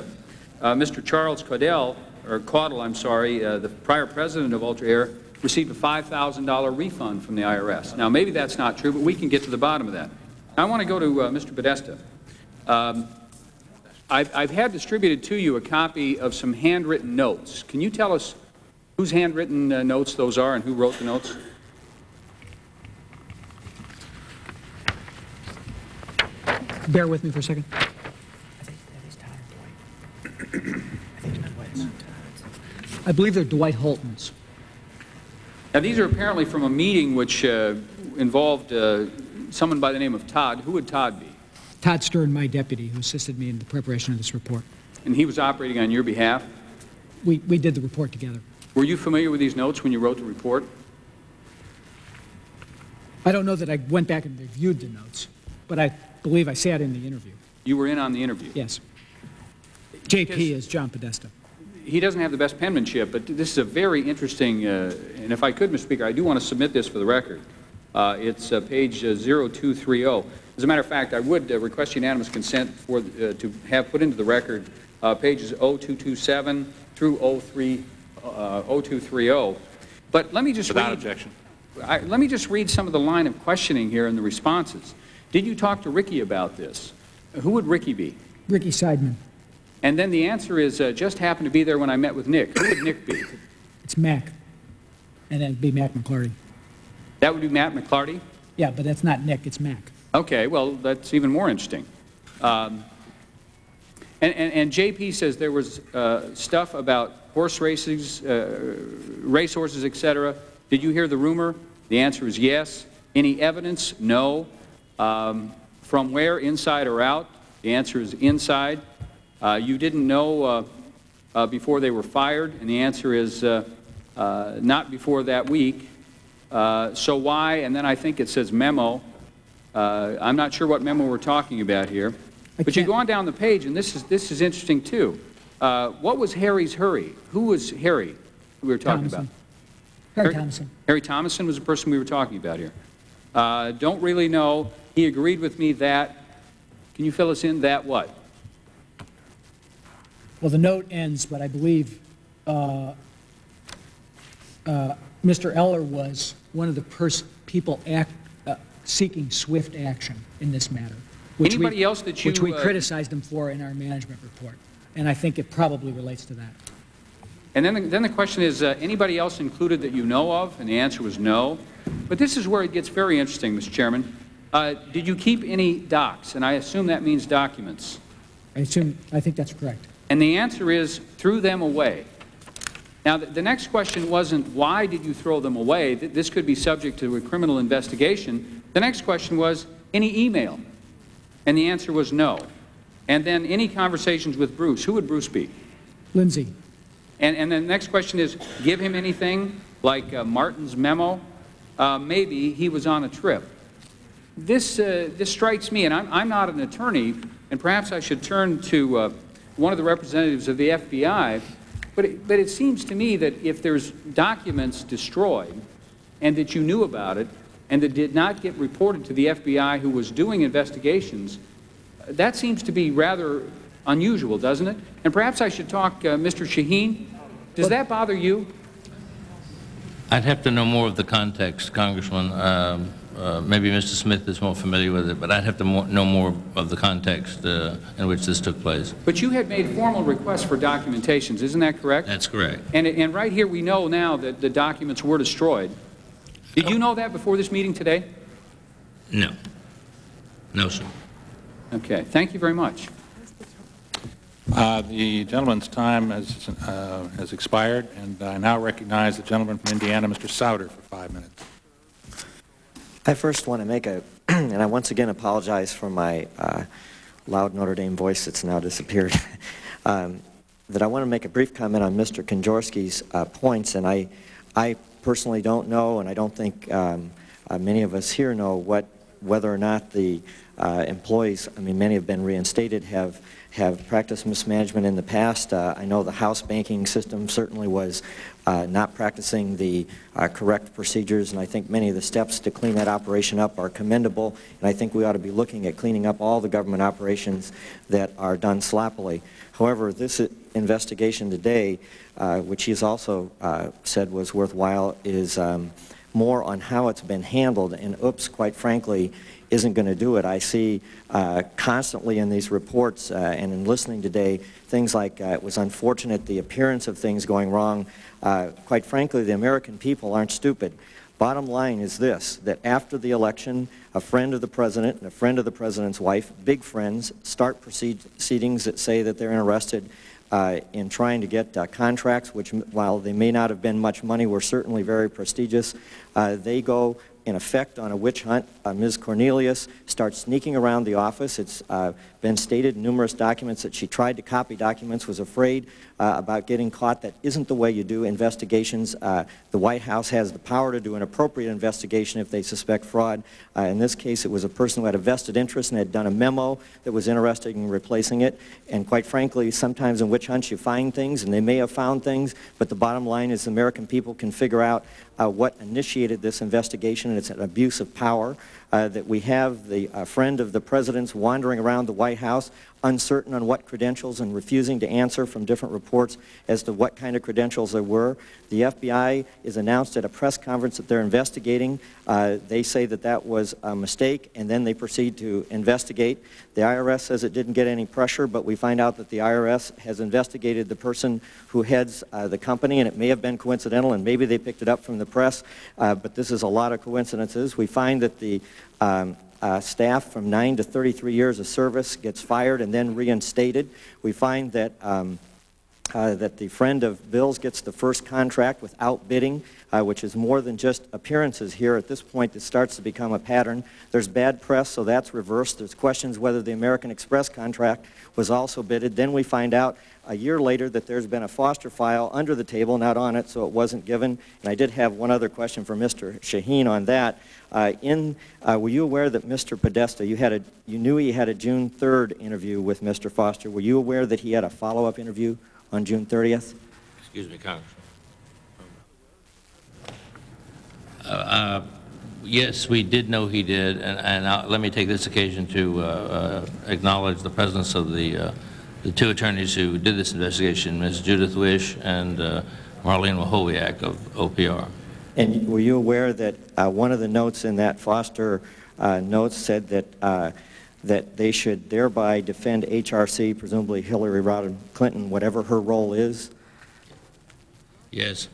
uh, Mr. Charles Caudell, or Caudle, I'm sorry, uh, the prior president of Ultra Air, received a $5,000 refund from the IRS. Now, maybe that's not true, but we can get to the bottom of that. I want to go to uh, Mr. Podesta. Um, I've, I've had distributed to you a copy of some handwritten notes. Can you tell us whose handwritten uh, notes those are and who wrote the notes? Bear with me for a second. I believe they're Dwight Holton's. Now, these are apparently from a meeting which uh, involved uh, someone by the name of Todd. Who would Todd be? Todd Stern, my deputy, who assisted me in the preparation of this report. And he was operating on your behalf. We, we did the report together. Were you familiar with these notes when you wrote the report? I don't know that I went back and reviewed the notes, but I believe I sat in the interview. You were in on the interview. Yes. JP is John Podesta. He doesn't have the best penmanship, but this is a very interesting, uh, and if I could, Mr. Speaker, I do want to submit this for the record. Uh, It's uh, page uh, 0230. As a matter of fact, I would uh, request unanimous consent for, uh, to have put into the record uh, pages 0227 through 03, uh, 0230. But let me just Without read- objection. I- Let me just read some of the line of questioning here in the responses. Did you talk to Ricky about this? Who would Ricky be? Ricky Seidman. And then the answer is, uh, just happened to be there when I met with Nick. Who would Nick be? It's Mac. And that'd be Mac McLarty. That would be Matt McLarty? Yeah, but that's not Nick, it's Mac. Okay, well, that's even more interesting. Um, and, and, and JP says there was uh, stuff about horse races, uh, racehorses, et cetera. Did you hear the rumor? The answer is yes. Any evidence? No. Um, from where, inside or out? The answer is inside. Uh, you didn't know uh, uh, before they were fired, and the answer is uh, not before that week. So why? And then I think it says memo. Uh, I'm not sure what memo we're talking about here. But you go on down the page, and this is, this is interesting too. Uh, what was Harry's hurry? Who was Harry who we were talking Thomason. about? Harry Harry- Thomason. Harry Thomason was the person we were talking about here. Uh, don't really know. He agreed with me that, can you fill us in, that what? Well, the note ends, but I believe uh, uh, Mr. Eller was one of the people act, seeking swift action in this matter. which we- else that you, Which we uh, criticized them for in our management report. And I think it probably relates to that. And then, the- then the question is, uh, anybody else included that you know of? And the answer was no. But this is where it gets very interesting, Mr. Chairman. Uh, Did you keep any docs? And I assume that means documents. I assume, I think that's correct. And the answer is, threw them away. Now, the, the next question wasn't, why did you throw them away? This could be subject to a criminal investigation. The next question was, any email? And the answer was no. And then any conversations with Bruce? Who would Bruce be? Lindsey, And, and the next question is, give him anything, like uh, Martens' memo? Uh, maybe he was on a trip. This, uh, this strikes me, and I'm, I'm not an attorney, and perhaps I should turn to uh, one of the representatives of the FBI, but it, but it seems to me that if there's documents destroyed, and that you knew about it, and that did not get reported to the FBI who was doing investigations, that seems to be rather unusual, doesn't it? And perhaps I should talk, uh, Mr. Shaheen, does that bother you? I'd have to know more of the context, Congressman. Um, uh, Maybe Mr. Smith is more familiar with it, but I'd have to mo- know more of the context uh, in which this took place. But you had made formal requests for documentations, isn't that correct? That's correct. And, and right here, we know now that the documents were destroyed. Did you know that before this meeting today? No. No, sir. Okay, thank you very much. Uh, The gentleman's time has uh, has expired, and I now recognize the gentleman from Indiana, Mr. Souder, for five minutes. I first want to make a, and I once again apologize for my uh, loud Notre Dame voice that's now disappeared, um, that I want to make a brief comment on Mr. Kanjorski's uh, points, and I, I personally don't know, and I don't think um, uh, many of us here know what, whether or not the uh, employees, I mean, many have been reinstated, have have practiced mismanagement in the past. Uh, I know the house banking system certainly was uh, not practicing the uh, correct procedures, and I think many of the steps to clean that operation up are commendable, and I think we ought to be looking at cleaning up all the government operations that are done sloppily. However, this investigation today, uh, which he's also uh, said was worthwhile, is um, more on how it's been handled, and oops, quite frankly, isn't going to do it. I see uh, constantly in these reports uh, and in listening today things like uh, it was unfortunate the appearance of things going wrong. Uh, quite frankly, the American people aren't stupid. Bottom line is this, that after the election, a friend of the president and a friend of the president's wife, big friends, start proceedings that say that they're interested uh, in trying to get uh, contracts, which while they may not have been much money, were certainly very prestigious. Uh, they go in effect on a witch hunt. Uh, Ms. Cornelius starts sneaking around the office. It's uh, been stated in numerous documents that she tried to copy documents, was afraid uh, about getting caught. That isn't the way you do investigations. Uh, the White House has the power to do an appropriate investigation if they suspect fraud. Uh, in this case, it was a person who had a vested interest and had done a memo that was interested in replacing it. And quite frankly, sometimes in witch hunts you find things, and they may have found things, but the bottom line is the American people can figure out uh, what initiated this investigation, and it's an abuse of power uh, that we have the uh, friend of the president's wandering around the White House uncertain on what credentials and refusing to answer from different reports as to what kind of credentials there were. The FBI is announced at a press conference that they're investigating. Uh, they say that that was a mistake, and then they proceed to investigate. The IRS says it didn't get any pressure, but we find out that the IRS has investigated the person who heads uh, the company, and it may have been coincidental, and maybe they picked it up from the press, uh, but this is a lot of coincidences. We find that the um, uh, staff from 9 to 33 years of service gets fired and then reinstated. We find that, um, uh, that the friend of Bill's gets the first contract without bidding, uh, which is more than just appearances here. At this point, it starts to become a pattern. There's bad press, so that's reversed. There's questions whether the American Express contract was also bidded. Then we find out a year later that there's been a Foster file under the table, not on it, so it wasn't given. And I did have one other question for Mr. Shaheen on that. Uh, in, uh, were you aware that Mr. Podesta, you, had a, you knew he had a June 3rd interview with Mr. Foster. Were you aware that he had a follow-up interview on June 30th? Excuse me, Congressman. Uh, uh, yes, we did know he did, and, and let me take this occasion to uh, uh, acknowledge the presence of the the two attorneys who did this investigation, Ms. Judith Wish and uh, Marlene Wahowiak of OPR. And were you aware that uh, one of the notes in that Foster uh, notes said that uh, that they should thereby defend HRC, presumably Hillary Rodham Clinton, whatever her role is? Yes.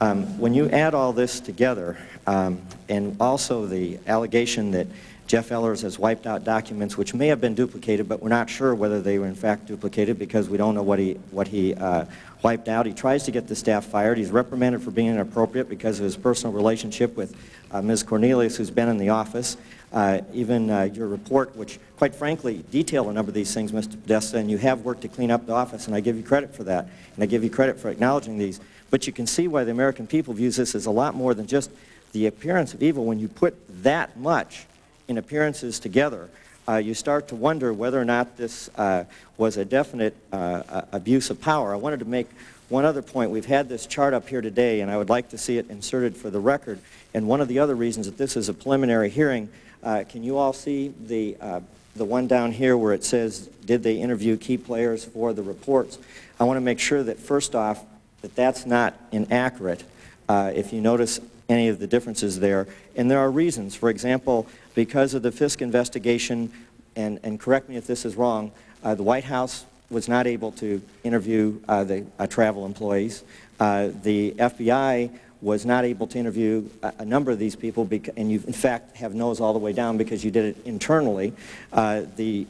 Um, when you add all this together, um, and also the allegation that Jeff Ellers has wiped out documents which may have been duplicated, but we're not sure whether they were in fact duplicated because we don't know what he, what he uh, wiped out. He tries to get the staff fired. He's reprimanded for being inappropriate because of his personal relationship with uh, Ms. Cornelius, who's been in the office. Uh, even uh, your report, which quite frankly detail a number of these things, Mr. Podesta, and you have worked to clean up the office, and I give you credit for that, and I give you credit for acknowledging these. But you can see why the American people views this as a lot more than just the appearance of evil when you put that much in appearances together, uh, you start to wonder whether or not this uh, was a definite uh, abuse of power. I wanted to make one other point. We've had this chart up here today, and I would like to see it inserted for the record. And one of the other reasons that this is a preliminary hearing, uh, can you all see the, uh, the one down here where it says, did they interview key players for the reports? I want to make sure that, first off, that that's not inaccurate. Uh, if you notice any of the differences there. And there are reasons. For example, because of the Fiske investigation, and, and correct me if this is wrong, uh, the White House was not able to interview uh, the uh, travel employees. The FBI was not able to interview a, a number of these people, and you in fact have nose all the way down because you did it internally. Uh, the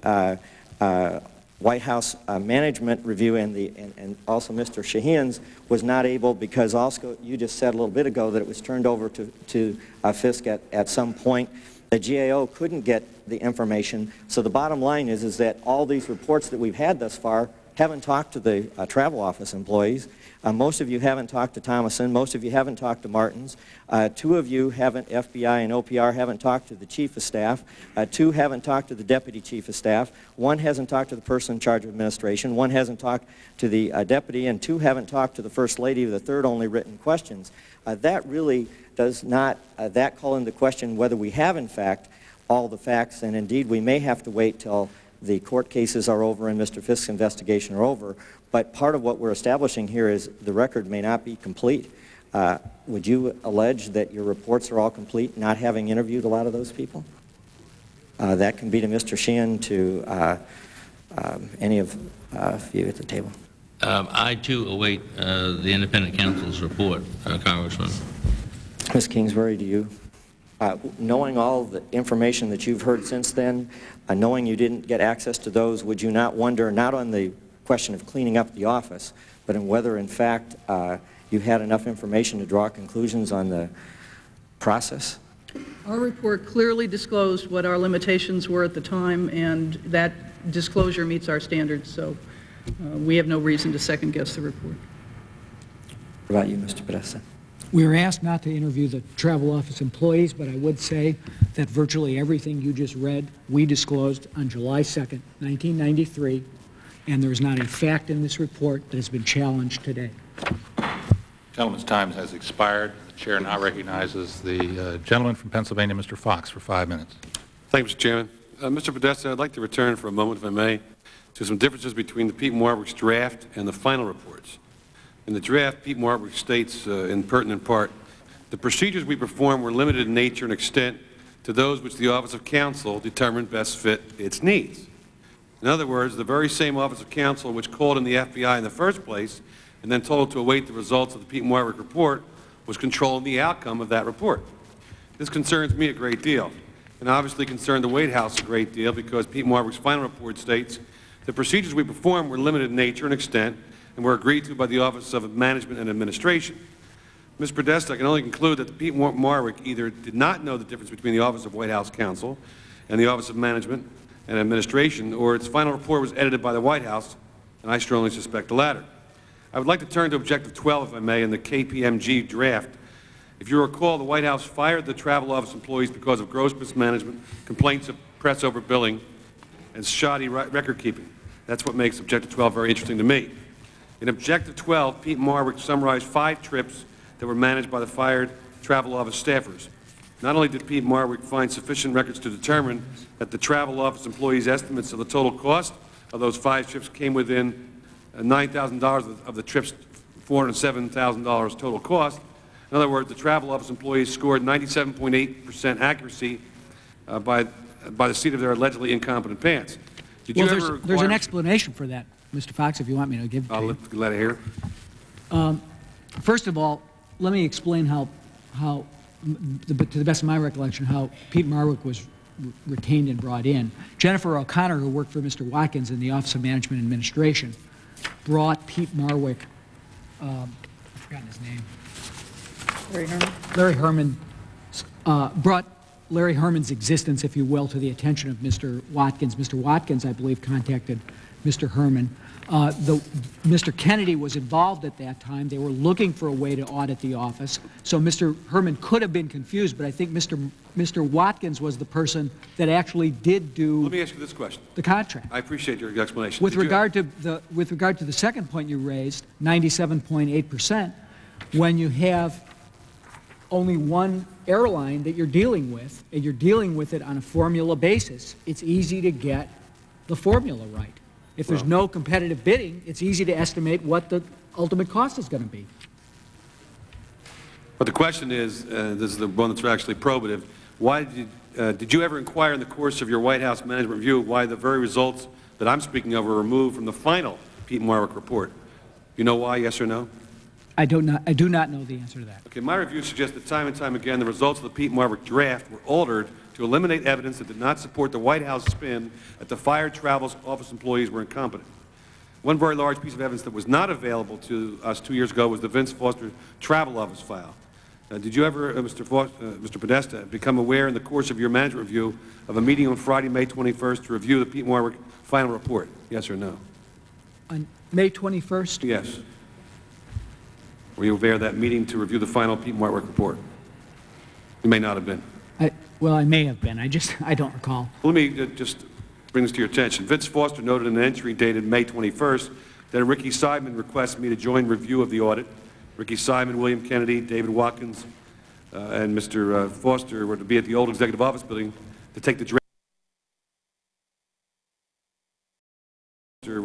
White House uh, management review and, the, and, and also Mr. Shaheen's was not able, because also you just said a little bit ago that it was turned over to, to uh, Fiske at, at some point. The GAO couldn't get the information. So the bottom line is, is that all these reports that we've had thus far haven't talked to the uh, travel office employees. Uh, most of you haven't talked to Thomason. Most of you haven't talked to Martens. Uh, two of you haven't, FBI and OPR, haven't talked to the chief of staff. Uh, two haven't talked to the deputy chief of staff. One hasn't talked to the person in charge of administration. One hasn't talked to the uh, deputy. And two haven't talked to the first lady. The third only written questions. Uh, that really does not, uh, that call into question whether we have, in fact, all the facts. And indeed, we may have to wait till the court cases are over and Mr. Fiske's investigation are over. But part of what we're establishing here is the record may not be complete. Uh, would you allege that your reports are all complete, not having interviewed a lot of those people? Uh, that can be to Mr. Shaheen, to uh, um, any of uh, you at the table. Um, I, too, await uh, the independent counsel's report, uh, Congressman. Ms. Kingsbury, do you? Uh, knowing all the information that you've heard since then, uh, knowing you didn't get access to those, would you not wonder, not on the question of cleaning up the office, but in whether, in fact, uh, you had enough information to draw conclusions on the process? Our report clearly disclosed what our limitations were at the time, and that disclosure meets our standards, so uh, we have no reason to second-guess the report. What about you, Mr. Podesta? We were asked not to interview the travel office employees, but I would say that virtually everything you just read, we disclosed on July 2nd, 1993, and there is not a fact in this report that has been challenged today. Gentleman's time has expired. The chair now recognizes the uh, gentleman from Pennsylvania, Mr. Fox, for five minutes. Thank you, Mr. Chairman. Uh, Mr. Podesta, I'd like to return for a moment, if I may, to some differences between the Peat Marwick's draft and the final reports. In the draft, Peat Marwick states, uh, in pertinent part, the procedures we perform were limited in nature and extent to those which the Office of Counsel determined best fit its needs. In other words, the very same Office of Counsel which called in the FBI in the first place and then told to await the results of the Peat Marwick report was controlling the outcome of that report. This concerns me a great deal, and obviously concerned the White House a great deal because Peat Marwick's final report states the procedures we performed were limited in nature and extent and were agreed to by the Office of Management and Administration. Ms. Podesta, I can only conclude that Peat Marwick either did not know the difference between the Office of White House Counsel and the Office of Management and Administration, or its final report was edited by the White House, and I strongly suspect the latter. I would like to turn to Objective 12, if I may, in the KPMG draft. If you recall, the White House fired the travel office employees because of gross mismanagement, complaints of press overbilling, and shoddy record keeping. That's what makes Objective 12 very interesting to me. In Objective 12, Peat Marwick summarized five trips that were managed by the fired travel office staffers. Not only did Peat Marwick find sufficient records to determine that the travel office employees' estimates of the total cost of those five trips came within uh, $9,000 of the trip's $407,000 total cost. In other words, the travel office employees scored 97.8% accuracy uh, by, by the seat of their allegedly incompetent pants. Did well, there's, there's an explanation for that. Mr. Fox, if you want me to give it to I'll you. let, let it hear. Um, first of all, let me explain how, how the, to the best of my recollection, how Peat Marwick was retained and brought in. Jennifer O'Connor, who worked for Mr. Watkins in the Office of Management and Administration, brought Peat Marwick, um, I've forgotten his name. Larry Herman? Larry Herman, uh, brought Larry Herman's existence, if you will, to the attention of Mr. Watkins. Mr. Watkins, I believe, contacted Mr. Herman. Uh, the, Mr. Kennedy was involved at that time. They were looking for a way to audit the office. So Mr. Herman could have been confused, but I think Mr. Mr. Watkins was the person that actually did do. Let me ask you this question. The contract. I appreciate your explanation. With Did regard to the with regard to the second point you raised, 97.8 percent, when you have only one airline that you're dealing with, and you're dealing with it on a formula basis, it's easy to get the formula right. If there's no competitive bidding, it's easy to estimate what the ultimate cost is going to be. But the question is, uh, this is the one that's actually probative, why did, uh, did you ever inquire in the course of your White House management review why the very results that I'm speaking of were removed from the final Peat Marwick report? You know why, yes or no? I do not, I do not know the answer to that. Okay, my review suggests that time and time again, the results of the Peat Marwick draft were altered to eliminate evidence that did not support the White House spin that the fired travel office employees were incompetent. One very large piece of evidence that was not available to us two years ago was the Vince Foster travel office file. Uh, did you ever, uh, Mr. Fos- uh, Mr. Podesta, become aware in the course of your management review of a meeting on Friday, May 21st to review the Peat Marwick final report? Yes or no? On May 21st? Yes. Were you aware of that meeting to review the final Peat Marwick report? You may not have been. Well, I may have been. I just, I don't recall. Let me uh, just bring this to your attention. Vince Foster noted in an entry dated May 21st that Ricky Seidman requested me to join review of the audit. Ricky Seidman, William Kennedy, David Watkins, uh, and Mr. uh, Foster were to be at the old Executive Office Building to take the draft.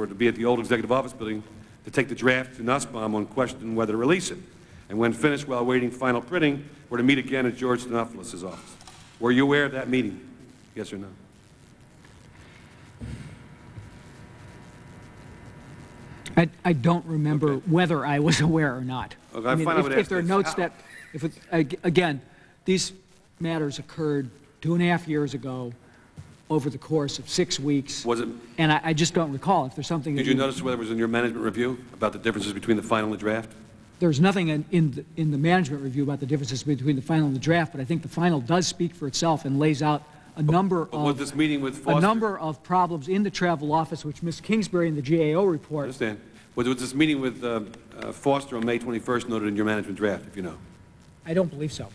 were to be at the old Executive Office Building to take the draft to Nussbaum on question whether to release it. And when finished while awaiting final printing, were to meet again at George Stephanopoulos' office. Were you aware of that meeting? Yes or no? I, I don't remember whether I was aware or not. Okay, I mean, if, if there are notes that, if ag- again, these matters occurred two and a half years ago over the course of six weeks. Was it, And I, I just don't recall if there's something. did that you notice whether it was in your management review about the differences between the final and the draft? There's nothing in, in, the, in the management review about the differences between the final and the draft, but I think the final does speak for itself and lays out a number But was of, this meeting with a number of problems in the travel office, which Ms. Kingsbury in the GAO report. understand. Was, was this meeting with uh, uh, Foster on May 21st noted in your management draft, if you know? I don't believe so.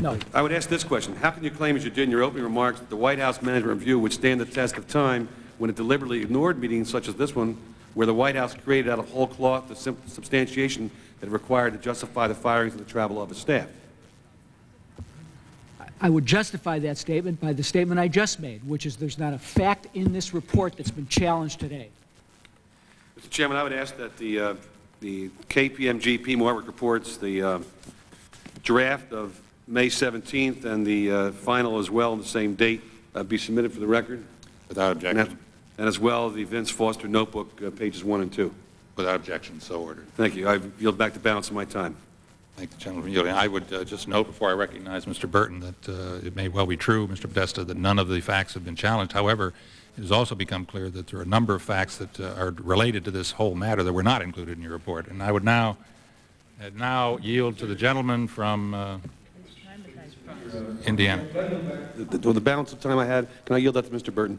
No. I would ask this question. How can you claim, as you did in your opening remarks, that the White House management review would stand the test of time when it deliberately ignored meetings such as this one, where the White House created out of whole cloth the sim- substantiation that it required to justify the firings of the travel office staff? I would justify that statement by the statement I just made, which is there's not a fact in this report that's been challenged today. Mr. Chairman, I would ask that the, uh, the KPMG Peat Marwick reports, the uh, draft of May 17th and the uh, final as well on the same date uh, be submitted for the record. Without objection. And as well, the Vince Foster notebook, uh, pages one and two. Without objection, so ordered. Thank you. I yield back the balance of my time. Thank the gentleman for yielding. I would uh, just note before I recognize Mr. Burton that uh, it may well be true, Mr. Podesta, that none of the facts have been challenged. However, it has also become clear that there are a number of facts that uh, are related to this whole matter that were not included in your report. And I would now, now yield to the gentleman from uh, Indiana. The, the- the balance of time I had, can I yield that to Mr. Burton?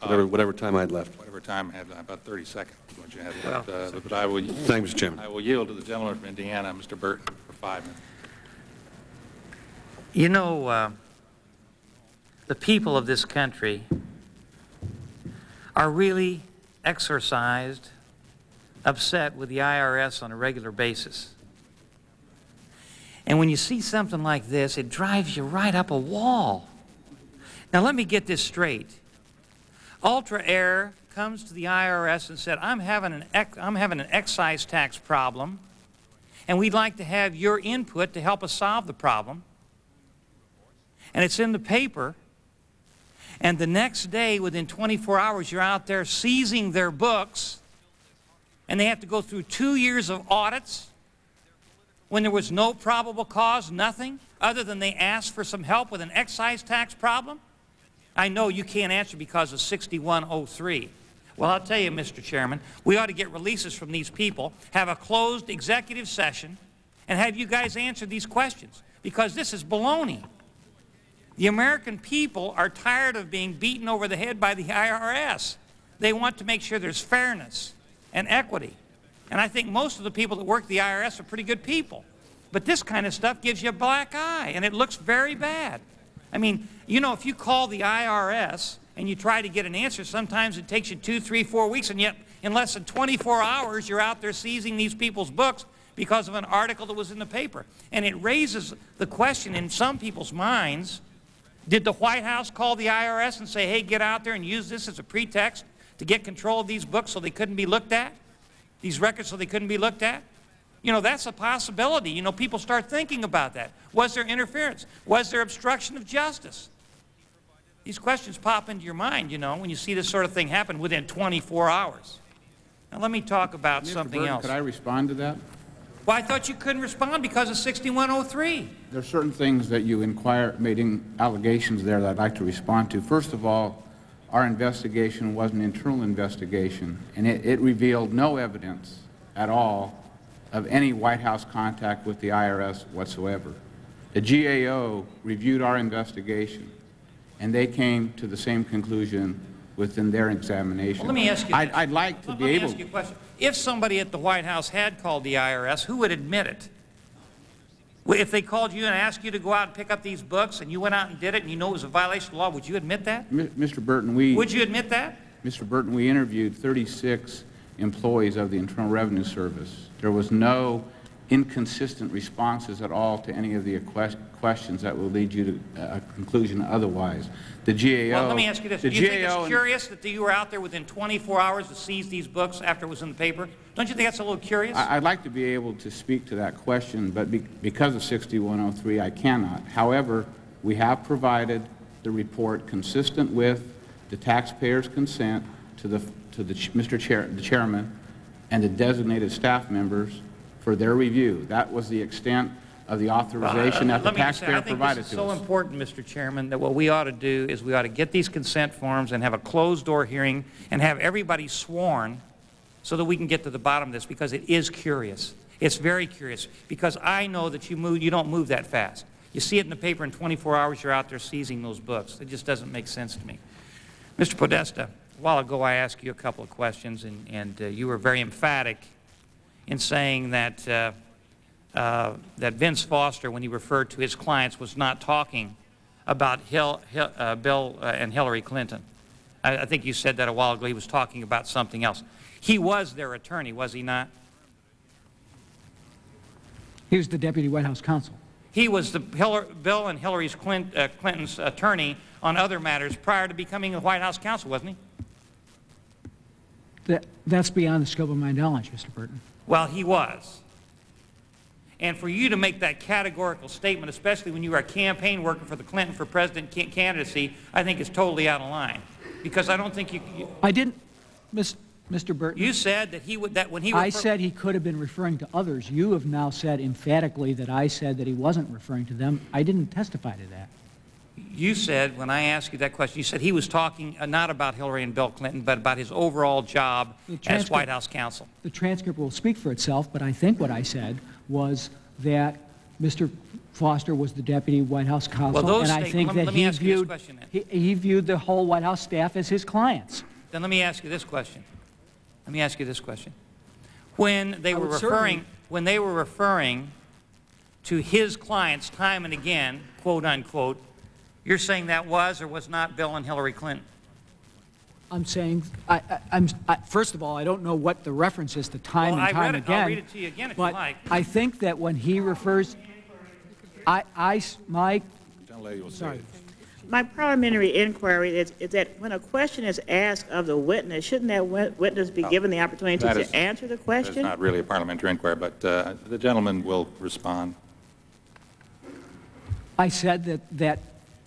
Whatever, whatever time I had left. Whatever time I had, about 30 seconds, what you had left. Uh, But I will... Thank you, Mr. Chairman. I will yield to the gentleman from Indiana, Mr. Burton, for five minutes. You know, uh, the people of this country are really exercised, upset with the IRS on a regular basis. And when you see something like this, it drives you right up a wall. Now, let me get this straight. Ultra Air comes to the IRS and said, I'm having an, I'm having an excise tax problem, and we'd like to have your input to help us solve the problem and it's in the paper, and the next day, within 24 hours, you're out there seizing their books, and they have to go through two years of audits when there was no probable cause, nothing, other than they asked for some help with an excise tax problem? I know you can't answer because of 6103. Well, I'll tell you, Mr. Chairman, we ought to get releases from these people, have a closed executive session, and have you guys answer these questions, because this is baloney. The American people are tired of being beaten over the head by the IRS. They want to make sure there's fairness and equity. And I think most of the people that work the IRS are pretty good people. But this kind of stuff gives you a black eye, and it looks very bad. I mean, you know, if you call the IRS and you try to get an answer, sometimes it takes you two, three, four weeks, and yet in less than 24 hours, you're out there seizing these people's books because of an article that was in the paper. And it raises the question in some people's minds, did the White House call the IRS and say, hey, get out there and use this as a pretext to get control of these books so they couldn't be looked at? These records so they couldn't be looked at? You know, that's a possibility. You know, people start thinking about that. Was there interference? Was there obstruction of justice? These questions pop into your mind, you know, when you see this sort of thing happen within 24 hours. Now, let me talk about Mr. something Burton, else. Could I respond to that? Well, I thought you couldn't respond because of 6103. There are certain things that you inquire, made in allegations there that I'd like to respond to. First of all, our investigation was an internal investigation, and it, it revealed no evidence at all of any White House contact with the IRS whatsoever. The GAO reviewed our investigation, and they came to the same conclusion within their examination. Well, let me ask you I'd. I'd like to Let be me able. ask you a question. If somebody at the White House had called the IRS, who would admit it? If they called you and asked you to go out and pick up these books, and you went out and did it, and you know it was a violation of the law, would you admit that? M- Mr. Burton, we. Would you admit that? Mr. Burton, we interviewed 36 employees of the Internal Revenue Service. There was no inconsistent responses at all to any of the questions that will lead you to a conclusion otherwise. The GAO... Well, let me ask you this. The Do you think GAO it's curious that you were out there within 24 hours to seize these books after it was in the paper? Don't you think that's a little curious? I- I'd like to be able to speak to that question, but be- because of 6103, I cannot. However, we have provided the report consistent with the taxpayer's consent to the, to the, Mr. Chair, the chairman and the designated staff members for their review. That was the extent of the authorization uh, that the just say, I think provided this is to so us. important, Mr. Chairman, that what we ought to do is we ought to get these consent forms and have a closed-door hearing and have everybody sworn so that we can get to the bottom of this, because it is curious. It's very curious, because I know that you move, you don't move that fast. You see it in the paper in 24 hours, you're out there seizing those books. It just doesn't make sense to me. Mr. Podesta, a while ago I asked you a couple of questions, and, and uh, you were very emphatic in saying that, uh, uh, that Vince Foster, when he referred to his clients, was not talking about Hill, Hill, uh, Bill uh, and Hillary Clinton. I, I think you said that a while ago. He was talking about something else. He was their attorney, was he not? He was the deputy White House counsel. He was the Hillary, Bill and Hillary's Clint, uh, Clinton's attorney on other matters prior to becoming the White House counsel, wasn't he? That, that's beyond the scope of my knowledge, Mr. Burton. Well, he was. And for you to make that categorical statement, especially when you were a campaign worker for the Clinton for president candidacy, I think is totally out of line. Because I don't think you, you, I didn't, Miss, Mr. Burton. you said that he would, that when he I said he could have been referring to others. You have now said emphatically that I said that he wasn't referring to them. I didn't testify to that. You said, when I asked you that question, you said he was talking uh, not about Hillary and Bill Clinton, but about his overall job as White House counsel. The transcript will speak for itself, but I think what I said was that Mr. Foster was the deputy White House counsel, those and I think let that let he ask you this viewed, question he, he viewed the whole White House staff as his clients. Then let me ask you this question. Let me ask you this question. When they I were referring, when they were referring to his clients time and again, quote unquote, you're saying that was or was not Bill and Hillary Clinton? I'm saying, I, I, I'm, I, first of all, I don't know what the reference is to time Well, and I time read it. again. I'll read it to you again if you but like. I think that when he refers, I, I s- my, sorry. My parliamentary inquiry is, is that when a question is asked of the witness, shouldn't that witness be given the opportunity That is- to answer the That's question? not really a parliamentary inquiry, but uh, the gentleman will respond. I said that, that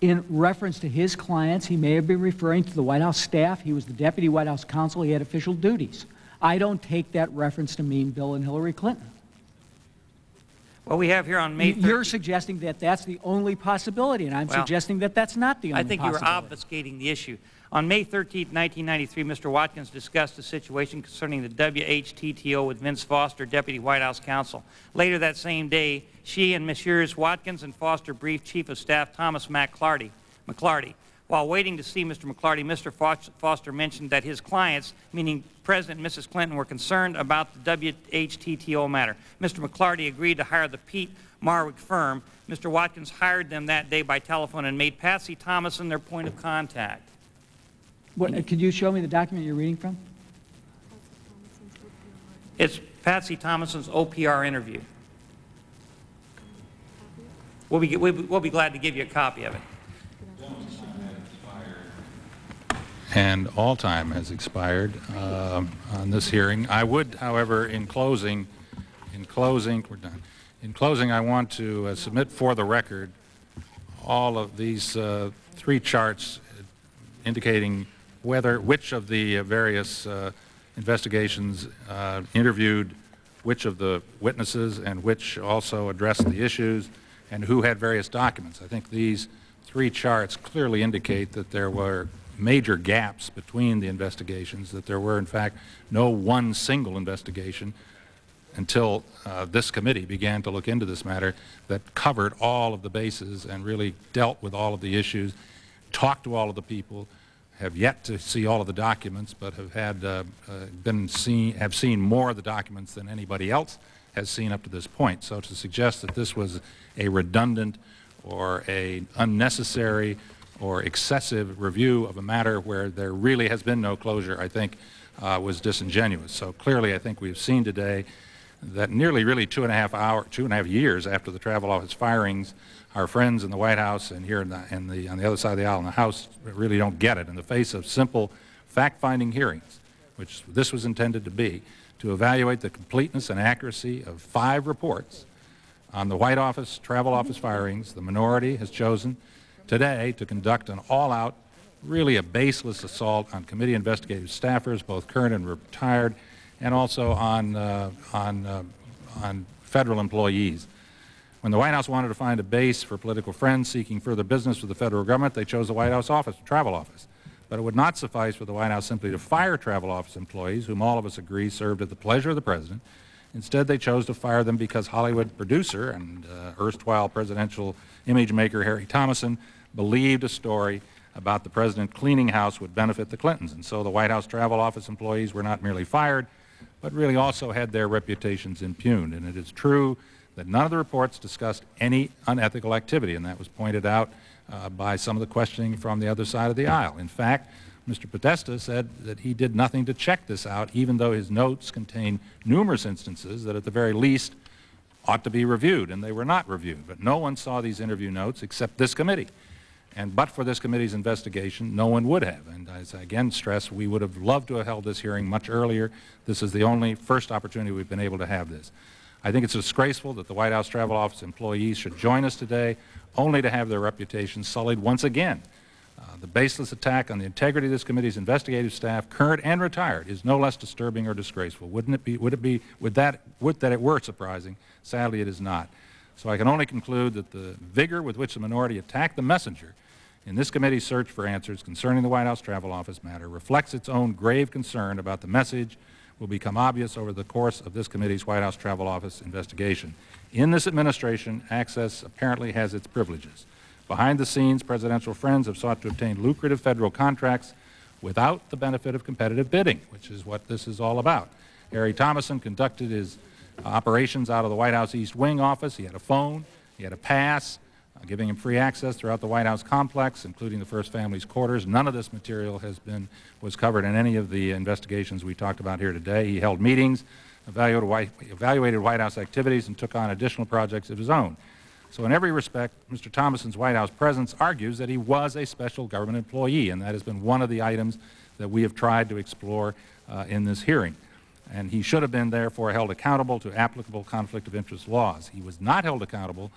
in reference to his clients, he may have been referring to the White House staff. He was the deputy White House counsel. He had official duties. I don't take that reference to mean Bill and Hillary Clinton. Well, we have here on May 13th. You're suggesting that that's the only possibility, and I'm Well, suggesting that that's not the only possibility. I think you're obfuscating the issue. On May 13, 1993, Mr. Watkins discussed the situation concerning the WHTO with Vince Foster, Deputy White House Counsel. Later that same day, she and Messrs. Watkins and Foster briefed Chief of Staff Thomas McLarty. McLarty. While waiting to see Mr. McLarty, Mr. Foster mentioned that his clients, meaning President and Mrs. Clinton, were concerned about the WHTO matter. Mr. McLarty agreed to hire the Peat Marwick firm. Mr. Watkins hired them that day by telephone and made Patsy Thomasson their point of contact. What, could you show me the document you're reading from? It's Patsy Thomasson's OPR interview. We'll be, we'll be- we'll be glad to give you a copy of it. And all time has expired um, on this hearing. I would, however, in closing, in closing, we're done. In closing, I want to uh, submit for the record all of these uh, three charts indicating whether, which of the uh, various uh, investigations uh, interviewed which of the witnesses and which also addressed the issues, and who had various documents. I think these three charts clearly indicate that there were major gaps between the investigations, that there were, in fact, no one single investigation until uh, this committee began to look into this matter that covered all of the bases and really dealt with all of the issues, talked to all of the people, have yet to see all of the documents, but have had uh, uh, been seen, have seen more of the documents than anybody else has seen up to this point. So to suggest that this was a redundant or a unnecessary or excessive review of a matter where there really has been no closure, I think, uh, was disingenuous. So clearly, I think we've seen today that nearly really two and a half hour, two and a half years after the travel office firings, our friends in the White House and here in the, in the, on the other side of the aisle in the House really don't get it in the face of simple fact-finding hearings, which this was intended to be, to evaluate the completeness and accuracy of five reports on the White Office, travel office firings. The minority has chosen today to conduct an all-out, really a baseless assault on committee investigative staffers, both current and retired, and also on, uh, on, uh, on federal employees. When the White House wanted to find a base for political friends seeking further business with the federal government, they chose the White House office, travel office. But it would not suffice for the White House simply to fire travel office employees, whom all of us agree served at the pleasure of the President. Instead, they chose to fire them because Hollywood producer and uh, erstwhile presidential image maker Harry Thomason believed a story about the President cleaning house would benefit the Clintons. And so the White House travel office employees were not merely fired, but really also had their reputations impugned. And it is true that none of the reports discussed any unethical activity, and that was pointed out uh, by some of the questioning from the other side of the aisle. In fact, Mr. Podesta said that he did nothing to check this out, even though his notes contain numerous instances that at the very least ought to be reviewed, and they were not reviewed. But no one saw these interview notes except this committee. And but for this committee's investigation, no one would have. And as I again stress, we would have loved to have held this hearing much earlier. This is the only first opportunity we've been able to have this. I think it's disgraceful that the White House Travel Office employees should join us today only to have their reputations sullied once again. Uh, the baseless attack on the integrity of this committee's investigative staff, current and retired, is no less disturbing or disgraceful. Wouldn't it be, would it be, would that, would that it were surprising? Sadly, it is not. So I can only conclude that the vigor with which the minority attacked the messenger in this committee's search for answers concerning the White House Travel Office matter reflects its own grave concern about the message will become obvious over the course of this committee's White House Travel Office investigation. In this administration, Access apparently has its privileges. Behind the scenes, presidential friends have sought to obtain lucrative federal contracts without the benefit of competitive bidding, which is what this is all about. Harry Thomason conducted his operations out of the White House East Wing office. He had a phone, he had a pass, giving him free access throughout the White House complex, including the First Family's quarters. None of this material has been, was covered in any of the investigations we talked about here today. He held meetings, evaluated White, evaluated White House activities, and took on additional projects of his own. So in every respect, Mr. Thomason's White House presence argues that he was a special government employee, and that has been one of the items that we have tried to explore uh, in this hearing. And he should have been, therefore, held accountable to applicable conflict of interest laws. He was not held accountable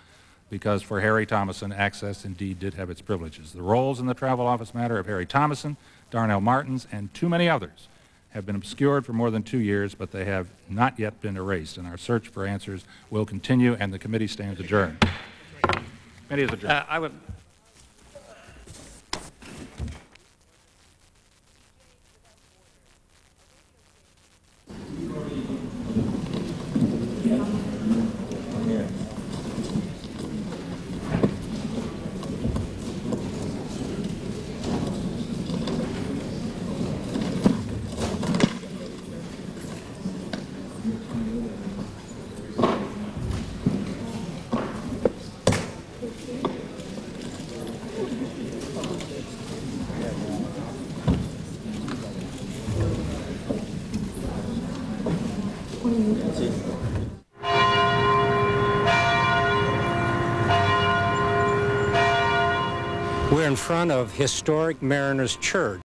because for Harry Thomason, access indeed did have its privileges. The roles in the travel office matter of Harry Thomason, Darnell Martens, and too many others have been obscured for more than two years, but they have not yet been erased, and our search for answers will continue, and the committee stands adjourned. Committee is adjourned. Uh, I would We're in front of historic Mariners Church.